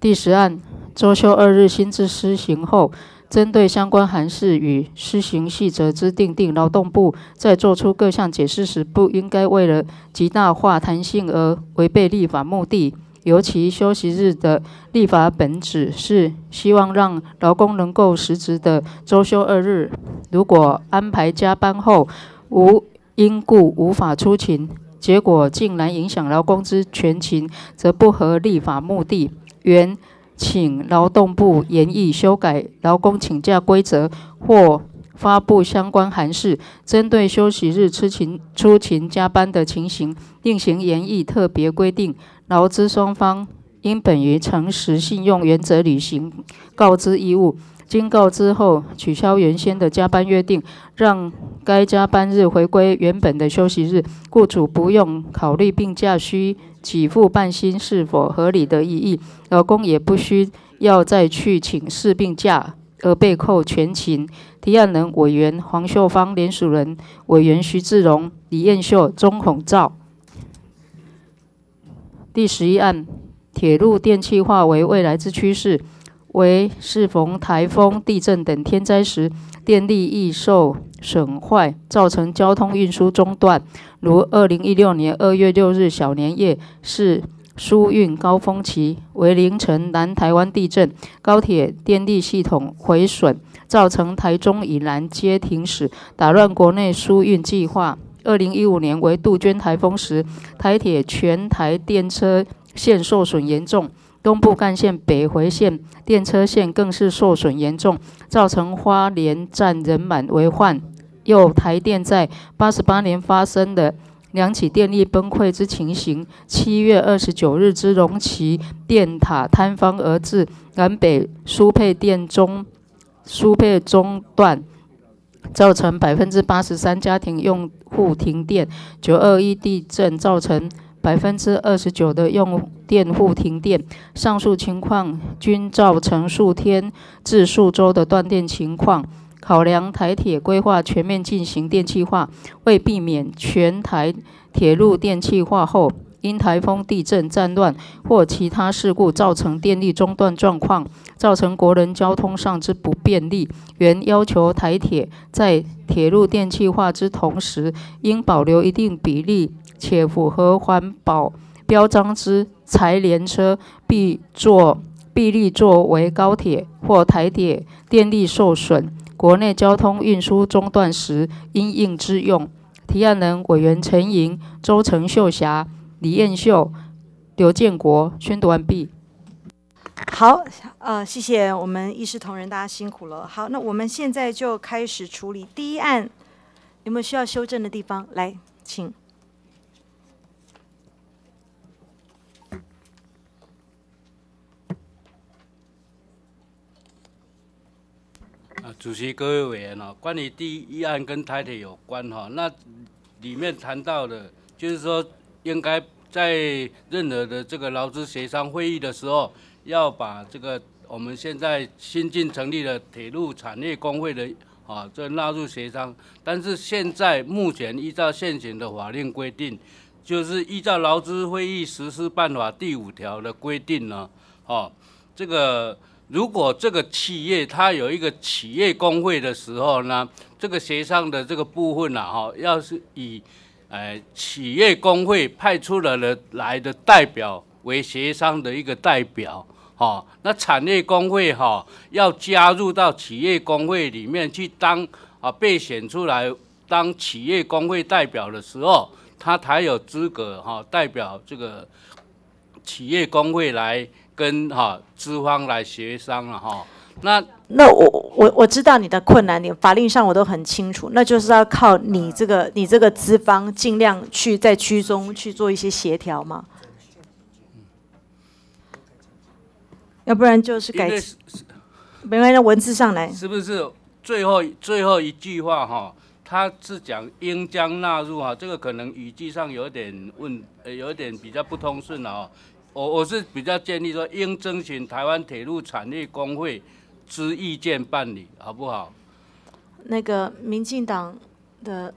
第十案，周休二日新制施行后，针对相关函释与施行细则之订定，劳动部在作出各项解释时，不应该为了极大化弹性而违背立法目的。尤其休息日的立法本旨是希望让劳工能够实质的周休二日。如果安排加班后无因故无法出勤，结果竟然影响劳工之全勤，则不合立法目的。原请劳动部研议修改劳工请假规则，或发布相关函释，针对休息日出勤出勤加班的情形，另行研议特别规定。劳资双方应本于诚实信用原则履行告知义务，经告知后取消原先的加班约定，让该加班日回归原本的休息日，雇主不用考虑病假需给付半薪是否合理的意义，劳工也不需要再去请事病假而被扣全勤。提案人委员黄秀芳，联署人委员徐志荣、李彦秀、钟孔照。第十一案，铁路电气化为未来之趋势，为适逢台风、地震等天灾时，电力易受损坏，造成交通运输中断。如二零一六年二月六日小年夜是疏运高峰期，为凌晨南台湾地震，高铁电力系统毁损，造成台中以南皆停驶，打乱国内疏运计划。二零一五年为杜鹃台风时，台铁全台电车线受损严重，东部干线北回线电车线更是受损严重，造成花莲站人满为患。又台电在八十八年发生的两起电力崩溃之情形，七月二十九日之龙旗电塔坍方而致，南北输配电中输配中断。造成百分之八十三家庭用户停电，九二一地震造成百分之二十九的用电户停电。上述情况均造成数天至数周的断电情况。考量台铁规划全面进行电气化，为避免全台铁路电气化后，因台风、地震、战乱或其他事故造成电力中断状况，造成国人交通上之不便利。原要求台铁在铁路电气化之同时，应保留一定比例且符合环保标章之柴联车，必作必立作为高铁或台铁电力受损。国内交通运输中断时因应之用。提案人委员陈莹、周成秀霞、李彦秀、刘建国宣读完毕。好，呃，谢谢我们一视同仁，大家辛苦了。好，那我们现在就开始处理第一案，有没有需要修正的地方？来，请。主席、各位委员哦，关于第一案跟台铁有关哈，那里面谈到的，就是说应该在任何的这个劳资协商会议的时候，要把这个我们现在新进成立的铁路产业工会的啊，这纳入协商。但是现在目前依照现行的法令规定，就是依照劳资会议实施办法第五条的规定呢，哦，这个。如果这个企业它有一个企业工会的时候呢，这个协商的这个部分呐，哈，要是以，呃，企业工会派出了的来的代表为协商的一个代表，哈，那产业工会哈要加入到企业工会里面去当啊被选出来当企业工会代表的时候，他才有资格哈代表这个企业工会来。跟哈资方来协商了哈，那那我我我知道你的困难点，法令上我都很清楚，那就是要靠你这个你这个资方尽量去在区中去做一些协调嘛，要不然就是改，没关系，文字上来，是不是最后最后一句话哈？他是讲应将纳入哈，这个可能语句上有点问，呃，有点比较不通顺了哦。我我是比较建议说，应征询台湾铁路产业工会之意见办理，好不好？那个民进党的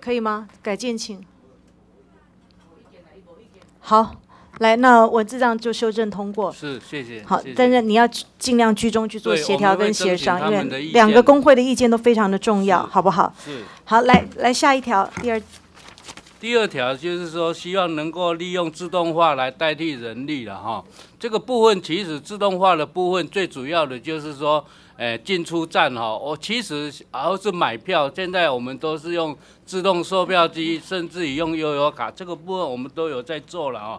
可以吗？改建请。好，来，那文字上就修正通过。是，谢谢。好，但是你要尽量居中去做协调跟协商，因为两个工会的意见都非常的重要，好不好？是。好，来来下一条，第二。第二条就是说，希望能够利用自动化来代替人力了哈。这个部分其实自动化的部分最主要的就是说，诶进出站哈，我其实而是买票，现在我们都是用自动售票机，甚至于用悠游卡，这个部分我们都有在做了啊。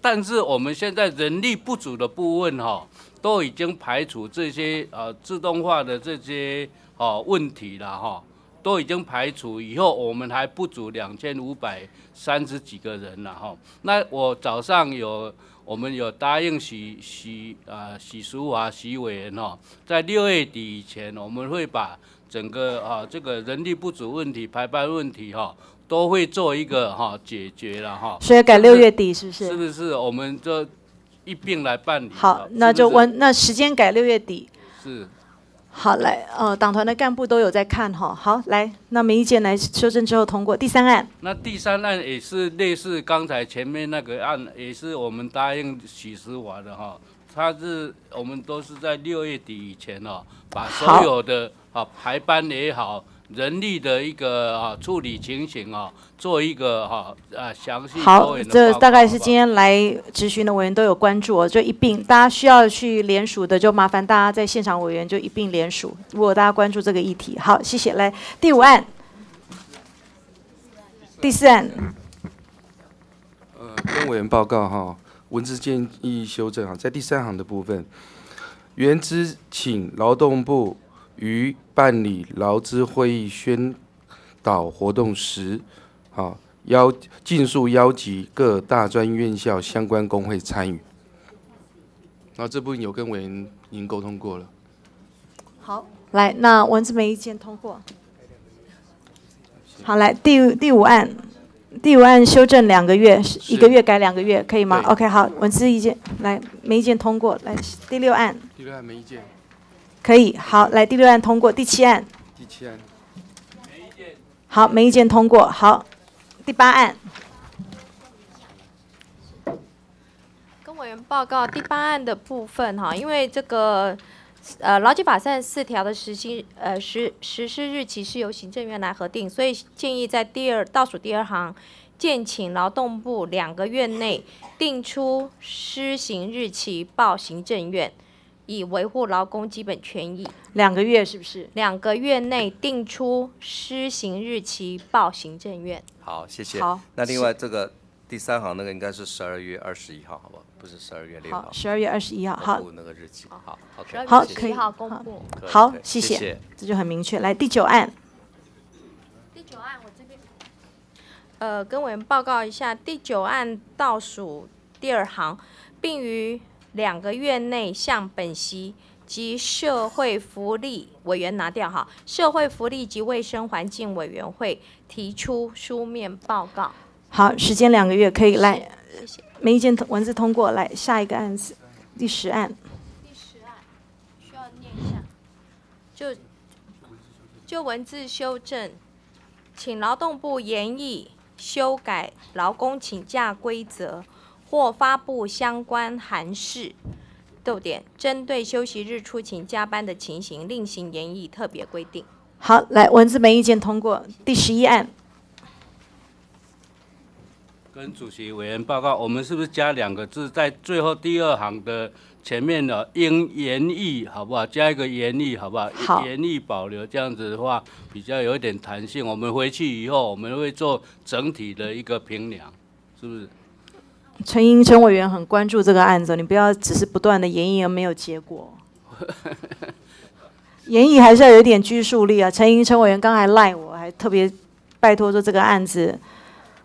但是我们现在人力不足的部分哈，都已经排除这些呃自动化的这些哦问题了哈。都已经排除以后，我们还不足两千五百三十几个人了哈。那我早上有，我们有答应许许啊许淑华许委员哈，在六月底以前，我们会把整个啊这个人力不足问题、排班问题哈，都会做一个哈解决了哈。所以改六月底是不是？是不是？我们就一并来办理。好，那就问那时间改六月底。是。好，来，呃，党团的干部都有在看哈。好，来，那没意见来修正之后通过第三案。那第三案也是类似刚才前面那个案，也是我们答应许思华的哈。他是我们都是在六月底以前哦，把所有的啊排班也好。人力的一个啊处理情形啊，做一个哈啊详细好，这大概是今天来咨询的委员都有关注哦，就一并大家需要去联署的，就麻烦大家在现场委员就一并联署。如果大家关注这个议题，好，谢谢。来第五案，第四案。呃，跟委员报告哈，文字建议修正哈，在第三行的部分，原之请劳动部。于办理劳资会议宣导活动时，好邀尽速邀集各大专院校相关工会参与。那这部分有跟委员您沟通过了。好，来，那文字没意见通过。好，来第第五案，第五案修正两个月，一个月改两个月，可以吗？OK，好，文字意见来没意见通过。来第六案。第六案没意见。可以，好，来第六案通过，第七案。第七案，没意见。好，没意见通过。好，第八案。跟委员报告第八案的部分哈，因为这个呃劳基法三十四条的实行呃实实施日期是由行政院来核定，所以建议在第二倒数第二行，建请劳动部两个月内定出施行日期报行政院。以维护劳工基本权益。两个月是不是？两个月内定出施行日期，报行政院。好，谢谢。好那另外这个第三行那个应该是十二月二十一号，好不好？不是十二月六号。十二月二十一号，好公布那个日期。好，OK。好，可以，好公布可以好，谢谢谢这就很明确。来，第九案，第九案我这边，呃，跟委员报告一下，第九案倒数第二行，并于两个月内向本席及社会福利委员拿掉哈，社会福利及卫生环境委员会提出书面报告。好，时间两个月，可以来，谢谢。没意见，文字通过。来，下一个案子，第十案，第十案需要念一下，就就文字修正，请劳动部研议修改劳工请假规则，或发布相关函释。逗点，针对休息日出勤加班的情形，另行研议特别规定。好，来，文字没意见，通过。第十一案，跟主席委员报告，我们是不是加两个字在最后第二行的前面的应研议，好不好？加一个研议，好不好？好研议保留，这样子的话比较有一点弹性。我们回去以后，我们会做整体的一个评量，是不是？陈英陈委员很关注这个案子，你不要只是不断的研议而没有结果。[laughs] 研议还是要有点拘束力啊！陈英陈委员刚才赖我，还特别拜托说这个案子，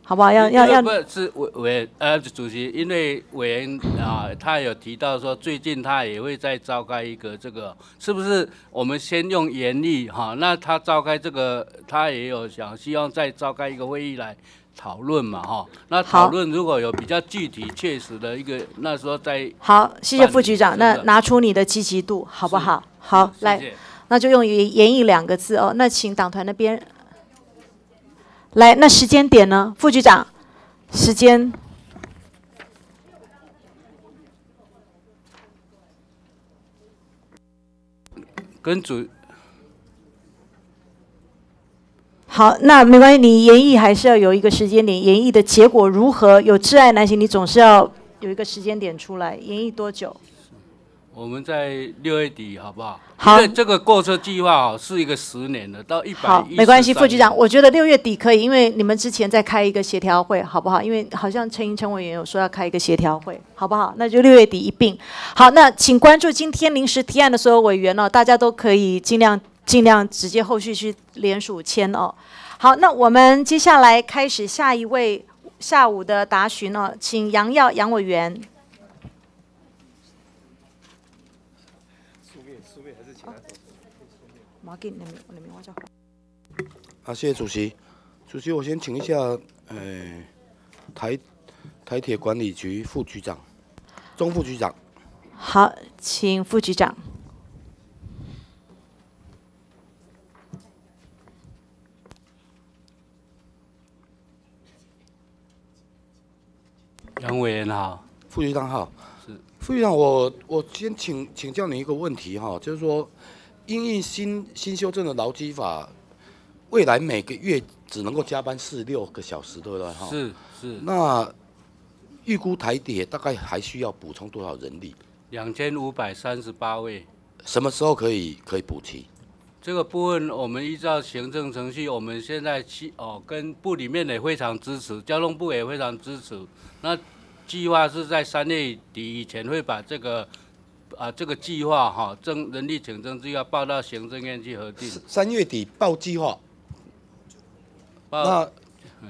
好不好？要要要不是委委呃主席，因为委员啊，他有提到说最近他也会再召开一个这个，是不是？我们先用严厉哈，那他召开这个，他也有想希望再召开一个会议来讨论嘛哈。那讨论如果有比较具体确实的一个，那时候再好，谢谢副局长。那拿出你的积极度，好不好？好，来谢，那就用言言议两个字哦。那请党团那边来，那时间点呢？副局长，时间跟主好，那没关系，你研议还是要有一个时间点，研议的结果如何？有挚爱难行，你总是要有一个时间点出来。研议多久？我们在六月底好不好？好因为这个购车计划哦是一个十年的，到一百好，没关系，副局长，我觉得六月底可以，因为你们之前在开一个协调会，好不好？因为好像陈英陈委员有说要开一个协调会，好不好？那就六月底一并。好，那请关注今天临时提案的所有委员哦，大家都可以尽量尽量直接后续去联署签哦。好，那我们接下来开始下一位下午的答询哦，请杨耀杨委员。我给你那边，我那边我叫。啊，谢谢主席。主席，我先请一下，呃，台台铁管理局副局长，钟副局长。好，请副局长。杨委员好，副局长好。是副局长，我我先请请教你一个问题哈，就是说，因应新新修正的劳基法，未来每个月只能够加班四六个小时，对不对哈？是是。那预估台铁大概还需要补充多少人力？两千五百三十八位。什么时候可以可以补齐？这个部分我们依照行政程序，我们现在去哦，跟部里面也非常支持，交通部也非常支持。那计划是在三月底以前会把这个啊这个计划哈征人力请征计划报到行政院去核定。三月底报计划。报那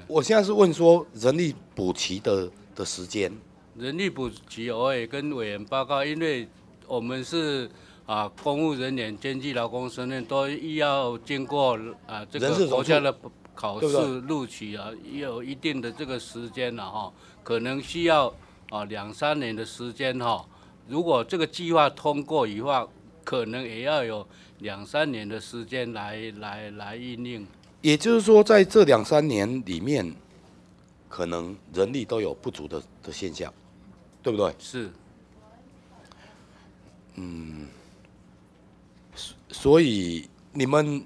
我现在是问说人力补齐的的时间。人力补齐，我也跟委员报告，因为我们是啊公务人员、经济劳工身份都要经过啊这个国家的考试录取啊，也有一定的这个时间了哈，可能需要啊两三年的时间哈。如果这个计划通过以后，可能也要有两三年的时间来来来应用。也就是说，在这两三年里面，可能人力都有不足的的现象，对不对？是。嗯，所所以你们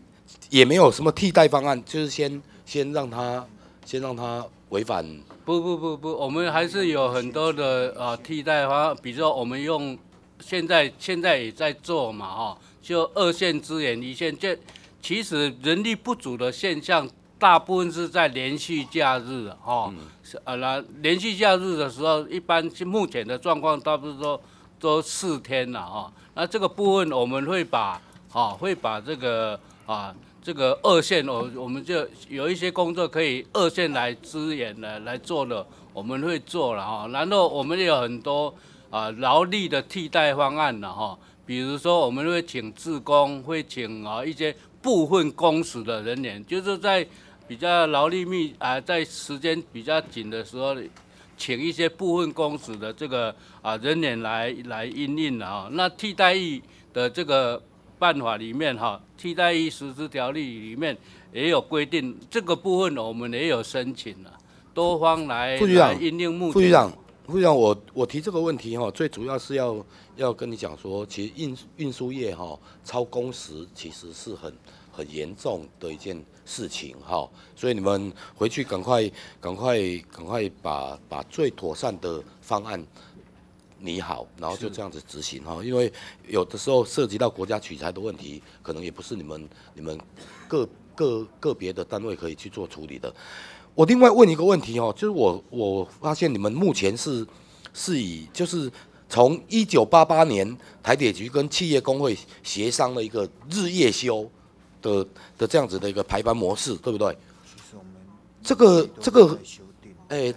也没有什么替代方案，就是先先让他先让他违反。不不不不，我们还是有很多的呃替代方案，比如说我们用现在现在也在做嘛，哈，就二线支援一线，这其实人力不足的现象，大部分是在连续假日，哈，是啊，那连续假日的时候，一般目前的状况，大部分都都四天了，哈，那这个部分我们会把，啊，会把这个啊。这个二线哦，我们就有一些工作可以二线来支援的来做的，我们会做了哈。然后我们有很多啊劳力的替代方案了哈，比如说我们会请自工，会请啊一些部分工时的人员，就是在比较劳力密啊在时间比较紧的时候，请一些部分工时的这个啊人员来来应应了啊。那替代役的这个。办法里面哈，替代役实施条例里面也有规定，这个部分我们也有申请了，多方来副局长应用目。副局长，副局长，我我提这个问题哈，最主要是要要跟你讲说，其实运运输业哈超工时其实是很很严重的一件事情哈，所以你们回去赶快赶快赶快把把最妥善的方案。你好，然后就这样子执行哈，因为有的时候涉及到国家取材的问题，可能也不是你们你们个个个别的单位可以去做处理的。我另外问一个问题哦，就是我我发现你们目前是是以就是从一九八八年台铁局跟企业工会协商了一个日夜休的的这样子的一个排班模式，对不对？这个这个，哎。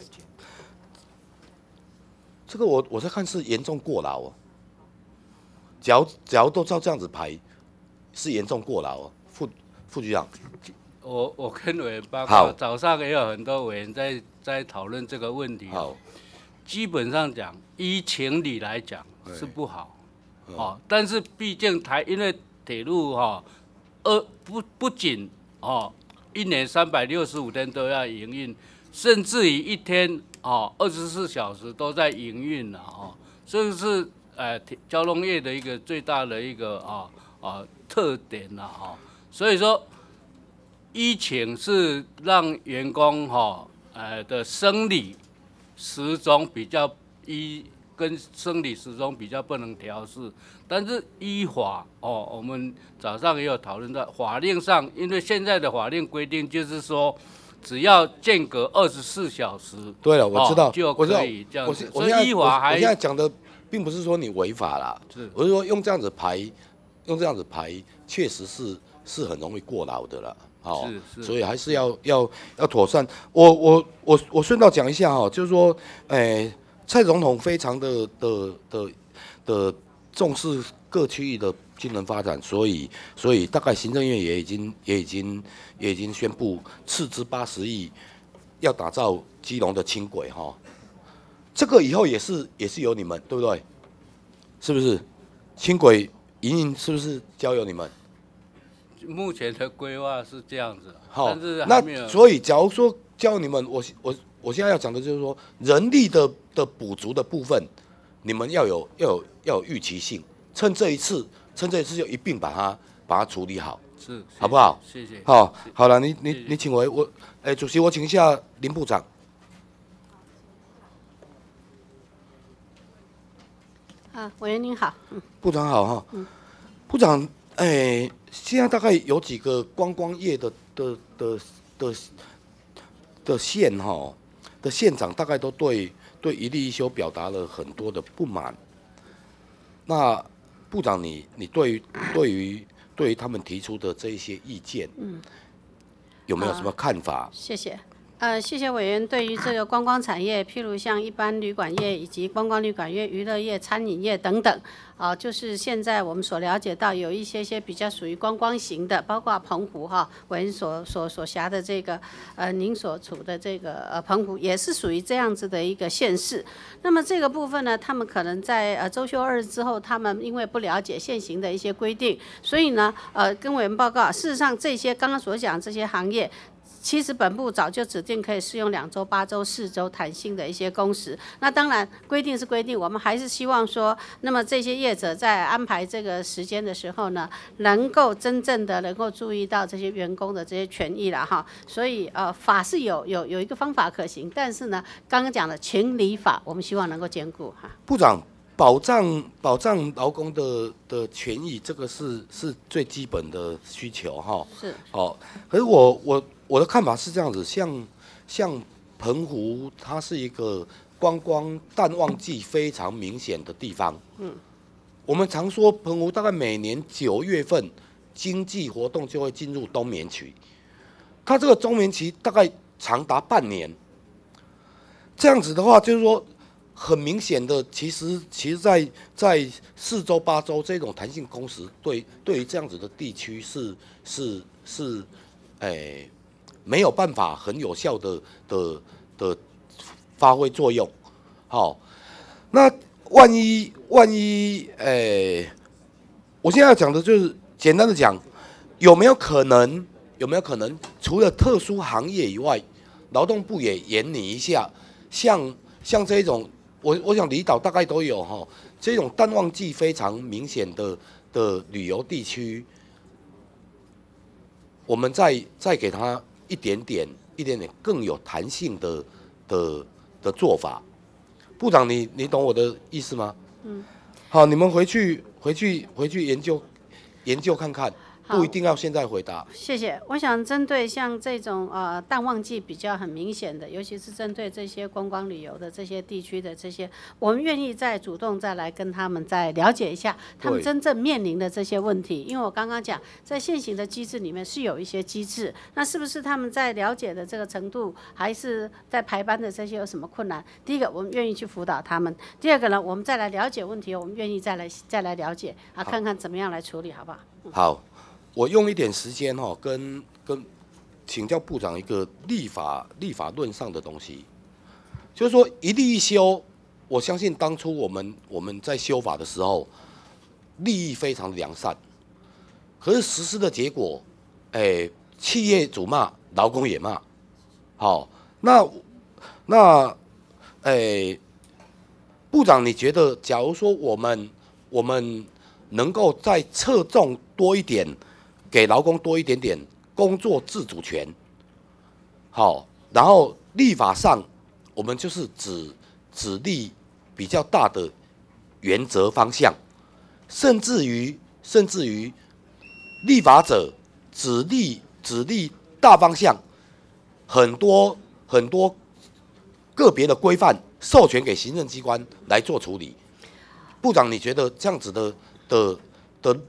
这个我我在看是严重过劳哦，只要只要都照这样子排，是严重过劳哦，副副局长。我我跟委员报告，早上也有很多委员在在讨论这个问题。好，基本上讲，依情理来讲是不好，哦，但是毕竟台因为铁路哈，二不不仅哦，一年三百六十五天都要营运，甚至于一天。哦，二十四小时都在营运了哦，这是呃交通业的一个最大的一个啊啊特点了哈。所以说，疫情是让员工哈呃的生理时钟比较一跟生理时钟比较不能调试，但是依法哦，我们早上也有讨论到法令上，因为现在的法令规定就是说。只要间隔二十四小时，对了，我知道，就可以这样子。所以依法还，我现在讲的并不是说你违法啦，是，我是说用这样子排，用这样子排，确实是是很容易过劳的了，好，是是，所以还是要要要妥善。我我我我顺道讲一下哈，就是说，诶，蔡总统非常的的的的重视各区域的。技能发展，所以所以大概行政院也已经也已经也已经宣布斥资八十亿，要打造基隆的轻轨哈，这个以后也是也是由你们对不对？是不是？轻轨营运是不是交由你们？目前的规划是这样子，好，那所以假如说教你们，我我我现在要讲的就是说人力的的补足的部分，你们要有要有要有预期性，趁这一次。趁这一次就一并把它把它处理好，是好不好？谢谢。好，好了，你你你请回我，哎，主席，我请一下林部长。啊，委员您好。部长好哈。部长，哎，现在大概有几个观光业的的的的的县哈的县长，大概都对对一例一休表达了很多的不满。那部长，你你对于对于对于他们提出的这一些意见，嗯，有没有什么看法？谢谢。呃，谢谢委员对于这个观光产业，譬如像一般旅馆业以及观光旅馆业、娱乐业、餐饮业等等，啊，就是现在我们所了解到有一些些比较属于观光型的，包括澎湖哈，委员所所所辖的这个，呃，您所处的这个呃澎湖也是属于这样子的一个县市。那么这个部分呢，他们可能在呃周休二日之后，他们因为不了解现行的一些规定，所以呢，呃，跟委员报告，事实上这些刚刚所讲这些行业。其实本部早就指定可以适用两周、八周、四周弹性的一些工时。那当然规定是规定，我们还是希望说，那么这些业者在安排这个时间的时候呢，能够真正的能够注意到这些员工的这些权益了哈。所以呃，法是有有有一个方法可行，但是呢，刚刚讲的情理法，我们希望能够兼顾哈。部长，保障保障劳工的的权益，这个是是最基本的需求哈。是。哦，可是我我我的看法是这样子，像像澎湖，它是一个观光淡旺季非常明显的地方。嗯。我们常说澎湖大概每年九月份经济活动就会进入冬眠期，它这个冬眠期大概长达半年。这样子的话，就是说。很明显的，其实其实，在在四周八周这种弹性工时，对对于这样子的地区是是是，诶，没有办法很有效的的的发挥作用。好，那万一万一诶，我现在要讲的就是简单的讲，有没有可能有没有可能，除了特殊行业以外，劳动部也严拟一下，像像这种。我我想离岛大概都有哈，这种淡旺季非常明显的的旅游地区，我们再再给他一点点一点点更有弹性的的的做法。部长，你你懂我的意思吗？嗯。好，你们回去回去回去研究研究看看。不一定要现在回答。谢谢。我想针对像这种呃淡旺季比较很明显的，尤其是针对这些观光旅游的这些地区的这些，我们愿意再主动再来跟他们再了解一下他们真正面临的这些问题。因为我刚刚讲，在现行的机制里面是有一些机制，那是不是他们在了解的这个程度，还是在排班的这些有什么困难？第一个，我们愿意去辅导他们；第二个呢，我们再来了解问题，我们愿意再来再来了解啊，看看怎么样来处理，好不好？好。我用一点时间哈，跟跟请教部长一个立法立法论上的东西，就是说一例一修，我相信当初我们我们在修法的时候，利益非常良善，可是实施的结果，哎，企业主骂，劳工也骂，好，那那哎，部长你觉得，假如说我们我们能够再侧重多一点？给劳工多一点点工作自主权，好，然后立法上我们就是只只立比较大的原则方向，甚至于甚至于立法者只立只立大方向，很多很多个别的规范授权给行政机关来做处理。部长，你觉得这样子的的的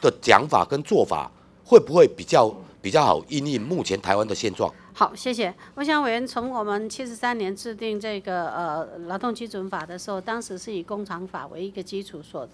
的讲法跟做法？会不会比较比较好应应目前台湾的现状？好，谢谢。我想委员从我们七十三年制定这个呃劳动基准法的时候，当时是以工厂法为一个基础所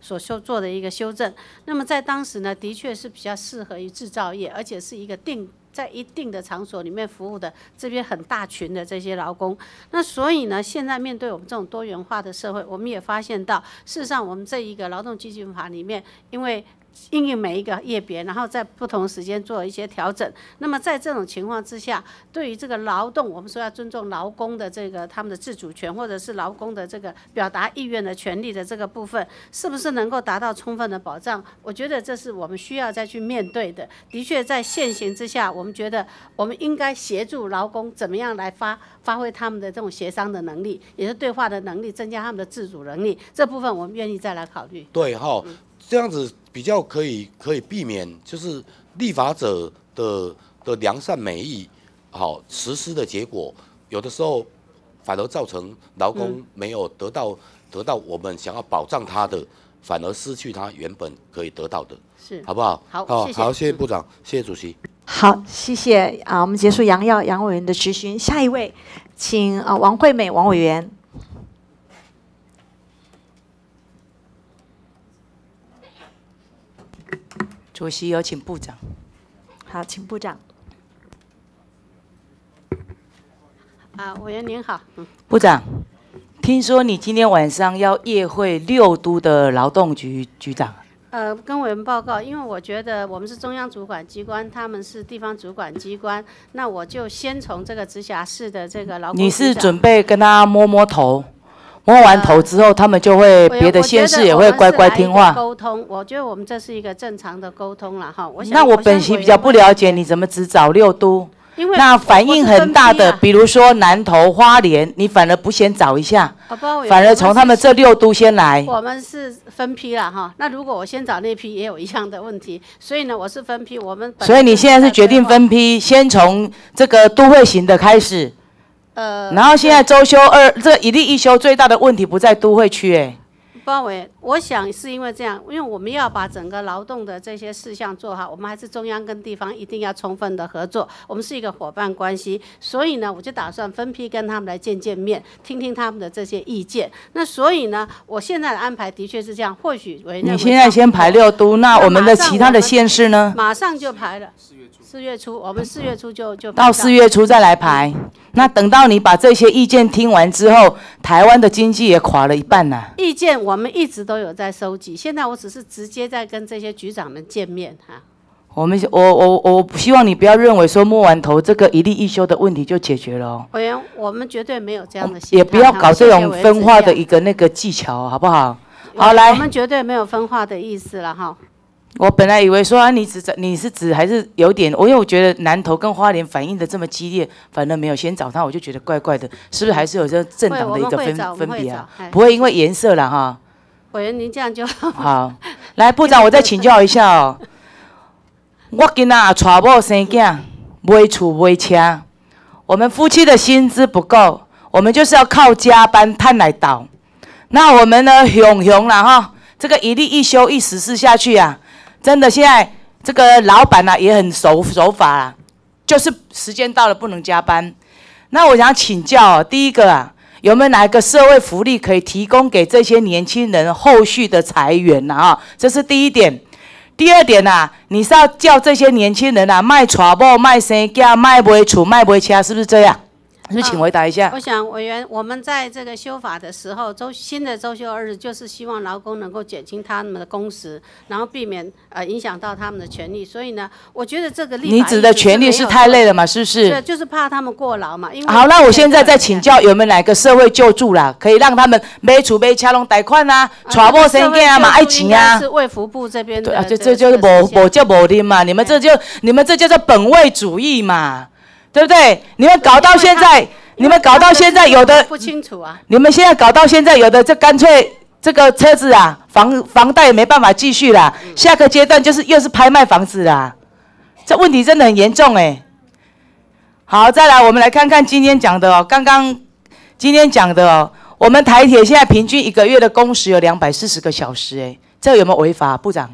所修做的一个修正。那么在当时呢，的确是比较适合于制造业，而且是一个定在一定的场所里面服务的这边很大群的这些劳工。那所以呢，现在面对我们这种多元化的社会，我们也发现到，事实上我们这一个劳动基准法里面，因为应用每一个业别，然后在不同时间做一些调整。那么在这种情况之下，对于这个劳动，我们说要尊重劳工的这个他们的自主权，或者是劳工的这个表达意愿的权利的这个部分，是不是能够达到充分的保障？我觉得这是我们需要再去面对的。的确，在现行之下，我们觉得我们应该协助劳工怎么样来发发挥他们的这种协商的能力，也是对话的能力，增加他们的自主能力。这部分我们愿意再来考虑。对哈。这样子比较可以可以避免，就是立法者的的良善美意，好实施的结果，有的时候反而造成劳工没有得到得到我们想要保障他的，反而失去他原本可以得到的，是好不好？好，好，谢谢部长，谢谢主席。好，谢谢啊，我们结束杨耀杨委员的质询，下一位，请啊王惠美王委员。主席有请部长。好，请部长。啊，委员您好。部长，听说你今天晚上要夜会六都的劳动局局长。呃，跟委员报告，因为我觉得我们是中央主管机关，他们是地方主管机关，那我就先从这个直辖市的这个劳。你是准备跟他摸摸头？摸完头之后，他们就会别的县市也会乖乖听话。沟通，我觉得我们这是一个正常的沟通了哈。那我本席比较不了解，你怎么只找六都？因为那反应很大的，比如说南投、花莲，你反而不先找一下，反而从他们这六都先来。我们是分批了哈。那如果我先找那批，也有一样的问题，所以呢，我是分批。我们所以你现在是决定分批，先从这个都会型的开始，呃，然后现在周休二，这一例一休最大的问题不在都会区，哎，包伟，我想是因为这样，因为我们要把整个劳动的这些事项做好，我们还是中央跟地方一定要充分的合作，我们是一个伙伴关系，所以呢，我就打算分批跟他们来见见面，听听他们的这些意见。那所以呢，我现在的安排的确是这样，或许为你现在先排六都，那我们的其他的县市呢？马上就排了，四月初，我们四月初就就到四月初再来排。那等到你把这些意见听完之后，台湾的经济也垮了一半呢、意见，我们一直都有在收集，现在我只是直接在跟这些局长们见面哈。我们我我我希望你不要认为说摸完头这个一例一休的问题就解决了哦，委员，我们绝对没有这样的也不要搞这种分化的一个那个技巧，好不好？好来，我，们绝对没有分化的意思了哈。我本来以为说啊，你指你是指还是有点，我因为我觉得南投跟花莲反应的这么激烈，反正没有先找他，我就觉得怪怪的，是不是还是有这政党的一个分分别啊？不会因为颜色了哈。委员，您这样就好，[laughs] 来部长，我再请教一下哦。我今仔娶某生囝，买厝买车，我们夫妻的薪资不够，我们就是要靠加班摊来倒。那我们呢，熊熊了哈，这个一例一休一实施下去啊，真的现在这个老板呢、也很守守法啦，就是时间到了不能加班。那我想请教、哦，第一个啊，有没有哪一个社会福利可以提供给这些年轻人后续的裁员呐、啊？这是第一点。第二点呐、你是要叫这些年轻人啊卖娶某、卖生囝、卖买厝、卖买车，是不是这样？是不是请回答一下？我想委员，我们在这个修法的时候，周新的周休二日，就是希望劳工能够减轻他们的工时，然后避免呃影响到他们的权利。所以呢，我觉得这个立法你指的权利是太累了嘛？是不是？对，就是怕他们过劳嘛。因为好，那我现在再请教，有没有哪个社会救助啦，可以让他们买厝买车拢贷款啊，娶某生囝啊嘛爱情啊？是卫福部这边的。对啊，这这就是无无叫无的嘛，你们这就你们这叫做本位主义嘛，对不对？你们搞到现在，你们搞到现在有的不清楚啊。你们现在搞到现在有的，这干脆这个车子啊，房房贷也没办法继续啦，下个阶段就是又是拍卖房子啦，这问题真的很严重哎。好，再来我们来看看今天讲的哦，刚刚今天讲的哦，我们台铁现在平均一个月的工时有两百四十个小时哎，这有没有违法？部长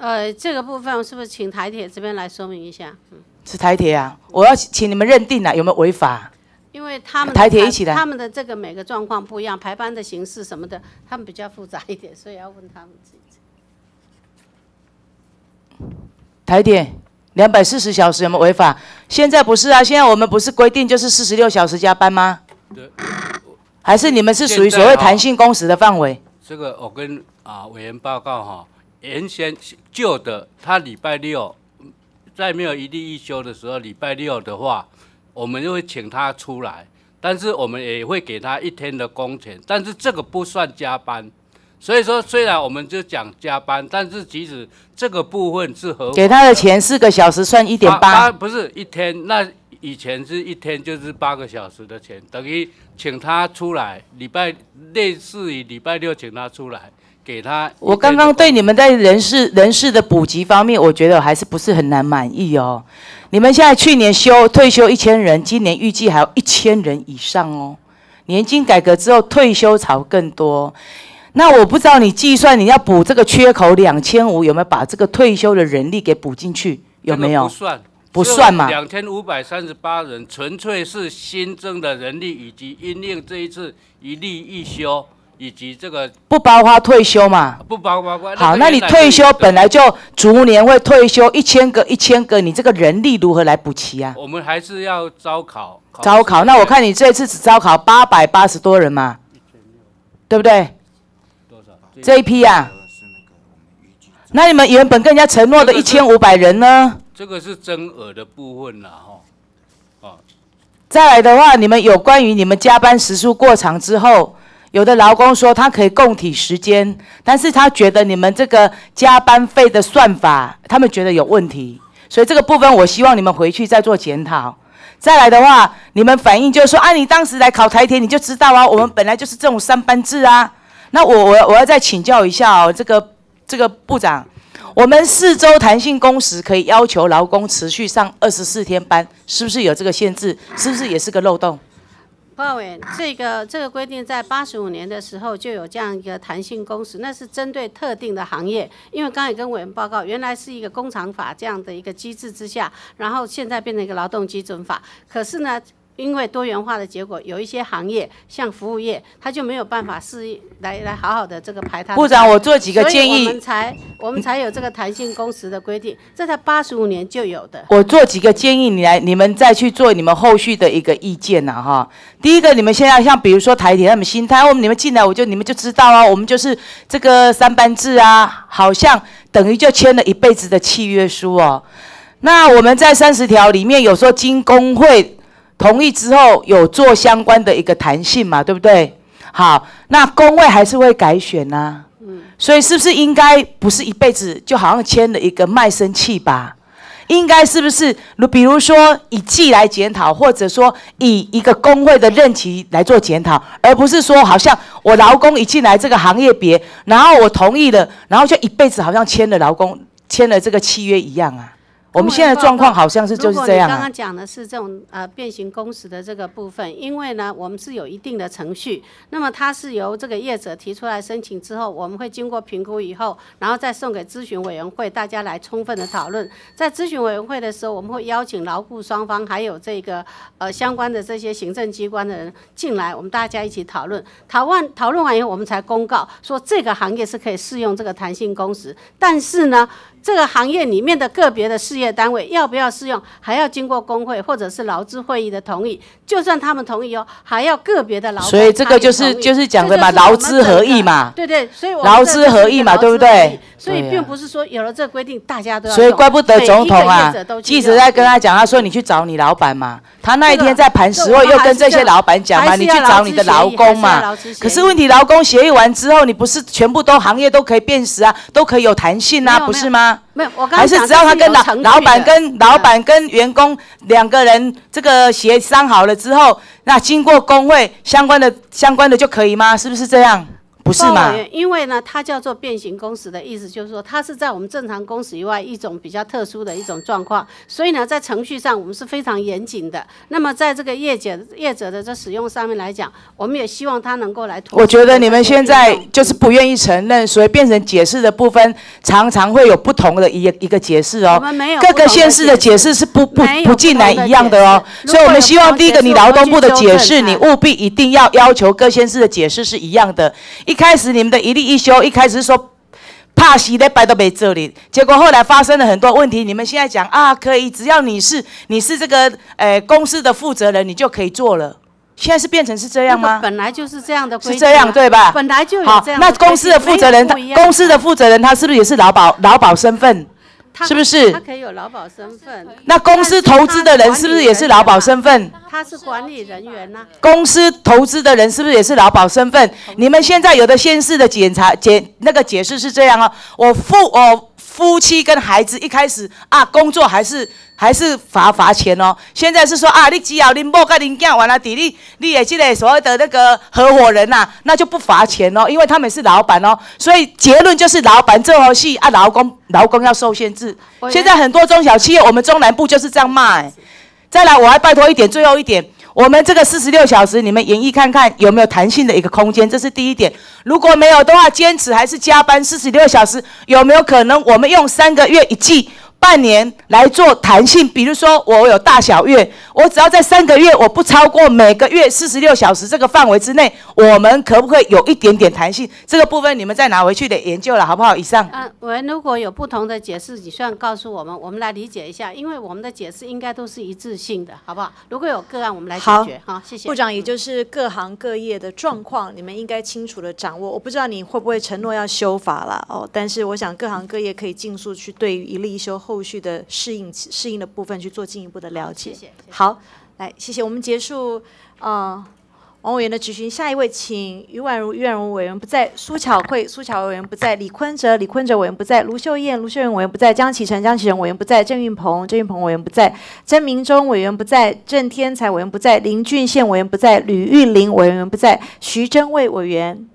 呃，这个部分是不是请台铁这边来说明一下？嗯，是台铁啊，我要请你们认定啊，有没有违法？因为他们台铁一起来他们的这个每个状况不一样，排班的形式什么的，他们比较复杂一点，所以要问他们自己。台铁两百四十小时有没有违法？现在不是啊，现在我们不是规定就是四十六小时加班吗？还是你们是属于所谓弹性工时的范围？这个我跟啊委员报告哈，原先旧的他礼拜六在没有一例一休的时候，礼拜六的话，我们就会请他出来，但是我们也会给他一天的工钱，但是这个不算加班。所以说，虽然我们就讲加班，但是即使这个部分是合给他的钱四个小时算一点八，不是一天，那以前是一天就是八个小时的钱，等于请他出来，礼拜类似于礼拜六请他出来，给他我刚刚对你们在人事人事的补给方面，我觉得还是不是很难满意哦。你们现在去年休退休一千人，今年预计还有一千人以上哦。年金改革之后，退休潮更多。那我不知道你计算你要补这个缺口两千五，有没有把这个退休的人力给补进去？有没有？不算，不算嘛两千五百三十八人，纯粹是新增的人力以及因应这一次一例一休以及这个不包括退休嘛？不包包括。好，那你退休本来就逐年会退休一千个一千个，你这个人力如何来补齐啊？我们还是要招考。招考，那我看你这次只招考八百八十多人嘛，对不对？多少这一批啊，那你们原本跟人家承诺的一千五百人呢？这个是增额的部分了，哈。再来的话，你们有关于你们加班时数过长之后，有的劳工说他可以供体时间，但是他觉得你们这个加班费的算法，他们觉得有问题，所以这个部分我希望你们回去再做检讨。再来的话，你们反映就是说，啊，你当时来考台铁你就知道啊，我们本来就是这种三班制啊。那我我我要再请教一下哦，这个这个部长，我们四周弹性工时可以要求劳工持续上二十四天班，是不是有这个限制？是不是也是个漏洞？报告委员，这个这个规定在八十五年的时候就有这样一个弹性工时，那是针对特定的行业。因为刚才跟委员报告，原来是一个工厂法这样的一个机制之下，然后现在变成一个劳动基准法。可是呢？因为多元化的结果，有一些行业像服务业，它就没有办法是来来好好的这个排它。部长，我做几个建议，我们才我们才有这个弹性工时的规定，这在八十五年就有的。我做几个建议，你来你们再去做你们后续的一个意见呐哈。第一个，你们现在像比如说台铁他们心态，我们你们进来我就你们就知道啊，我们就是这个三班制啊，好像等于就签了一辈子的契约书哦。那我们在三十条里面有说经工会。同意之后有做相关的一个弹性嘛，对不对？好，那工位还是会改选呐。嗯，所以是不是应该不是一辈子就好像签了一个卖身契吧？应该是不是？如比如说以季来检讨，或者说以一个工会的任期来做检讨，而不是说好像我劳工一进来这个行业别，然后我同意了，然后就一辈子好像签了劳工签了这个契约一样啊。我们现在状况好像是就是这样。刚刚讲的是这种呃变形工时的这个部分，因为呢，我们是有一定的程序，那么它是由这个业者提出来申请之后，我们会经过评估以后，然后再送给咨询委员会，大家来充分的讨论。在咨询委员会的时候，我们会邀请劳雇双方还有这个呃相关的这些行政机关的人进来，我们大家一起讨论。讨论讨论完以后，我们才公告说这个行业是可以适用这个弹性工时，但是呢。这个行业里面的个别的事业单位要不要适用，还要经过工会或者是劳资会议的同意。就算他们同意哦，还要个别的劳。所以这个就是就是讲的嘛，劳资合议嘛。对对，所以劳资合议嘛，对不对？所以并不是说有了这个规定，大家都要。所以怪不得总统啊，记者在跟他讲，他说你去找你老板嘛。他那一天在盘石会又跟这些老板讲嘛，你去找你的劳工嘛。可是问题，劳工协议完之后，你不是全部都行业都可以变时啊，都可以有弹性啊，不是吗？没有，我还是只要他跟老老板跟老板跟员工两个人这个协商好了之后，那经过工会相关的相关的就可以吗？是不是这样？不是嘛？因为呢，它叫做变形工时的意思，就是说它是在我们正常工时以外一种比较特殊的一种状况，所以呢，在程序上我们是非常严谨的。那么在这个业者业者的这使用上面来讲，我们也希望他能够来。我觉得你们现在就是不愿意承认，所以变成解释的部分常常会有不同的一一个解释哦。我们没有各个县市的解释是不不不尽然一样的哦。所以我们希望第一个，你劳动部的解释，你务必一定要要求各县市的解释是一样的。一开始你们的一立一休，一开始说怕死的白都没这里，结果后来发生了很多问题。你们现在讲啊，可以，只要你是你是这个呃公司的负责人，你就可以做了。现在是变成是这样吗？本来就是这样的规是这样对吧？本来就有这样。那公司的负责人，公司的负责人他是不是也是劳保劳保身份？是不是？他可以有劳保身份。那公司投资的人是不是也是劳保身份？他是管理人员呐。公司投资的人是不是也是劳保身份？你们现在有的县市的检查解那个解释是这样哦，我付我。夫妻跟孩子一开始啊，工作还是还是罚罚钱哦。现在是说啊，你只要你某跟你囝完了，底你你也这个所谓的那个合伙人呐，那就不罚钱哦，因为他们是老板哦。所以结论就是老板做好戏啊，劳工劳工要受限制。现在很多中小企业，我们中南部就是这样骂。再来，我还拜托一点，最后一点。我们这个四十六小时，你们演绎看看有没有弹性的一个空间，这是第一点。如果没有的话，坚持还是加班四十六小时，有没有可能我们用三个月一季？半年来做弹性，比如说我有大小月，我只要在三个月，我不超过每个月四十六小时这个范围之内，我们可不可以有一点点弹性？这个部分你们再拿回去的研究了，好不好？以上。嗯，我们如果有不同的解释，你算告诉我们，我们来理解一下，因为我们的解释应该都是一致性的，好不好？如果有个案，我们来解决。好，谢谢部长。也就是各行各业的状况，你们应该清楚的掌握。我不知道你会不会承诺要修法了哦，但是我想各行各业可以尽速去对于一例一休后。后续的适应适应的部分去做进一步的了解。谢谢。好，来，谢谢。我们结束，呃，王委员的质询。下一位，请于婉如，于婉如委员不在；苏巧慧，苏巧慧委员不在；李坤哲，李坤哲委员不在；卢秀燕，卢秀燕委员不在；江启臣，江启臣委员不在；郑运鹏，郑运鹏委员不在；曾明忠委员不在；郑天才委员不在；林俊宪委员不在；吕玉玲委员不在；徐祯卫委员。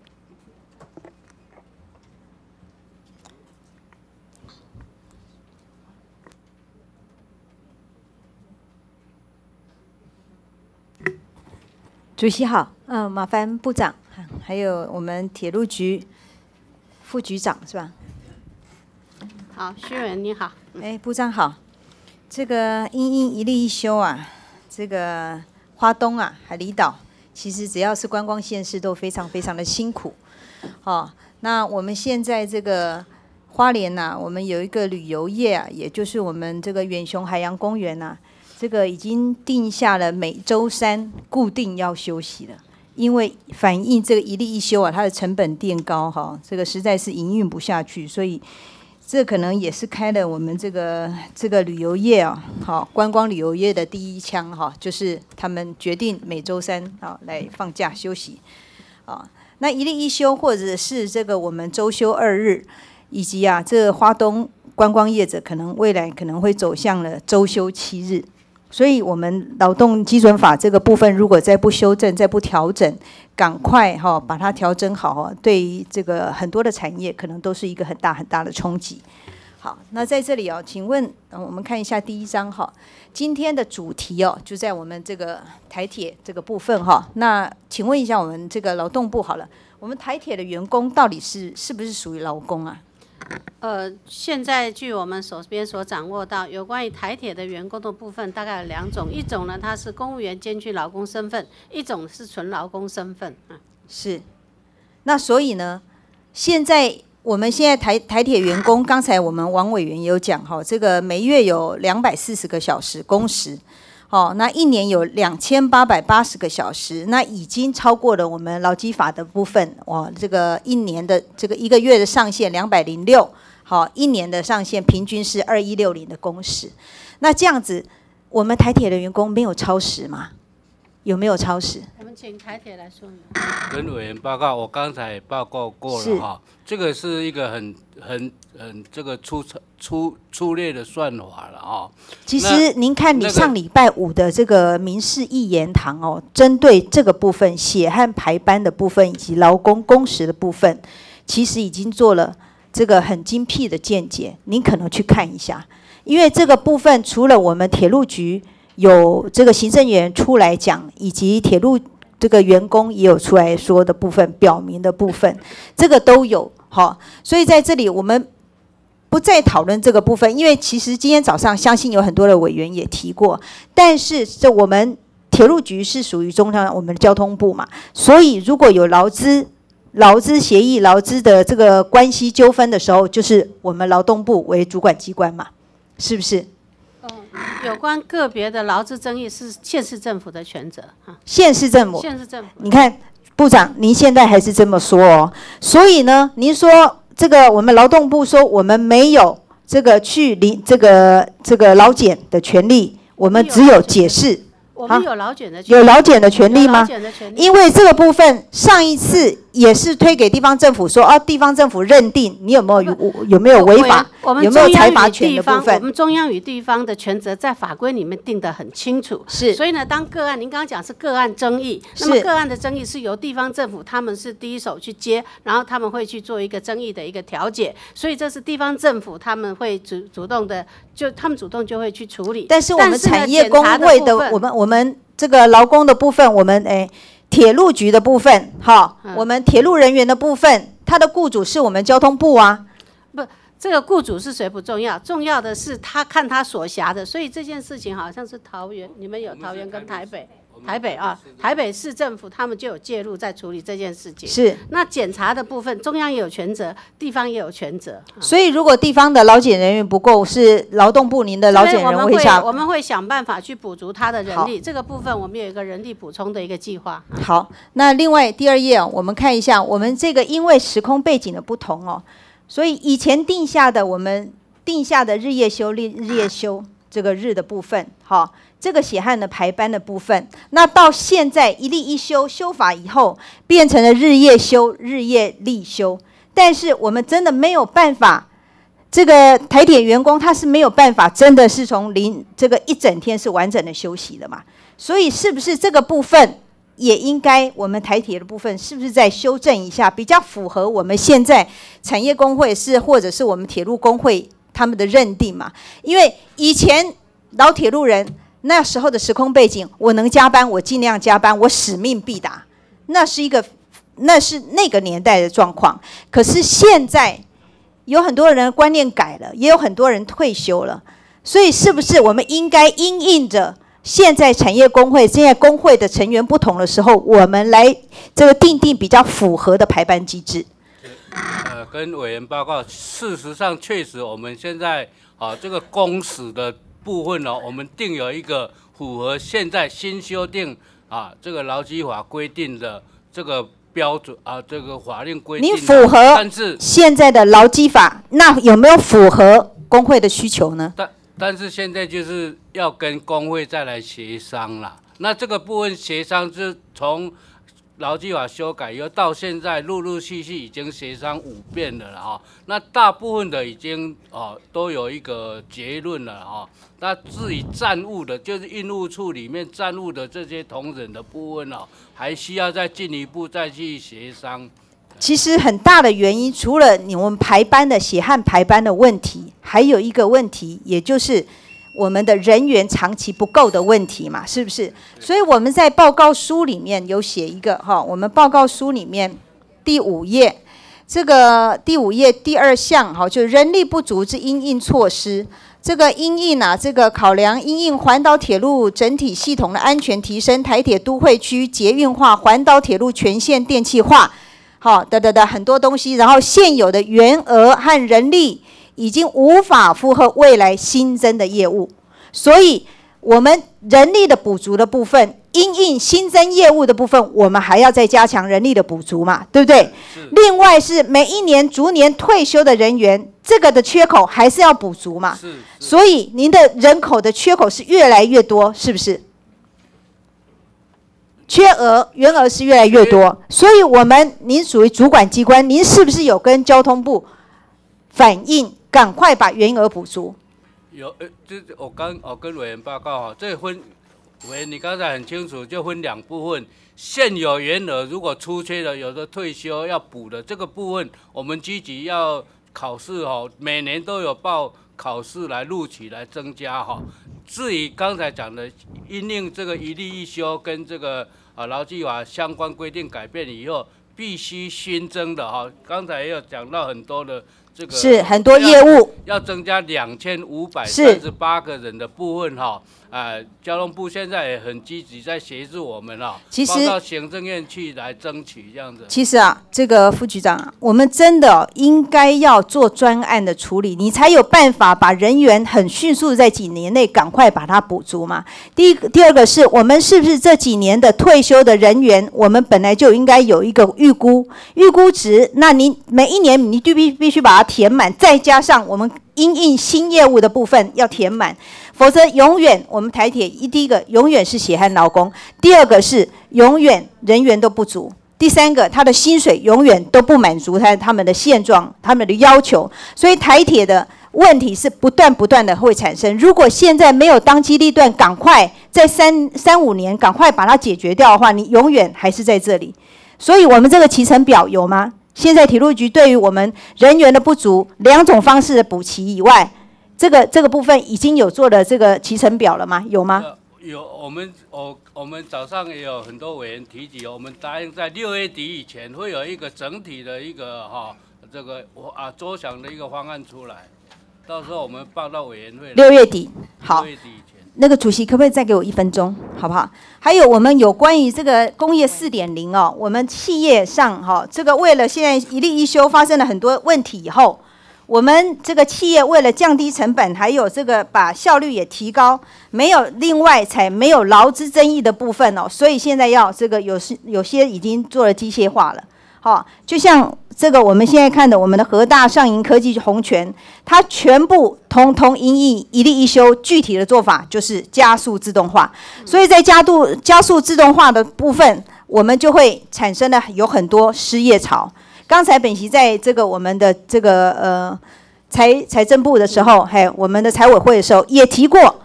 主席好，嗯，麻烦部长，还有我们铁路局副局长是吧？好，徐委员你好，哎，部长好，这个因因一例一休啊，这个花东啊，海离岛，其实只要是观光县市都非常非常的辛苦，哦，那我们现在这个花莲呐，我们有一个旅游业啊，也就是我们这个远雄海洋公园呐。这个已经定下了每周三固定要休息了，因为反映这个一例一休啊，它的成本垫高哈，这个实在是营运不下去，所以这可能也是开了我们这个这个旅游业啊，好观光旅游业的第一枪哈，就是他们决定每周三啊来放假休息啊。那一例一休或者是这个我们周休二日，以及啊这花东观光业者可能未来可能会走向了周休七日。所以，我们劳动基准法这个部分，如果再不修正、再不调整，赶快哈把它调整好哦，对于这个很多的产业，可能都是一个很大很大的冲击。好，那在这里哦，请问我们看一下第一章哈，今天的主题哦，就在我们这个台铁这个部分哈。那请问一下我们这个劳动部好了，我们台铁的员工到底是是不是属于劳工啊？呃，现在据我们手边所掌握到，有关于台铁的员工的部分，大概有两种，一种呢，他是公务员兼具劳工身份；一种是纯劳工身份。啊，是。那所以呢，现在我们现在台台铁员工，刚才我们王委员有讲哈，这个每月有两百四十个小时工时。哦，那一年有两千八百八十个小时，那已经超过了我们劳基法的部分。哇，这个一年的这个一个月的上限两百零六，好，一年的上限平均是二一六零的工时。那这样子，我们台铁的员工没有超时吗？有没有超时？我们请台铁来说明。跟委员报告，我刚才报告过了哈，这个是一个很很很这个粗粗粗略的算法了啊。其实您看，你上礼拜五的这个民事一言堂哦，针对这个部分血汗排班的部分以及劳工工时的部分，其实已经做了这个很精辟的见解，您可能去看一下，因为这个部分除了我们铁路局。有这个行政员出来讲，以及铁路这个员工也有出来说的部分，表明的部分，这个都有好，所以在这里我们不再讨论这个部分，因为其实今天早上相信有很多的委员也提过，但是这我们铁路局是属于中央我们交通部嘛，所以如果有劳资劳资协议、劳资的这个关系纠纷的时候，就是我们劳动部为主管机关嘛，是不是？有关个别的劳资争议是县市政府的权责哈。县市政府，县市政府，你看部长，您现在还是这么说哦。所以呢，您说这个我们劳动部说我们没有这个去领这个这个劳检的权利，我们只有解释。我们有劳检的有劳检的权利吗？因为这个部分上一次也是推给地方政府说，哦，地方政府认定你有没有有有没有违法，有没有裁罚权的部分。我们中央与地方的权责在法规里面定得很清楚。是，所以呢，当个案，您刚刚讲是个案争议，那么个案的争议是由地方政府他们是第一手去接，然后他们会去做一个争议的一个调解，所以这是地方政府他们会主主动的，就他们主动就会去处理。但是我们产业工会的我们我们。这个劳工的部分，我们诶，铁路局的部分，哈，我们铁路人员的部分，他的雇主是我们交通部啊。不，这个雇主是谁不重要，重要的是他看他所辖的，所以这件事情好像是桃园，你们有桃园跟台北。台北啊，台北市政府他们就有介入在处理这件事情。是，那检查的部分，中央也有权责，地方也有权责。所以，如果地方的劳检人员不够，是劳动部您的劳检人会想，我们会想办法去补足他的人力。这个部分我们有一个人力补充的一个计划。好，那另外第二页我们看一下，我们这个因为时空背景的不同哦，所以以前定下的我们定下的日夜休日日夜休。这个日的部分，哈，这个血汗的排班的部分，那到现在一例一休修法以后，变成了日夜休、日夜立休，但是我们真的没有办法，这个台铁员工他是没有办法，真的是从零这个一整天是完整的休息的嘛？所以是不是这个部分也应该我们台铁的部分是不是再修正一下，比较符合我们现在产业工会是或者是我们铁路工会？他们的认定嘛，因为以前老铁路人那时候的时空背景，我能加班，我尽量加班，我使命必达，那是一个，那是那个年代的状况。可是现在有很多人观念改了，也有很多人退休了，所以是不是我们应该因应着现在产业工会、现在工会的成员不同的时候，我们来这个定定比较符合的排班机制？呃，跟委员报告，事实上确实，我们现在啊，这个工时的部分呢，我们定有一个符合现在新修订啊这个劳基法规定的这个标准啊，这个法令规定。你符合，但是现在的劳基法，那有没有符合工会的需求呢？但但是现在就是要跟工会再来协商了。那这个部分协商是从。劳基法修改以后，到现在陆陆续续已经协商五遍了了哈。那大部分的已经哦都有一个结论了哈。那至于站务的，就是运务处里面站务的这些同仁的部分哦，还需要再进一步再去协商。其实很大的原因，除了你们排班的血汗排班的问题，还有一个问题，也就是。我们的人员长期不够的问题嘛，是不是？所以我们在报告书里面有写一个哈，我们报告书里面第五页，这个第五页第二项哈，就人力不足之因应措施。这个因应啊，这个考量因应环岛铁路整体系统的安全提升，台铁都会区捷运化，环岛铁路全线电气化，好，的的的很多东西，然后现有的员额和人力。已经无法负荷未来新增的业务，所以我们人力的补足的部分，因应新增业务的部分，我们还要再加强人力的补足嘛，对不对？另外是每一年逐年退休的人员，这个的缺口还是要补足嘛。所以您的人口的缺口是越来越多，是不是？缺额员额是越来越多，所以我们您属于主管机关，您是不是有跟交通部反映？赶快把员额补足。有呃，这我刚我跟委员报告哈，这分委员你刚才很清楚，就分两部分。现有员额如果出缺了，有的退休要补的这个部分，我们积极要考试哦，每年都有报考试来录取来增加哈。至于刚才讲的，因应这个一例一休跟这个啊劳基法相关规定改变以后，必须新增的哈。刚才也有讲到很多的。这个是很多业务要增加两千五百三十八个人的部分哈。呃，交通部现在也很积极在协助我们啊，其实到行政院去来争取这样子。其实啊，这个副局长，我们真的应该要做专案的处理，你才有办法把人员很迅速在几年内赶快把它补足嘛。第一个，第二个是我们是不是这几年的退休的人员，我们本来就应该有一个预估预估值，那你每一年你就必必须把它填满，再加上我们因应新业务的部分要填满。否则，永远我们台铁一第一个永远是血汗劳工，第二个是永远人员都不足，第三个他的薪水永远都不满足他他们的现状，他们的要求。所以台铁的问题是不断不断的会产生。如果现在没有当机立断，赶快在三三五年赶快把它解决掉的话，你永远还是在这里。所以我们这个提成表有吗？现在铁路局对于我们人员的不足，两种方式的补齐以外。这个这个部分已经有做的这个提成表了吗？有吗？有，我们我我们早上也有很多委员提及，我们答应在六月底以前会有一个整体的一个哈这个我啊周详的一个方案出来，到时候我们报到委员会。六月底，好。六月底以前，那个主席可不可以再给我一分钟，好不好？还有我们有关于这个工业四点零哦，我们企业上哈，这个为了现在一例一休发生了很多问题以后。我们这个企业为了降低成本，还有这个把效率也提高，没有另外才没有劳资争议的部分哦，所以现在要这个有些有些已经做了机械化了。哈，就像这个我们现在看的，我们的和大、上银科技、红泉，它全部通通因应一例一休，具体的做法就是加速自动化。所以在加度加速自动化的部分，我们就会产生了有很多失业潮。刚才本席在这个我们的这个呃财财政部的时候，还有我们的财委会的时候，也提过，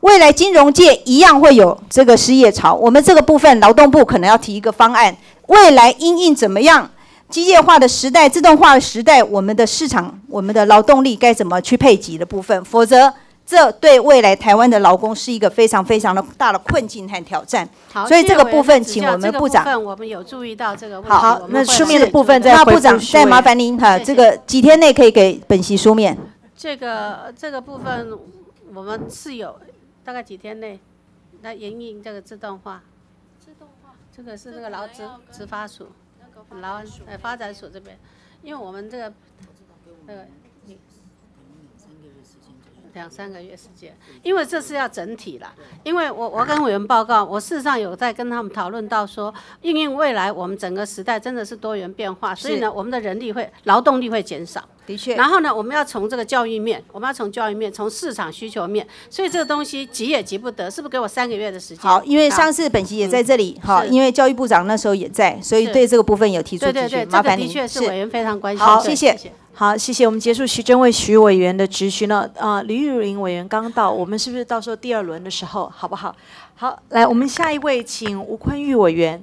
未来金融界一样会有这个失业潮。我们这个部分劳动部可能要提一个方案，未来因应怎么样机械化的时代、自动化的时代，我们的市场、我们的劳动力该怎么去配给的部分，否则。这对未来台湾的劳工是一个非常非常的大的困境和挑战。好，所以这个部分请我们部长。这个部分我们有注意到这个问题。好，那书面的部分再部长再麻烦您哈，这个几天内可以给本席书面。这个这个部分我们是有大概几天内来营运这个自动化。自动化。这个是那个劳资执法署，劳呃发展署这边，因为我们这个呃。两三个月时间，因为这是要整体啦。因为我我跟委员报告，我事实上有在跟他们讨论到说，应用未来我们整个时代真的是多元变化，所以呢，我们的人力会劳动力会减少。的确。然后呢，我们要从这个教育面，我们要从教育面，从市场需求面，所以这个东西急也急不得，是不是给我三个月的时间？好，因为上次本席也在这里，哈，因为教育部长那时候也在，所以对这个部分有提出对对对，麻烦的确是委员非常关心。好，谢谢。好，谢谢。我们结束徐正伟徐委员的质询了。啊，李玉玲委员刚到，我们是不是到时候第二轮的时候，好不好？好，来，我们下一位，请吴坤玉委员。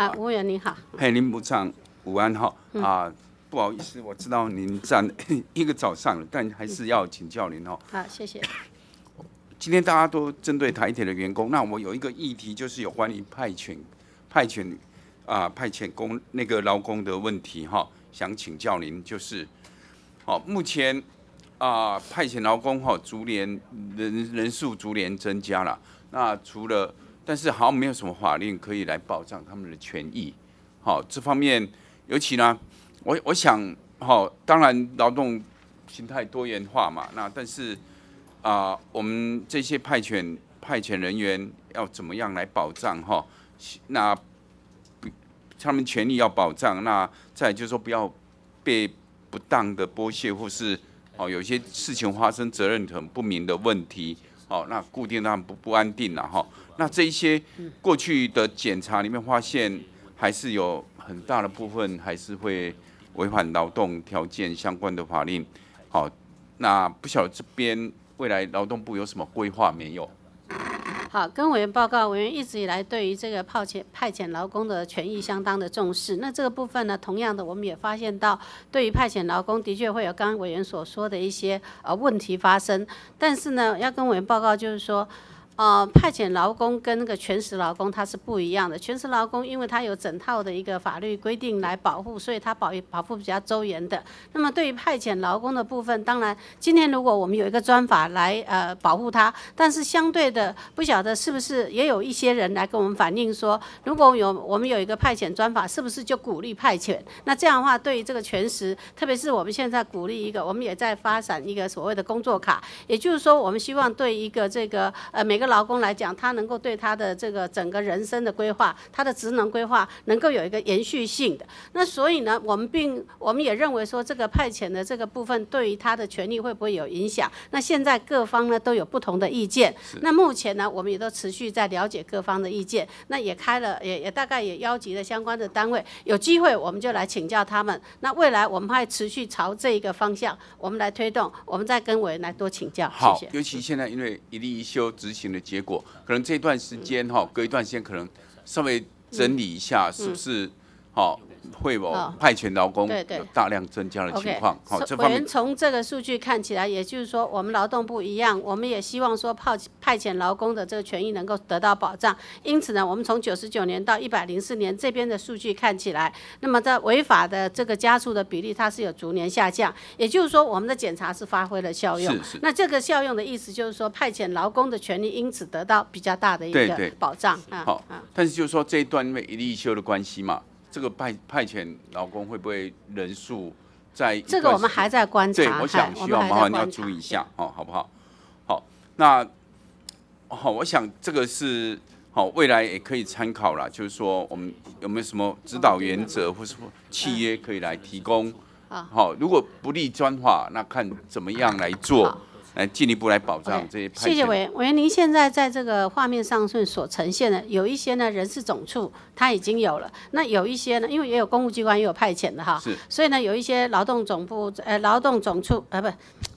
啊，吴委员您好。嘿，林部长，午安哈。啊，不好意思，我知道您站 [laughs] 一个早上了，但还是要请教您哦。好，谢谢。[coughs] 今天大家都针对台铁的员工，那我有一个议题，就是有关于派遣、派遣啊、派遣工那个劳工的问题哈，想请教您，就是好，目前啊派遣劳工哈逐年人人数逐年增加了，那除了但是好像没有什么法令可以来保障他们的权益，好这方面，尤其呢，我我想，好当然劳动形态多元化嘛，那但是啊，我们这些派遣派遣人员要怎么样来保障哈？那他们权利要保障，那再就是说不要被不当的剥削，或是哦有些事情发生责任很不明的问题，哦那固定他们不不安定了哈。那这一些过去的检查里面发现，还是有很大的部分还是会违反劳动条件相关的法令。好，那不晓得这边未来劳动部有什么规划没有？好，跟委员报告，委员一直以来对于这个派遣派遣劳工的权益相当的重视。那这个部分呢，同样的我们也发现到，对于派遣劳工的确会有刚刚委员所说的一些呃问题发生。但是呢，要跟委员报告就是说。呃，派遣劳工跟那个全时劳工它是不一样的。全时劳工因为它有整套的一个法律规定来保护，所以它保保护比较周延的。那么对于派遣劳工的部分，当然今天如果我们有一个专法来呃保护它，但是相对的不晓得是不是也有一些人来跟我们反映说，如果有我们有一个派遣专法，是不是就鼓励派遣？那这样的话，对于这个全时，特别是我们现在鼓励一个，我们也在发展一个所谓的工作卡，也就是说，我们希望对一个这个呃每个劳工来讲，他能够对他的这个整个人生的规划，他的职能规划能够有一个延续性的。那所以呢，我们并我们也认为说，这个派遣的这个部分对于他的权利会不会有影响？那现在各方呢都有不同的意见。那目前呢，我们也都持续在了解各方的意见。那也开了，也也大概也邀集了相关的单位，有机会我们就来请教他们。那未来我们还持续朝这一个方向，我们来推动，我们再跟委员来多请教。好，谢谢尤其现在因为一例一休执行的结果。可能这段时间哈，隔一段时间可能稍微整理一下，是不是？好，会有哦派遣劳工有大量增加的情况。好，所这方面从这个数据看起来，也就是说，我们劳动部一样，我们也希望说派派遣劳工的这个权益能够得到保障。因此呢，我们从九十九年到一百零四年这边的数据看起来，那么在违法的这个加速的比例，它是有逐年下降。也就是说，我们的检查是发挥了效用。是是那这个效用的意思就是说，派遣劳工的权利因此得到比较大的一个保障啊。好，但是就是说这一段因为一例一休的关系嘛，这个派派遣劳工会不会人数在一这个我们还在观察对，我想需要麻烦你要注意一下，哦，好不好？好，那好，我想这个是好，未来也可以参考啦。就是说，我们有没有什么指导原则，或是说契约可以来提供？好好，如果不利专法，那看怎么样来做，来进一步来保障这些派遣。谢谢委员。委员，您现在在这个画面上是所呈现的，有一些呢人事总处他已经有了，那有一些呢，因为也有公务机关也有派遣的哈，是所以呢有一些劳动总部呃劳动总处呃不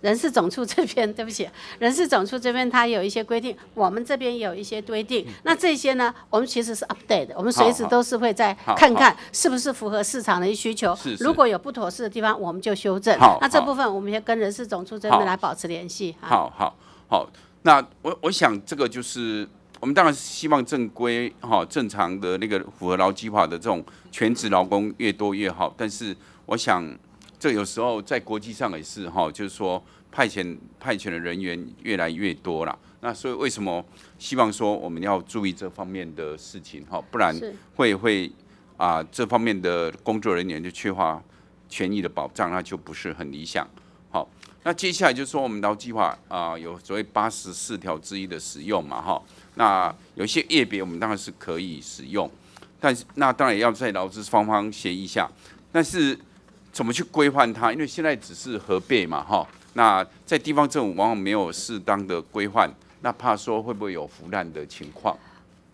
人事总处这边，[laughs] 对不起，人事总处这边他有一些规定，我们这边也有一些规定。那这些呢，我们其实是 update 的，我们随时都是会在看看是不是符合市场的需求是，是如果有不妥适的地方，我们就修正好。那这部分我们也跟人事总处这边来保持联系。啊好好好，那我我想这个就是我们当然是希望正规哈、正常的那个符合劳基法的这种全职劳工越多越好，但是我想这有时候在国际上也是哈、就是说派遣派遣的人员越来越多了。那所以为什么希望说我们要注意这方面的事情哈、不然会会啊、这方面的工作人员就缺乏权益的保障，那就不是很理想。那接下来就是说我们劳基法啊、有所谓八十四条之一的使用嘛哈，那有些业别我们当然是可以使用，但是那当然也要在劳资双方协议下，但是怎么去规范它？因为现在只是核备嘛哈，那在地方政府往往没有适当的规范，那怕说会不会有腐烂的情况？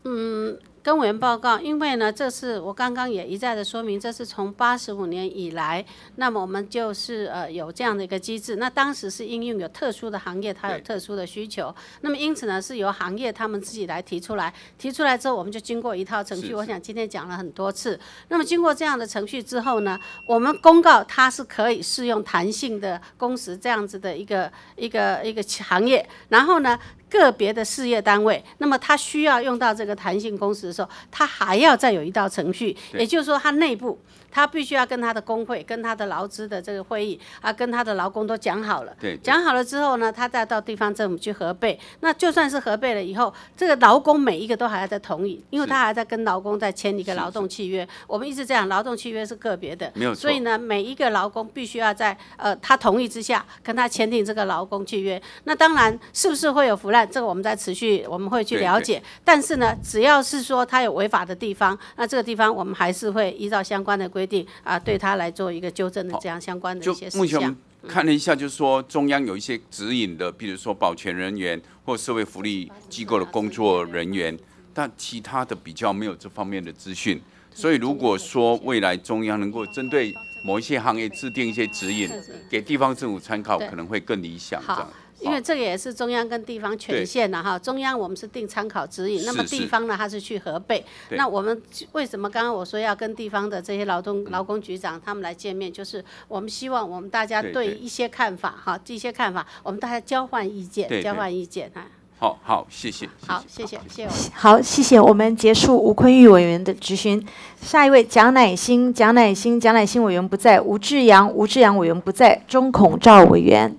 嗯，跟委员报告，因为呢，这是我刚刚也一再的说明，这是从八十五年以来，那么我们就是呃有这样的一个机制。那当时是应用有特殊的行业，它有特殊的需求，那么因此呢，是由行业他们自己来提出来，提出来之后，我们就经过一套程序。是我想今天讲了很多次。那么经过这样的程序之后呢，我们公告它是可以适用弹性的工时这样子的一个一个一个行业，然后呢。个别的事业单位，那么它需要用到这个弹性工时的时候，它还要再有一道程序，也就是说，它内部它必须要跟他的工会、跟他的劳资的这个会议啊，跟他的劳工都讲好了。对对讲好了之后呢，他再到地方政府去核备。那就算是核备了以后，这个劳工每一个都还要再同意，因为他还在跟劳工在签一个劳动契约。我们一直这样，劳动契约是个别的，没有错所以呢，每一个劳工必须要在呃他同意之下跟他签订这个劳工契约。那当然是不是会有腐烂，这个我们在持续我们会去对对了解。但是呢，只要是说他有违法的地方，那这个地方我们还是会依照相关的规定啊，对他来做一个纠正的这样相关的就一些事项目前我们。看了一下，就是说中央有一些指引的，比如说保全人员或社会福利机构的工作人员，但其他的比较没有这方面的资讯。所以如果说未来中央能够针对某一些行业制定一些指引，给地方政府参考，可能会更理想。这样，因为这个也是中央跟地方权限的哈。中央我们是定参考指引，那么地方呢，它是去核备。那我们为什么刚刚我说要跟地方的这些劳动劳工局长他们来见面，就是我们希望我们大家对一些看法哈，这些看法我们大家交换意见，交换意见哈。好好，谢谢。好，谢谢，谢谢我。好，谢谢。我们结束吴坤玉委员的质询。下一位蒋乃馨，蒋乃馨，蒋乃馨委员不在；吴志阳，吴志阳委员不在；钟孔照委员。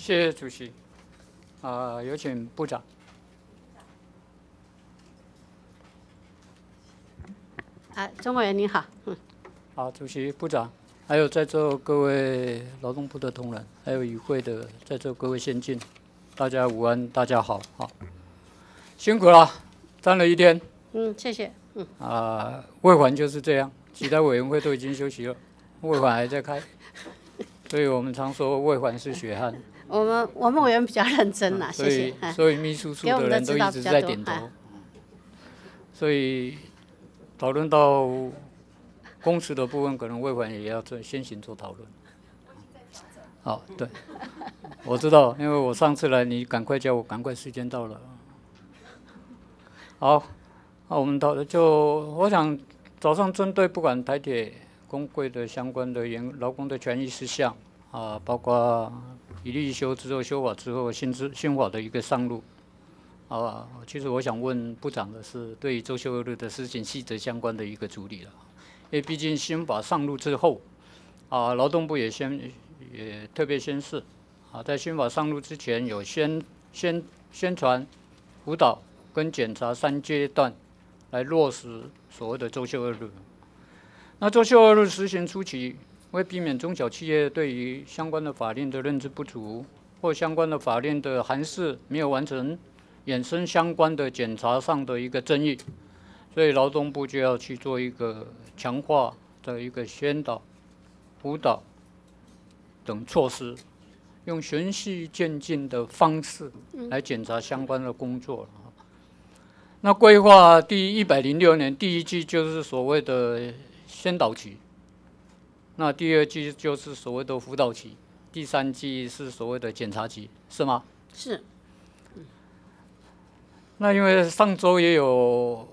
谢谢主席。啊、有请部长。啊，钟委员您好，嗯，好，主席、部长，还有在座各位劳动部的同仁，还有与会的在座各位先进，大家午安，大家好，好，辛苦了，站了一天。嗯，谢谢，嗯，啊、卫环就是这样，其他委员会都已经休息了，卫环还在开，所以我们常说卫环是血汗，我们我们委员比较认真啦，所以。谢谢哎所以秘书处的的人都一直在点头哎。所以讨论到工时的部分，可能魏环也要做先行做讨论。[laughs] 好，对，我知道，因为我上次来，你赶快叫我，赶快时间到了。好，那我们到就我想早上针对不管台铁工会的相关的员劳工的权益事项啊，包括一律休之后修法之后新制新法的一个上路啊，其实我想问部长的是对于周休二日的事情细则相关的一个处理了，因为毕竟新法上路之后啊，劳动部也先也特别宣示啊，在新法上路之前有宣宣宣传辅导。跟检查三阶段来落实所谓的周休二日。那周休二日实行初期，为避免中小企业对于相关的法令的认知不足，或相关的法令的函释没有完成，衍生相关的检查上的一个争议，所以劳动部就要去做一个强化的一个宣导、辅导等措施，用循序渐进的方式来检查相关的工作。那规划第一百零六年第一季就是所谓的先导期，那第二季就是所谓的辅导期，第三季是所谓的检查期，是吗？是。那因为上周也有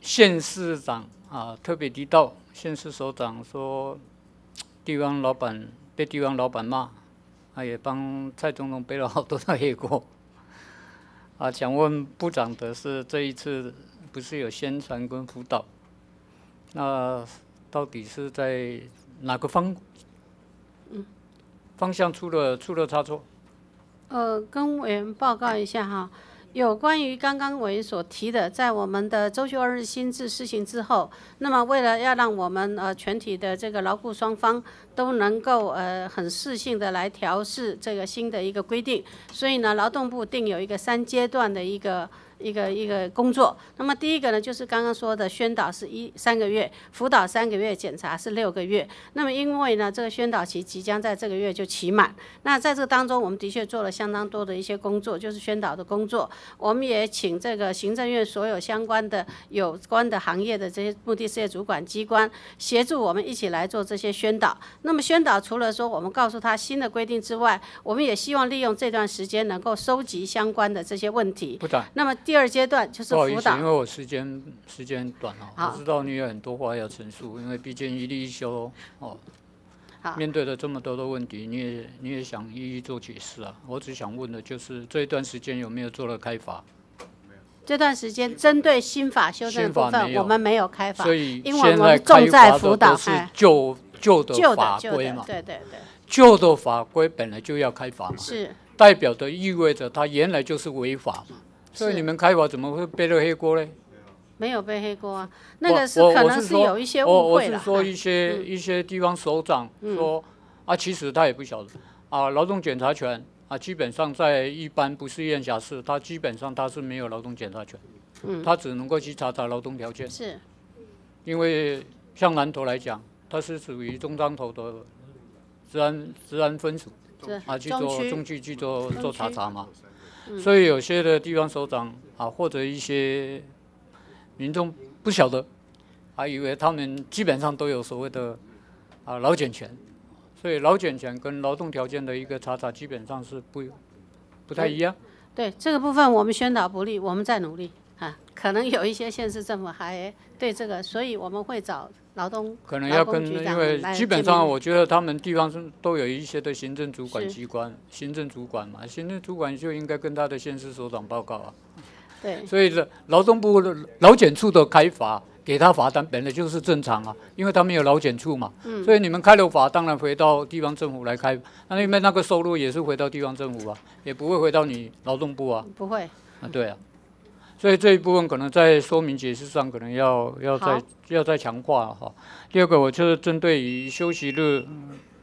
县市长啊特别提到，县市首长说地方老板被地方老板骂，他也帮蔡总统背了好多的 [laughs] 黑锅。啊，想问部长的是，这一次不是有宣传跟辅导，那到底是在哪个方嗯方向出了出了差错？呃，跟委员报告一下哈。有关于刚刚委员所提的，在我们的周休二日新制施行之后，那么为了要让我们呃全体的这个劳雇双方都能够呃很适性的来调试这个新的一个规定，所以呢，劳动部定有一个三阶段的一个。一个一个工作，那么第一个呢，就是刚刚说的宣导是一三个月，辅导三个月，检查是六个月。那么因为呢，这个宣导期即将在这个月就期满，那在这当中，我们的确做了相当多的一些工作，就是宣导的工作。我们也请这个行政院所有相关的有关的行业的这些目的事业主管机关协助我们一起来做这些宣导。那么宣导除了说我们告诉他新的规定之外，我们也希望利用这段时间能够收集相关的这些问题。不短。那么第。二阶段就是辅导，因为我时间时间短哦，我知道你有很多话要陈述，因为毕竟一例一休哦，面对了这么多的问题，你也你也想一一做解释啊。我只想问的就是这一段时间有没有做了开发？这段时间针对新法修正部分，我们没有开发，所以因为我们重在辅导，是旧旧的法规嘛？对对对，旧的法规本来就要开发嘛，是代表的意味着它原来就是违法嘛。所以你们开发怎么会背了黑锅呢？没有背黑锅啊，那个是可能是有一些误会我是说一些一些地方首长说啊，其实他也不晓得。啊，劳动检查权啊，基本上在一般不是院辖市，他基本上他是没有劳动检查权，他只能够去查查劳动条件。是，因为像南投来讲，它是属于中彰投的治安治安分署啊，去做中区。去做做查查嘛。所以有些的地方首长啊，或者一些民众不晓得，还以为他们基本上都有所谓的啊劳检权，所以劳检权跟劳动条件的一个查查基本上是不不太一样。对这个部分，我们宣导不力，我们在努力啊。可能有一些县市政府还对这个，所以我们会找。劳动可能要跟，因为基本上我觉得他们地方是都有一些的行政主管机关，行政主管嘛，行政主管就应该跟他的县市首长报告啊。对。所以劳动部的劳检处的开罚，给他罚单本来就是正常啊，因为他们有劳检处嘛。嗯。所以你们开了罚，当然回到地方政府来开，那因为那个收入也是回到地方政府啊，也不会回到你劳动部啊。不会。啊，对啊。所以这一部分可能在说明解释上，可能要要再要再强化哈。第二个，我就是针对于休息日，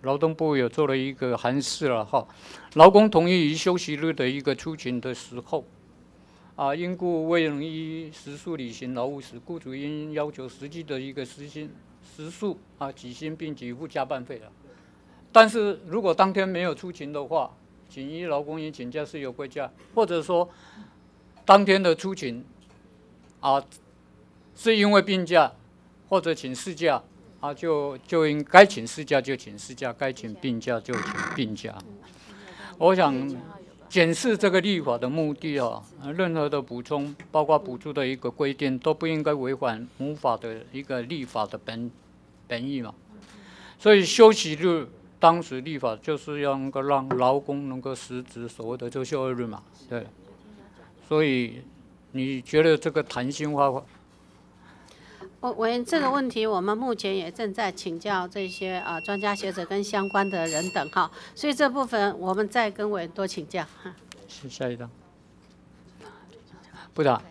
劳动部有做了一个函释了哈。劳工同意于休息日的一个出勤的时候，啊，因故未能依时数履行劳务时，雇主应要求实际的一个时薪时数啊，给薪并给付加班费了。但是如果当天没有出勤的话，请依劳工应请假事有归假，或者说。当天的出勤，啊，是因为病假或者请事假，啊，就就应该请事假就请事假，该请病假就请病假。我想检视这个立法的目的啊，任何的补充，包括补助的一个规定，都不应该违反母法的一个立法的本本意嘛。所以休息日当时立法就是要能够让劳工能够实质所谓的周休二日嘛，对。所以你觉得这个弹性化？我我这个问题，我们目前也正在请教这些啊专家学者跟相关的人等哈，所以这部分我们再跟委员多请教哈。是下一张，部长，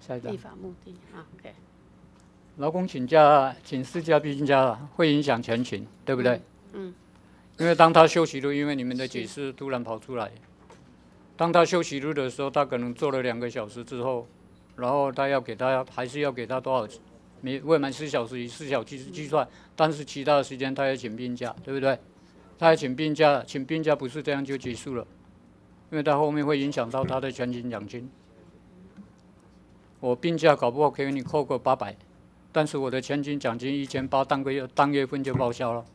下一张。立法目的啊，OK。劳工请假，请事假病假会影响全勤，对不对？嗯。因为当他休息日，因为你们的解释突然跑出来，当他休息日的时候，他可能做了两个小时之后。然后他要给他，还是要给他多少？没未满四小时以四小时计算，但是其他的时间他要请病假，对不对？他要请病假，请病假不是这样就结束了，因为他后面会影响到他的全勤奖金。我病假搞不好可以给你扣个八百，但是我的全勤奖金一千八，当个月当月份就报销了。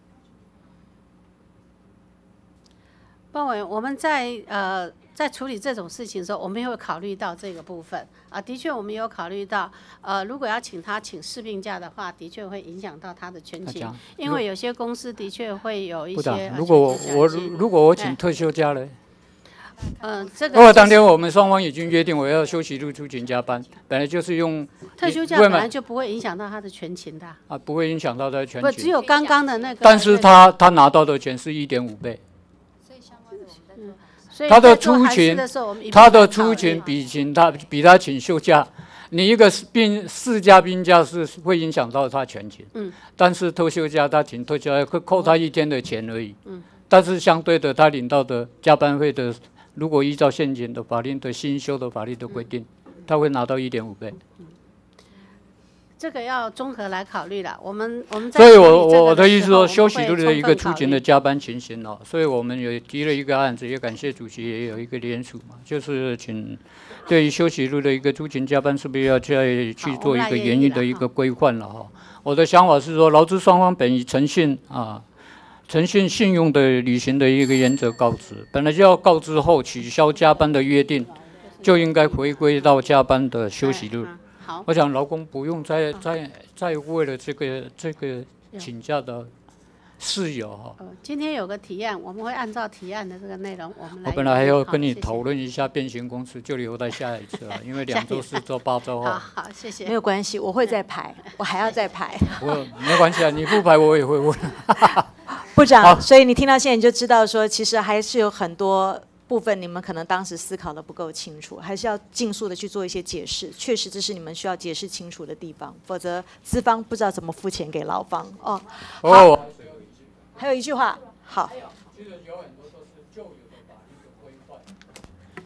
鲍委，我们在呃。在处理这种事情的时候，我们也会考虑到这个部分啊。的确，我们有考虑到，呃，如果要请他请事病假的话，的确会影响到他的全勤，因为有些公司的确会有一些。如果我如果我请退休假呢？嗯，这个。如果当天我们双方已经约定我要休息日出勤加班，本来就是用特休假，本来就不会影响到他的全勤的。啊，不会影响到他的全勤。不，只有刚刚的那个。但是他他拿到的钱是一点五倍。他的出勤，他的出勤比请他比他请休假，你一个病四家病假是会影响到他全勤，嗯，但是特休假他请特休假会扣他一天的钱而已，嗯，但是相对的他领到的加班费的，如果依照现行的法令的新修的法律的规定，他会拿到一点五倍。这个要综合来考虑了。我们我们所以，我我的意思说，休息日的一个出勤的加班情形哦，所以我们有提了一个案子，也感谢主席也有一个联署嘛，就是请对于休息日的一个出勤加班，是不是要再去做一个严厉的一个规范了哈？我的想法是说，劳资双方本以诚信啊、诚信信用的履行的一个原则告知，本来就要告知后取消加班的约定，就应该回归到加班的休息日。我想劳工不用再再再为了这个这个请假的事由哈。今天有个提案，我们会按照提案的这个内容，我们来。我本来还要跟你讨论一下变形公司，就留在下一次了，[laughs] 因为两周四周八周哈，好，谢谢。没有关系，我会再排，我还要再排。[laughs] 我没关系啊，你不排我也会问。[laughs] 部长，所以你听到现在你就知道说，其实还是有很多。部分你们可能当时思考的不够清楚，还是要尽速的去做一些解释。确实，这是你们需要解释清楚的地方，否则资方不知道怎么付钱给劳方。哦，哦，还有一句话，好。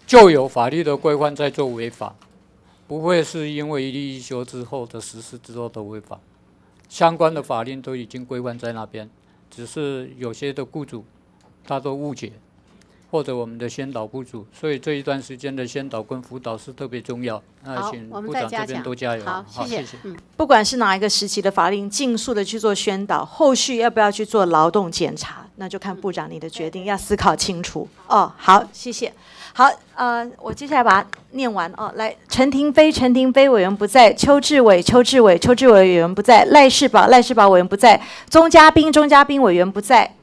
就有法律的规范在做违法，不会是因为一例一休之后的实施之后的违法，相关的法令都已经规范在那边，只是有些的雇主他都误解。或者我们的先导不足，所以这一段时间的先导跟辅导是特别重要。那请部长这边多加油。好，谢谢。嗯，不管是哪一个时期的法令，尽速的去做宣导，后续要不要去做劳动检查，那就看部长你的决定，要思考清楚。哦，好，谢谢。好，呃，我接下来把它念完哦。来，陈廷飞，陈廷飞委员不在；邱志伟，邱志伟，邱志伟委员不在；赖世宝，赖世宝委员不在；钟嘉宾，钟嘉宾委员不在。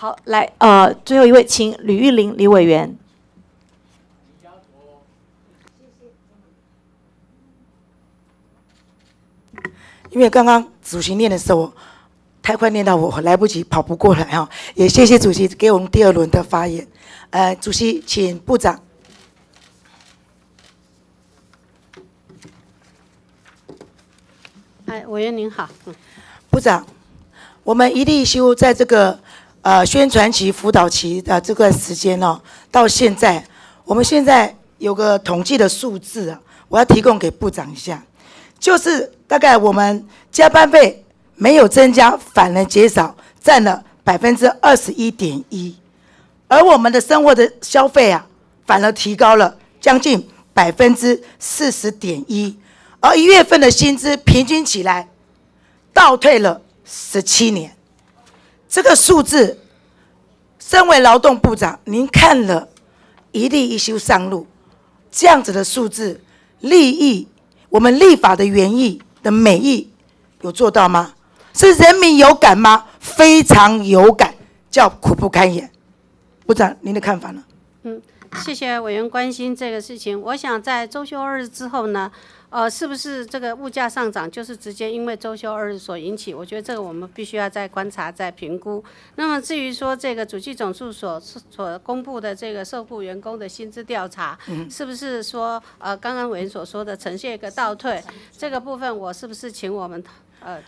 好，来，呃，最后一位，请吕玉玲李委员。因为刚刚主席念的时候太快念到我来不及跑不过来哈，也谢谢主席给我们第二轮的发言。呃，主席，请部长。哎，委员您好。部长，我们一立修在这个。呃，宣传期、辅导期的这段时间哦，到现在，我们现在有个统计的数字啊，我要提供给部长一下，就是大概我们加班费没有增加，反而减少，占了百分之二十一点一，而我们的生活的消费啊，反而提高了将近百分之四十点一，而一月份的薪资平均起来倒退了十七年。这个数字，身为劳动部长，您看了一例一休上路这样子的数字，利益我们立法的原意的美意有做到吗？是人民有感吗？非常有感，叫苦不堪言。部长，您的看法呢？嗯，谢谢委员关心这个事情。我想在周休二日之后呢，呃，是不是这个物价上涨就是直接因为周休二日所引起？我觉得这个我们必须要再观察、再评估。那么至于说这个主计总处所所公布的这个受雇员工的薪资调查，是不是说呃刚刚委员所说的呈现一个倒退？这个部分我是不是请我们呃？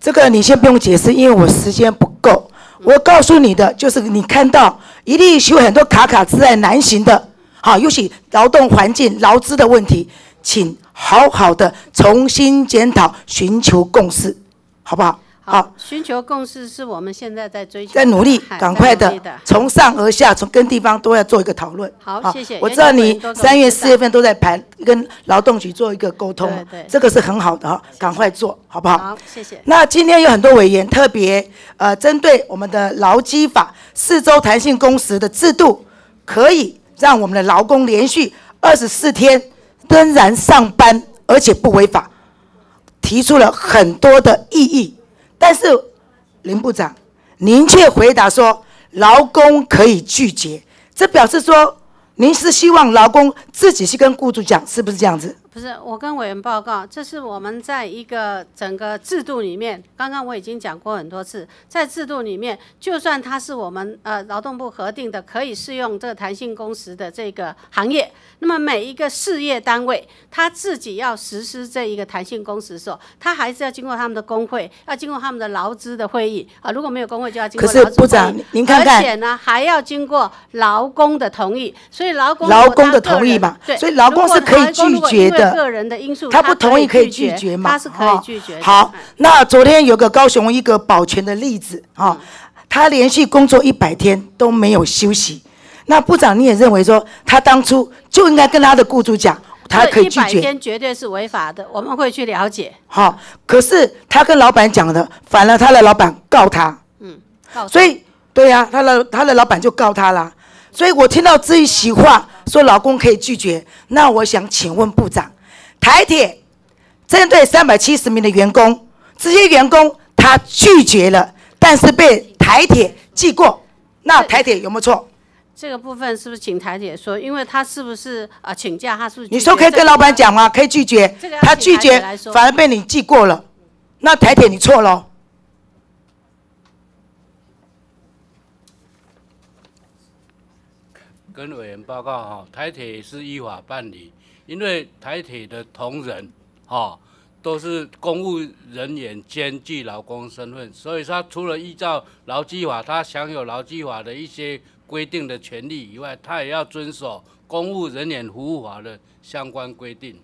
这个你先不用解释，因为我时间不够。我告诉你的就是，你看到一定有很多卡卡之在难行的，好，尤其劳动环境、劳资的问题，请好好的重新检讨，寻求共识，好不好？好，寻求共识是我们现在在追求，在努力，赶快的从上而下，从跟地方都要做一个讨论。好谢谢我知道你三月、四月份都在盘，跟劳动局做一个沟通对对，这个是很好的哈，赶快做好不好？好，谢谢。那今天有很多委员特别呃，针对我们的劳基法四周弹性工时的制度，可以让我们的劳工连续二十四天仍然上班，而且不违法，提出了很多的异议。但是林部长，您却回答说劳工可以拒绝，这表示说您是希望劳工自己去跟雇主讲，是不是这样子？不是，我跟委员报告，这是我们在一个整个制度里面，刚刚我已经讲过很多次，在制度里面，就算它是我们呃劳动部核定的可以适用这个弹性工时的这个行业，那么每一个事业单位，他自己要实施这一个弹性工时的时候，他还是要经过他们的工会，要经过他们的劳资的会议啊，如果没有工会，就要经过可是劳资。会议部长您您看看而且呢还要经过劳工的同意，所以劳工劳工的同意嘛对，所以劳工是可以拒绝如果因为的个人的因素，他不同意可以拒拒绝嘛？他是可以拒绝的。好，那昨天有个高雄一个保全的例子啊，他连续工作一百天都没有休息。那部长你也认为说，他当初就应该跟他的雇主讲，他可以拒一百绝。天绝对是违法的，我们会去了解。好，可是他跟老板讲的，反了他的老板告他，嗯，告所以对呀、他的他的老板就告他啦。所以我听到这一席话，说老公可以拒绝，那我想请问部长，台铁针对三百七十名的员工，这些员工他拒绝了，但是被台铁记过，那台铁有没有错？这个部分是不是请台铁说？因为他是不是啊请假？他是不是你说可以跟老板讲吗？可以拒绝这个，他拒绝反而被你记过了，那台铁你错喽。跟委员报告哈，台铁是依法办理，因为台铁的同仁哈都是公务人员兼具劳工身份，所以他除了依照劳基法，他享有劳基法的一些规定的权利以外，他也要遵守公务人员服务法的相关规定。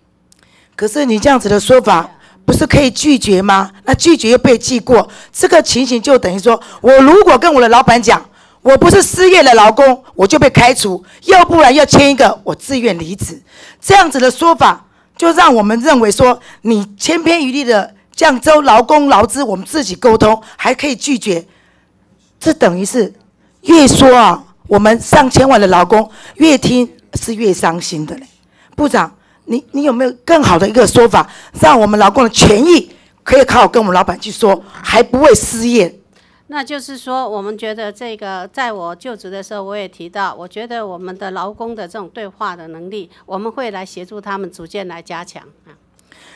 可是你这样子的说法，不是可以拒绝吗？那拒绝又被记过，这个情形就等于说，我如果跟我的老板讲，我不是失业的劳工，我就被开除，要不然要签一个我自愿离职，这样子的说法，就让我们认为说，你千篇一律的降州劳工劳资，我们自己沟通还可以拒绝，这等于是越说啊，我们上千万的劳工越听是越伤心的嘞，部长。你你有没有更好的一个说法，让我们劳工的权益可以好好跟我们老板去说，还不会失业？那就是说，我们觉得这个，在我就职的时候，我也提到，我觉得我们的劳工的这种对话的能力，我们会来协助他们逐渐来加强啊。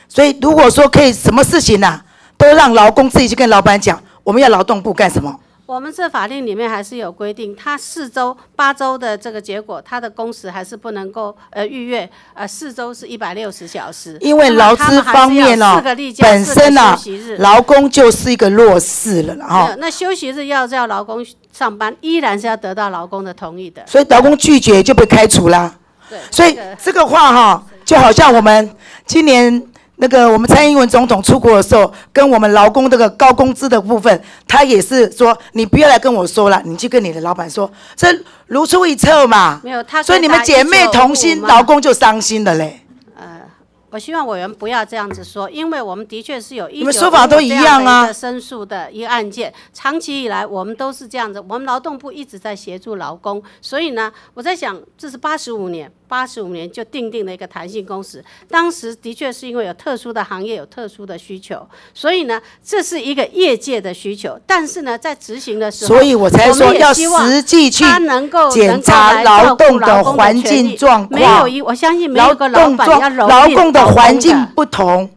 所以如果说可以什么事情呐、都让劳工自己去跟老板讲，我们要劳动部干什么？我们这法令里面还是有规定，他四周、八周的这个结果，他的工时还是不能够呃逾越呃四周是一百六十小时。因为劳资方面哦本身啊休息日，劳工就是一个弱势了啦哈那休息日要叫劳工上班，依然是要得到劳工的同意的。所以劳工拒绝就被开除啦。对，所以这个话哈，就好像我们今年那个我们蔡英文总统出国的时候，跟我们劳工这个高工资的部分，他也是说，你不要来跟我说了，你去跟你的老板说，这如出一辙嘛。没有他所以你们姐妹同心，嘛劳工就伤心了嘞。呃我希望委员不要这样子说，因为我们的确是有你们说法都一样啊申诉的一个案件，长期以来我们都是这样子，我们劳动部一直在协助劳工，所以呢，我在想，这是八十五年，八十五年就定定了一个弹性工时，当时的确是因为有特殊的行业有特殊的需求，所以呢，这是一个业界的需求，但是呢，在执行的时候，所以我才说要实际去他能够检查劳动的环境状况。没有一，我相信没有一个老动板要劳工的环境不同，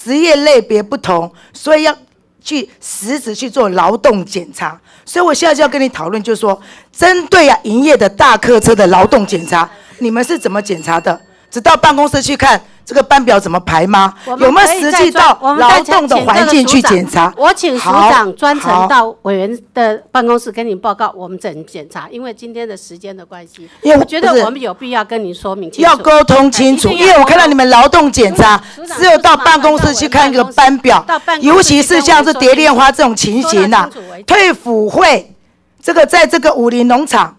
职业类别不同，所以要去实质去做劳动检查。所以我现在就要跟你讨论，就是说，针对啊营业的大客车的劳动检查，你们是怎么检查的？只到办公室去看这个班表怎么排吗？有没有实际到劳动的请环境去检查？我请署好长专程到委员的办公室跟您报告，我们怎检查？因为今天的时间的关系，因为我觉得我们有必要跟您说明清楚。要沟通清楚，因为我看到你们劳动检查只有到办公室去看一个班表尤其是像是蝶恋花这种情形呐、退辅会这个在这个武林农场，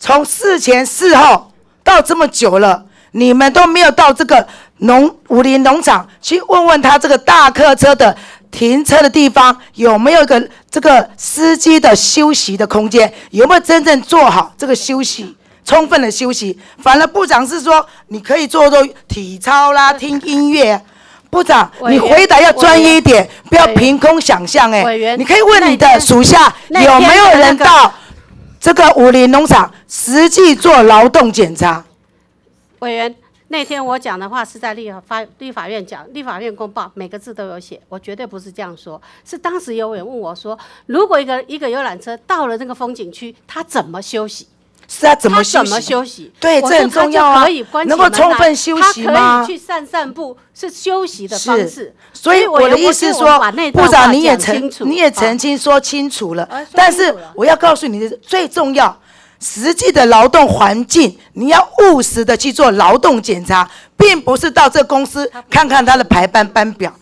从事前事后到这么久了，你们都没有到这个农武林农场去问问他这个大客车的停车的地方有没有一个这个司机的休息的空间，有没有真正做好这个休息？充分的休息，反而部长是说你可以做做体操啦，听音乐啊。部长，你回答要专业一点，不要凭空想象。哎你可以问你的属下有没有人到这个武林农场实际做劳动检查。委员那天我讲的话是在立法立法院讲，立法院公报每个字都有写，我绝对不是这样说。是当时有委员问我说，如果一个一个游览车到了那个风景区，他怎么休息？是啊，怎么休息？怎么休息？对，这很重要啊可以关，能够充分休息可以？去散散步，是休息的方是式。所以我的意思是说，部部长你也曾你也曾经说清楚了，但是我要告诉你的最重要，实际的劳动环境，你要务实的去做劳动检查，并不是到这公司看看他的排班班表。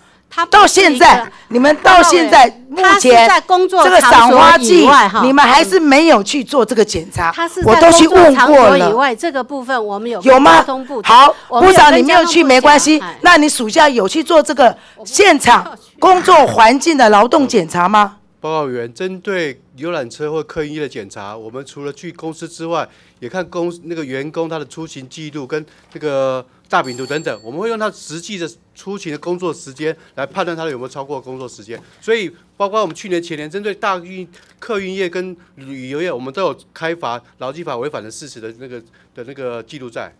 到现在，你们到现在目前在工作这个赏花季，你们还是没有去做这个检查他是，我都去在工作问过场所以了。外这个部分我们有有吗好，部长你没有去没关系哎，那你暑假有去做这个现场工作环境的劳动检查吗？报告员，针对游览车或客运业的检查，我们除了去公司之外，也看公那个员工他的出行记录跟那个大饼图等等，我们会用他实际的出勤的工作时间来判断他有没有超过工作时间。所以，包括我们去年、前年针对大运客运业跟旅游业，我们都有开罚劳基法违反的事实的那个的那个记录在。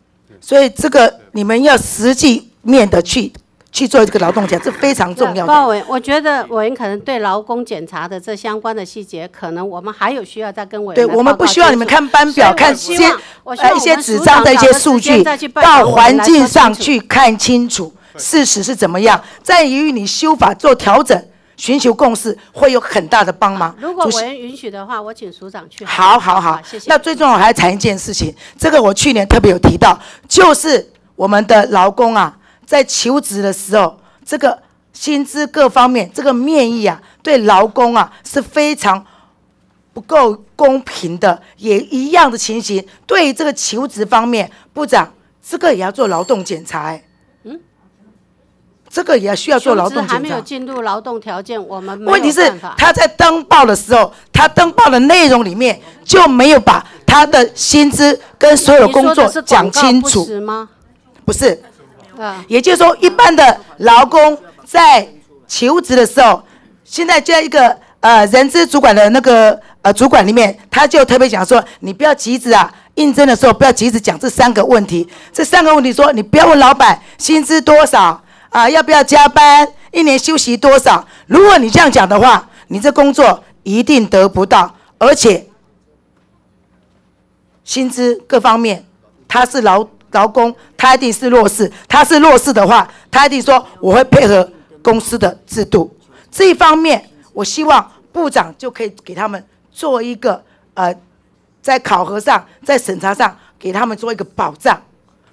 所以这个你们要实际面的去去做这个劳动检查，这非常重要的。报委，我觉得委员可能对劳工检查的这相关的细节，可能我们还有需要再跟委员对我们不需要你们看班表，看些希望我希望呃一些纸张的一些数据到环境上去看清楚事实是怎么样，再予以你修法做调整，寻求共识，会有很大的帮忙。如果委员允许的话，我请署长去。好好好，谢谢。那最重要还谈一件事情，这个我去年特别有提到，就是我们的劳工啊，在求职的时候，这个薪资各方面这个面议啊，对劳工啊是非常不够公平的，也一样的情形。对于这个求职方面，部长这个也要做劳动检查、哎，嗯，这个也要需要做劳动求职还没有。进入劳动条件，我们问题是他在登报的时候，他登报的内容里面就没有把他的薪资跟所有工作讲清楚。不是，啊，也就是说，一般的劳工在求职的时候，现在就在一个呃人资主管的那个呃主管里面，他就特别讲说，你不要急着啊，应征的时候不要急着讲这三个问题。这三个问题说，你不要问老板薪资多少啊、要不要加班，一年休息多少。如果你这样讲的话，你这工作一定得不到，而且薪资各方面，他是劳劳工，他一定是弱势。他是弱势的话，他一定说我会配合公司的制度。这一方面，我希望部长就可以给他们做一个呃，在考核上，在审查上给他们做一个保障，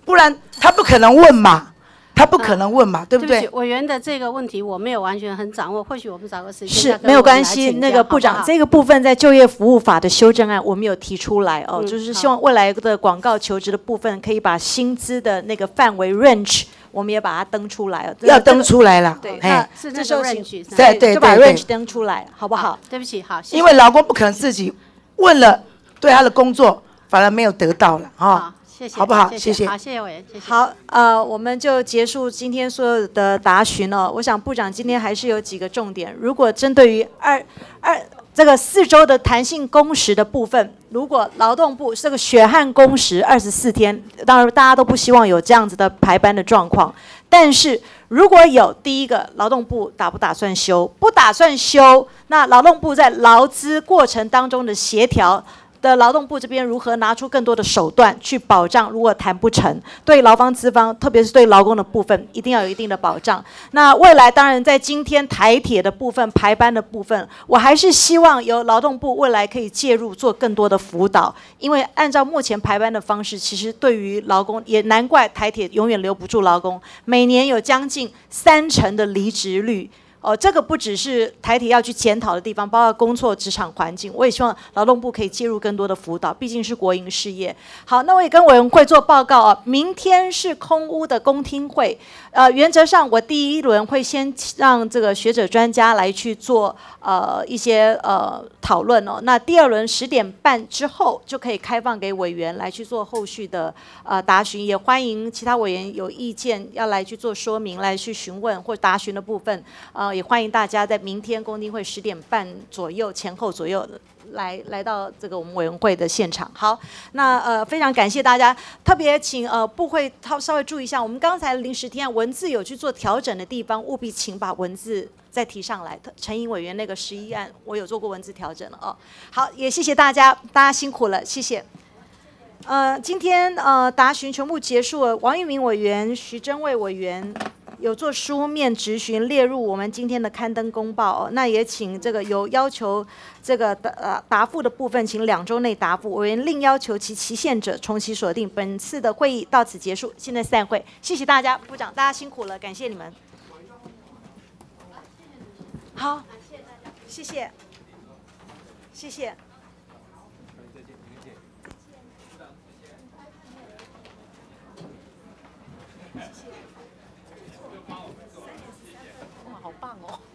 不然他不可能问嘛，他不可能问嘛，对不对？委员的这个问题我没有完全很掌握，或许我们找个时间是没有关系，那个部长，好好这个部分在就业服务法的修正案，我们有提出来哦，嗯就是希望未来的广告求职的部分，可以把薪资的那个范围 range 我们也把它登出来。要登出来了。对，是这时候请个 range 对对就把对对 range 登出来，好不好？对不起，好，因为老公不可能自己问了，对他的工作反而没有得到了哈。谢谢，好不好？谢谢谢。好，谢谢委员，谢谢。好，呃，我们就结束今天所有的答询了。我想部长今天还是有几个重点。如果针对于二二这个四周的弹性工时的部分，如果劳动部这个血汗工时二十四天，当然大家都不希望有这样子的排班的状况。但是如果有第一个，劳动部打不打算休？不打算休，那劳动部在劳资过程当中的协调。的劳动部这边如何拿出更多的手段去保障？如果谈不成，对劳方资方，特别是对劳工的部分，一定要有一定的保障。那未来当然在今天台铁的部分排班的部分，我还是希望由劳动部未来可以介入做更多的辅导，因为按照目前排班的方式，其实对于劳工也难怪台铁永远留不住劳工，每年有将近三成的离职率。哦，这个不只是台铁要去检讨的地方，包括工作职场环境，我也希望劳动部可以介入更多的辅导，毕竟是国营事业。好，那我也跟委员会做报告啊，明天是空屋的公听会，呃，原则上我第一轮会先让这个学者专家来去做呃一些呃讨论哦，那第二轮十点半之后就可以开放给委员来去做后续的呃答询，也欢迎其他委员有意见要来去做说明，来去询问或答询的部分，呃，也欢迎大家在明天公听会十点半左右前后左右来来到这个我们委员会的现场。好，那呃非常感谢大家，特别请呃部会稍稍微注意一下，我们刚才临时提案文字有去做调整的地方，务必请把文字再提上来。陈颖委员那个十一案，我有做过文字调整了哦。好，也谢谢大家，大家辛苦了，谢谢。呃，今天呃答询全部结束了，王玉明委员、徐祯卫委员。有做书面质询列入我们今天的刊登公报哦，那也请这个有要求这个呃答复的部分，请两周内答复。委员另要求其期限者，重新锁定。本次的会议到此结束，现在散会，谢谢大家，部长大家辛苦了，感谢你们。好，谢谢大家谢谢，谢谢。棒哦！三点十三分。